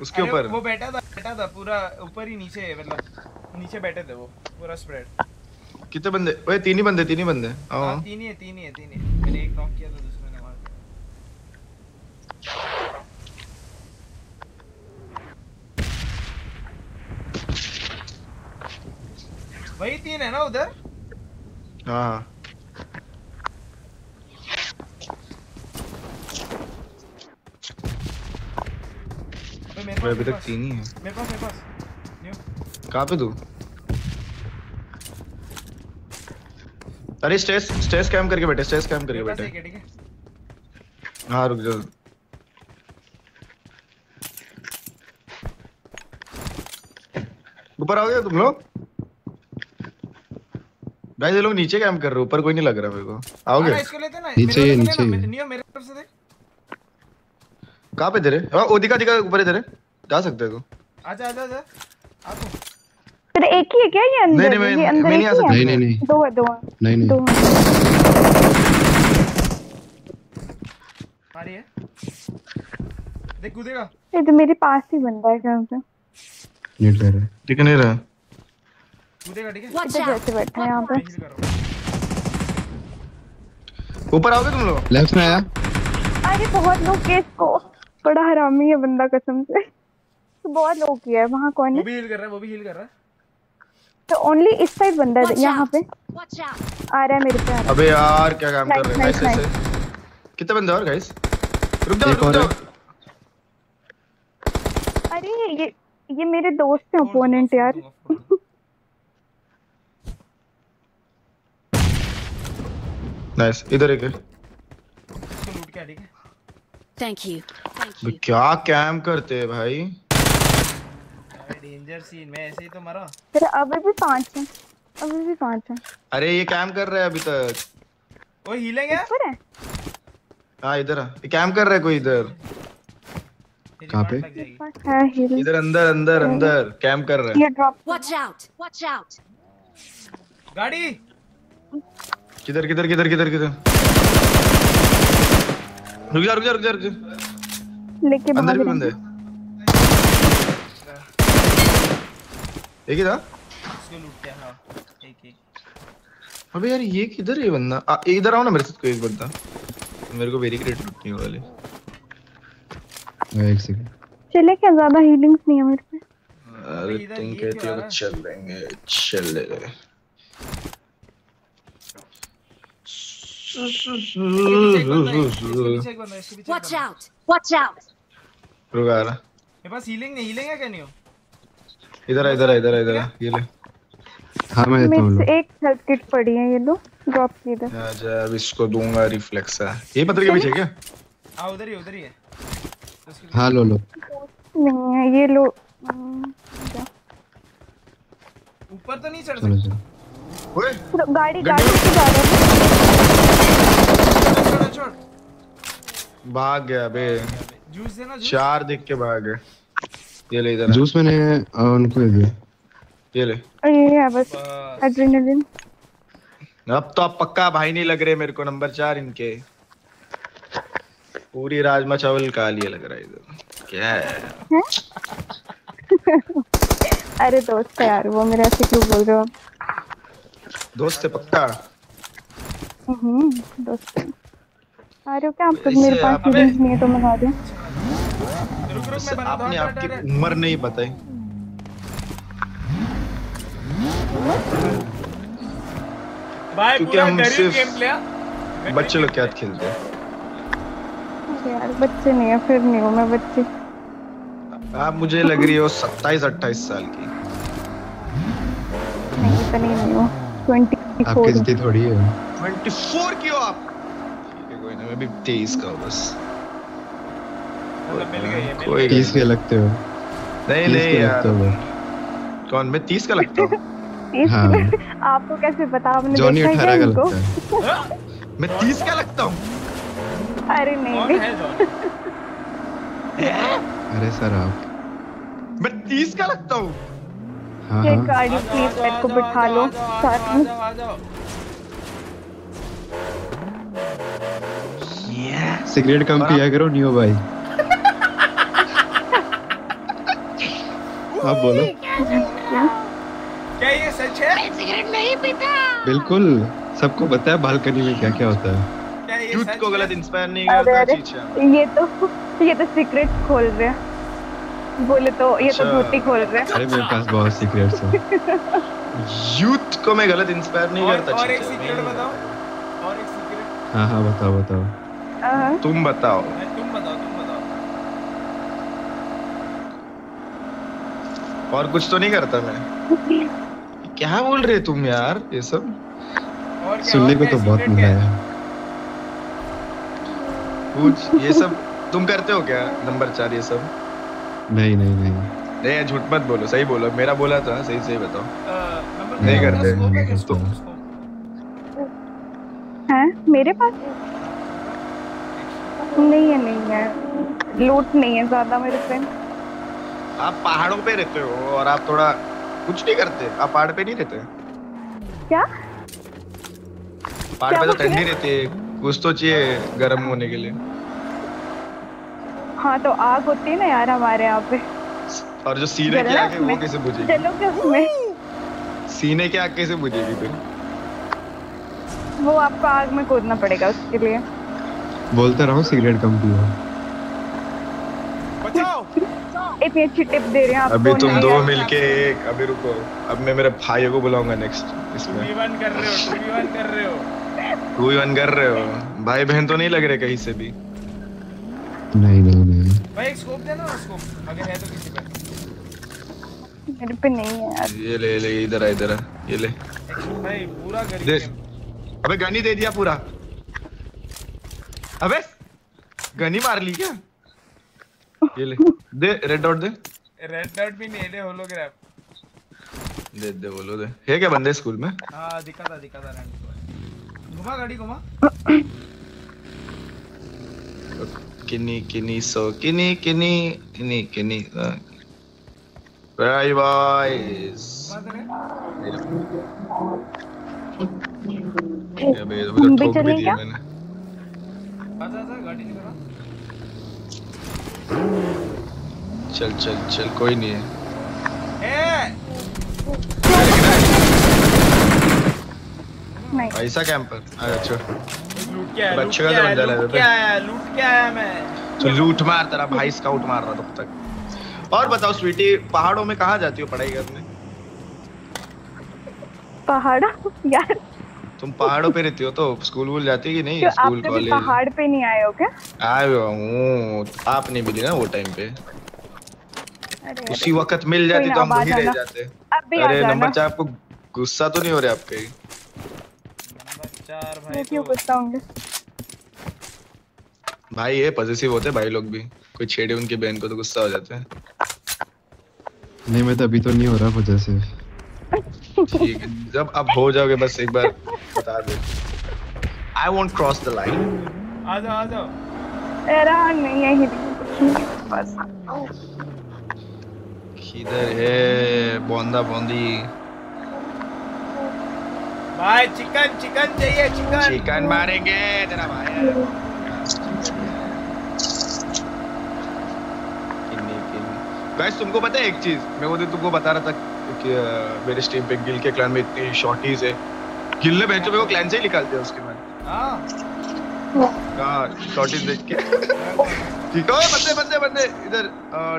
उसके ऊपर। वो बैठा था बैठा था पूरा ऊपर ही नीचे मतलब नीचे बैठे थे वो पूरा स्प्रेड कितने बंदे? ओए तीन ही बंदे तीन ही बंदे। आओ। हाँ तीन ही है तीन ही है तीन ही है। मैंने एक नॉक किया था दूसरे ने मार दिया। वही तीन है ना उधर? हाँ। अबे मेरे पास अभी तक तीन ही है। मेरे पास मेरे पास। न्यू कहाँ पे तू? अरे स्टेस स्टेस कैम करके बैठे स्टेस कैम करके बैठे। है रुक जाओ ऊपर आओगे तुम लोग। भाई ये लोग नीचे कैंप कर रहे हो ऊपर कोई नहीं लग रहा मेरे को। आओगे? हाँ, नीचे नीचे ही। नियो मेरे तरफ़ से देख। कहाँ पे तेरे? हाँ ओ दिखा दिखा ऊपर है तेरे। जा सकते हो। तू आजा आजा आजा। आ तू फिर एक ही है क्या ये अंदर? नहीं, नहीं, मैं- अंदर नहीं आ सकता। नहीं, नहीं, नहीं। दो है दो है। नहीं नहीं। दो है। मारी है। देख कूदेगा। ये तो मेरे पास ही बंदा है कहाँ पे नेट कर रहा है दिख नहीं रहा। कूदेगा ठीक है? इधर जैसे बैठा है यहाँ पे। ऊपर आओगे तुम लोग? लेफ़्ट में आया। अरे बहुत लोग केस को बड़ा हरामी है बंदा कसम से। तो बहुत लोग किया है वहाँ कौन है? वो भी हील कर रहा है वो भी हील कर रहा है। तो ओनली इस साइड बंदा है यहाँ पे। आ रहा है मेरे पे अबे यार क्या काम कर रहे हैं? गाइस ऐसे कितने बंदे और गाइस रुक जाओ रुक जाओ अरे ये ये मेरे दोस्त हैं ओपोनेंट यार। नाइस इधर एक है। लूट के आ, ठीक है? You. Thank अबे क्या कैम करते हैं भाई? डेंजर सीन मैं ऐसे ही तो मरा। फिर अभी भी पाँच हैं। अभी भी पाँच हैं। अरे ये कैम कर रहा है अभी तक। वो हीलिंग है? ऊपर है। हाँ इधर आ। ये कैम कर रहा है कोई इधर? कहाँ पे? है इधर अंदर अंदर अंदर। कैम कर रहा ये है drop Watch out! Watch out! गाड़ी! किधर किधर किधर किधर किधर? रुक जा रुक जा रुक जा रुक जा। लेके अंदर भी बंदे। एक ही था? इसको लूट के हाँ एक एक अबे यार ये किधर है ये बंदा? आ, इधर आओ ना मेरे साथ कोई एक बंदा। मेरे को वेरी ग्रेट लूटनी वाली। हाँ, एक सेकंड चले क्या? ज़्यादा हीलिंग्स नहीं है मेरे पे। अरे तुम कहती हो तो चल लेंगे चल ले पीछे एक बंदा इसके पीछे एक Watch out! Watch out! रुक आ रहा मेरे पास हीलिंग नहीं हीलिंग है क्या नहीं हो इधर आ इधर आ इधर आ इधर आ ये ले हाँ। मैं देता हूँ एक हेल्थ किट पड़ी है ये लो ड्रॉप की इधर। आजा अब इसको दूँगा रिफ्लेक्स है। ये पत्थर के पीछे क्या? हाँ उधर ही उधर ही है। हाँ लो लो। नहीं है ये लो। हम्म, ऊपर तो नहीं चढ़ सकते? गाड़ी गाड़ी से जा रहा है। भाग गया बे। जूस देना जूस। चार देख के भाग गए। ये ले इधर जूस मैंने उनको दे दिया। ये ले। ये है बस। एड्रेनलिन। अब तो आप पक्का भाई नहीं लग रहे मेरे को नंबर चार इनके। पूरी राजमा चावल का लिए लग रहा है इधर। क्या है? अरे दोस्त है यार वो मेरे ऐसे क्यों बोल रहे हो? दोस्त है पक्का? हम्म, दोस्त आ रहे हो क्या? आप मेरे पास आप- नहीं है तो मैं आ रही रुक रुक वैसे मैं बना आपने आपकी उम्र नहीं बताई। भाई क्योंकि पूरा हम गरीब सिर्फ़ गेम प्लेयर। बच्चे लोग क्या खेलते हैं। यार बच्चे नहीं है फिर नहीं हो मैं बच्ची। आप मुझे लग रही हो सत्ताईस अट्ठाईस साल की। नहीं इतनी नहीं हो। आपके थोड़ी है? 24 की हो आप? ठीक है कोई ना मैं भी 23 का बस। मतलब मिल गई मिल कोई तीस के लगते हो। नहीं नहीं यार। कौन मैं 30 का लगता हूँ? हाँ। आपको कैसे पता? आपने जॉनी देखा है अठारह का इनको? लगता है। मैं 30 का लगता हूँ। अरे नहीं कौन है अरे सर आप मैं 30 का लगता हूँ। हाँ, टेक गाड़ी हाँ। प्लीज़ मेरे को बिठा लो साथ में। सिगरेट कम पिया करो नियो भाई। आप बोलो। क्या ये सच है? मैं सिगरेट नहीं पीता। बिल्कुल सबको पता है बालकनी में क्या क्या होता है यूथ को गलत इंस्पायर नहीं करता चीचा ये तो ये तो सिगरेट खोल रहे हैं। बोले तो ये तो अच्छा। धोती खोल रहे अरे मेरे पास बहुत सीक्रेट्स है। यूथ को मैं गलत इंस्पायर नहीं और, करता और एक सीक्रेट बताओ। और एक सीक्रेट हाँ हाँ बताओ बताओ। तुम बताओ। तुम बताओ तुम बताओ। और कुछ तो नहीं करता मैं। क्या बोल रहे तुम यार ये सब? सुनने को तो बहुत मिला क्या कुछ ये सब तुम करते हो क्या? नंबर चार ये सब? नहीं नहीं नहीं। नहीं झूठ मत बोलो सही बोलो। मेरा बोला था सही सही बताओ। नहीं करते। नहीं करते। हैं। मेरे पास? नहीं है नहीं है। लूट नहीं है ज़्यादा मेरे पे आप पहाड़ों पे रहते हो और आप थोड़ा कुछ नहीं करते। आप पहाड़ पे नहीं रहते? क्या? पहाड़ पे तो ठंडी रहती है। कुछ तो चाहिए गर्म होने के लिए। हाँ तो आग होती है ना यार हमारे यहाँ पे। और जो सीने की आग है वो कैसे बुझेगी? चलो क्या उसमें। सीने की आग कैसे बुझेगी फिर? वो आपको आग में कूदना पड़ेगा उसके लिए। बोलते रहो सिगरेट कम पियो। बचाओ। इतनी अच्छी टिप दे रहे हैं आपको अभी तुम दो मिलके एक अभी रुको। अब मैं मेरे भाइयों को बुलाऊँगा नेक्स्ट इसमें। टू वन कर रहे हो टू वन कर रहे हो। टू वन कर रहे हो। भाई बहन तो नहीं लग रहे कहीं से भी। नहीं नहीं नहीं। भाई एक स्कोप देना ना स्कोप अगर है तो किसी पे। मेरे पे नहीं है यार। ये ले ले इधर आ इधर आ। ये ले। भाई पूरा दे। game। अबे गनी दे दिया पूरा। अबे गनी मार ली क्या? ये ले। दे रेड डॉट दे। रेड डॉट भी नहीं ले होलोग्राफ दे दे बोलो दे। है क्या बंदे स्कूल में? हाँ दिखा था दिखा था रैंक घुमा गाड़ी घुमा। किनी किनी सो किनी किनी किनी किनी बाय बाय। अबे ये तो हम भी चलें क्या? आजा आजा गाड़ी निकला चल चल चल कोई नहीं है। ए! नहीं ऐसा कैंपर अच्छा लूट के आया के बंदा लूट लगा के आया लूट के आया मैं। तो लूट मार तेरा भाई स्काउट मार रहा तब तक। और बताओ स्वीटी पहाड़ों में कहाँ जाती हो पढ़ाई करने? पहाड़ा? यार। तुम पहाड़ों पे रहती हो तो स्कूल वूल जाती है कि नहीं? आप स्कूल कॉलेज पहाड़ पे नहीं आए हो क्या? आए हूँ आप नहीं मिली ना वो टाइम पे। उसी वक्त मिल जाती तो हम वहीं रह जाते। अरे नंबर चार आपको गुस्सा तो नहीं हो रहा आपके चार क्यों तो भाई ये पॉजिटिव होते हैं भाई लोग भी। कोई छेड़े उनकी बहन को तो गुस्सा हो जाते हैं। नहीं मैं तो अभी तो नहीं हो रहा वजह से ठीक है जब अब हो जाओगे बस एक बार बता दो। I won't cross the line आ जाओ आ जाओ। अरे हाँ, नहीं यही बस। किधर है? बोंदा बोंदी भाई चिकन चिकन चाहिए चिकन। चिकन मारेंगे तेरा भाई है। गाइस तुमको पता है एक चीज़? मैं वो दिन तुमको बता रहा था कि मेरे स्ट्रीम पे गिल के क्लैन में इतनी शॉर्टीज है। गिल ने बहनचोद मेरे को क्लैन से ही निकाल दिया उसके बाद। हाँ। हाँ शॉर्टीज देख के। ठीक है बंदे बंदे बंदे इधर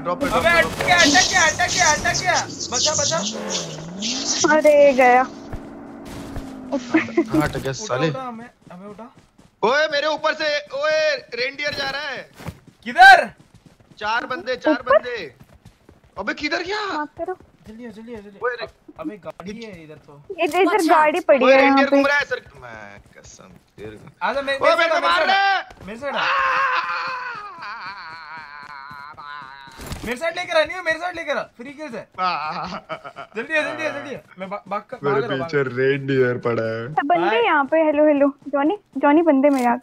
ड्रॉप पे अबे अटक गया अटक गया अटक गया अटक गया। बचा बचा। अरे गया। हाँ अटक गया साले। हमें हमें उठा। ओए मेरे ऊपर से ओए रेनडियर जा रहा है। किधर? चार बंदे चार बंदे। अबे किधर गया? जल्दी आ, जल्दी आ, जल्दी आ। अबे गाड़ी है इधर तो। इधर इधर गाड़ी पड़ी है यहाँ रेनडियर पे। घूम रहा है सर। मैं कसम तेरे को आजा मेरे मेरे साइड मार मेरे रहा है मेरे साइड मेरे साइड लेकर आ नहीं हो मेरे साइड लेकर आ। फ्री किल से जल्दी आ जल्दी आ जल्दी आ मैं भाग कर मेरे हूँ, पीछे रेनडियर पड़ा है। बंदे यहाँ पे हेलो हेलो जॉनी जॉनी बंदे मेरे यहाँ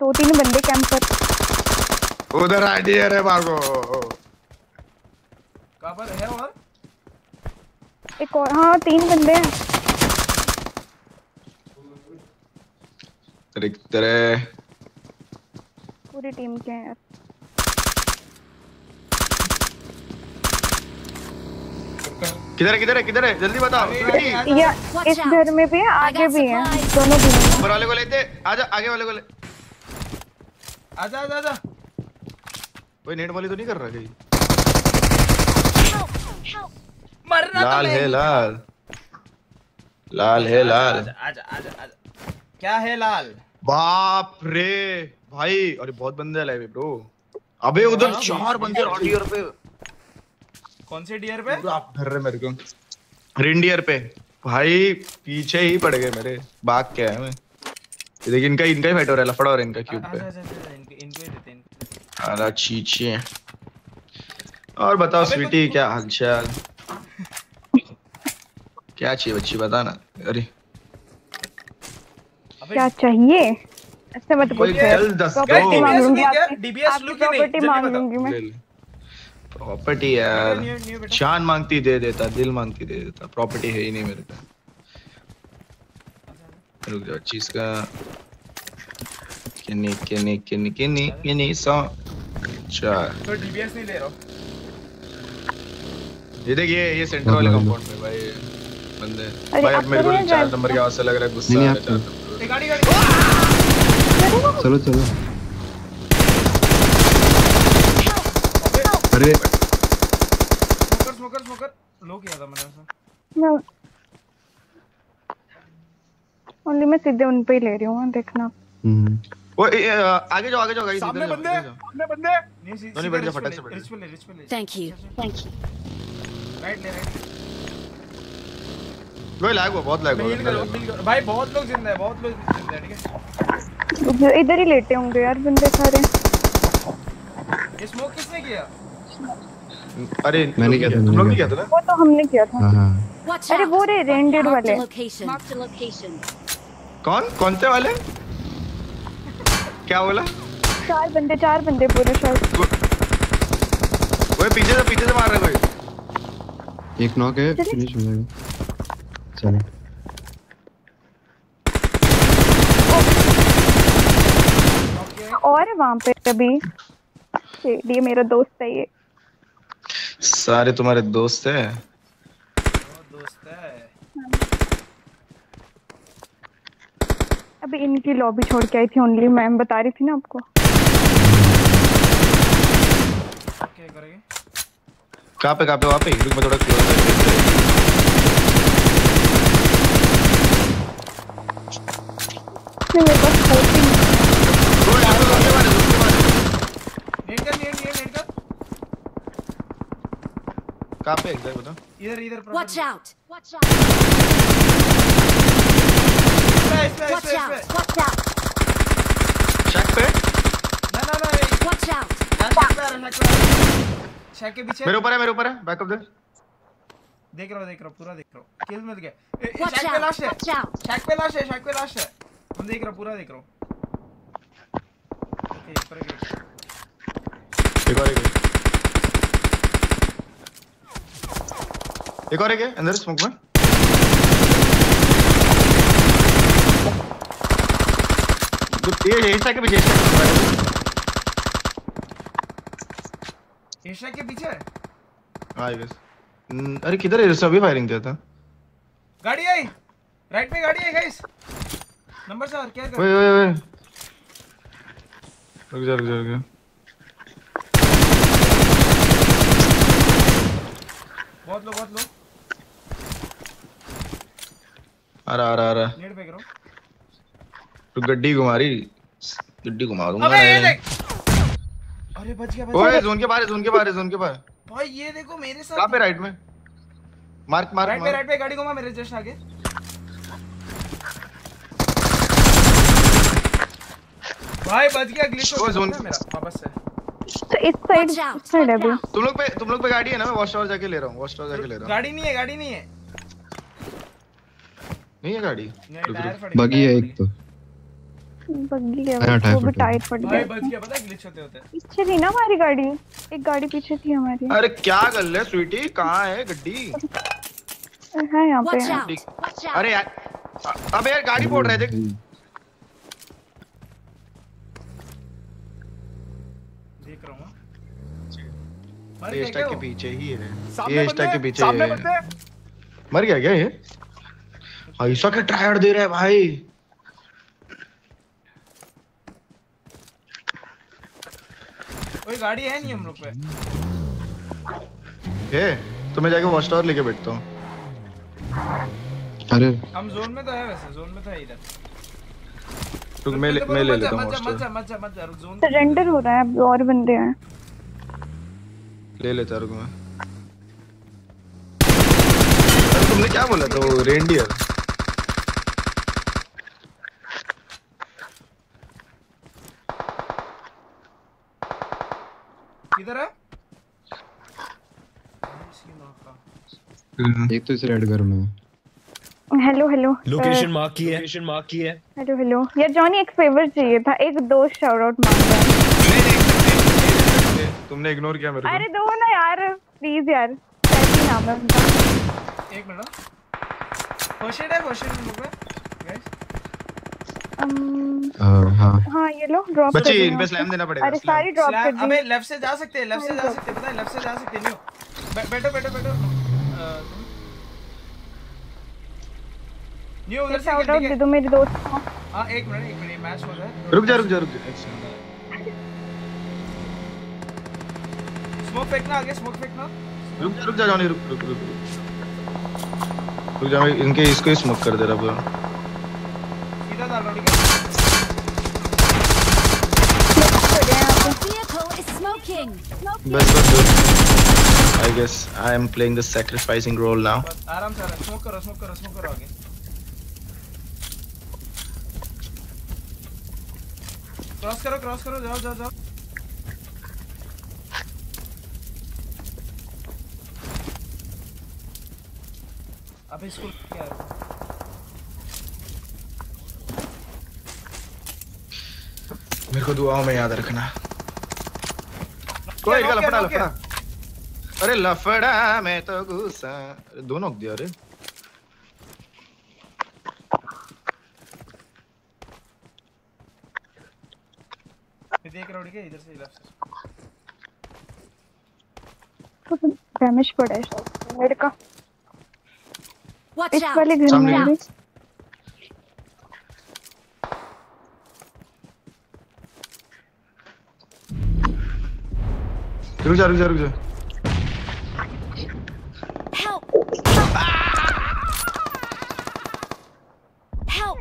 दो तीन बंदे कैंप पर। उधर आइडियर है भागो कहाँ पर है और? एक और हाँ तीन बंदे हैं। अरे तेरे पूरी टीम के हैं यार। किधर है किधर है किधर है? जल्दी बताओ। या इस घर में भी है आगे भी है। दोनों भी हैं। ऊपर वाले को लेते। आजा आगे वाले को ले। आजा आजा आजा। कोई नेट वाली तो नहीं कर रहा कहीं? मरना लाल है लाल। लाल है लाल। आजा आजा आजा। क्या है लाल? बाप रे। भाई अरे बहुत बंदे लाए ब्रो अबे उधर हाँ, चार बंदे रॉडियर पे। कौन से डियर पे? आप डर रहे मेरे को। रेंडियर पे। भाई पीछे ही पड़ गए मेरे। भाग के आए मैं। ये देखिए इनका इनका ही फाइट हो रहा है। लफड़ा हो रहा है इनका क्यूब पे। आजा आजा आजा इनको इनको ही देते हैं अरे चीचे और बताओ स्वीटी क्या हालचाल? क्या चाहिए बच्ची बता ना। अरे। क्या चाहिए? ऐसे मत। प्रॉपर्टी यार। जान मांगती दे देता दिल मांगती दे देता। प्रॉपर्टी है ही नहीं मेरे पे। रुक जाओ चीज़ का किन्नी किन्नी किन्नी किन्नी किन्नी सौ चार। तो डीबीएस नहीं ले रहा ये देख ये ये सेंटर वाले कंपाउंड में भाई बंदे। भाई अब मेरे को चार नंबर की आवाज़ से लग रहा है गुस्सा आ रहा है चार नंबर। ए, गाड़ी गाड़ी। चलो चलो। अरे। Smoker smoker smoker. लो किया था मैंने ऐसा मैं ओनली मैं सीधे उन पे ही ले रही हूँ देखना। हम्म। ओ ए, ए, आगे जाओ आगे जाओ गाइस सामने बंदे। सामने बंदे। नहीं सी- नहीं, सीधे बैठ जा, फटाक से बैठ। रिच पे ले रिच पे ले। Thank you. Thank you. Right ले राइट कोई लैग हुआ बहुत लैग हुआ। भाई बहुत लोग ज़िंदा है बहुत लोग ज़िंदा है ठीक है? इधर ही लेटे होंगे यार बंदे सारे। ये स्मोक किसने किया? अरे मैंने किया था, तुम लोग नहीं किया था ना? वो तो हमने किया था। हाँ हाँ। अरे वो रे रेंडेड वाले. कौन? कौन से वाले? क्या बोला? चार बंदे चार बंदे पूरे शायद। वो पीछे से पीछे से मार रहे कोई। एक नॉक है फिनिश हो जाएगा। चलो। और है वहाँ पे अभी। ये मेरा दोस्त है ये। सारे तुम्हारे दोस्त है? दोस्त है अभी इनकी लॉबी छोड़ के आई थी ओनली मैम बता रही थी ना आपको। क्या करेंगे कहाँ पे कहाँ पे? वहाँ पे रुक मैं थोड़ा close नहीं, मेरे पास कर कहाँ पे एग्जैक्ट बता इधर इधर Watch out. Watch out. इस पे इस पे इस Watch पे? ना ना ना ये Watch out. शैक पे आ रहा शैक पे आ रहा है। शैक के पीछे। मेरे ऊपर है मेरे ऊपर है। बैकअप दे देख रहा हूँ देख रहा हूँ पूरा देख रहा हूँ। किल मिल गया। शैक पे. लास्ट है। शैक पे लास्ट है शैक पे लास्ट है। हम देख रहा पूरा देख रहा हूँ ओके इस पर एक एक और एक एक और एक है अंदर स्मोक में तो ये शक के पीछे शक के पीछे। है हाँ अरे किधर है अभी फायरिंग दिया था गाड़ी आई राइट में गाड़ी है गाइस नंबर चार क्या कर ओए ओए ओए। रुक जा रुक जा रुक जा। बहुत लो बहुत लो। आ रहा आ रहा आ रहा। नेट पे करो। तो गड्डी गड्डी घुमा दूँगा अबे ये देख। अरे बच गया बच ओए जोन के बाहर है जोन के बाहर है जोन के बाहर भाई ये देखो मेरे साथ कहाँ पे राइट में? मार्क मार्क राइट पे राइट पे गाड़ी घुमा मेरे जस्ट आगे। भाई बच गया ग्लिच हो गया मेरा? वापस से। तो इस साइड साइड अभी। तुम लोग पे तुम लोग पे गाड़ी है ना? मैं वॉच टावर जाके ले रहा हूँ वॉच टावर जाके ले रहा हूँ। गाड़ी नहीं है गाड़ी नहीं है। नहीं है गाड़ी? टायर रुक। फट बगी है एक तो। बग्गी है हाँ, टायर वो भी फट गया। भाई बच गया पता है ग्लिच होते होते। पीछे थी ना हमारी गाड़ी? एक गाड़ी पीछे थी हमारी। अरे क्या कर ले स्वीटी? कहाँ है गड्डी? है यहाँ पे. अरे यार अबे यार गाड़ी फोड़ रहे थे मर ये स्टैक के पीछे ही है। ये स्टैक के पीछे सामने ही। बंदे मर गया क्या ये? ऐसा क्या ट्रायड दे रहा है भाई? कोई गाड़ी है नहीं हम लोग पे? है तो मैं जाके वॉच टावर लेके बैठता हूँ। अरे। हम जोन में तो है वैसे जोन में तो है इधर रुक मैं ले, मैं ले लेता हूँ मत जा वॉच मत जा मत जा मत जा रुक जोन सरेंडर हो रहा है अब और बंदे हैं। ले लेता रुक मैं। अरे तुमने क्या बोला था वो रेंडियर किधर है एक तो इस रेड घर में हेलो हेलो लोकेशन मार्क की है। लोकेशन मार्क की है। हेलो हेलो यार जॉनी एक फेवर चाहिए था। एक दो शाउट आउट मांग रहा है। तुमने इग्नोर किया मेरे को। अरे दो ना यार प्लीज़ यार। कैसी नाम है उनका। एक मिनट एड है एड हम लोग गाइस हाँ। हाँ ये लो ड्रॉप बच्चे इन पे स्लैम देना पड़ेगा अरे सारी ड्रॉप कर स्लैम अबे लेफ़्ट से जा सकते हैं लेफ़्ट से जा सकते हैं पता है लेफ़्ट से जा सकते हैं न्यू बैठो बैठो बैठो। न्यू उधर से आउट ठीक दे दो मेरे दोस्त को। हाँ एक मिनट एक मिनट मैच हो जाए रुक जा रुक जा रुक जा। स्मोक फेंकना आगे स्मोक फेंकना रुक जा रुक जा जॉनी रुक रुक रुक रुक। जा मैं इनके इसको ही स्मोक कर दे रहा पूरा। सीधा डाल रहा हूँ, ठीक है. बस बस बस। I guess I am playing the sacrificing role now बस आराम से आराम स्मोक करो स्मोक करो स्मोक करो आगे। क्रॉस करो क्रॉस करो जाओ जाओ जाओ। अबे इसको क्या मेरे को दुआओं में याद रखना। कोई क्या, लफड़ा? लफड़ा अरे लफड़ा मैं तो गुस्सा। अरे दो दिया अरे। देख रहा हूँ ठीक है इधर से लेफ़्ट से। डैमेज पड़ा है शायद मेरे का। Watch इस out. वाले घर में रुक जा रुक जा रुक जा। Help. Help.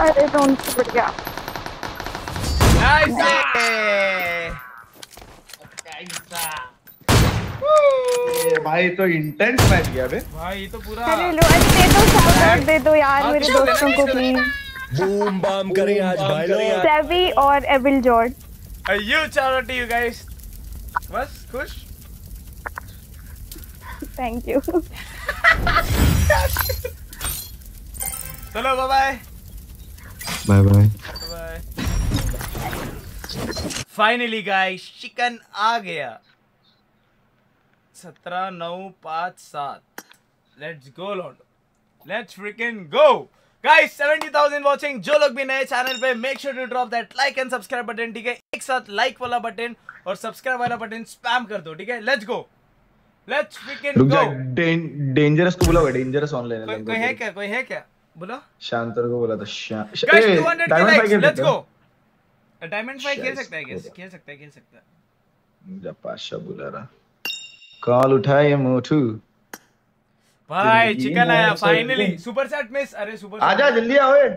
अरे डोंट गया। नाइस ए, भाई तो इंटेंस मैच गया बे। भाई ये तो पूरा अरे दे दो शाउट आउट दे दो यार मेरे दोस्तों को प्लीज़ बूम बाम करें आज भाई लोग। सेवी और evil George you chart you guys बस खुश? थैंक यू चलो bye bye bye bye finally guys chicken आ गया। सत्रह नौ पाँच सात। Let's go law and let's freaking go guys 70000 watching जो लोग भी नए चैनल पे make sure to drop that like and subscribe button ठीक है? एक साथ लाइक वाला बटन और सब्सक्राइब वाला बटन स्पैम कर दो ठीक है? लेट्स गो लेट्स फ्रिकन रुक गो डेंजरस को बोला हुआ डेंजरस ऑनलाइन कोई कोई है क्या? कोई है क्या? बोलो। शांतर को बोला था गाइस 200 के Diamond likes let's go diamond five खेल सकता है गया। खेल सकता है खेल सकता है। जब पाशा बुला रहा। कॉल उठाए मोटू। भाई चिकन आया फाइनली सुपर सेट मिस अरे सुपर आजा जल्दी आ ओए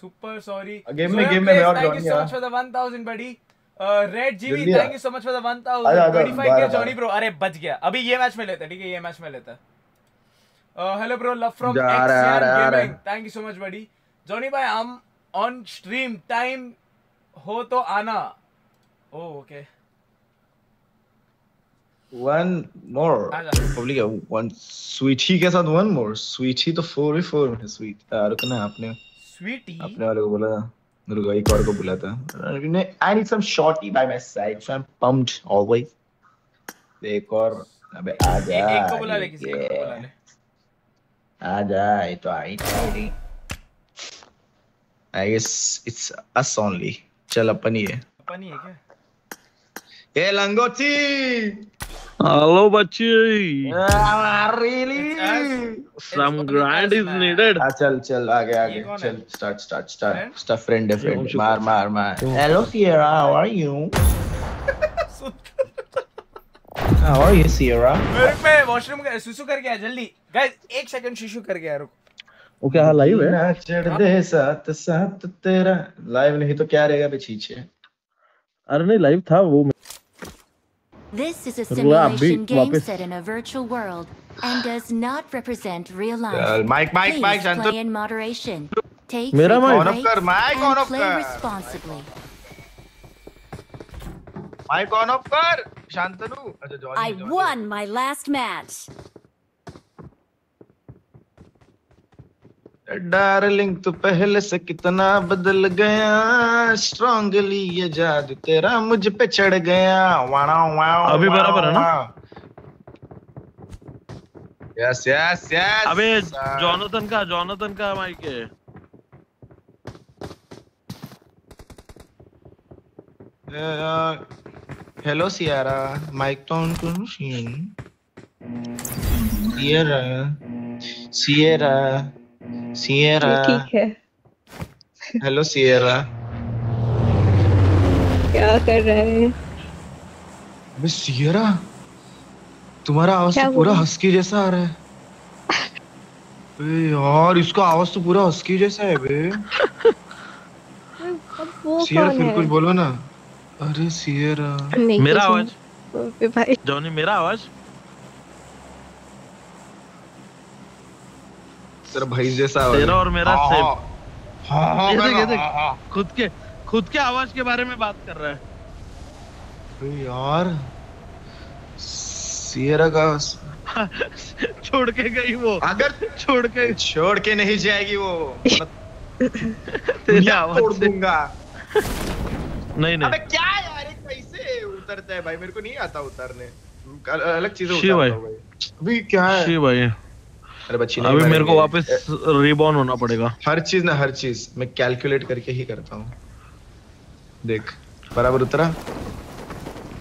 सुपर सॉरी गेम में- गेम में मैं और thank you so much for the 1000 buddy red GV thank you so much for the 1000 आजा, आजा, 25 के जॉनी ब्रो अरे बच गया। अभी ये मैच में लेता है ठीक है? ये मैच में लेता। है हेलो ब्रो लव फ्रॉम रहा है। Gaming thank you so much buddy Johnny भाई I am on stream time हो तो आना। ओ ओके वन मोर है वन स्वीटी के साथ वन मोर स्वीटी तो फोर ही फोर में स्वीट रुकना आपने स्वीटी अपने वाले को बोला था रुको एक और को बुला था I need some shorty by my side so I am pumped always एक और अबे आ जा एक को बुला ले किसी को बुला ले। आ जा ये तो I I I guess it's us only चल अपन ही है। अपन ही है क्या? ए लंगोटी Hello, Bachi. really? Some grind is needed. हाँ चल चल आगे आगे। चल start start start start friend है फ्रेंड मार मार मार। Hello Sierra how are you how are you Sierra मेरे पे वॉशरूम का सुसु करके आ जल्दी। गाइस एक सेकंड सुसु करके आ रुक। वो क्या लाइव है? ना चढ़ दे साथ साथ तेरा। लाइव नहीं तो क्या रहेगा बे छीछे अरे नहीं लाइव था वो। This is a simulation game set in a virtual world and does not represent real life. Yeah, Mike, Mike, Please play in moderation. Take Mira on and play responsibly. Mike on off Shantanu. I won my last match. Darling तू पहले से कितना बदल गया। Strongly ये जादू तेरा मुझ पे चढ़ गया। वाणा वाओ अभी बराबर है ना? यस यस यस अबे जॉनथन का जॉनथन का माइक है। हेलो सियारा माइक तो ऑन करो सियरा सियरा सियरा ठीक है हेलो सियरा क्या कर रहे हैं अबे सियरा तुम्हारा आवाज़ तो पूरा हस्की जैसा आ रहा है अबे यार इसका आवाज़ तो पूरा हस्की जैसा है बे सियरा फिर कुछ बोलो ना अरे सियरा मेरा आवाज़ भाई जॉनी मेरा आवाज़ तेरा भाई जैसा तेरा और मेरा हाँ, सेम हाँ। हाँ ये हाँ, देख ये हाँ, देख। हाँ, हाँ। खुद के खुद के आवाज़ के बारे में बात कर रहा है। अबे यार सियरा का छोड़ के गई वो। अगर छोड़ के छोड़ के नहीं जाएगी वो तेरी आवाज़ तोड़ दूँगा। नहीं नहीं। अबे क्या यार कैसे उतरता है भाई? मेरे को नहीं आता उतरने। अलग चीज़ें शिव उतारता भाई। भाई। अभी क्या है? भाई अरे बच्ची अभी मेरे को वापस रिबॉर्न होना पड़ेगा। हर चीज़ ना हर चीज़। मैं कैलकुलेट करके ही करता हूँ। देख बराबर उतरा।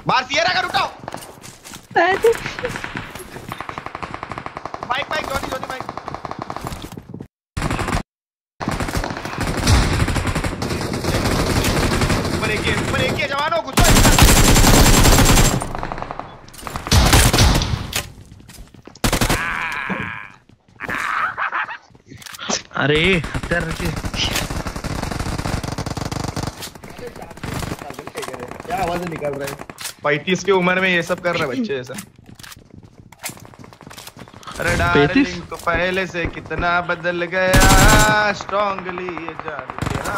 बाहर सियरा का रुकाओ bike bike Johnny Johnny mic ऊपर एक है ऊपर एक है जवानों कुछ अरे हत्यार रखे? क्या आवाज़ निकाल रहे हैं? पैंतीस की उम्र में ये सब कर रहे हैं बच्चे ऐसा। अरे डार्लिंग तो पहले से कितना बदल गया स्ट्रांगली ये तेरा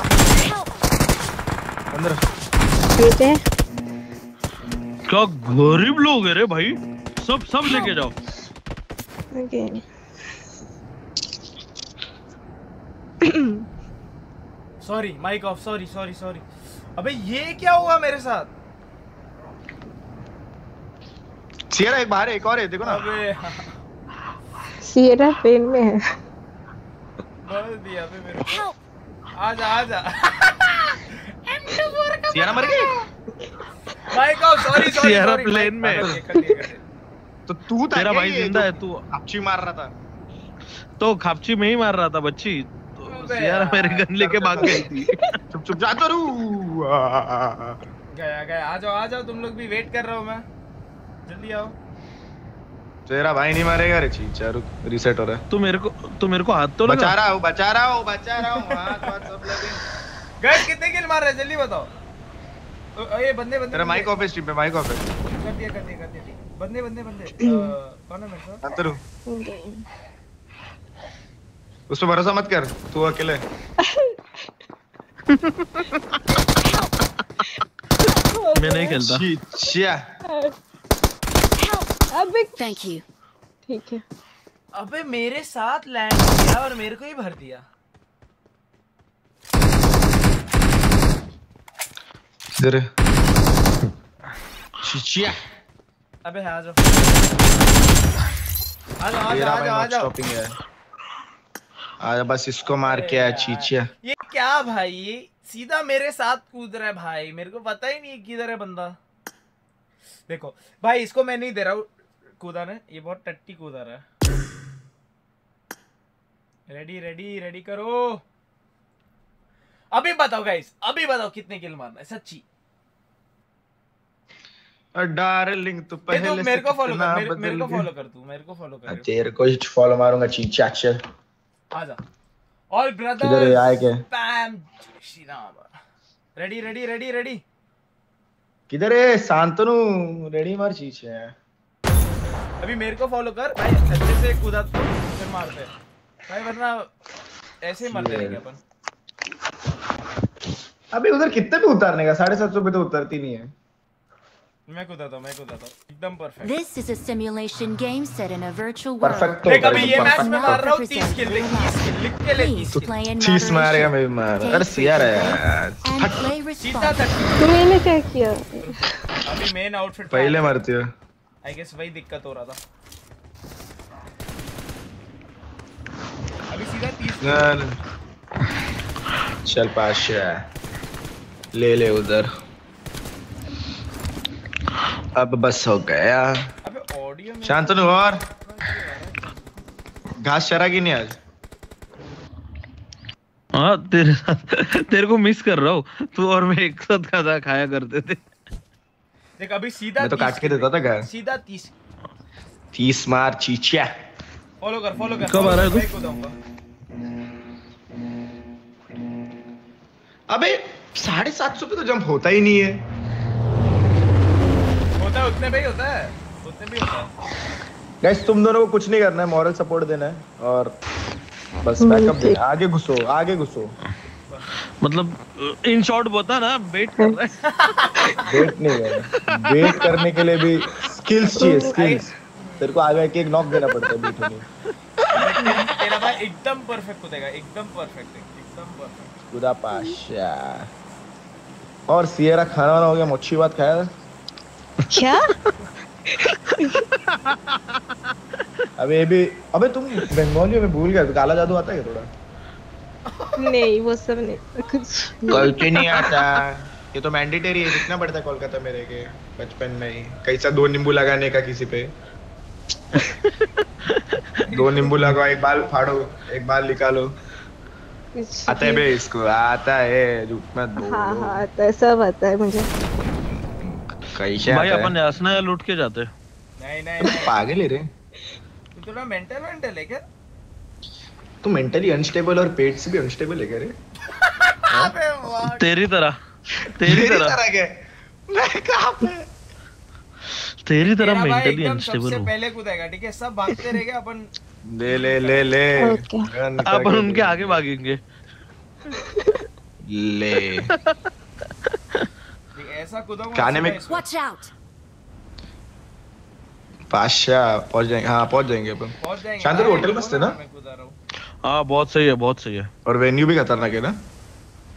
अंदर। ठीक है। क्या गरीब लोग है रे भाई। सब सब लेके जाओ। Okay sorry mic off sorry sorry sorry अबे ये क्या हुआ मेरे साथ? सियरा एक बाहर है एक और है देखो ना। अबे सियरा पेन में है। बोल दिया बे मेरे को। आजा आजा। सियरा मर गई mic off sorry sorry Sierra plane में। तो तू तेरा भाई ज़िंदा है तू अपची मार रहा था? तो खापची में ही मार रहा था बच्ची। सियारा मेरे गन लेके भाग गई थी। चुप चुप जा तो रू गया गया। आ जाओ आ जाओ। तुम लोग भी वेट कर रहा हूँ मैं। जल्दी आओ। तेरा भाई नहीं मारेगा रे चीचा रुक रीसेट हो रहा है। तू मेरे को तू मेरे को हाथ तो लगा। बचा रहा हूँ बचा रहा हूँ बचा रहा हूँ। हाथ वाथ सब लगे। गाइस कितने किल मार रहे जल्दी बताओ। ओ, बंदे बंदे तेरा माइक ऑफ़ है स्ट्रीम पे माइक ऑफ़ है। कर दिया कर दिया कर दिया। बंदे बंदे बंदे। कौन है मेरे साथ? हाँ, तेरू उस पे भरोसा मत कर तू अकेले मैं नहीं खेलता। चीचा अबे थैंक यू ठीक है। अबे मेरे साथ लैंड किया और मेरे को ही भर दिया। इधर चीचा अबे आ जाओ। आ जाओ आ जाओ आ जाओ आ नॉट जाओ स्टॉपिंग है आज बस इसको मार के आया चीचा ये क्या भाई? ये सीधा मेरे साथ कूद रहा है भाई। मेरे को पता ही नहीं किधर है बंदा। देखो भाई इसको मैं नहीं दे रहा हूँ कूदा ने। ये बहुत टट्टी कूदा रहा है। रेडी रेडी रेडी करो। अभी बताओ गाइस अभी बताओ कितने किल मारना है सच्ची। डार्लिंग तू पहले से मेरे को फॉलो कर मेरे, मेरे को फॉलो कर तू मेरे को फॉलो कर। तेरे को फॉलो मारूँगा चीचा चल आजा। ऑल है? ब्रदर्स आए के पैम Shri Ram ready ready ready ready किधर है? शांतनु रेडी मार चीचे अभी मेरे को फॉलो कर। भाई अच्छे से कूदा तो फिर मारते। हैं। भाई वरना ऐसे ही मरते रहेंगे अपन? अबे उधर कितने पे उतारने का? साढ़े सात सौ पे तो उतरती नहीं है। मैं को देता हूँ मैं को देता हूँ। एकदम perfect this is a simulation game set in a virtual world perfect देख अभी ये तो मैच में मार रहा हूँ 30 किल 30 किल लिख के ले 30 चीज़ मार गया मैं मार अरे सियार है सीधा तक तुमने क्या किया? अभी मेन आउटफिट पहले मारती हो। आई गेस वही दिक्कत हो रहा था। अभी सीधा 30 चल पास ले ले उधर। अब बस हो गया। अबे ऑडियो में शांतनु और। घास चरा की नहीं आज? हाँ तेरे साथ तेरे को मिस कर रहा हूँ। तू और मैं एक साथ खाना खाया करते थे। देख अभी सीधा मैं तो काट के देता था घास सीधा 30 तीस मार चीचिया। फॉलो कर फॉलो कर। कब आ रहा है तू? अबे साढ़े सात सौ पे तो जंप होता ही नहीं है। उतने पे ही होता है। उतने पे होता है। गाइस तुम दोनों को कुछ नहीं करना है मॉरल सपोर्ट देना है और बस बैकअप देना आगे घुसो आगे घुसो। मतलब इन शॉर्ट बता ना वेट कर रहा है। वेट नहीं करना वेट करने के लिए भी स्किल्स चाहिए स्किल्स तेरे को आगे एक एक नॉक देना पड़ता है बीट में। तेरा तेरा भाई एकदम परफेक्ट कूदेगा एकदम परफेक्ट एकदम परफेक्ट खुदा पाशा और सियरा खाना वाना हो गया मच्छी बात खाया था? क्या? अबे ये भी अबे तुम बंगाली में भूल गए काला जादू आता है थोड़ा? नहीं वो सब नहीं। कुछ कल नहीं आता। ये तो मैंडेटरी है जितना पड़ता है कोलकाता में रह के बचपन में ही। कैसा दो नींबू लगाने का किसी पे? दो नींबू लगाओ एक बाल फाड़ो एक बाल निकालो। आता है बे इसको आता है झूठ मत हाँ बोलो। हाँ आता है सब आता है मुझे। कैसे भाई अपन यासना या लूट के जाते। नहीं नहीं नहीं। पागल है रे तू थोड़ा मेंटल मेंटल है क्या? तू मेंटली अनस्टेबल और पेट से भी अनस्टेबल है क्या रे? अबे वाह। तेरी तरह। तेरी तरह। क्या? मैं कहाँ पे? तेरी तरह मेंटली अनस्टेबल सबसे पहले कूदेगा ठीक है? सब भागते रहेंगे अपन ले ले ले ले। अपन उनके आगे भागेंगे। ले। ऐसा कूदूँगा खाने में-। Watch out! पाशा पहुँच जाएँगे। हाँ पहुँच जाएँगे अपन। शांतनु होटल मस्त है ना? कूदा हूँ। हाँ बहुत सही है बहुत सही है। और वेन्यू भी खतरनाक है ना?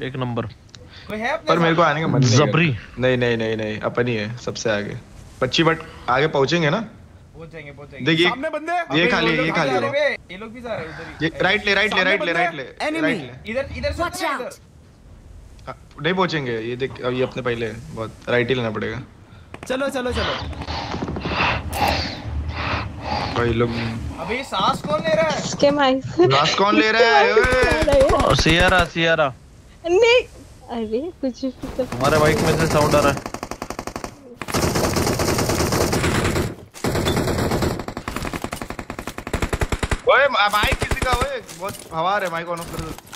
एक नंबर। है पर मेरे को आने का मन नहीं जबरी। नहीं नहीं नहीं नहीं अपन ही है सबसे आगे। पच्ची बट आगे पहुँचेंगे ना? पहुँच जाएँगे पहुँच देखिए सामने बंदे। ये खाली है ये खाली है। ये लोग भी जा रहे हैं उधर ही। राइट ले राइट ले राइट ले राइट ले Enemy. राइट ले। इधर इधर से Watch उतरना, out! इधर हाँ, नहीं पहुँचेंगे ये देख अब ये अपने पहले बहुत राइट ही लेना पड़ेगा। चलो चलो चलो। भाई लोग अभी सांस कौन ले रहा है? इसके माइक से लास्ट कौन ले रहा है? ओए? और सियारा सियारा। नहीं। अरे कुछ भी तो हमारे बाइक में से साउंड आ रहा है। ओए माइक किसी का ओए। बहुत हवा है माइक ऑन ऑफ़ कर दो।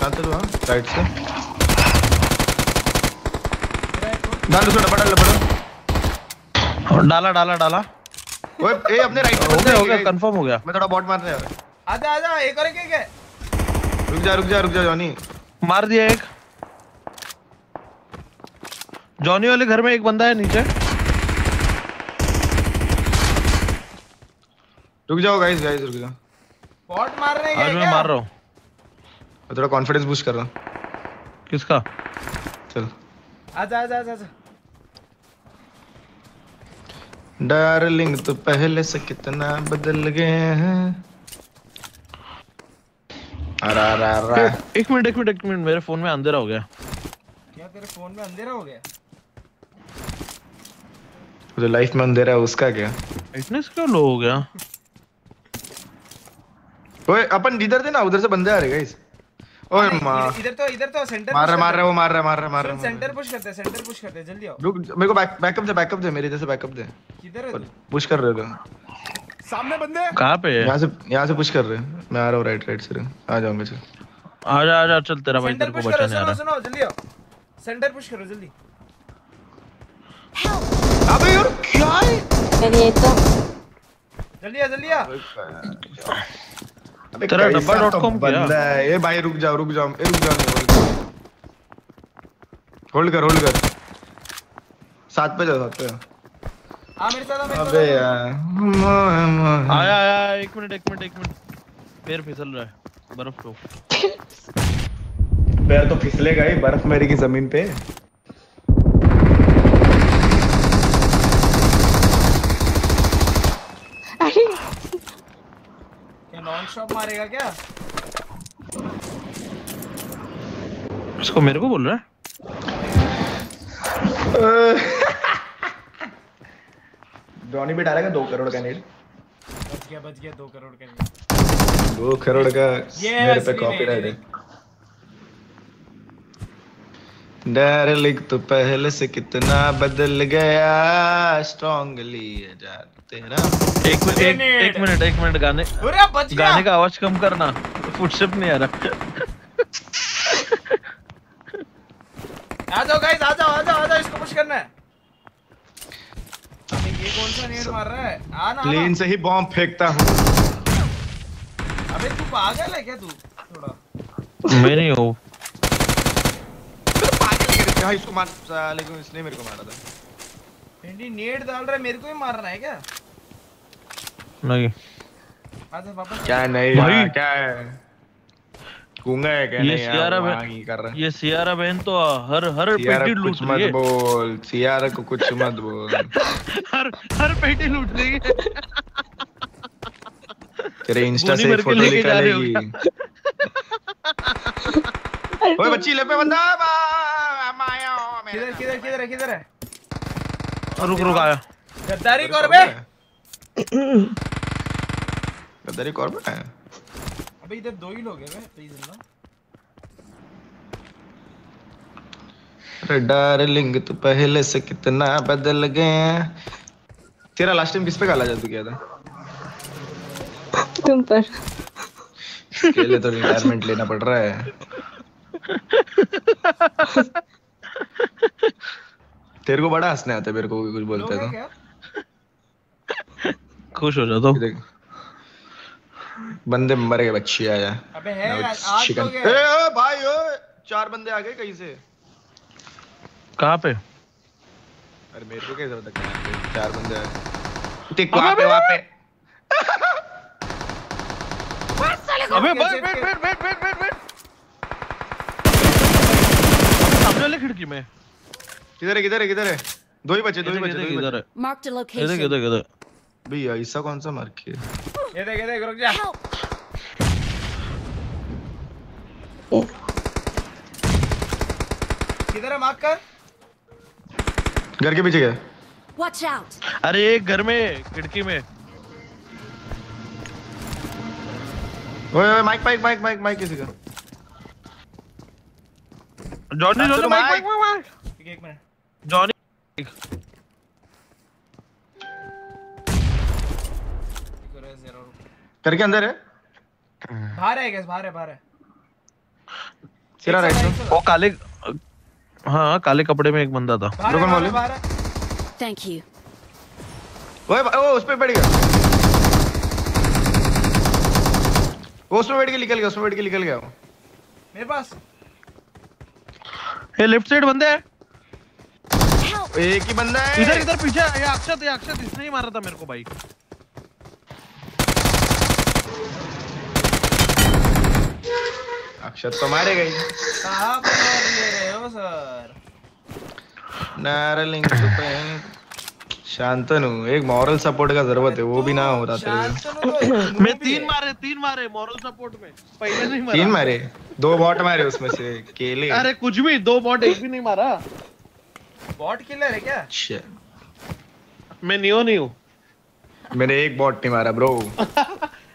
हाँ साइड से। डाल दो डाल और डाला डाला डाला। ओए ए अपने राइट हो गया हो गया कंफर्म हो गया। मैं थोड़ा बॉट मारने जा रहा आजा आजा एक और एक है रुक जा रुक जा रुक जा जॉनी मार दिया एक। जॉनी वाले घर में एक बंदा है नीचे। रुक जाओ गाइस गाइस रुक जाओ। पॉट मारने आज गए मैं मार रहा हूँ। मैं थोड़ा कॉन्फिडेंस बूस्ट कर रहा हूँ। किसका? चल। आजा आजा आजा आजा। डार्लिंग तो पहले से कितना बदल गए हैं। अरे अरे अरे एक मिनट एक मिनट एक मिनट मेरे फ़ोन में अंधेरा हो गया। क्या तेरे फ़ोन में अंधेरा हो गया? जो लाइफ में अंधेरा है उसका क्या? ब्राइटनेस क्यों लो हो गया? ओए अपन इधर थे ना उधर से बंदे आ रहे गाइस ओए माँ इधर- तो इधर तो सेंटर मार रहा मार रहा वो मार रहा मार रहा मार रहा सेंटर पुश करते हैं सेंटर पुश करते हैं जल्दी आओ। रुक मेरे को बैक बैकअप दे बैकअप दे मेरे जैसे बैकअप दे। किधर है पुश कर रहे हो सामने बंदे। कहाँ पे है? यहाँ से यहाँ से पुश कर रहे हैं। मैं आ रहा हूँ राइट राइट से। आ जाऊँगा चल आजा आजा चल तेरा भाई तेरे को बचाने आ सुनो रहा। सुनो जल्दी आओ। सेंटर पुश करो जल्दी। अबे यार क्या है? ये तो जल्दी आ जल्दी आ तेरा डब्बा डॉट तो कॉम क्या? बंदा है। ए भाई रुक जाओ रुक जाओ ए रुक जाओ होल्ड कर होल्ड कर। साथ पे जाओ साथ पे आ मेरे साथ आ अबे यार। आया आया एक मिनट एक मिनट एक मिनट। पैर फिसल रहा है बर्फ़ को पैर तो फिसलेगा ही बर्फ़ मेरी की ज़मीन पे। नॉन स्टॉप मारेगा क्या? इसको मेरे को बोल रहा है? भी डालेगा दो करोड़ का नीड बच गया बच गया दो करोड़ का नीड दो करोड़ का मेरे पे remake, कॉपीराइट है। डार्लिंग तो पहले से कितना बदल गया। स्ट्रांगली जाते ना। एक मिनट एक, एक मिनट एक मिनट गाने बच गया। गाने का आवाज़ कम करना। फुटस्टेप नहीं आ रहा। आ जाओ गाइस आ जाओ आ जाओ आ जाओ इसको पुश करना है। अबे ये कौन सा नेट मार रहा है? आ ना, प्लेन से ही बॉम्ब फेंकता हूँ। अबे तू पागल है क्या तू? थोड़ा। मैं नहीं हूँ। हाँ इसको मार साले को इसने मेरे को मारा था। भिंडी नेट डाल रहा है मेरे को ही मारना है क्या? नहीं। आजा वापस क्या नहीं भाई। क्या है? गूँगा है क्या ये नहीं यार सियारा बहन ही कर रहा है। ये सियारा बहन तो हर हर पेटी लूट रही है। मत बोल सियारा को कुछ मत बोल। हर हर पेटी लूट रही है। तेरे इंस्टा से फ़ोटो रहे निकालेगी। ओए बच्ची ले पे बंदा। बा- माया किधर किधर किधर है किधर है? रुक रुक आया। गद्दारी कर बे। गद्दारी कॉर्बेट है अबे इधर दो ही लोग हैं बे प्लीज़ ना अरे डार्लिंग तू पहले से कितना बदल गया तेरा लास्ट टाइम किस पे काला जादू किया था? तुम पर। इसके लिए तो रिटायरमेंट लेना पड़ रहा है। तेरे को बड़ा हंसने आता है मेरे को कुछ बोलता है तो। खुश हो जाता हूँ बंदे मर गए बच्ची आया अबे है आज. तो ए, गया ओ भाई ओ चार बंदे आ गए कहीं से? कहाँ पे? अरे मेरे को कैसे पता चार बंदे आ गए। टिक वहाँ पे वहाँ पे। अबे बैठ बैठ बैठ बैठ बैठ बैठ बैठ सामने वाले खिड़की में। किधर है किधर है किधर है दो ही बचे दो ही बचे दो है location. इधर इधर भैया ऐसा कौन सा मार के ये देख ये देख रुक जा। किधर है मार्क कर? घर के पीछे गया। Watch out! अरे एक घर में खिड़की में। ओए ओए mic mic mic mic mic किसी का। जॉनी हाँ, Johnny mic mic. Mic mic एक एक मिनट जॉनी घर के अंदर है? बाहर है गैस बाहर है बाहर है। तेरा राइट वो काले हाँ काले कपड़े में एक बंदा था। बाहर है रुको बाहर है मौली। बाहर है। Thank you. ओए ओ उस पे बैठ गया। वो उसमें बैठ के निकल गया उसमें बैठ के निकल गया वो। मेरे पास? ये लेफ़्ट साइड बंदे है। एक ही बंदा है। इधर इधर पीछे। ये अक्षत ये अक्षत इसने ही मारा था मेरे को भाई। अक्षत तो मारे गए। कहाँ पर मार ले रहे हो सर? नारलिंग तो शांतनु एक मॉरल सपोर्ट का ज़रूरत है वो भी ना हो रहा तेरे मैं तीन मारे तीन मारे मॉरल सपोर्ट में। पहले नहीं मारा। तीन मारे दो बॉट मारे उसमें से केले। अरे कुछ भी दो बॉट एक भी नहीं मारा। बॉट किलर है क्या? अच्छा। मैं नियो नहीं हूँ। मैंने एक बॉट नहीं मारा ब्रो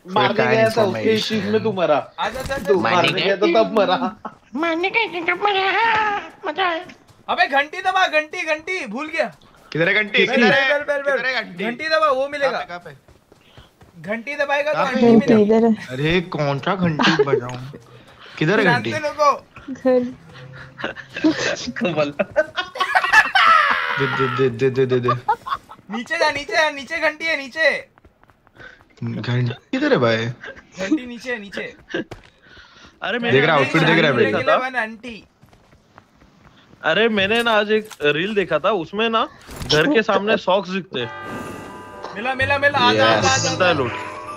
मारने गया था उसके चीज़ में तू मरा। आजा आजा तू मारने गया था तब मरा। मारने का जब मज़ा मज़ा है अबे घंटी दबा घंटी घंटी भूल गया। किधर है घंटी किधर है। Bell, bell, bell. किधर घंटी। घंटी दबा वो मिलेगा। घंटी दबाएगा तो घंटी मिलेगा। अरे कौन सा घंटी बजाऊं किधर है घंटी? घर। कमल दे दे दे दे दे दे। नीचे जा नीचे जा नीचे घंटी है नीचे। घंटी किधर है भाई? घंटी नीचे है नीचे। अरे देख रहा आउटफिट देख रहा है भाई आंटी। अरे मैंने ना आज एक रील देखा था उसमें ना घर के सामने सॉक्स दिखते मिला मिला मिला आजा आजा मिलता है लूट।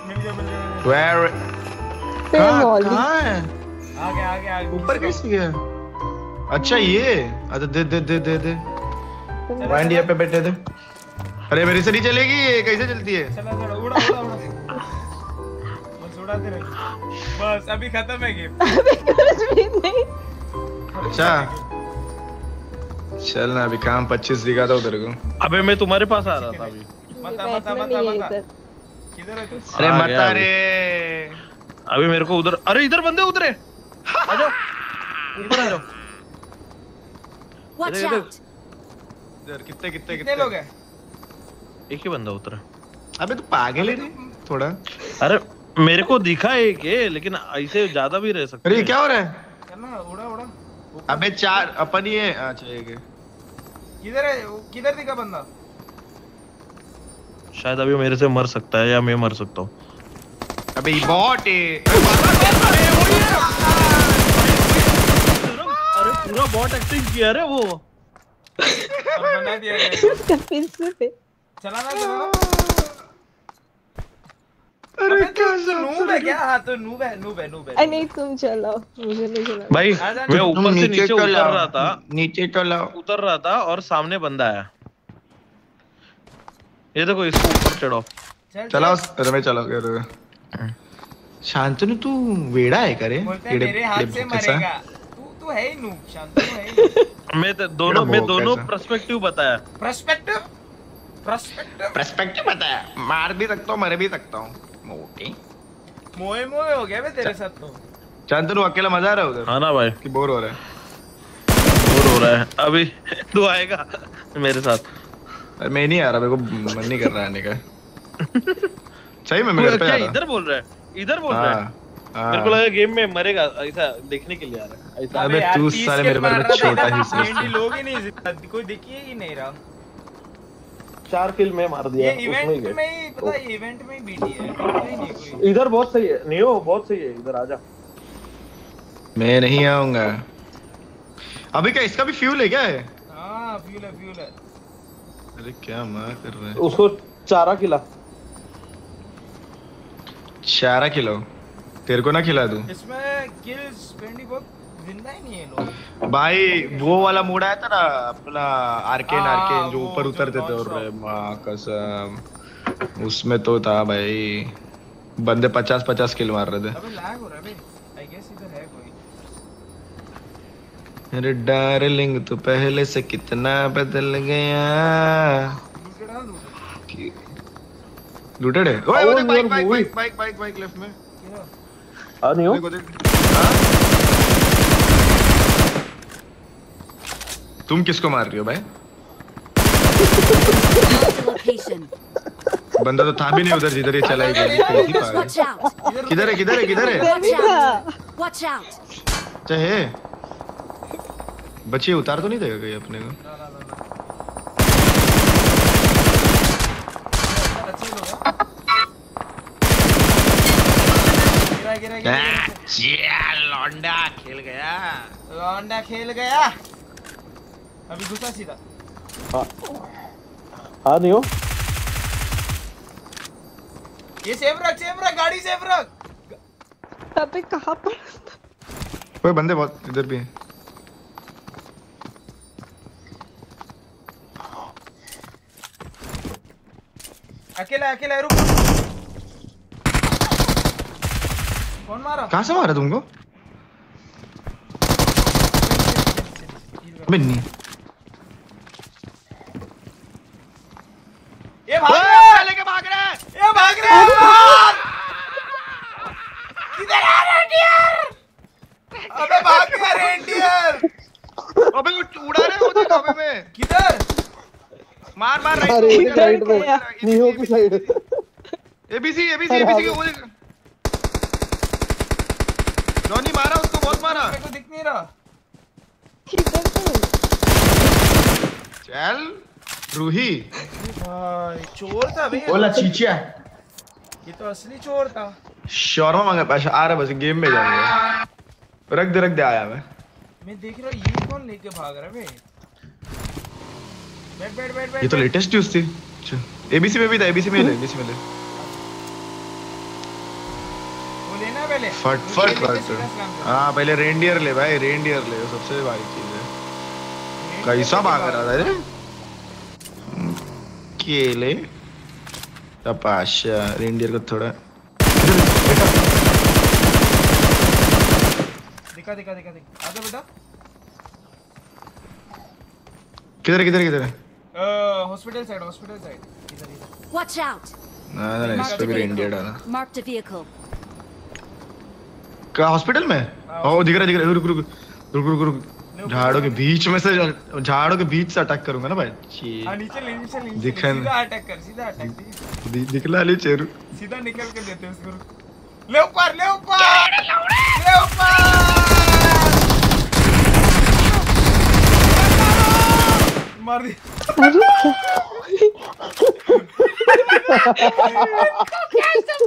मिल गया मिल गया वेयर कहाँ है? आ गया आ गया आ गया। ऊपर कैसे गया अच्छा ये। अच्छा दे दे दे दे दे। वाइंड यहाँ पे बैठे थे। अरे मेरे से नहीं चलेगी ये कैसे चलती है? चला चला उड़ा उड़ा उड़ा। बस उड़ाते रहे। बस अभी खत्म है गेम अभी कुछ भी नहीं। अच्छा। चल ना अभी काम 25 दिखा दो तेरे को। अबे मैं तुम्हारे पास आ रहा था अभी। मता मता मता मता किधर है तू? अरे मत अभी। अरे अभी। मेरे को उधर अरे इधर बंदे उतरे आ जाओ। ऊपर आ जाओ। Watch इधर- कितने कितने कितने लोग हैं? एक ही बंदा उतरा। अबे तू पागल है रे थोड़ा। अरे मेरे को दिखा एक है लेकिन ऐसे ज़्यादा भी रह सकते अरे हैं। क्या हो रहा है? चलना उड़ा उड़ा। अबे चार अपन ही है अच्छा एक किधर है? वो किधर दिखा बंदा? शायद अभी मेरे से मर सकता है या मैं मर सकता हूँ। अबे ये बॉट है। अरे पूरा बॉट एक्टिंग किया रे वो। बना दिया से। पे चलाना चलाना अरे क्या नूब है क्या? हाँ तो नूब है नूब है नूब है नहीं तुम चलाओ मुझे नहीं चलाना भाई मैं ऊपर से नीचे उतर रहा था। नीचे तो लाओ उतर रहा था और सामने बंदा आया। ये देखो इसको ऊपर चढ़ाओ। चल चलाओ चल। अरे मैं चलाओ अरे। शांतनु तू वेड़ा है करे मेरे हाथ से मरेगा। तू तू है ही नूब शांत है ही मैं तो दोनों मैं दोनों? पर्सपेक्टिव बताया। पर्सपेक्टिव पर्सपेक्टिव पर्सपेक्टिव बताया। मार भी सकता हूँ मर भी सकता हूँ। मोटी। मोए मोए हो गया बे तेरे साथ तो। शांतनु अकेला मज़ा आ रहा है उधर? हाँ ना भाई। कि बोर हो रहा है? बोर हो रहा है। अभी तू आएगा मेरे साथ। अरे मैं नहीं आ रहा मेरे को मन नहीं कर रहा आने का। सही में मैं घर पे आ रहा। इधर बोल रहा है? इधर बोल रहा है? हाँ मेरे को हाँ लगा गेम में मरेगा ऐसा देखने के लिए आ रहा है। ऐसा। अबे तू 30 साले किल मेरे बारे में छोटा ही सोचता है। लोग ही नहीं कोई दिख ही नहीं रहा। चार किल में मार दिया ये इवेंट में ही पता है इवेंट में ही बीटी है दिखता नहीं कोई इधर बहुत सही है नियो बहुत सही है इधर आजा। मैं नहीं आऊँगा। अभी क्या इसका भी फ्यूल है क्या? है हाँ फ्यूल है फ्यूल है। अरे क्या मार कर रहा है? उसको चारा खिला। चारा खिलाओ। तेरे को ना खिला दूँ? इसमें किल्स पेंडी बहुत ज़िंदा ही नहीं है लोग। भाई वो वाला मूड आया था ना अपना आर्केन हाँ, आर्केन जो ऊपर उतरते थे और non-stop। कसम। उसमें तो था भाई। बंदे पचास पचास किल मार रहे थे। अबे लैग हो रहा है बे आई गेस इधर है कोई। अरे डार्लिंग तू पहले से कितना बदल गया। लूटेड है है? ओए ओए bike bike bike bike bike left में। हाँ। देखो देख। हाँ? तुम किसको मार रही हो भाई. बंदा तो था भी नहीं उधर जिधर ये चला ही गया किधर है किधर है किधर है? Out! चाहे बच्चे उतार तो नहीं देगा कहीं अपने को? अच्छे गिरा गिरा। गिरा लौंडा खेल गया। लौंडा खेल गया। अभी घुसा सीधा हाँ नियो ये सेफ़ रख सेफ़ रख गाड़ी सेफ़ रख अबे कहाँ पर ओए बंदे बहुत इधर भी हैं अकेला अकेला रुक कौन मारा कहाँ से मारा तुमको अबे नहीं ये भाग रहा है लेके भाग रहा है। ये भाग रहा है भाग! किधर आ रेंडियर अबे भाग गया रेंडियर अबे वो उड़ा रहे उधर हवा में। किधर? मार मार अरे राइट एक साइड में। नियो की साइड। एबीसी एबीसी एबीसी के हाँ। वो जॉनी मारा उसको बहुत मारा। मेरे को दिख नहीं रहा। चल। रूही। भाई चोर था बे बोला चीचिया ये तो असली चोर था। शौरमा मांगा पैसा आ रहा बस गेम में जाऊँगा रख दे रख दे आया मैं। मैं देख रहा हूँ ये कौन लेके भाग रहा है बे बैठ बैठ बैठ बैठ ये तो लेटेस्ट न्यूज़ थी। एबीसी में भी था एबीसी में ले एबीसी में ले। वो लेना पहले? फट फट फट। हाँ पहले रेनडियर ले भाई रेनडियर ले सबसे भारी चीज़ है। कैसा भाग रहा था रे? केले तपाशा रेनडियर को थोड़ा दिखा दिखा दिखा दिखा। आजा बेटा। किधर किधर किधर है? हॉस्पिटल साइड हॉस्पिटल साइड इधर इधर। Watch out! ना ना इस पे भी रेनडियर डाला। Marked a vehicle. क्या हॉस्पिटल में? ओ दिख रहा दिख रहा रुक रुक। रुक रुक रुक। झाड़ों के बीच में से झाड़ों के बीच से अटैक करूँगा ना भाई। ची हाँ नीचे ले नीचे ले नीचे दिखन। सीधा अटैक कर सीधा अटैक दि- दिखला ले चेरू। सीधा निकल के देते हैं उसको। ले ऊपर ले ऊपर! ले ऊपर! मार दी।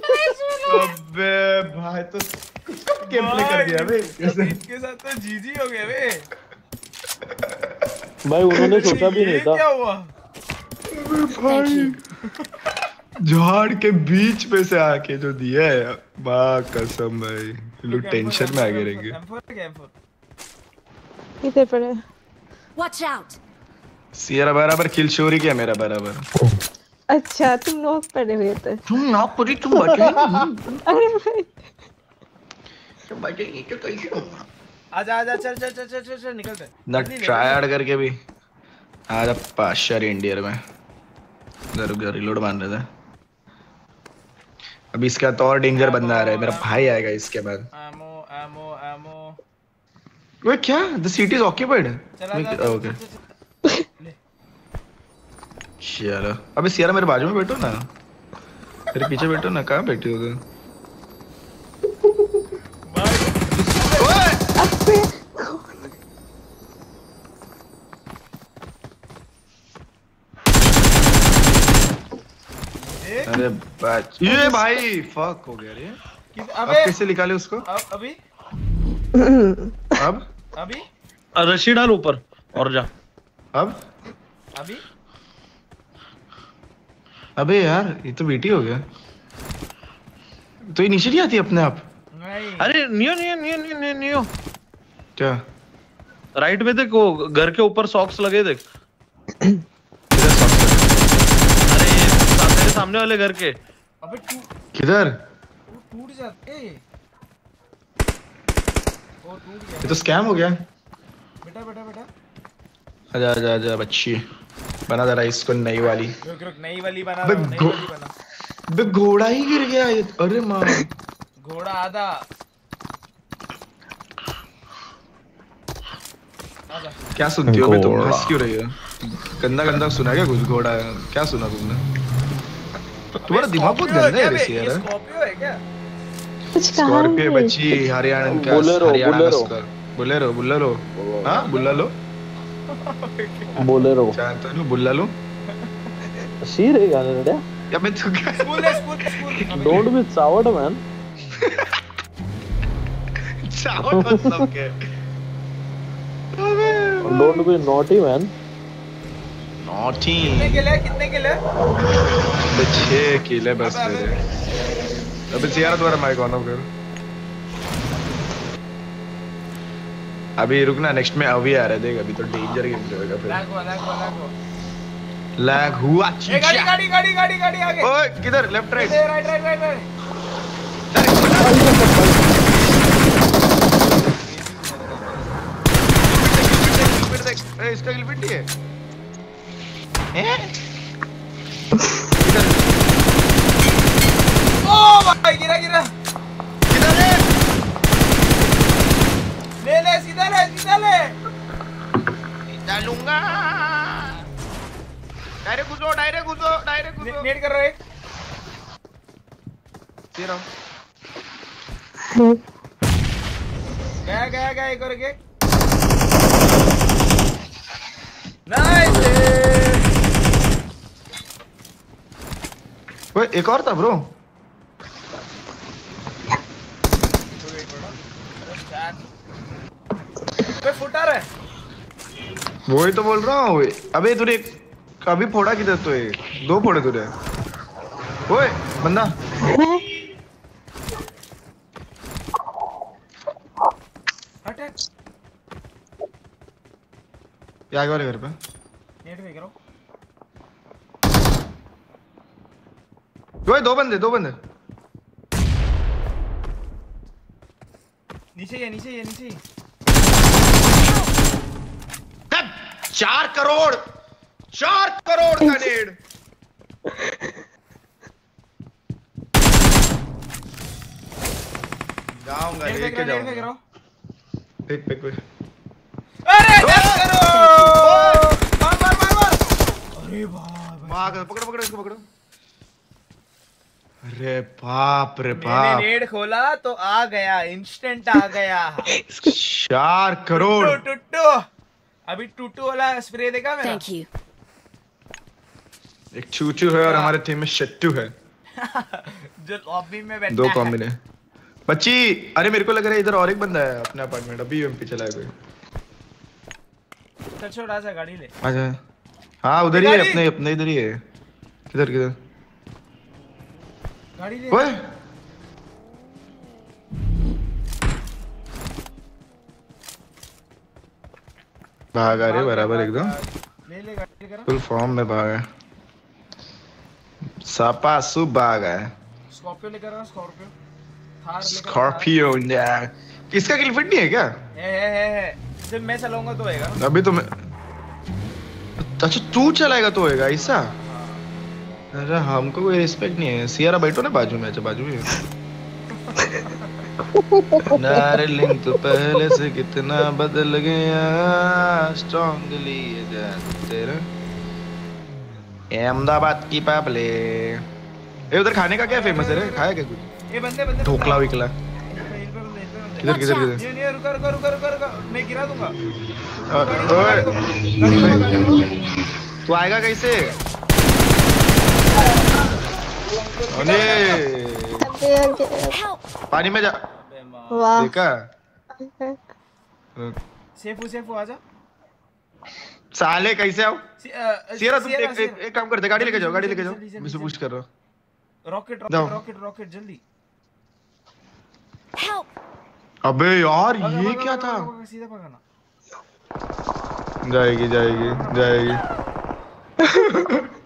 अबे भाई तो गेम प्ले कर दिया बे भाई, इनके साथ तो जीजी हो गया बे भाई उन्होंने सोचा भी नहीं था। क्या हुआ? झाड़ के बीच में से आके जो दिया है बा कसम भाई। लोग टेंशन में आगे रहेंगे। M4 क्या M4 इधर पड़े। Watch out! सियरा बराबर किल चोरी किया मेरा बराबर। अच्छा तुम नॉक पड़े हुए थे। तुम नॉक पड़ी तुम बचे अरे भाई। आजा आजा चल चल चल चल चल निकलते ना ट्रायड करके भी। आजा पाशर इंडियर में। ज़रूर ज़रूर रिलोड मान रहे थे। अभी इसके तो और डेंजर बंदा आ रहा है। मेरा भाई आएगा इसके बाद। एमो एमो एमो वे क्या? The city is occupied okay. चलो अबे सियारा मेरे बाजू में बैठो ना। मेरे पीछे बैठो ना। कहाँ बैठी हो तुम? अरे बात ये भाई फक हो गया रे। अब अबे कैसे निकाले उसको? अब अभी? अब? अभी? रस्सी डाल ऊपर और जा। अब? अभी? अबे यार ये तो बेटी हो गया। तो ये नीचे नहीं आती अपने आप? नहीं। अरे Neo Neo Neo Neo Neo Neo. क्या? राइट में देख वो घर के ऊपर सॉक्स लगे देख अरे ये सा- मेरे सामने वाले घर के। अबे किधर? टूट जाते वो टूट गया। ये तो स्कैम हो गया। बेटा बेटा बेटा। आजा आजा आजा बच्ची। बना जरा इसको नई वाली। रुक रुक नई वाली बना अबे हूँ, नई वाली बना। बे घोड़ा ही गिर गया ये अरे माँ। घोड़ा आधा। आजा। क्या सुनती हो? बे तुम हंस क्यों रही हो? गंदा गंदा सुना क्या कुछ? घोड़ा क्या सुना तुमने? तुम्हारा दिमाग बहुत गंदा है? ये यार। स्कॉर्पियो है क्या? कुछ कहा स्कॉर्पियो बच्ची हरियाणा का बोलेरो, हरियाणा का बोलेरो। बोलेरो। बुल्ललो हाँ बुल्ललो बोलेरो। हो बुल्ललो सी रे गाने रे या मैं तो स्कूल है school school. Don't be soured man चावल मतलब क्या don't be naughty man naughty कितने किले कितने किले बे छह किले बस मेरे अबे सियारा तुम्हारा माइक ऑन ऑफ़ कर अभी रुकना नेक्स्ट में अभी आ रहा है देख अभी तो डेंजर गेम होगा फिर लैग हुआ लैग हुआ लैग हुआ लैग हुआ ए गाड़ी गाड़ी गाड़ी गाड़ी गाड़ी आगे ओए किधर left right right right right right इसका गिल पिट है हैं? ओ भाई गिरा गिरा ले ले सीधा ले सीधा ले डालूँगा डायरेक्ट घुसो डायरेक्ट घुसो डायरेक्ट घुसो नेट कर रहा है दे रहा हूँ गया गया गया एक और एक नाइस ओए एक और था ब्रो पे फुटर है वही तो बोल रहा हूँ अबे तूने कभी फोड़ा किधर तो ये? दो फोड़े तूने। ओए बंदा। ये आगे वाले घर पे नेट पे करो दो बंदे दो बंदे। नीचे ये नीचे ये नीचे ये। चार करोड़ चार करोड़ का नेड जाऊँगा लेके जाऊँगा। पिक पिक पिक अरे मार मार मार मार। अरे पकड़ो पकड़ो इसको पकड़ो। अरे बाप रे मैंने बाप। नेट खोला तो आ गया इंस्टेंट आ गया। चार करोड़। टुट्टू अभी टुट्टू वाला स्प्रे देखा मेरा? Thank you. एक चूचू है और हमारे टीम में शट्टू है। जो लॉबी में बैठा दो है। कॉम्बिने बच्ची अरे मेरे को लग रहा है इधर और एक बंदा है अपने अपार्टमेंट अभी एमपी चला है कोई चल छोड़ आजा गाड़ी ले। आजा हाँ उधर ही है अपने अपने इधर ही है। किधर किधर? गाड़ी ले। ओए। भागा रे बराबर एकदम। फुल फॉर्म में भागा सापा सु भागा है। स्कॉर्पियो लेकर आ स्कॉर्पियो। थार लेकर आ, किसका किल फिट नहीं है क्या? है है है है। जब मैं चलाऊँगा तो होएगा। अभी तो मैं अच्छा तू चलाएगा तो होएगा ऐसा? अरे हमको कोई रिस्पेक्ट नहीं है। सियारा बैठो ना बाजू में अच्छा बाजू में डार्लिंग तो पहले से कितना बदल गया। स्ट्रांगली तेरा। अहमदाबाद की पापले। ए उधर खाने का क्या फ़ेमस है रे? खाया क्या कुछ? ये बंदे बंदे। ढोकला विकला। किधर किधर किधर ये नहीं रुको रुको रुको रुको रुको। मैं गिरा दूँगा। ओए। तू आएगा कैसे? पानी में जा। वाह। देखा? सेफू सेफू आजा। साले कैसे आओ? सी- सियरा तुम एक। एक, एक काम करते गाड़ी लेके जाओ गाड़ी लेके जाओ। मैं पुश कर रहा हूँ। रॉकेट रॉकेट रॉकेट रॉकेट जल्दी। अबे यार ये क्या था? सीधा भगाना जाएगी जाएगी जाएगी।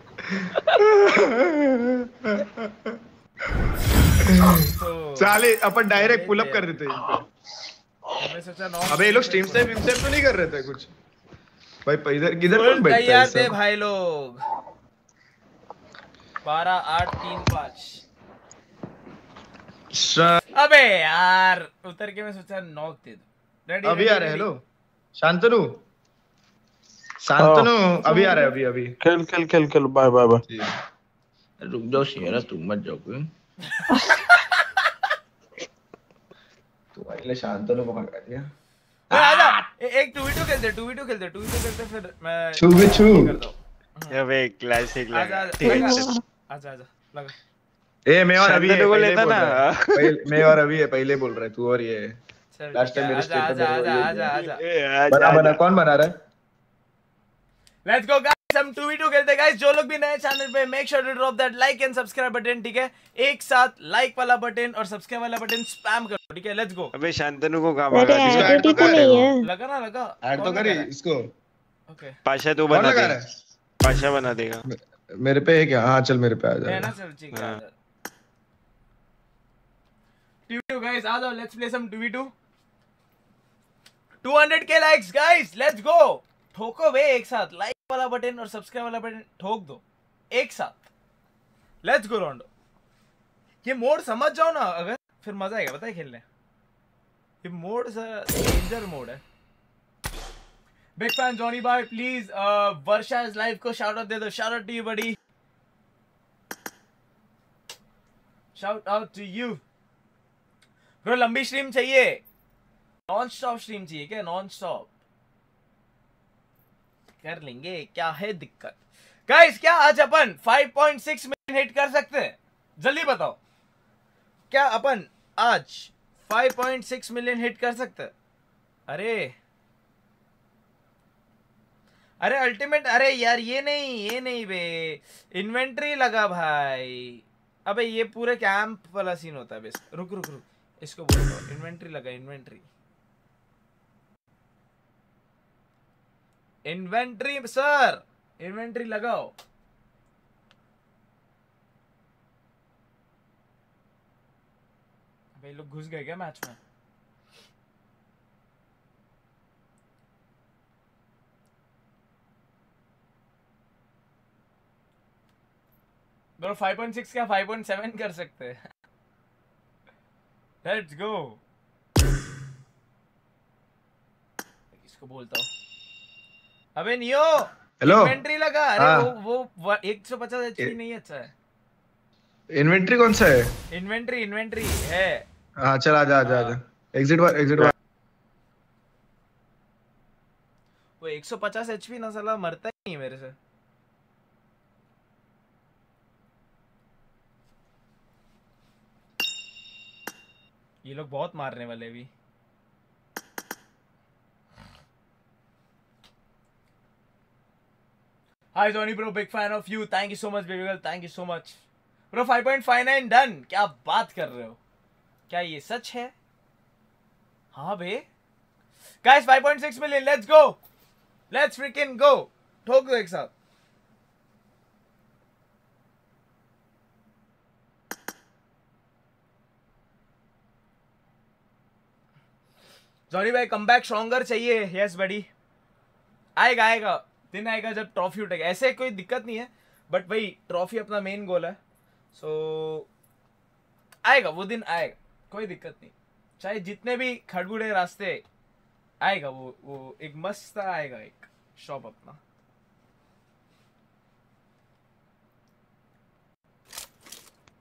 साले अपन डायरेक्ट पुल अप कर देते हैं अबे ये लोग स्ट्रीम से विम तो नहीं कर रहे थे कुछ। भाई इधर किधर कौन बैठता है तैयार इस थे भाई लोग। बारह आठ तीन पाँच। शा- अबे यार उतर के मैं सोचा नॉक दे दो। रेडी अभी आ रहे हैं हेलो शांतनु? शांतनु अभी आ रहा है अभी अभी। खेल खेल खेल खेल बाय बाय बाय। रुक जाओ शेरा तुम मत जाओ कोई। तुम्हारे शांतनु को भगा दिया। आजा एक टू टू खेलते टू टू खेलते टू वी टू खेलते फिर मैं? अबे क्लासिक लगा आजा है। आजा आजा लगा। ए मैं और अभी है को लेता ना। पहले- मैं और अभी है पहले बोल रहा है तू और ये। लास्ट टाइम मेरे स्टेट पे आजा आजा आजा आजा, बना बना कौन बना रहा है? लेट्स गो गाइस हम 2v2 खेलते हैं गाइस जो लोग भी नए चैनल पे make sure to drop that like and subscribe button ठीक है? एक साथ लाइक वाला बटन और सब्सक्राइब वाला बटन स्पैम करो ठीक है? लेट्स गो अबे शांतनु को कहाँ भगा दिया एडिट तो नहीं है लगा ना लगा। ऐड तो करी है? इसको। ओके पाशा तू बना दे। है? बादशाह बना देगा। मेरे पे है क्या? हाँ चल मेरे पे आ है जा ना चल ठीक है। 2v2 guys. आ जाओ let's play some 2v2 200k likes guys let's go ठोको बे एक साथ लाइक वाला बटन और सब्सक्राइब वाला बटन ठोक दो, एक साथ। लेट्स गो रोंडो ये मोड समझ जाओ ना, अगर फिर मज़ा आएगा बताए खेलने? ये मोड डेंजर मोड है। बिग फ़ैन जॉनी भाई प्लीज़ वर्षा इज़ लाइव को शाउट आउट दे दो। Shout out to you buddy shout out to you bro लंबी स्ट्रीम चाहिए। नॉन स्टॉप स्ट्रीम चाहिए क्या? नॉन स्टॉप कर लेंगे, क्या है दिक्कत? गाइस क्या आज अपन 5.6 मिलियन हिट कर सकते हैं? जल्दी बताओ। क्या अपन आज 5.6 मिलियन हिट कर सकते अरे। अरे अल्टीमेट अरे यार, ये नहीं ये नहीं बे। इन्वेंट्री लगा भाई। अबे, ये पूरे कैंप वाला सीन होता है बस रुक रुक रुक। इसको बोल इन्वेंट्री लगा इन्वेंट्री इन्वेंट्री सर। इन्वेंट्री लगाओ। भाई लोग घुस गए क्या मैच में? ब्रो 5.6 क्या 5.7 कर सकते हैं? लेट्स गो इसको बोलता हूँ। अबे नियो Hello? इन्वेंट्री लगा। अरे हाँ। वो वो 150 एचपी नहीं अच्छा है। इन्वेंट्री कौन सा है? इन्वेंट्री इन्वेंट्री है। हाँ चल आजा आजा आजा एग्जिट वन एग्जिट वन वो 150 एचपी ना साला मरता ही नहीं मेरे से। ये लोग बहुत मारने वाले अभी। Hi Johnny bro big fan of you thank you so much baby girl thank you so much bro 5.59 done क्या बात कर रहे हो? क्या ये सच है? हाँ बे। Guys 5.6 million let's go let's freaking go ठोक दो एक साथ। जॉनी भाई कम बैक स्ट्रॉन्गर चाहिए। यस बडी आएगा आएगा। दिन आएगा जब ट्रॉफी उठेगा। ऐसे कोई दिक्कत नहीं है बट भाई ट्रॉफी अपना मेन गोल है। सो so, आएगा वो दिन आएगा कोई दिक्कत नहीं। चाहे जितने भी खड़बुड़े रास्ते आएगा वो वो एक मस्त आएगा एक शॉप अपना।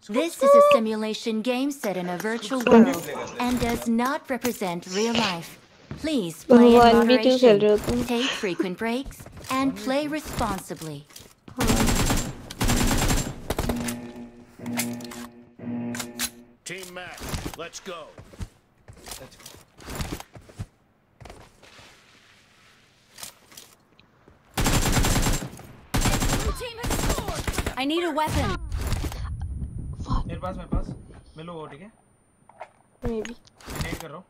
This is a simulation game set in a virtual world and does not represent real life. Please play in 1v2 खेल रहे हो moderation, तुम take frequent breaks, and play responsibly. Team match. Let's go. Blue team has scored. I need a weapon. मेरे पास मेरे पास मिलो वो ठीक है मे बी नेट कर रहा हूँ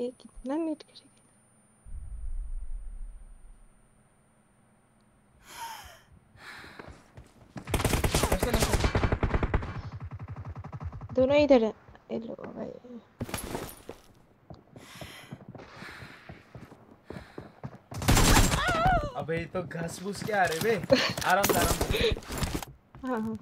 ये कितना नेट करेगा दोनों इधर है लो भाई अबे ये तो घास फूस के आ रहे बे। आराम से आराम से। हाँ हाँ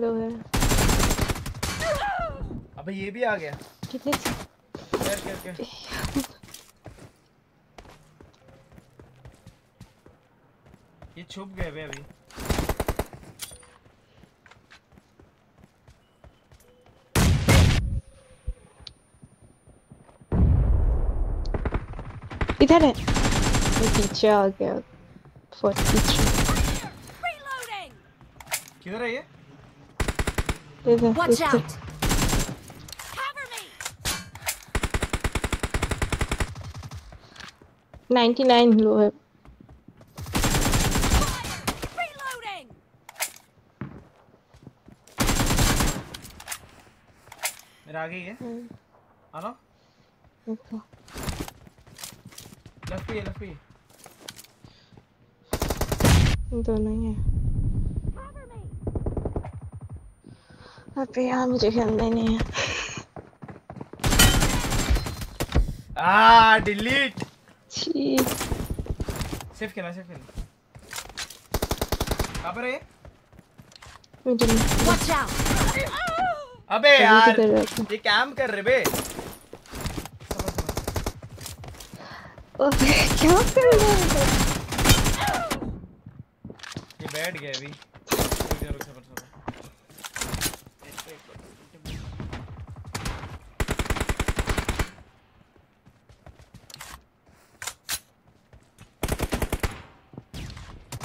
लो है अबे ये भी आ गया। कितने कर कर कर ये छुप गए बे अभी। इधर है। ये पीछे आ गया। Forty three. किधर है ये? इधर Watch इधर out. 99 लो है। मेरा आगे ही है। आना। देखो लेफ़्ट पे लेफ़्ट पे दोनों ही। है अबे यार मुझे खेलना ही नहीं है। आ डिलीट छी सेव खेलना सेव खेलना कहाँ पर है ये? मुझे नहीं Watch अबे यार ये कैम कर रहे बे। अबे क्या कर रहा है? ये बैठ गए अभी रुक जा, रुक जा, रुक जा।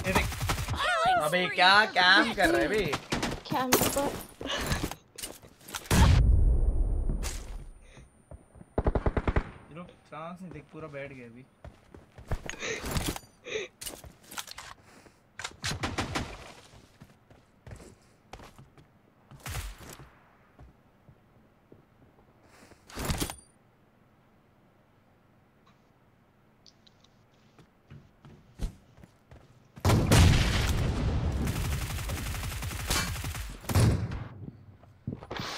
ये देख अबे क्या कैम कर रहे बे कैंपर ये लोग चांस नहीं देख पूरा बैठ गया अभी।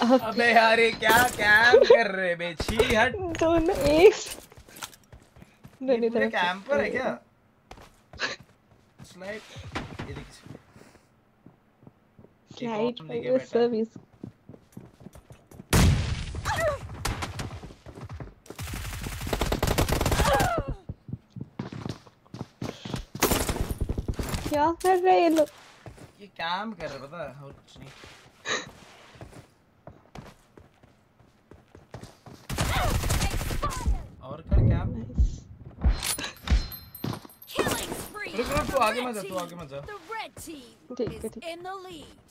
अबे यार ये क्या कैम कर रहे बे छी हट। दोनों एक दोनों पूरे तरफ़ कैंपर है क्या? स्लाइड ये देख स्लाइड है। सर्विस क्या कर रहे हैं ये लोग? ये कैम कर रहे पता है? और कुछ नहीं। और कर कैम Killing रुक रुक तू आगे मत जा तू आगे मत जा ठीक है, ठीक है। lead.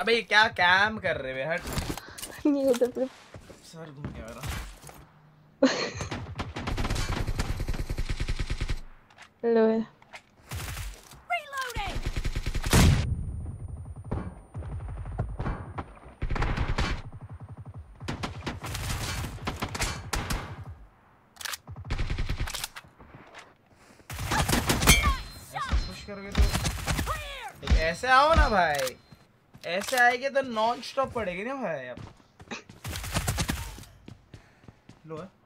अबे ये क्या कैम कर रहे बे हट नहीं उधर पे सर घूम गया मेरा लो Reloading! करोगे तो ऐसे आओ ना भाई। ऐसे आएँगे तो नॉन स्टॉप पड़ेगी ना भाई अब। लो। है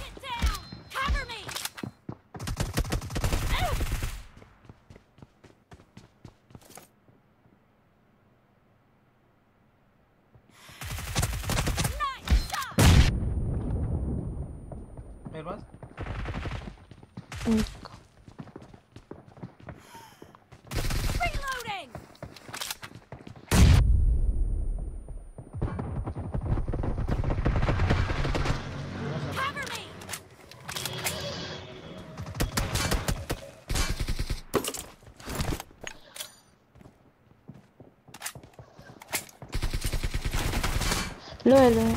लो है लो है!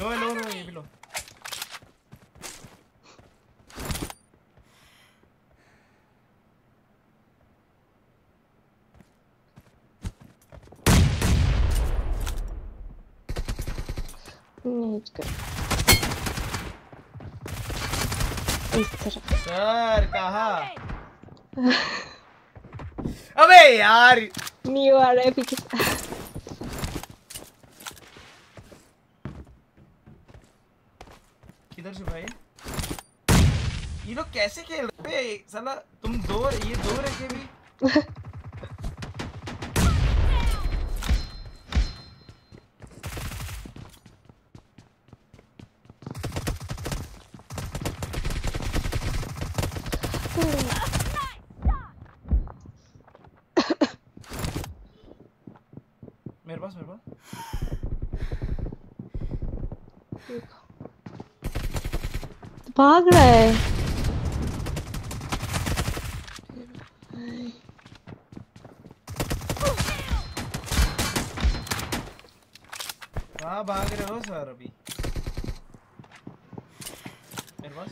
लो है लो लो ये भी लो कर इस तरफ़ सर कहा अबे यार न्यू आ रहा है पीछे से। किधर से भाई ये लोग कैसे खेल रहे साला, तुम दो ये दो रह के भी। मेरे पास मेरे पास। भाग रहा है कहाँ सर अभी? मेरे पास?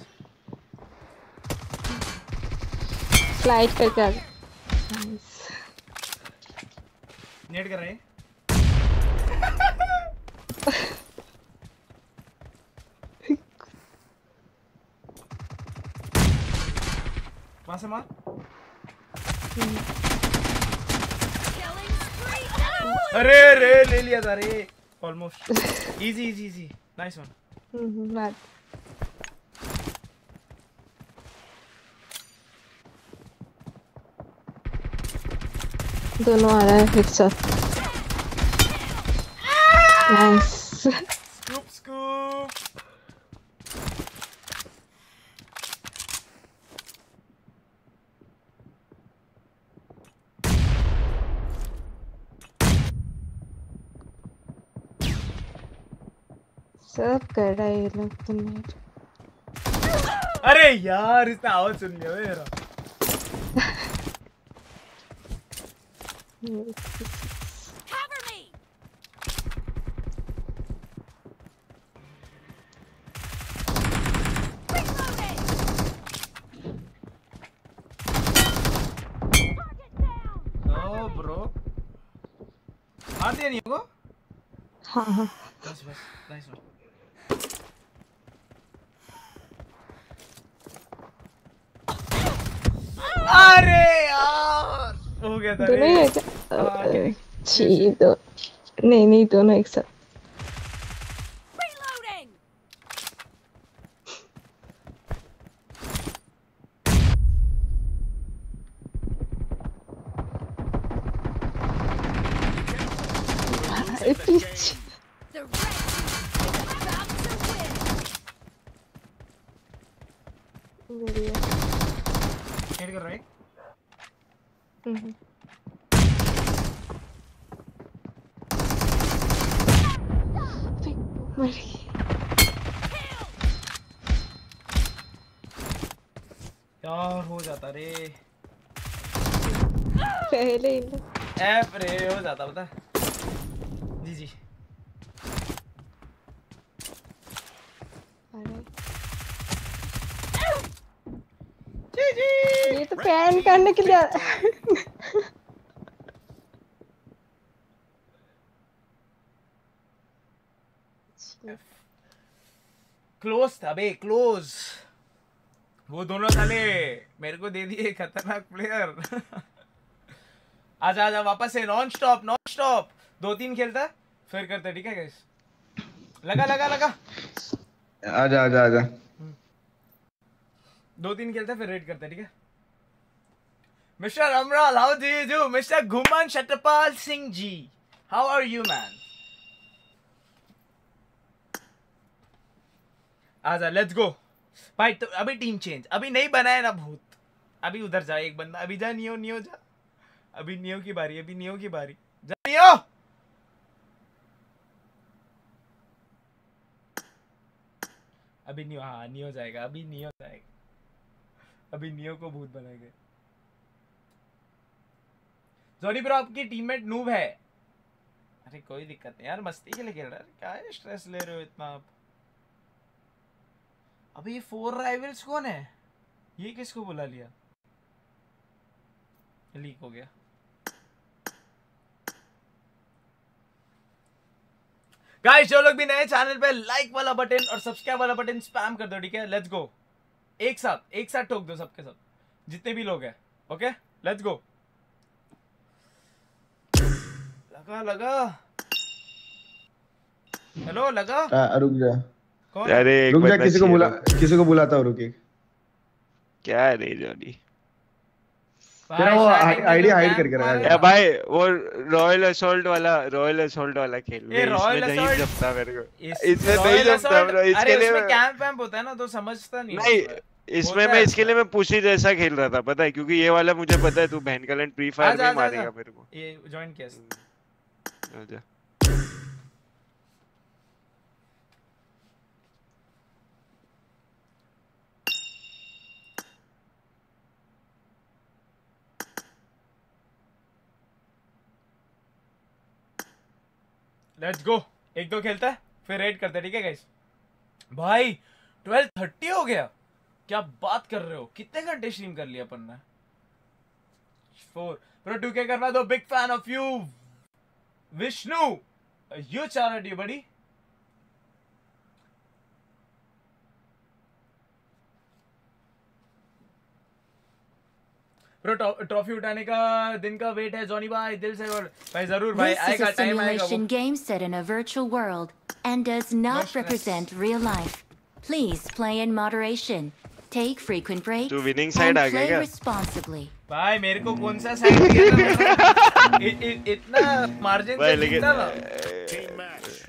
स्लाइड करके आ गया. नेट कर रहे हैं? वहाँ से मार। अरे रे ले लिया था रे। almost easy easy easy nice one hmm, मार दोनों आ रहा है एक साथ नाइस कर रहा है ये लोग तो नहीं अरे यार इसने आवाज़ सुन लिया मेरा। Cover me! नो ब्रो मार दिया नहीं को हाँ हाँ बस बस नाइस वन अरे यार हो गया था दोनों ही है क्या छी दो नहीं नहीं दोनों एक साथ! बढ़िया कर रहा है मर गई। यार हो जाता रे। पहले ही लोग एफ़ रे हो जाता पता जी जी। अरे जी जी। ये तो पैन करने के लिए आ- क्लोज था बे क्लोज वो दोनों साले मेरे को दे दिए खतरनाक प्लेयर आजा आजा वापस से नॉन स्टॉप नॉन स्टॉप दो तीन खेलता फिर करते ठीक है गाइस लगा लगा लगा. आजा आजा आजा. दो तीन खेलते फिर रेड करते ठीक है? Mister Amral how do you do mister Ghuman Shatpal Singh ji how are you man आजा लेट्स गो भाई तो अभी टीम चेंज अभी नहीं बनाया ना भूत. अभी उधर जा, एक बंदा. अभी जा, नियो नियो जा. अभी नियो की बारी, अभी नियो की बारी. जा, नियो! अभी नियो हाँ नियो जाएगा. अभी नियो जाएगा. अभी नियो को भूत बनाएँगे. जोनी ब्रो आपकी टीममेट नूब है. अरे, कोई दिक्कत नहीं यार. मस्ती के लिए खेल रहा है. क्या स्ट्रेस ले रहे हो इतना आप? अबे ये फोर राइवल्स कौन है? ये किसको बुला लिया? लीक हो गया। गाइस जो लोग भी नए चैनल पे लाइक वाला बटन और सब्सक्राइब वाला बटन स्पैम कर दो ठीक है? लेट्स गो एक साथ एक साथ ठोक दो सबके सब जितने भी लोग हैं ओके लेट्स गो लगा लगा। हेलो लगा। आ, रुक जा। अरे रुक जा किसी को बुला किसी को बुलाता हूँ रुक एक क्या रे जॉनी तेरा वो आईडी हाइड करके रखा है। भाई वो रॉयल असॉल्ट वाला रॉयल असॉल्ट वाला खेल। ये रॉयल इसमें नहीं असॉल्ट जमता मेरे को। इसमें नहीं असॉल्ट- ब्रो इसके लिए उसमें मैं- कैंप वैम्प होता है ना तो समझता नहीं नहीं इसमें मैं इसके लिए मैं पुशी जैसा खेल रहा था पता है? क्योंकि ये वाला मुझे पता है तू बहन का लैंड प्री फायर में मारेगा। मेरे को। ये ज्वाइन किया इसने। आजा लेट्स गो एक दो खेलता है, फिर रेड करते ठीक है गाइस भाई ट्वेल्व थर्टी हो गया। क्या बात कर रहे हो? कितने घंटे स्ट्रीम कर लिया अपन ने? फोर प्रो टू के करवा दो big fan of you Vishnu you चार बड़ी ट्रॉफी उठाने का दिन का वेट है जॉनी भाई दिल से और भाई ज़रूर भाई आएगा टाइम आएगा वो set in a virtual world and does not represent real life. Please play in moderation. Take frequent breaks तू winning and side आ गया क्या? भाई मेरे को कौन सा साइड दिया इतना मार्जिन भाई से लेकिन जीता ना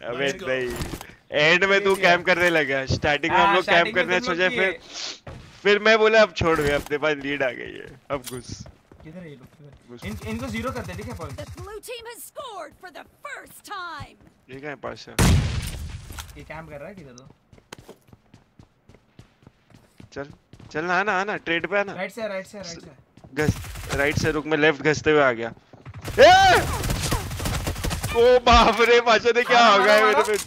अबे नहीं एंड में तू कैंप करने लगा स्टार्टिंग में हम हाँ, लोग कैंप करने सोचे। फिर फिर मैं बोला अब छोड़ गया अपने पास लीड आ गई है। अब घुस। किधर है ये लोग? इन इनको ज़ीरो करते हैं ठीक है पॉइंट. ये क्या है पास है। ये कैंप कर रहा है किधर तो? चल चल ना आना आना ट्रेड पे आना राइट से राइट से राइट से राइट से रुक मैं लेफ़्ट घसते हुए आ गया। ए! ओ बाप रे पाशा ने क्या हो गया मेरे पे?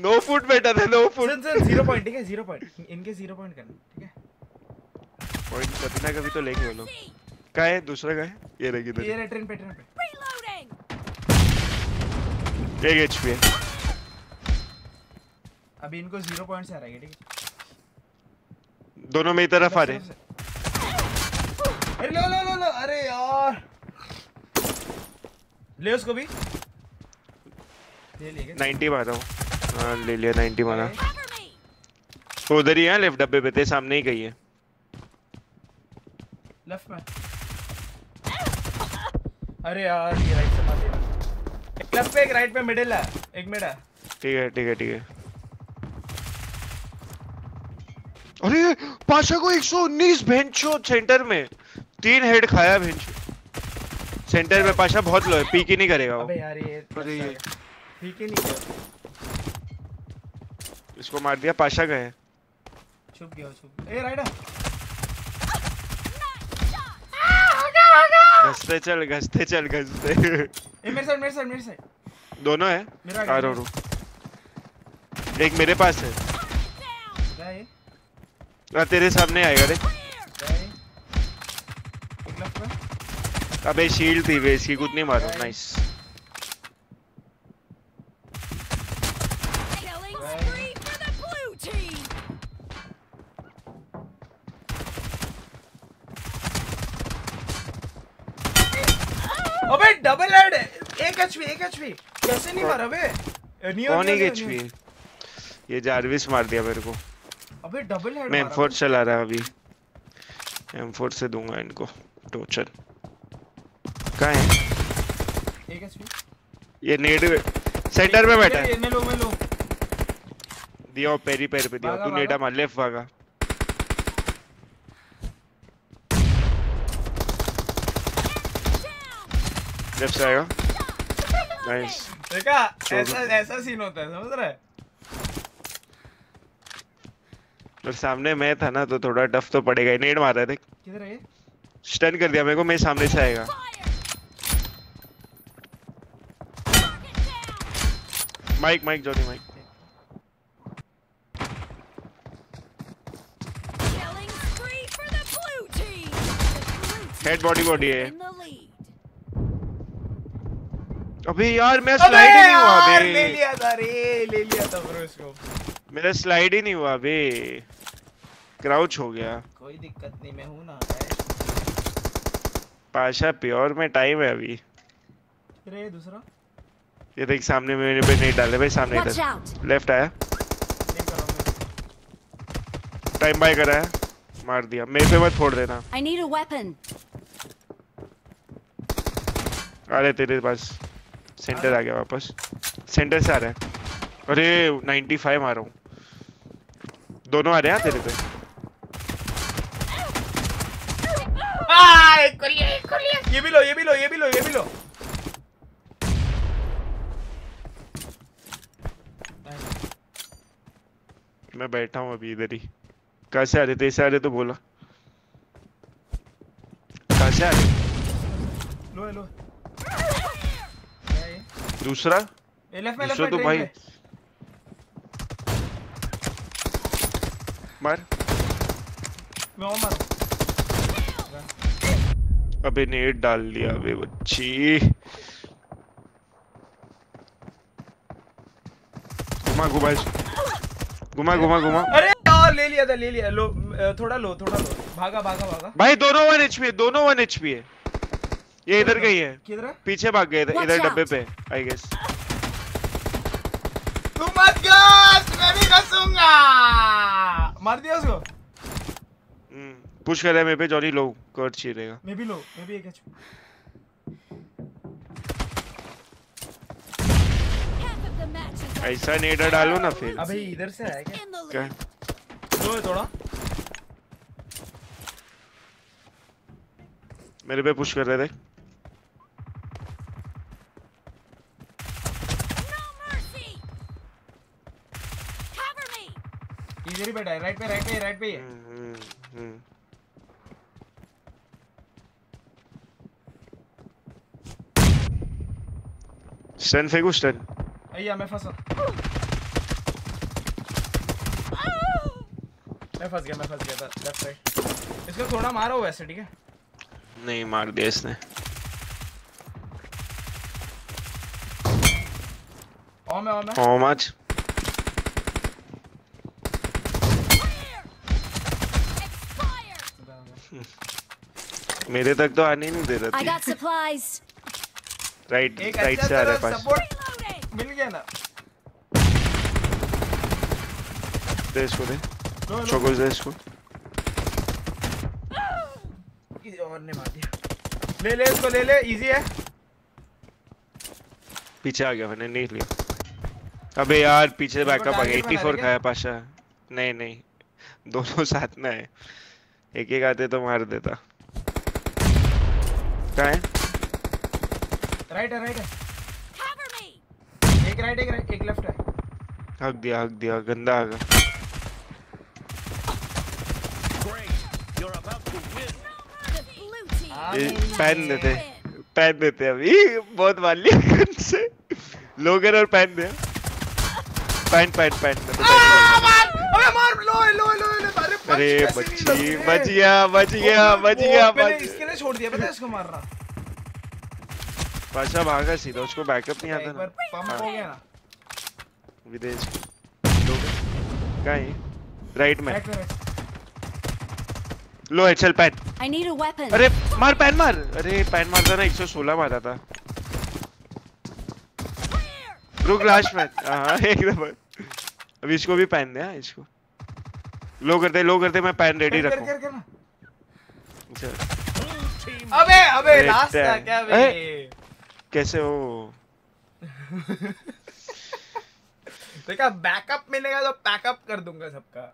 नो फुट बेटा था नो फुट सुन सुन ज़ीरो पॉइंट ठीक है ज़ीरो पॉइंट इनके ज़ीरो पॉइंट करना ठीक है? पॉइंट कभी ना कभी तो लेंगे वो लोग। है? दूसरा का है? ये रह ये रहे ट्रेन पे ट्रेन पे। एक एचपी है। अभी इनको ज़ीरो पॉइंट से आ रहा है ठीक है? दोनों मेरी तरफ़ आ रहे अरे लो लो लो लो अरे यार! ले उसको भी। ले लिया 90 मारा हूँ। हाँ ले लिया 90 मारा। उधर ही है लेफ़्ट डब्बे पे थे सामने ही गई है। लेफ़्ट में। अरे यार ये राइट से मार दिया। एक लेफ़्ट पे एक राइट पे मिडिल है। एक मिड है। ठीक है ठीक है ठीक है। अरे पाशा को 119 बेंचो सेंटर में। तीन हेड खाया बेंचो सेंटर में पाशा बहुत लो है पीक ही नहीं करेगा वो। अबे यार ये अरे ये। ठीक ही। नहीं किया इसको मार दिया पाशा गए। छुप गया छुप ए राइट घसते चल घसते चल घसते। ए मेरे साइड मेरे साइड मेरे साइड। दोनों है? मेरा आ रहा हूँ। एक मेरे पास है। ना तेरे सामने आएगा रे। अबे शील्ड थी वे इसकी कुछ नहीं मारो। Nice Killing spree for the blue team. अबे डबल हेड एक एचपी एक एचपी कैसे नहीं मारा बे? कौन एक एचपी ये जारविस मार दिया मेरे को। अबे डबल हेड मैं मारा M4 चला रहा अभी। M4 से दूँगा इनको। टोचर कहाँ है? एक एचपी ये नेड सेंटर में बैठा है। लो लो दिया पेरी पैर पे दिया। तू नेडा मार। लेफ़्ट भागा। लेफ़्ट से आएगा नाइस देखा ऐसा। ऐसा सीन होता है समझ रहा है और सामने मैं था ना तो थोड़ा टफ तो पड़ेगा। ही नेड मार रहा है देख किधर है ये? स्टन कर दिया मेरे को मैं सामने से आएगा। Mic mic Johnny mic. Head body body है. अबे यार मैं स्लाइड ही नहीं हुआ यार बे ले लिया था रे ले लिया था ब्रो इसको। मेरा स्लाइड ही नहीं हुआ बे क्राउच हो गया। कोई दिक्कत नहीं मैं हूँ ना। पाशा प्योर में टाइम है अभी। ये दूसरा। ये देख सामने मेरे पे नहीं डाले भाई सामने इधर। लेफ़्ट आया। टाइम बाय करा है। मार दिया। मेरे पे मत फोड़ देना। I need a weapon. अरे तेरे पास। सेंटर आ गया वापस। सेंटर से आ रहा है। अरे 95 मारा हूँ। दोनों आ रहे हैं तेरे पे? आ, एक को लिया एक को लिया ये भी लो ये भी लो ये भी लो ये भी लो। मैं बैठा हूँ अभी इधर ही। कहाँ से आ रहे थे? से आ रहे तो बोला। कहाँ से आ रहे? लो लो। दूसरा? दूसरा तो भाई। मार। मैं मार? अबे नेट डाल दिया अबे बच्ची। घुमा घुमा घुमा घुमा घुमा। अरे यार ले लिया था ले लिया। लो थोड़ा लो थोड़ा लो। भागा भागा भागा। भाई दोनों वन एचपी है दोनों वन एचपी है। ये इधर गई है। किधर है? पीछे भाग गए इधर Watch इधर डब्बे पे आई गेस तू मत घस मैं भी घसूँगा। मार दिया उसको। पुश कर रहा है मेरे पे जॉनी लो कर्ट चीरेगा मैं भी लो मैं भी एक एचपी ऐसा नेडा डालो ना फिर। अबे इधर से आया क्या? क्या? लो ये थोड़ा। मेरे पे पुश कर रहे थे। इधर ही बैठा है राइट पे राइट पे राइट पे। ही हम्म, हम्म। स्टन फेंकू स्टन अय्या मैं फंसा। मैं फंस गया मैं फंस गया था लेफ़्ट साइड इसको थोड़ा मारो वैसे ठीक है? नहीं मार दिया इसने। और मैं और मैं? हाउ मच मेरे तक तो आने ही नहीं दे I रहा got supplies. राइट राइट से आ रहा है पास। सपोर्ट मिल गया ना। दे इसको दे। चोकोस दे इसको। किसी और ने मार दिया। ले ले इसको ले ले इजी है। पीछे आ गया मैंने नहीं लिया। अबे यार पीछे बैकअप आ गया। 84 खाया पाशा। नहीं नहीं। दोनों साथ में है एक एक आते तो मार देता। कहाँ है? राइट है राइट है। कवर मी एक राइट एक राइट एक लेफ़्ट है। हक दिया हक दिया गंदा आ गया। पहन देते पहन देते अभी। बहुत गन से। लोगर और पहन दे। पहन पहन पहन मैं पहन लिया। अबे मार लो लो लो लो अरे बच्ची बच गया बच गया बच गया बच छोड़ दिया पता है इसको मार रहा? पाशा भागा सीधा उसको बैकअप नहीं आता ना। पंप हो गया ना। विदेश। कहाँ? है राइट में लो है चल pan I need a weapon. अरे मार पैन मार। अरे पैन मारता ना 116 मारा था। रुक लास्ट में हाँ एक नंबर। अब इसको भी पहन दे हाँ, इसको। लो करते लो करते मैं पैन रेडी रखूँ। कर कर ना। चल। अबे अबे लास्ट था क्या बे कैसे हो? देखा बैकअप मिलेगा तो पैकअप कर दूँगा सबका।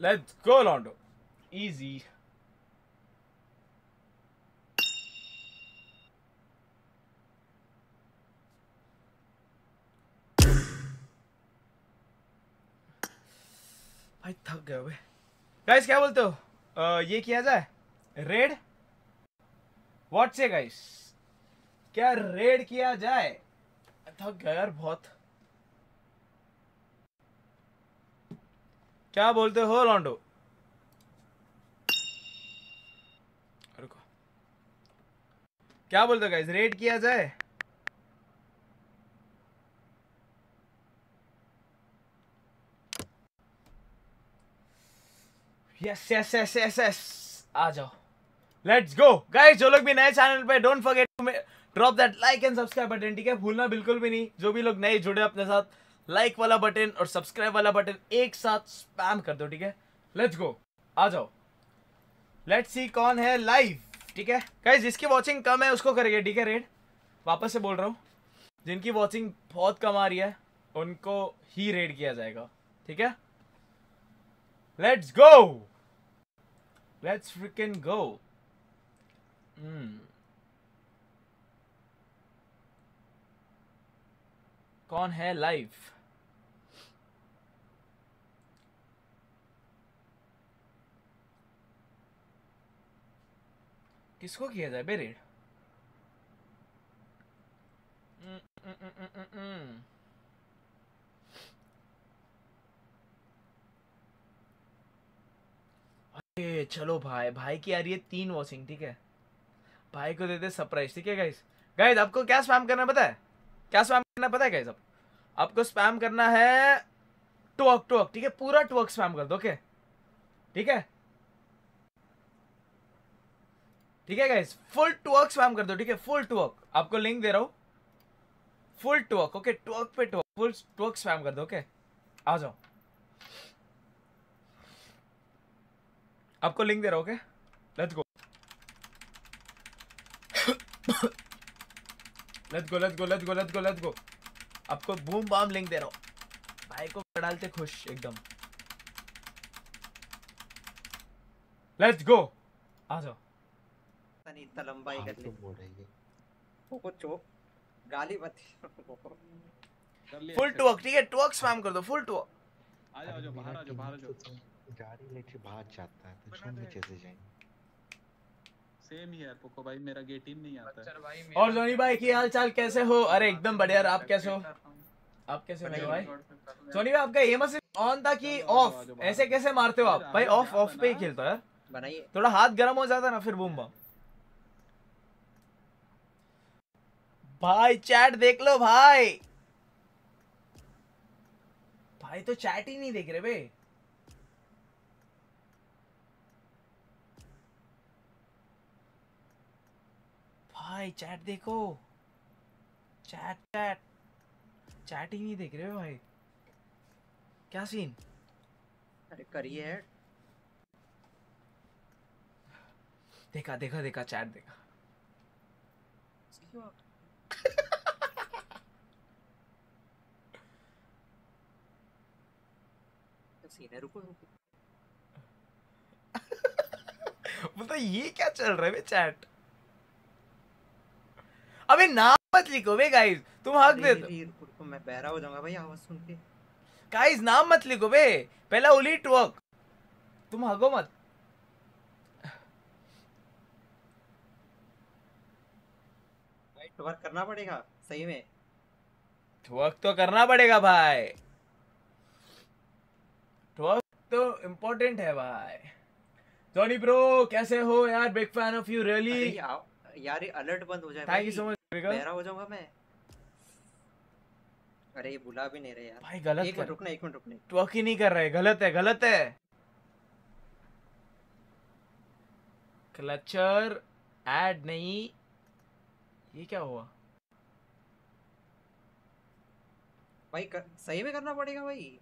लेट्स गो लॉन्डो इजी भाई थक गए बे गाइस क्या बोलते हो? ये किया जाए? रेड व्हाट से गाइस क्या रेड किया जाए? थक गया यार बहुत। क्या बोलते हो लॉन्डो क्या बोलते हो गाइस रेड किया जाए? Yes yes yes yes yes आ जाओ। लेट्स गो गाइस जो लोग भी नए चैनल पे don't forget to drop that like and subscribe button ठीक है? भूलना बिल्कुल भी नहीं। जो भी लोग नए जुड़े अपने साथ लाइक वाला बटन और सब्सक्राइब वाला बटन एक साथ स्पैम कर दो ठीक है? लेट्स गो आ जाओ। लेट्स सी कौन है लाइव ठीक है? गाइस जिसकी वॉचिंग कम है उसको करेंगे ठीक है रेड वापस से बोल रहा हूँ। जिनकी वॉचिंग बहुत कम आ रही है उनको ही रेड किया जाएगा ठीक है? Let's go let's freaking go कौन है लाइव किसको किया जाए? बे रेड अरे चलो भाई भाई की आ रही है तीन वॉचिंग ठीक है? भाई को दे दे सरप्राइज़ ठीक है गाइस गाइस आपको क्या स्पैम करना पता है? क्या स्पैम करना पता है गाइस आप? आपको स्पैम करना है टुअक टुअक ठीक है? पूरा टुअक स्पैम कर दो ओके ठीक है? ठीक है गाइस फुल टुअक स्पैम कर दो, ठीक है? फुल टुअक आपको लिंक दे रहा हूँ। फुल टुअक ओके टुअक पे टुअक फुल टुअक स्पैम कर दो ओके आ जाओ। आपको लिंक दे रहा okay let's go let's go let's go let's go let's go let's go आपको बूम बाम लिंक दे रहा हूँ। भाई को डालते खुश एकदम। लेट्स गो आ जाओ। नहीं इतना लंबा ही कर ले वो चोप गाली मत फुल टुअक ठीक है? टुअक स्पैम कर दो फुल टुअक आ जाओ आ जाओ बाहर आ जाओ बाहर आ जाओ। गाड़ी लेके भाग जाता है तो झूम में कैसे जाएँगे। सेम ही है पोको भाई मेरा गेट इन नहीं आता है। और जोनी भाई की हाल चाल कैसे हो? अरे एकदम बढ़िया आप कैसे हो? आप कैसे हो भाई? जोनी भाई आपका एम ऑन था कि ऑफ़ ऐसे कैसे मारते हो आप? भाई ऑफ़ ऑफ़ पे ही खेलता है। बनाइए। थोड़ा हाथ गर्म हो जाता ना फिर बूम बम। भाई चैट देख लो भाई। भाई तो चैट ही नहीं देख रहे बे। भाई चैट देखो। चैट चैट चैट ही नहीं देख रहे हो भाई। क्या सीन अरे करिए ऐड देखा देखा देखा चैट देखा। सीन है रुको रुको। मतलब ये क्या चल रहा है चैट अबे नाम मत लिखो बे गाइस तुम हक दे दो मैं बहरा हो जाऊँगा भाई आवाज़ सुन के। गाइस नाम मत लिखो बे। पहला ओली टवर्क तुम हगो मत। वर्क करना पड़ेगा सही में। टवर्क तो करना पड़ेगा भाई। टवर्क तो इम्पोर्टेंट है भाई। जॉनी ब्रो कैसे हो यार? Big fan of you really यार ये अलर्ट बंद हो जाए you so much, Vika. बहरा हो जाऊँगा मैं। अरे ये बुला भी नहीं रहे यार। भाई गलत एक कर- मिनट रुकना एक मिनट रुकना। ही नहीं कर रहे गलत है गलत है। क्लचर ऐड नहीं। ये क्या हुआ? भाई कर, सही में करना पड़ेगा भाई।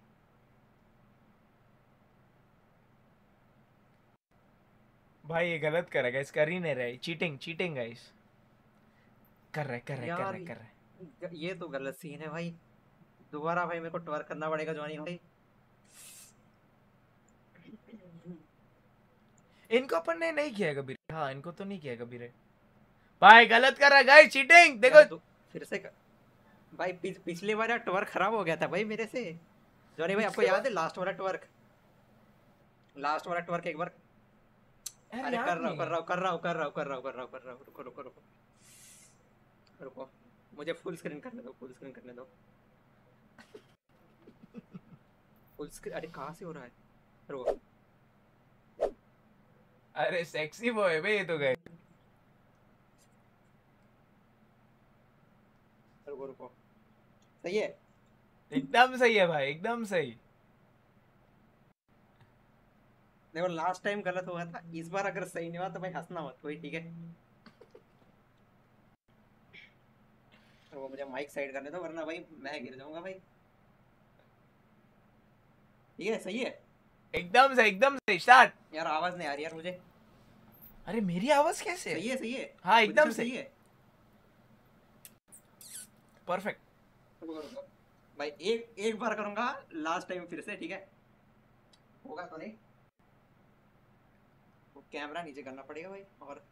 भाई ये गलत कर रहा है गाइस कर ही। नहीं रहे चीटिंग चीटिंग गाइस कर रहे कर रहे कर रहे कर रहे। ये तो गलत सीन है भाई। दोबारा भाई मेरे को ट्वर्क करना पड़ेगा जवानी भाई इनको अपन ने नहीं किया कभी हाँ इनको तो नहीं किया कभी रे। भाई गलत कर रहा है गाइस चीटिंग देखो। दो- फिर से कर... भाई पिछ, पिछली बार ट्वर्क खराब हो गया था भाई मेरे से। जॉनी भाई आपको याद है लास्ट वाला ट्वर्क लास्ट वाला ट्वर्क एक बार। अरे कर रहा हूँ कर रहा हूँ कर रहा हूँ कर रहा हूँ कर रहा हूँ कर रहा हूँ कर रहा हूँ रुको रुको रुको। रुको। मुझे फुल स्क्रीन करने दो फुल स्क्रीन करने दो। फुल स्क्रीन अरे कहाँ से हो रहा है? रुको। अरे सेक्सी बॉय बे ये तो गए रुको रुको। सही है? एकदम सही है भाई एकदम सही। देखो लास्ट टाइम गलत हुआ था इस बार अगर सही नहीं हुआ तो भाई हंसना मत कोई ठीक है? तो वो मुझे माइक साइड करने दो वरना भाई मैं गिर जाऊँगा भाई। ठीक है सही है? एकदम से एकदम से स्टार्ट। यार आवाज़ नहीं आ रही यार मुझे। अरे मेरी आवाज़ कैसे? सही है सही है। हाँ एकदम सही है। परफेक्ट। भाई एक एक बार करूँगा लास्ट टाइम फिर से ठीक है? होगा तो नहीं? वो कैमरा नीचे करना पड़ेगा भाई और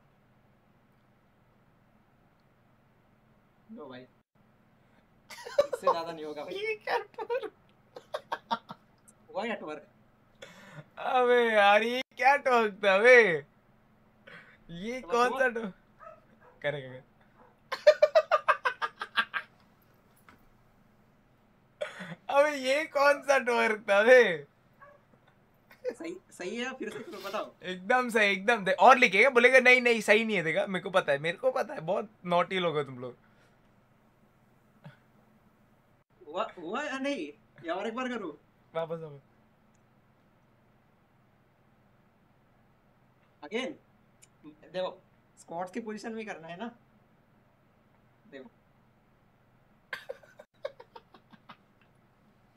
लो भाई इससे ज़्यादा नहीं होगा भाई। ये क्या हुआ नेटवर्क अबे यार ये क्या टोकता बे ये कौन सा टोक करेगा कर। अबे ये कौन सा टोक था बे सही सही है फिर से फिर बताओ। एकदम सही एकदम। और लिखेगा बोलेगा नहीं नहीं सही नहीं है देखा। मेरे को पता है मेरे को पता है बहुत नोटी लोग हो तुम लोग। या नहीं या और एक बार करूँ वापस आओ अगेन देखो स्क्वाड्स की पोजीशन में करना है ना देखो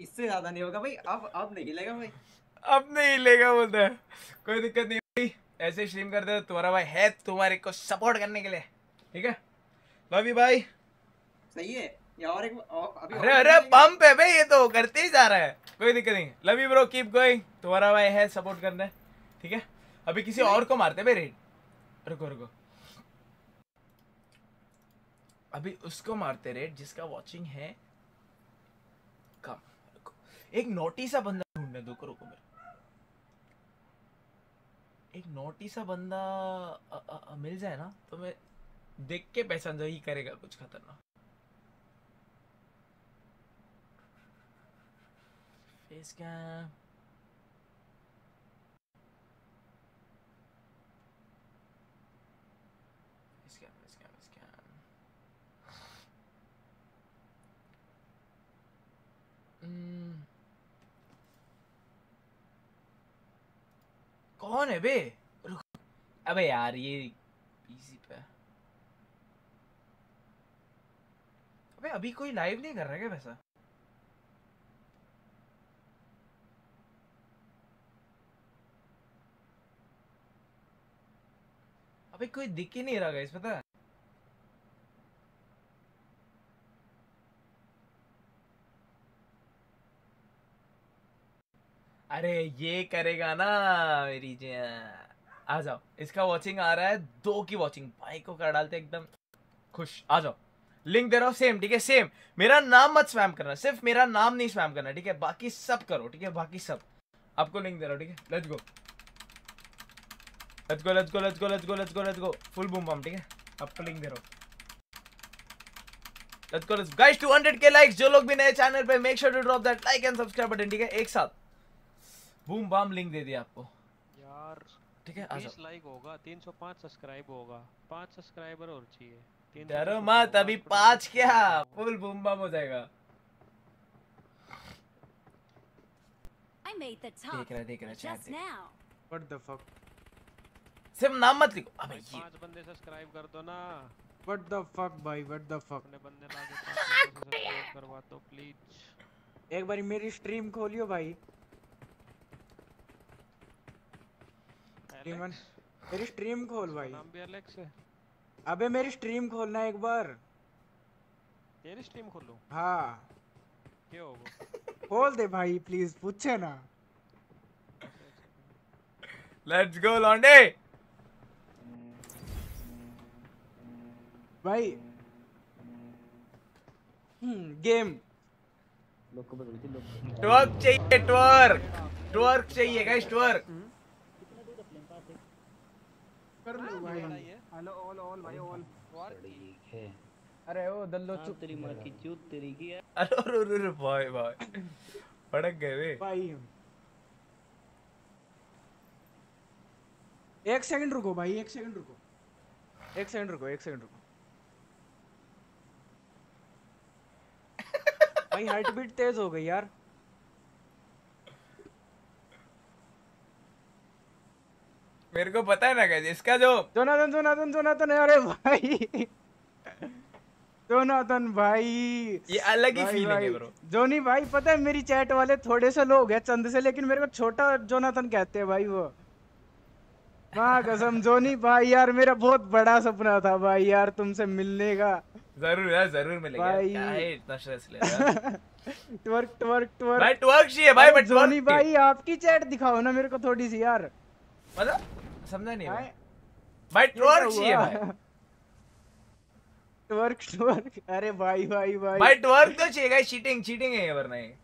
इससे ज़्यादा नहीं होगा भाई अब अब नहीं हिलेगा भाई अब नहीं लेगा बोलता है कोई दिक्कत नहीं भाई ऐसे स्ट्रीम करते हो तुम्हारा भाई है तुम्हारे को सपोर्ट करने के लिए ठीक है लव यू भाई सही है और एक अभी अरे अरे पंप है भाई ये तो करते ही जा रहा है। कोई दिक्कत नहीं। Love you bro keep going तुम्हारा भाई है सपोर्ट करना है। ठीक है? अभी किसी और को मारते भाई रेड। रुको रुको। अभी उसको मारते रेड जिसका वॉचिंग है। कम रुको। एक नोटी सा बंदा ढूँढने दो रुको मेरे एक नोटी सा बंदा अ, अ, अ, मिल जाए ना तो मैं देख के पहचान जाऊँ ही करेगा कुछ खतरनाक। फेस कैम हम्म, कौन है बे? रुक। अबे यार ये पीसी पे अबे अभी कोई लाइव नहीं कर रहा क्या वैसा अबे कोई दिख ही नहीं रहा गाइस पता है? अरे ये करेगा ना मेरी आ जाओ, इसका वॉचिंग आ रहा है, दो की वॉचिंग भाई को कर डालते एकदम। खुश, आ जाओ। लिंक दे रहा हूँ सेम ठीक है सेम मेरा नाम मत स्पैम करना, सिर्फ़ मेरा नाम नहीं स्पैम करना, ठीक है? बाकी सब करो, ठीक है? बाकी सब। आपको लिंक दे रहा हूँ, ठीक है? Let's go let's go let's go let's go let's go let's go let's go full boom bam ठीक है? आपको लिंक दे रहा हूँ लेट्स गो लेट्स गाइस 200 के लाइक्स जो लोग भी नए चैनल पे make sure to drop that like and subscribe button ठीक है? एक साथ। बूम बम लिंक दे दिया आपको। यार ठीक है? आ बीस लाइक होगा 305 सब्सक्राइब होगा। पाँच सब्सक्राइबर और चाहिए। डरो मत अभी पाँच क्या? फुल बूम बम हो जाएगा। I made the top देख रहा है देख रहा है। chat व्हाट द फक सिर्फ़ नाम मत लिखो। अबे ये पाँच बंदे सब्सक्राइब कर दो ना। व्हाट द फक भाई व्हाट द फक अपने बंदे सब्सक्राइब करवा दो प्लीज़ एक बारी मेरी स्ट्रीम खोलियो भाई। स्ट्रीमन मेरी स्ट्रीम खोल भाई। नाम भी एलेक्स है। अबे मेरी स्ट्रीम खोलना एक बार। तेरी स्ट्रीम खोलूं? हाँ। क्या? होगा खोल दे भाई प्लीज़ पूछे ना। लेट्स गो लॉन्डे भाई। हम्म गेम ट्वर्क चाहिए ट्वर्क ट्वर्क चाहिए गाइस ट्वर्क कर लो भाई। हेलो ऑल ऑल भाई ऑल अरे ओ दल्लो चुप तेरी माँ की चूत तेरी की अरे अरे अरे अरे भाई भाई। भड़क गए वे। भाई। एक सेकंड रुको भाई एक सेकंड रुको। एक सेकंड रुको एक सेकंड रुको। भाई हार्ट बीट तेज हो गई यार। मेरे को पता है ना गाइस इसका जो जोनाथन जोनाथन जोनाथन अरे भाई। जोनाथन भाई। ये अलग ही feeling है bro। जोनी भाई पता है मेरी चैट वाले थोड़े से लोग हैं चंद से लेकिन मेरे को छोटा जोनाथन कहते हैं भाई वो। हाँ कसम। जोनी भाई यार मेरा बहुत बड़ा सपना था भाई यार तुमसे मिलने का। ज़रूर यार ज़रूर मिलेगा। क्या है इतना स्ट्रेस ले रहा ट्वर्क ट्वर्क ट्वर्क भाई twerk चाहिए भाई, but जोनी भाई आपकी चैट दिखाओ ना मेरे को थोड़ी सी यार। मतलब समझा नहीं भाई। भाई। twerk चाहिए भाई। ट्वर्क ट्वर्क अरे भाई भाई भाई। भाई twerk तो चाहिए गाइस चीटिंग चीटिंग है ये वरना ये।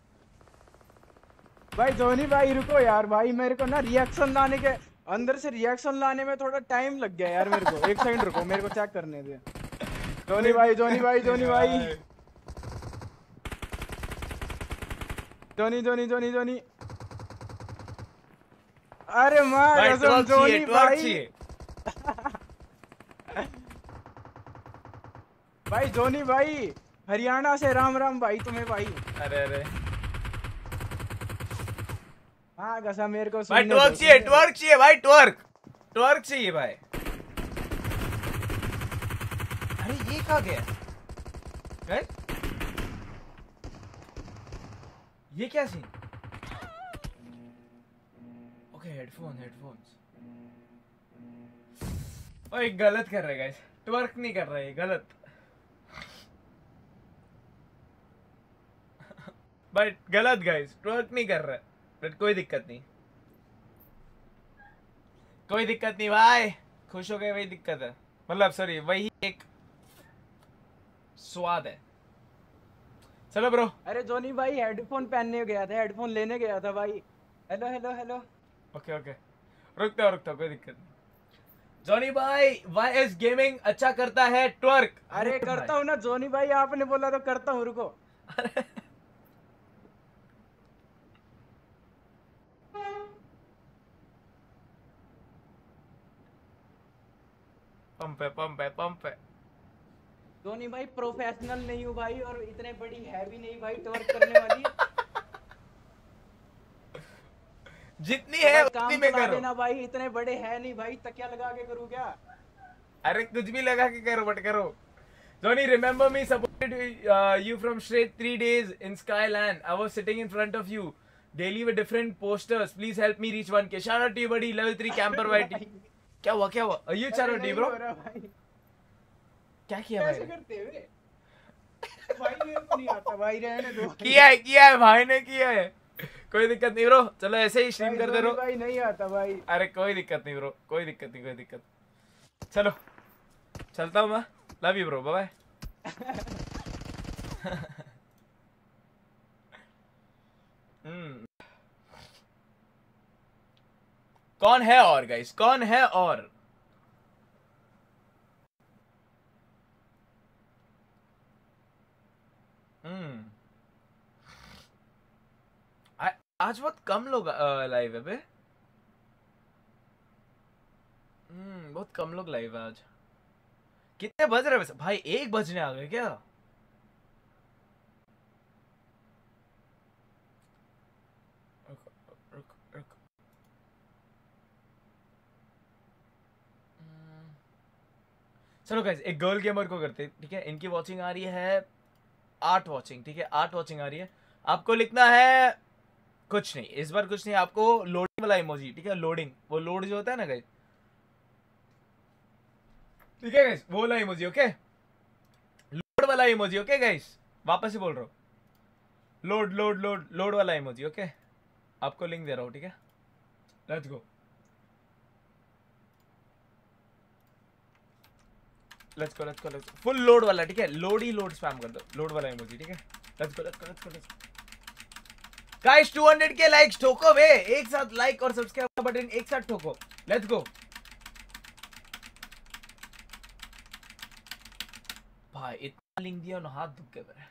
भाई धोनी भाई रुको यार। भाई मेरे को ना रिएक्शन लाने के अंदर से रिएक्शन लाने में थोड़ा टाइम लग गया यार मेरे को। एक सेकंड रुको मेरे को चेक करने दे। धोनी भाई धोनी भाई धोनी भाई। धोनी धोनी धोनी धोनी अरे माँ भाई कसम धोनी भाई। भाई धोनी भाई हरियाणा से राम राम भाई तुम्हें भाई। अरे अरे। हाँ कसम मेरे को भाई दो, चाहिए twerk चाहिए भाई twerk twerk चाहिए भाई। अरे गया हैं? ये क्या सीन ओके हेडफोन हेडफोन्स ओए गलत कर रहे गाइस ट्वर्क नहीं कर रहे गलत. भाई गलत गाइस ट्वर्क नहीं कर रहा. बट कोई दिक्कत नहीं. कोई दिक्कत नहीं, भाई. खुश हो गए, वही दिक्कत है. मतलब सॉरी वही एक स्वाद है। चलो ब्रो अरे जोनी भाई हेडफोन पहनने गया था हेडफोन लेने गया था भाई। Hello hello hello okay okay रुकता हो रुकता हो, कोई दिक्कत नहीं। जॉनी भाई वाई एस गेमिंग अच्छा करता है ट्वर्क अरे करता हूँ ना जोनी भाई आपने बोला तो करता हूँ रुको। अरे पंप है पंप है पंप है। धोनी भाई प्रोफेशनल नहीं हूँ भाई और इतने बड़ी है भी नहीं भाई टवर्क करने वाली जितनी तो है भाई उतनी में करो देना भाई इतने बड़े है नहीं भाई तकिया लगा के करूँ क्या अरे कुछ भी लगा के करो बट करो Johnny, remember me supported uh, you from straight three days in Skyland. I was sitting in front of you daily with different posters. Please help me reach 1k. Shout out to you, buddy. Level 3 camper white. क्या हुआ क्या हुआ Are you shout out to you, bro? क्या किया भाई? कैसे करते हुए? भाई मेरे को नहीं आता भाई रहने दो। किया है किया है भाई ने किया है। कोई दिक्कत नहीं ब्रो चलो ऐसे ही स्ट्रीम करते रहो। भाई नहीं आता भाई। अरे कोई दिक्कत नहीं ब्रो कोई दिक्कत नहीं कोई दिक्कत। चलो चलता हूँ मैं। लव यू ब्रो बाय कौन है और गाइस कौन है और? हम्म। आज बहुत कम लोग लाइव है बे। हम्म बहुत कम लोग लाइव है आज। कितने बज रहे वैसे? भाई एक बजने आ गए क्या। हम्म, चलो गाइस एक गर्ल गेमर को करते ठीक है? इनकी वॉचिंग आ रही है आठ वॉचिंग, ठीक है? आठ वॉचिंग आ रही है। आपको लिखना है कुछ नहीं। इस बार कुछ नहीं, आपको लोडिंग वाला इमोजी ठीक है? लोडिंग वो लोड जो होता है ना गाइस ठीक है गाइस वो वाला इमोजी ओके लोड वाला इमोजी ओके गाइस वापस से बोल रहा हूँ। लोड लोड लोड लोड वाला इमोजी ओके आपको लिंक दे रहा हूँ, ठीक है? Let's go let's go let's go let's full load वाला ठीक है? लोड ही लोड स्पैम कर दो। लोड वाला इमोजी ठीक है? Let's go let's go let's go let's guys 200 के लाइक्स ठोको बे एक साथ लाइक और सब्सक्राइब का बटन एक साथ ठोको। लेट्स गो भाई इतना लिंक दिया ना हाथ दुख गए मेरे।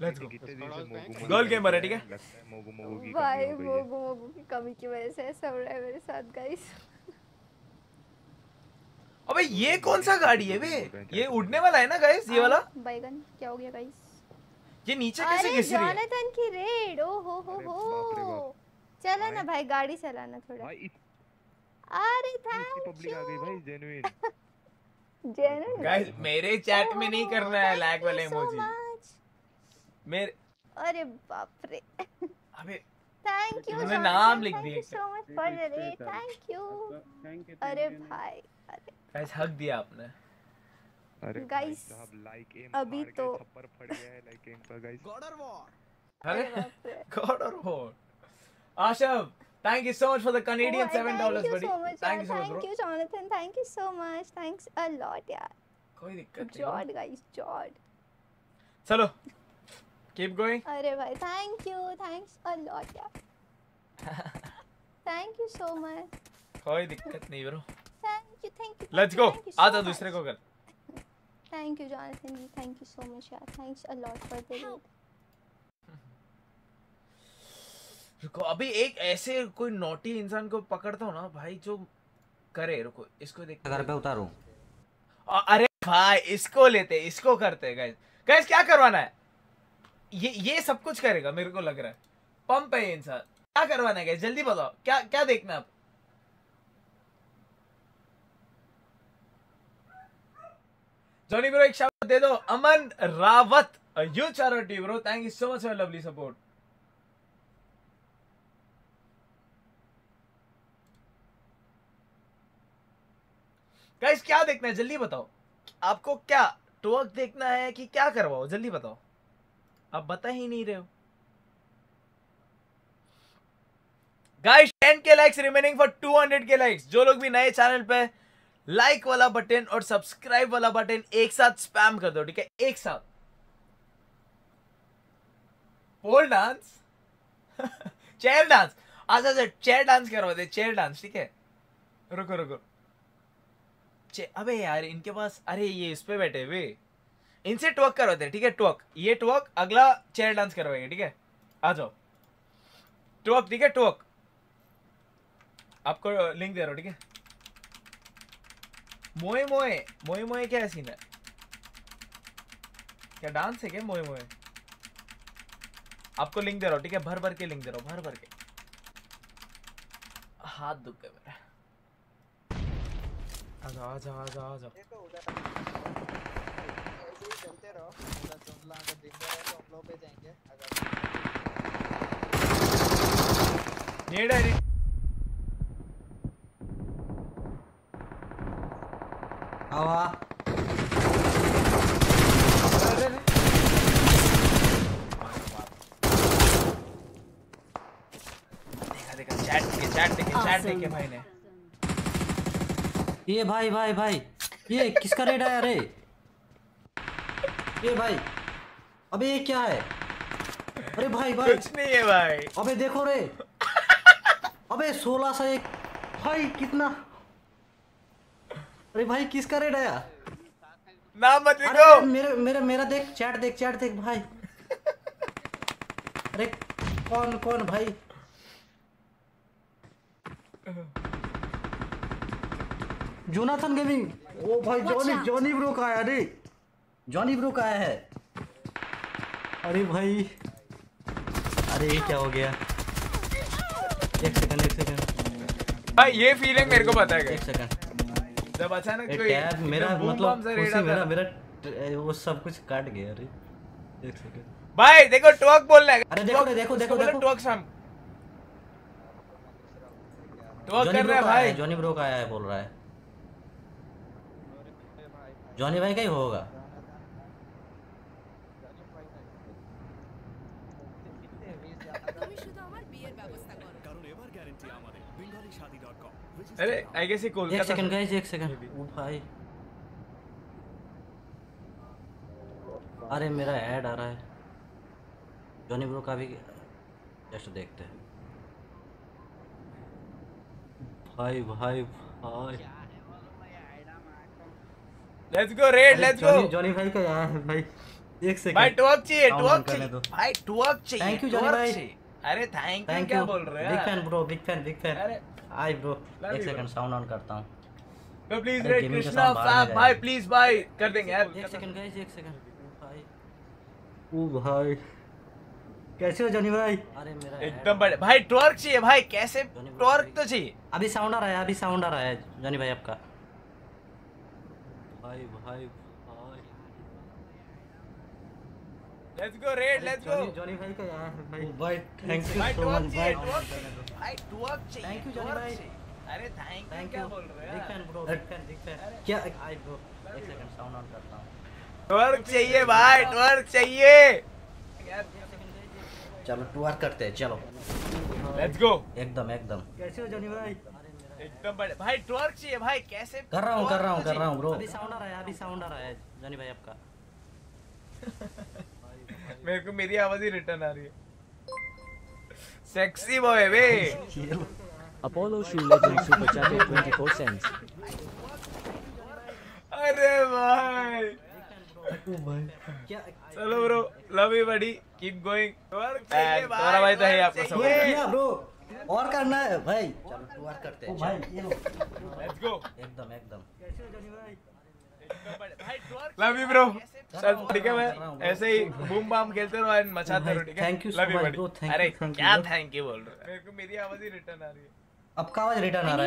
लेट्स गो गर्ल गेमर है ठीक है? भाई मोगू मोगू की कमी की वजह से ऐसा हो रहा है मेरे साथ गाइस अबे ये कौन सा गाड़ी है बे? ये उड़ने वाला है ना गाइस ये वाला? बैगन क्या हो गया गाइस ये नीचे कैसे अरे घिस रही है? जॉनथन की रेड ओ हो हो हो। चला ना भाई। गाड़ी चलाना थोड़ा। अरे थैंक पब्लिक आ गई भाई जेन्युइन जेनन गाइस मेरे चैट में नहीं करना है लैग वाले इमोजी मेरे अरे बाप रे। अबे थैंक यू तुमने नाम लिख दिए so much for the raid thank you अरे भाई। गाइस हक दिया आपने अरे गाइस लाइक एम अभी तो थप्पड़ फट गया है लाइक एम पर गाइस गॉड और वॉर अरे गॉड और वॉर आशव thank you so much for the Canadian 7 dollars Thank buddy so much. Thank you so much Thank bro you, Jonathan. Thank you so much. Thanks a lot, यार. कोई दिक्कत Jod, नहीं guys, Jod. चलो keep going अरे भाई, thank you. Thanks a lot, यार. Thank you so much. कोई दिक्कत नहीं bro Thank you, thank you. Let's go thank you आ so जाओ much. दूसरे को कर Thank you, Jonathan. Ji. Thank you so much, यार. Thanks a lot for the raid. रुको अभी एक ऐसे कोई नोटी इंसान को पकड़ता हूँ ना भाई जो करे रुको इसको देख घर पे उतारूं अरे भाई इसको लेते इसको करते गैस गैस क्या करवाना है ये ये सब कुछ करेगा मेरे को लग रहा है पंप है इंसान क्या करवाना है गैस जल्दी बताओ क्या क्या देखना है आप जॉनी ब्रो एक शाउट दे दो। Aman Rawat you charity bro thank you so much for lovely support guys क्या देखना है? जल्दी बताओ। आपको क्या टोक देखना है कि क्या करवाओ? जल्दी बताओ। आप बता ही नहीं रहे हो। गाइस 10 के लाइक्स रिमेनिंग फॉर 200 के लाइक्स जो लोग भी नए चैनल पे लाइक वाला बटन और सब्सक्राइब वाला बटन एक साथ स्पैम कर दो, ठीक है? एक साथ। पोल डांस चेयर डांस अच्छा अच्छा चेयर डांस करवाते चेयर डांस ठीक है? रुको रुको। अबे यार, इनके पास अरे, ये इस पे बैठे वे इनसे ट्वक करवाते ठीक है? टॉक ये टॉक अगला चेयर डांस करवाएँगे, ठीक है? आ जाओ। ट्वक ठीक है? ट्वक आपको लिंक दे रहा हूँ, ठीक है? मोए मोए मोए मोए क्या सीन है? क्या डांस है क्या मोए मोए आपको लिंक दे रहा हूँ ठीक है? भर भर के लिंक दे रहा हूँ भर भर के। हाथ दुख गए मेरे। आ जाओ आ जाओ आ जाओ आ जाओ। नीड है। नीड हवा देखा देखा चैट देखे चैट देखे चैट Awesome. देखे भाई ने ये भाई भाई भाई ये किसका रेड आया रे? ये भाई अबे ये क्या है? अरे भाई भाई। कुछ नहीं है भाई। अबे देखो रे। अबे सोलह सा एक। भाई कितना अरे भाई किसका रेड आया? नाम मत लिखो। मेरे मेरे मेरा देख चैट देख चैट देख भाई। अरे कौन कौन भाई? Jonathan gaming. ओ भाई जॉनी. जॉनी ब्रो का आया रे जॉनी ब्रो का आया है। अरे भाई। अरे ये क्या हो गया? एक सेकंड एक सेकंड भाई ये फीलिंग मेरे को पता है एक सेकंड जब अचानक कोई टैब मेरा मतलब bam सा रेड खुशी आता मेरा मेरा वो सब कुछ काट गया अरे एक सेकंड भाई देखो टॉक बोलना है अरे देखो देखो, देखो, देखो। टॉक शाम। टॉक जॉनी कर रहा है भाई। जॉनी ब्रो का आया है बोल रहा है। जॉनी भाई का ही होगा। अरे आई गेस ये एक सेकंड गाइस एक सेकंड ओ भाई। अरे मेरा ऐड आ रहा है। जॉनी ब्रो का भी जस्ट देखते हैं। भाई भाई भाई। Let's go raid let's go Johnny भाई का है भाई। एक सेकंड भाई टॉक चाहिए टॉक चाहिए। भाई टॉक चाहिए Thank you, जॉनी भाई। अरे थैंक यू क्या बोल रहे हो big fan bro big fan big fan अरे आई ब्रो एक सेकंड साउंड ऑन करता हूँ। तो प्लीज़ रेड कृष्णा फैब भाई प्लीज़ भाई कर देंगे यार। एक सेकंड गाइस एक सेकंड भाई। ओ भाई। कैसे हो जॉनी भाई? अरे मेरा एकदम बड़े भाई ट्वर्क चाहिए भाई कैसे? ट्वर्क तो चाहिए। अभी साउंड आ रहा है अभी साउंड आ रहा है जॉनी भाई आपका। भाई भाई भाई। Let's go raid let's go Johnny भाई का यार भाई। थैंक यू सो मच भाई। भाई टवर्क चाहिए Thank you, जॉनी भाई। अरे थैंक यू क्या बोल रहे हो big fan bro big fan big fan क्या? आई ब्रो एक सेकंड साउंड ऑन करता हूँ। टवर्क चाहिए भाई टवर्क चाहिए। चलो टूर करते हैं चलो। लेट्स गो एकदम एकदम। कैसे हो जॉनी भाई? एकदम बड़े भाई टवर्क चाहिए भाई कैसे? कर रहा हूँ कर रहा हूँ कर रहा हूँ? ब्रो अभी साउंड आ रहा है अभी साउंड आ रहा है जॉनी भाई आपका। मेरे को मेरी आवाज़ ही रिटर्न आ रही है। सेक्सी बॉय बे Apollo Shoe Legend Super Chatted 24 cents. अरे भाई। चलो bro love you buddy keep going तुम्हारा भाई तो है आपका सब किया ब्रो और करना है भाई। चलो टूर करते हैं भाई, चलो। लेट्स गो एकदम एकदम कैसे हो जॉनी भाई लव यू ब्रो चल ठीक है मैं ऐसे ही बूम बाम खेलते रहो एंड मचाते रहो ठीक है? लव यू बडी you, अरे क्या थैंक यू बोल रहे हो? मेरे को मेरी आवाज़ ही रिटर्न आ रही है। अब का आवाज़ रिटर्न आ रहा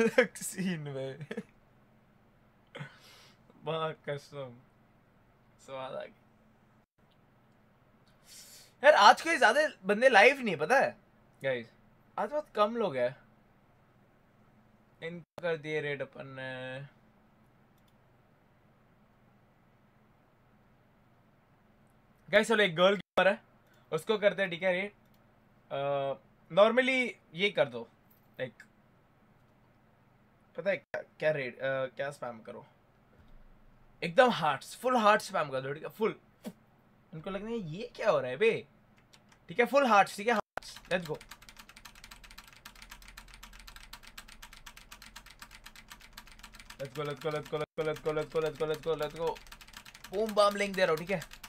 अलग सीन में माँ कसम। स्वाद आ गया। यार आज कोई ज़्यादा बंदे लाइव नहीं पता है? गाइस आज बहुत कम लोग हैं। इनको कर दिए रेड अपन ने। गाइस चलो एक गर्ल गेमर है। उसको करते हैं, ठीक है रेड नॉर्मली ये कर दो। लाइक पता है क्या क्या रेड क्या स्पैम करो? एकदम हार्ट्स फुल हार्ट स्पैम कर दो, ठीक है फुल उनको लगना है ये क्या हो रहा है, बे? ठीक है फुल हार्ट्स ठीक है hearts let's go let's go let's go let's go let's go let's go let's go let's go let's go boom bam link दे रहा हूँ, ठीक है।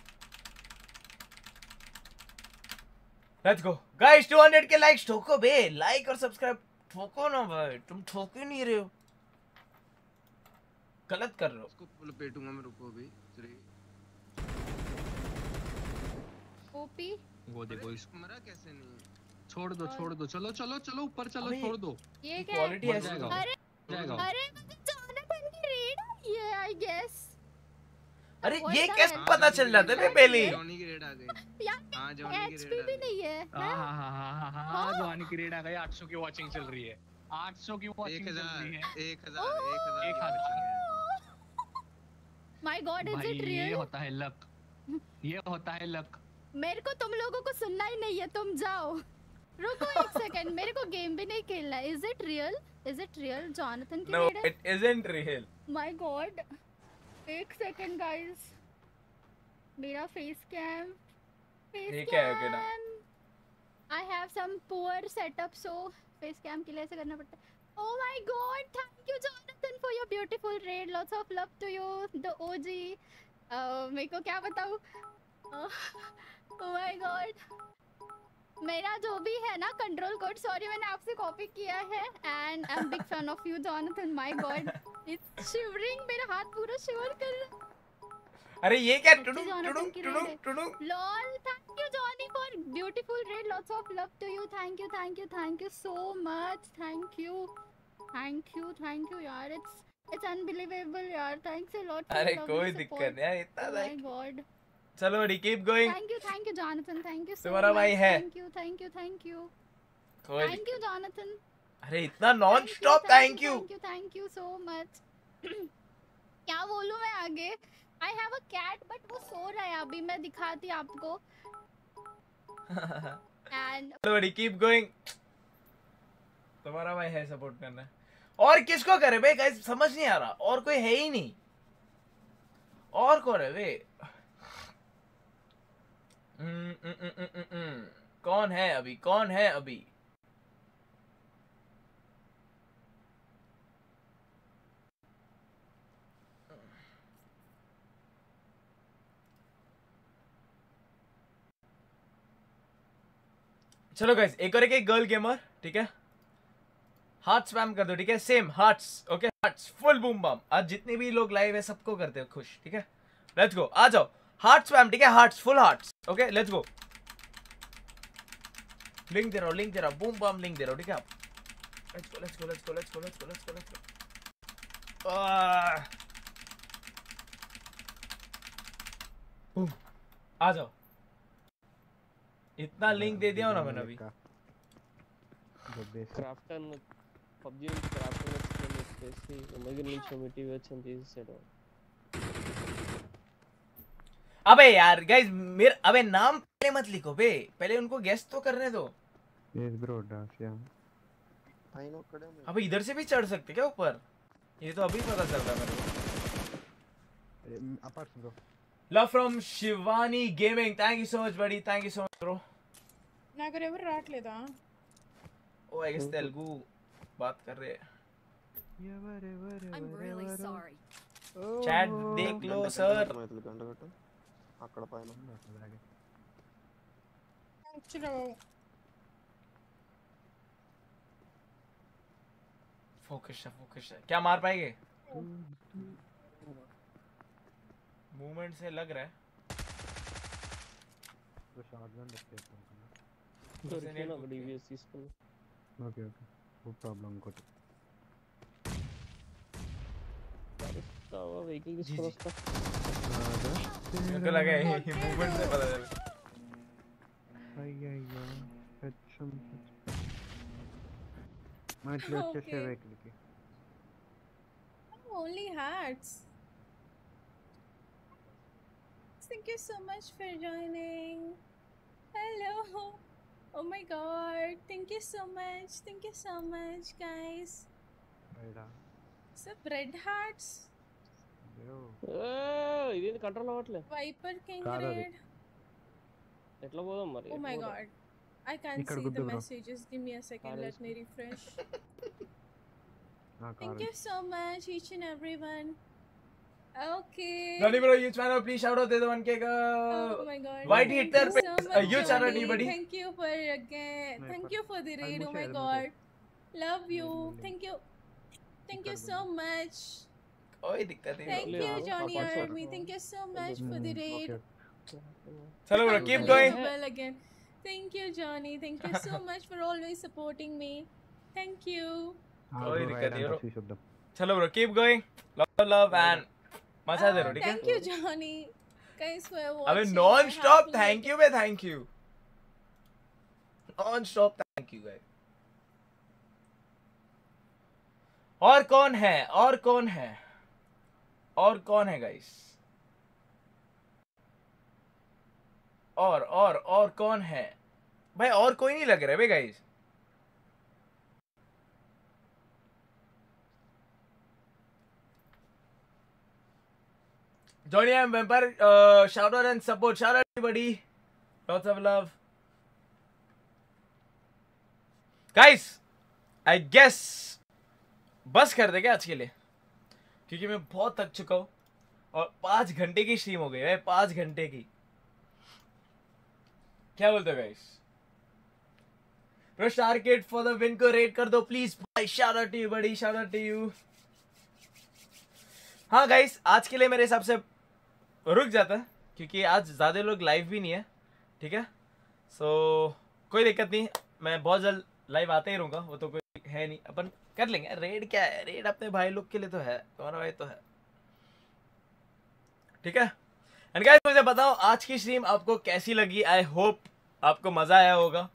लेट्स गो गाइस 200 के लाइक्स ठोको बे लाइक और सब्सक्राइब ठोको ना भाई तुम ठोक ही नहीं रहे हो। गलत कर रहे हो। उसको फुल पेटूँगा मैं रुको अभी थ्री ओपी? वो देखो इस मरा कैसे नहीं? छोड़ दो छोड़ दो। चलो चलो चलो ऊपर चलो छोड़ दो। ये क्या क्वालिटी है? अरे। अरे मुझे जोनाथन की रेड है। आई गेस अरे ये कैसे पता चल जाता है पहले? जॉनी की रेड आ गई। यार हाँ जॉनी की एचपी रेड भी नहीं है हाँ हाँ? हाँ हाँ हाँ हाँ की रेड आ गई। 800 की वॉचिंग चल रही है। 800 की वॉचिंग चल रही है। एक हज़ार एक हज़ार एक हज़ार माय गॉड इज़ इट ये होता है लक ये होता है लक मेरे को तुम लोगों को सुनना ही नहीं है तुम जाओ। रुको एक सेकंड मेरे को गेम भी नहीं खेलना है। Is it real is it real Jonathan की रेड है? it isn't real. My god एक सेकंड गाइस मेरा फेस कैम फेस ये क्या कि ना? I have some poor setup so face cam के लिए ऐसे करना पड़ता है। ओह my god thank you Jonathan for your beautiful raid lots of love to you the OG मेरे को क्या बताऊँ? ओह माय गॉड मेरा जो भी है ना कंट्रोल कोड सॉरी मैंने आपसे कॉपी किया है and I am big fan of you Jonathan my god it's shivering मेरा हाथ पूरा शिवर कर रहा अरे ये क्या टुडुंग टुडुंग टुडुंग टुडुंग lol thank you Johnny for beautiful raid lots of love to you thank you thank you thank you so much thank you thank you thank you यार इट्स इट्स अनबिलीवेबल यार थैंक्स अ लॉट अरे कोई दिक्कत नहीं यार इतना like god चलो buddy keep going you thank you jonathan. Thank you so तुम्हारा भाई है। thank you thank you thank you. कोई thank you अरे इतना nonstop thank you thank you. thank you so much. क्या बोलूँ मैं आगे? I have a cat but वो सो रहा है अभी. मैं दिखाती आपको. एंड चलो बड़ी कीप गोइंग तुम्हारा भाई है सपोर्ट करना. और किसको करे भाई? गाइस समझ नहीं आ रहा. और कोई है ही नहीं. और कौन है वे? हम्म, हम्म, हम्म। कौन है अभी? कौन है अभी? चलो गाइस एक और एक गर्ल गेमर ठीक है? हार्ट स्पैम कर दो ठीक है? Same hearts okay hearts full boom bam आज जितने भी लोग लाइव है सबको करते हो खुश ठीक है? लेट्स गो आ जाओ। हार्ट स्वैम ठीक है? Hearts full hearts okay let's go link दे रहा हूँ लिंक दे रहा हूँ. बूम बम लिंक दे रहा हूँ ठीक है? आप let's go let's go let's go let's go let's go let's go let's go. Ah. आ जाओ. इतना लिंक दे दिया ना मैंने अभी. Krafton PUBG Krafton space imagination motivation this set on अबे यार गाइस मेरे अबे नाम पहले मत लिखो बे पहले उनको गेस तो करने दो Yes, bro, dash, yeah. अबे इधर से भी चढ़ सकते क्या ऊपर ये तो अभी पता चल रहा है मेरे को Apart, bro. Love from Shivani gaming thank you so much बड़ी thank you so much bro నాకు ఎవరు రావట్లేదా ओ आई गेस तेलुगु बात कर रहे हैं I'm really sorry. चैट देख लो सर అక్కడ పైన వచ్చినావు फोकस है फोकस है क्या मार पाएंगे मूवमेंट से लग रहा है तो shotgun रखते हैं अपन को। దొరికిన ఒక డివిఎస్ తీసుకుని Okay, okay. only hearts. Thank you so much for joining hello. Oh my god. Thank you so much. Thank you so much guys. So bread hearts? ఇదేంది కంట్రోల్ అవ్వట్లే wiper Oh my God, I can't see the messages. Give me a second. Let me refresh. Thank you so much, each and everyone. Okay. Nani bro, huge fan of please shout out to the 1k girl. Oh my god. Why did it there? A huge anybody. Thank you for again. Thank you for the raid. Oh my god. Love you. Thank you. Thank you so much. ओए दिक्कत है thank you Johnny I am meeting you so much for the raid चलो bro keep going well again thank you Johnny thank you so much for always supporting me thank you ओए दिक्कत है bro चलो bro keep going love love and मज़ा दे रो ठीक है? Thank you Johnny guys for watching I am nonstop thank you bay thank you nonstop thank you guys और कौन है? और कौन है? और कौन है गाइस और और और कौन है? भाई और कोई नहीं लग रहा है guys Johnny M vampire shout out and support shout out everybody lots of love guys I guess बस कर दे क्या आज के लिए? क्योंकि मैं बहुत थक चुका हूँ और पाँच घंटे की स्ट्रीम हो गई है पाँच घंटे की। क्या बोलते हो गाइस फॉर द विन को रेट कर दो प्लीज़ भाई shout out you buddy shout out you हाँ गाइस आज के लिए मेरे हिसाब से रुक जाता है क्योंकि आज ज़्यादा लोग लाइव भी नहीं है ठीक है? सो so, कोई दिक्कत नहीं मैं बहुत जल्द लाइव आते ही रहूँगा वो तो कोई है नहीं। अपन कर लेंगे। रेड क्या है? रेड अपने भाई लोग के लिए तो है तुम्हारा भाई तो है। ठीक है? एंड गाइस मुझे बताओ आज की स्ट्रीम आपको कैसी लगी? आई होप आपको मज़ा आया होगा।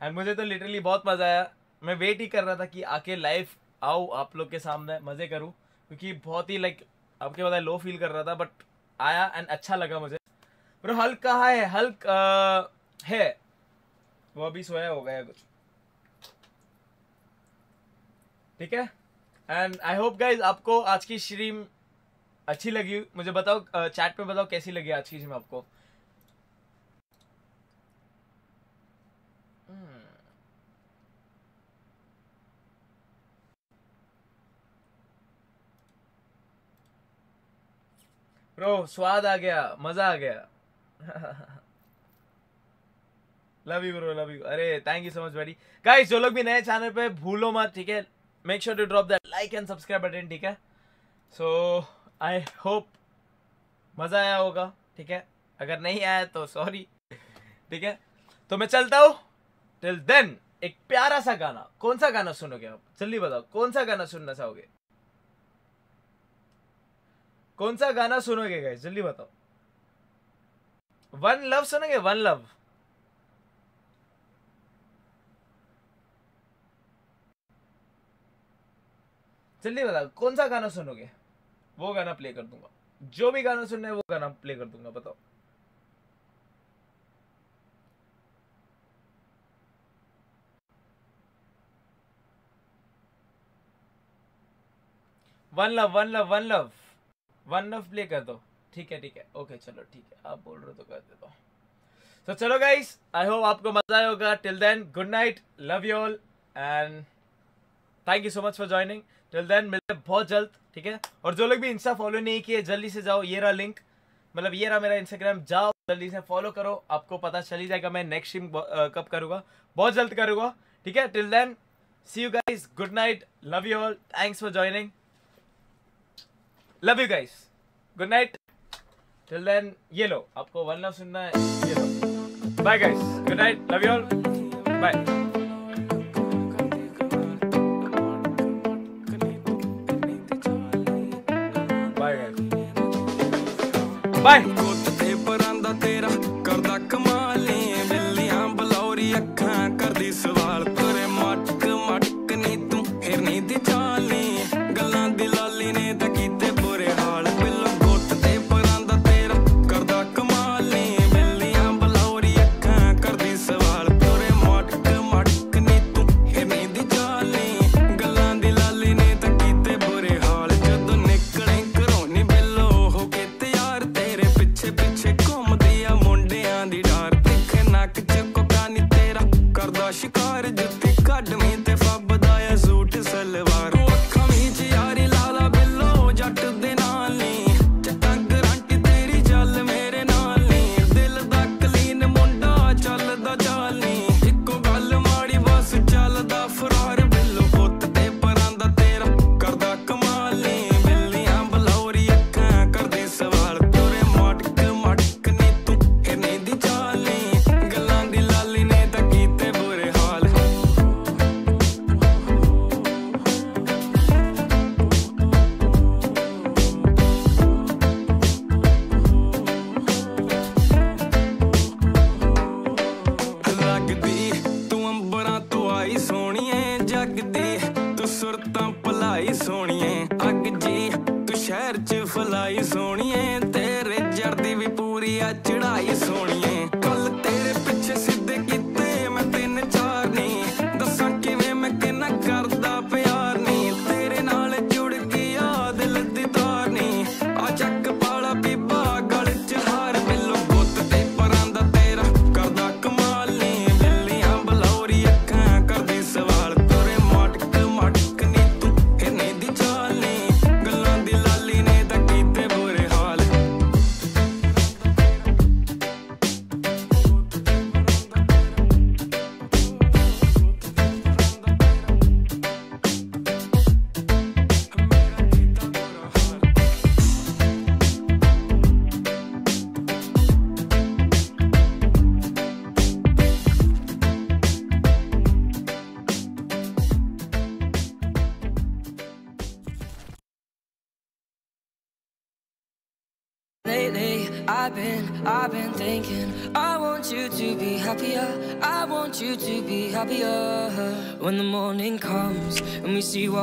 एंड मुझे तो लिटरली बहुत मज़ा आया। मैं वेट ही कर रहा था कि आके लाइव आओ आप लोग के सामने मज़े करूँ। क्योंकि बहुत ही लाइक आपके पता लो फील कर रहा था बट आया एंड अच्छा लगा मुझे। ब्रो हल्क कहाँ है? हल्क अ, है। वो अभी सोया हो गया कुछ। ठीक है? एंड आई होप गाइज़ आपको आज की स्ट्रीम अच्छी लगी। मुझे बताओ चैट में बताओ कैसी लगी आज की स्ट्रीम आपको? ब्रो स्वाद आ गया, मज़ा आ गया। Love you bro love you अरे thank you so much buddy guys जो लोग भी नए चैनल पे, भूलो मत, ठीक है? Make sure to drop that like and subscribe button ठीक है? सो आई होप मज़ा आया होगा, ठीक है? अगर नहीं आया तो सॉरी ठीक है? तो मैं चलता हूँ। टिल देन एक प्यारा सा गाना। कौन सा गाना सुनोगे आप? जल्दी बताओ, कौन सा गाना सुनना चाहोगे? कौन सा गाना सुनोगे गाइस जल्दी बताओ। वन लव सुनोगे? वन लव जल्दी बताओ कौन सा गाना सुनोगे? वो गाना प्ले कर दूँगा। जो भी गाना सुनना है, वो गाना प्ले कर दूँगा, बताओ। One love one love one love one love play कर दो। ठीक है ठीक है। ओके चलो, ठीक है। आप बोल रहे हो तो कर देता हूँ। तो चलो गाइस आई होप आपको मज़ा आया होगा। Till then good night love you all and thank you so much for joining till then मिलते बहुत जल्द, ठीक है? और जो लोग भी इंस्टा फॉलो नहीं किए, जल्दी से जाओ, ये रहा लिंक मतलब ये रहा मेरा इंस्टाग्राम जाओ, जल्दी से फॉलो करो, आपको पता चल ही जाएगा मैं नेक्स्ट स्ट्रीम कब करूँगा। बहुत जल्द करूँगा, ठीक है? Till then see you guys good night love you all thanks for joining love you guys good night till then ये लो, आपको वन लव सुनना है, ये लो। Bye guys good night love you all bye bye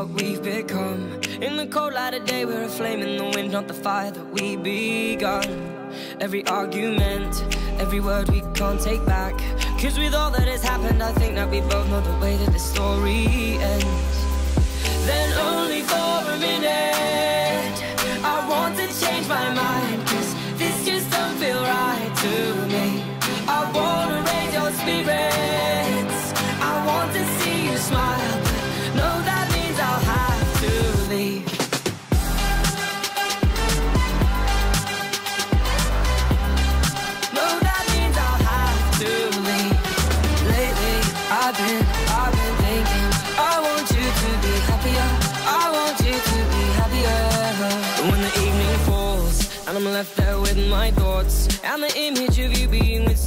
what we've become. In the cold light of day, we're a flame in the wind, not the fire that we begun. Every argument, every word we can't take back. Cause with all that has happened, I think that we both know the way that the story ends.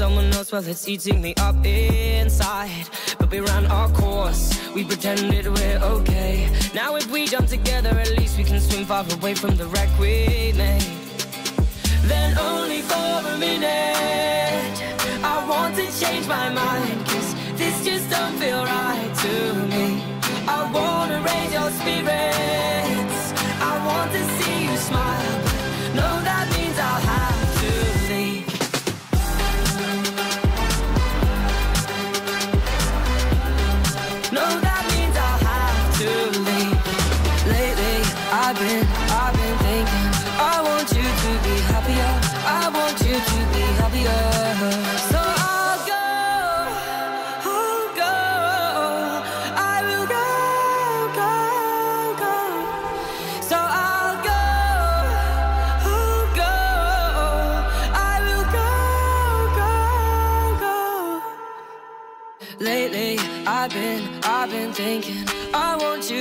Someone else while it's eating me up inside. But we ran our course, we pretended we're okay. Now if we jump together, at least we can swim far away from the wreck we made. Then only for a minute, I want to change my mind, cause this just don't feel right to me. I wanna raise your spirits, I want to see you smile. No, that means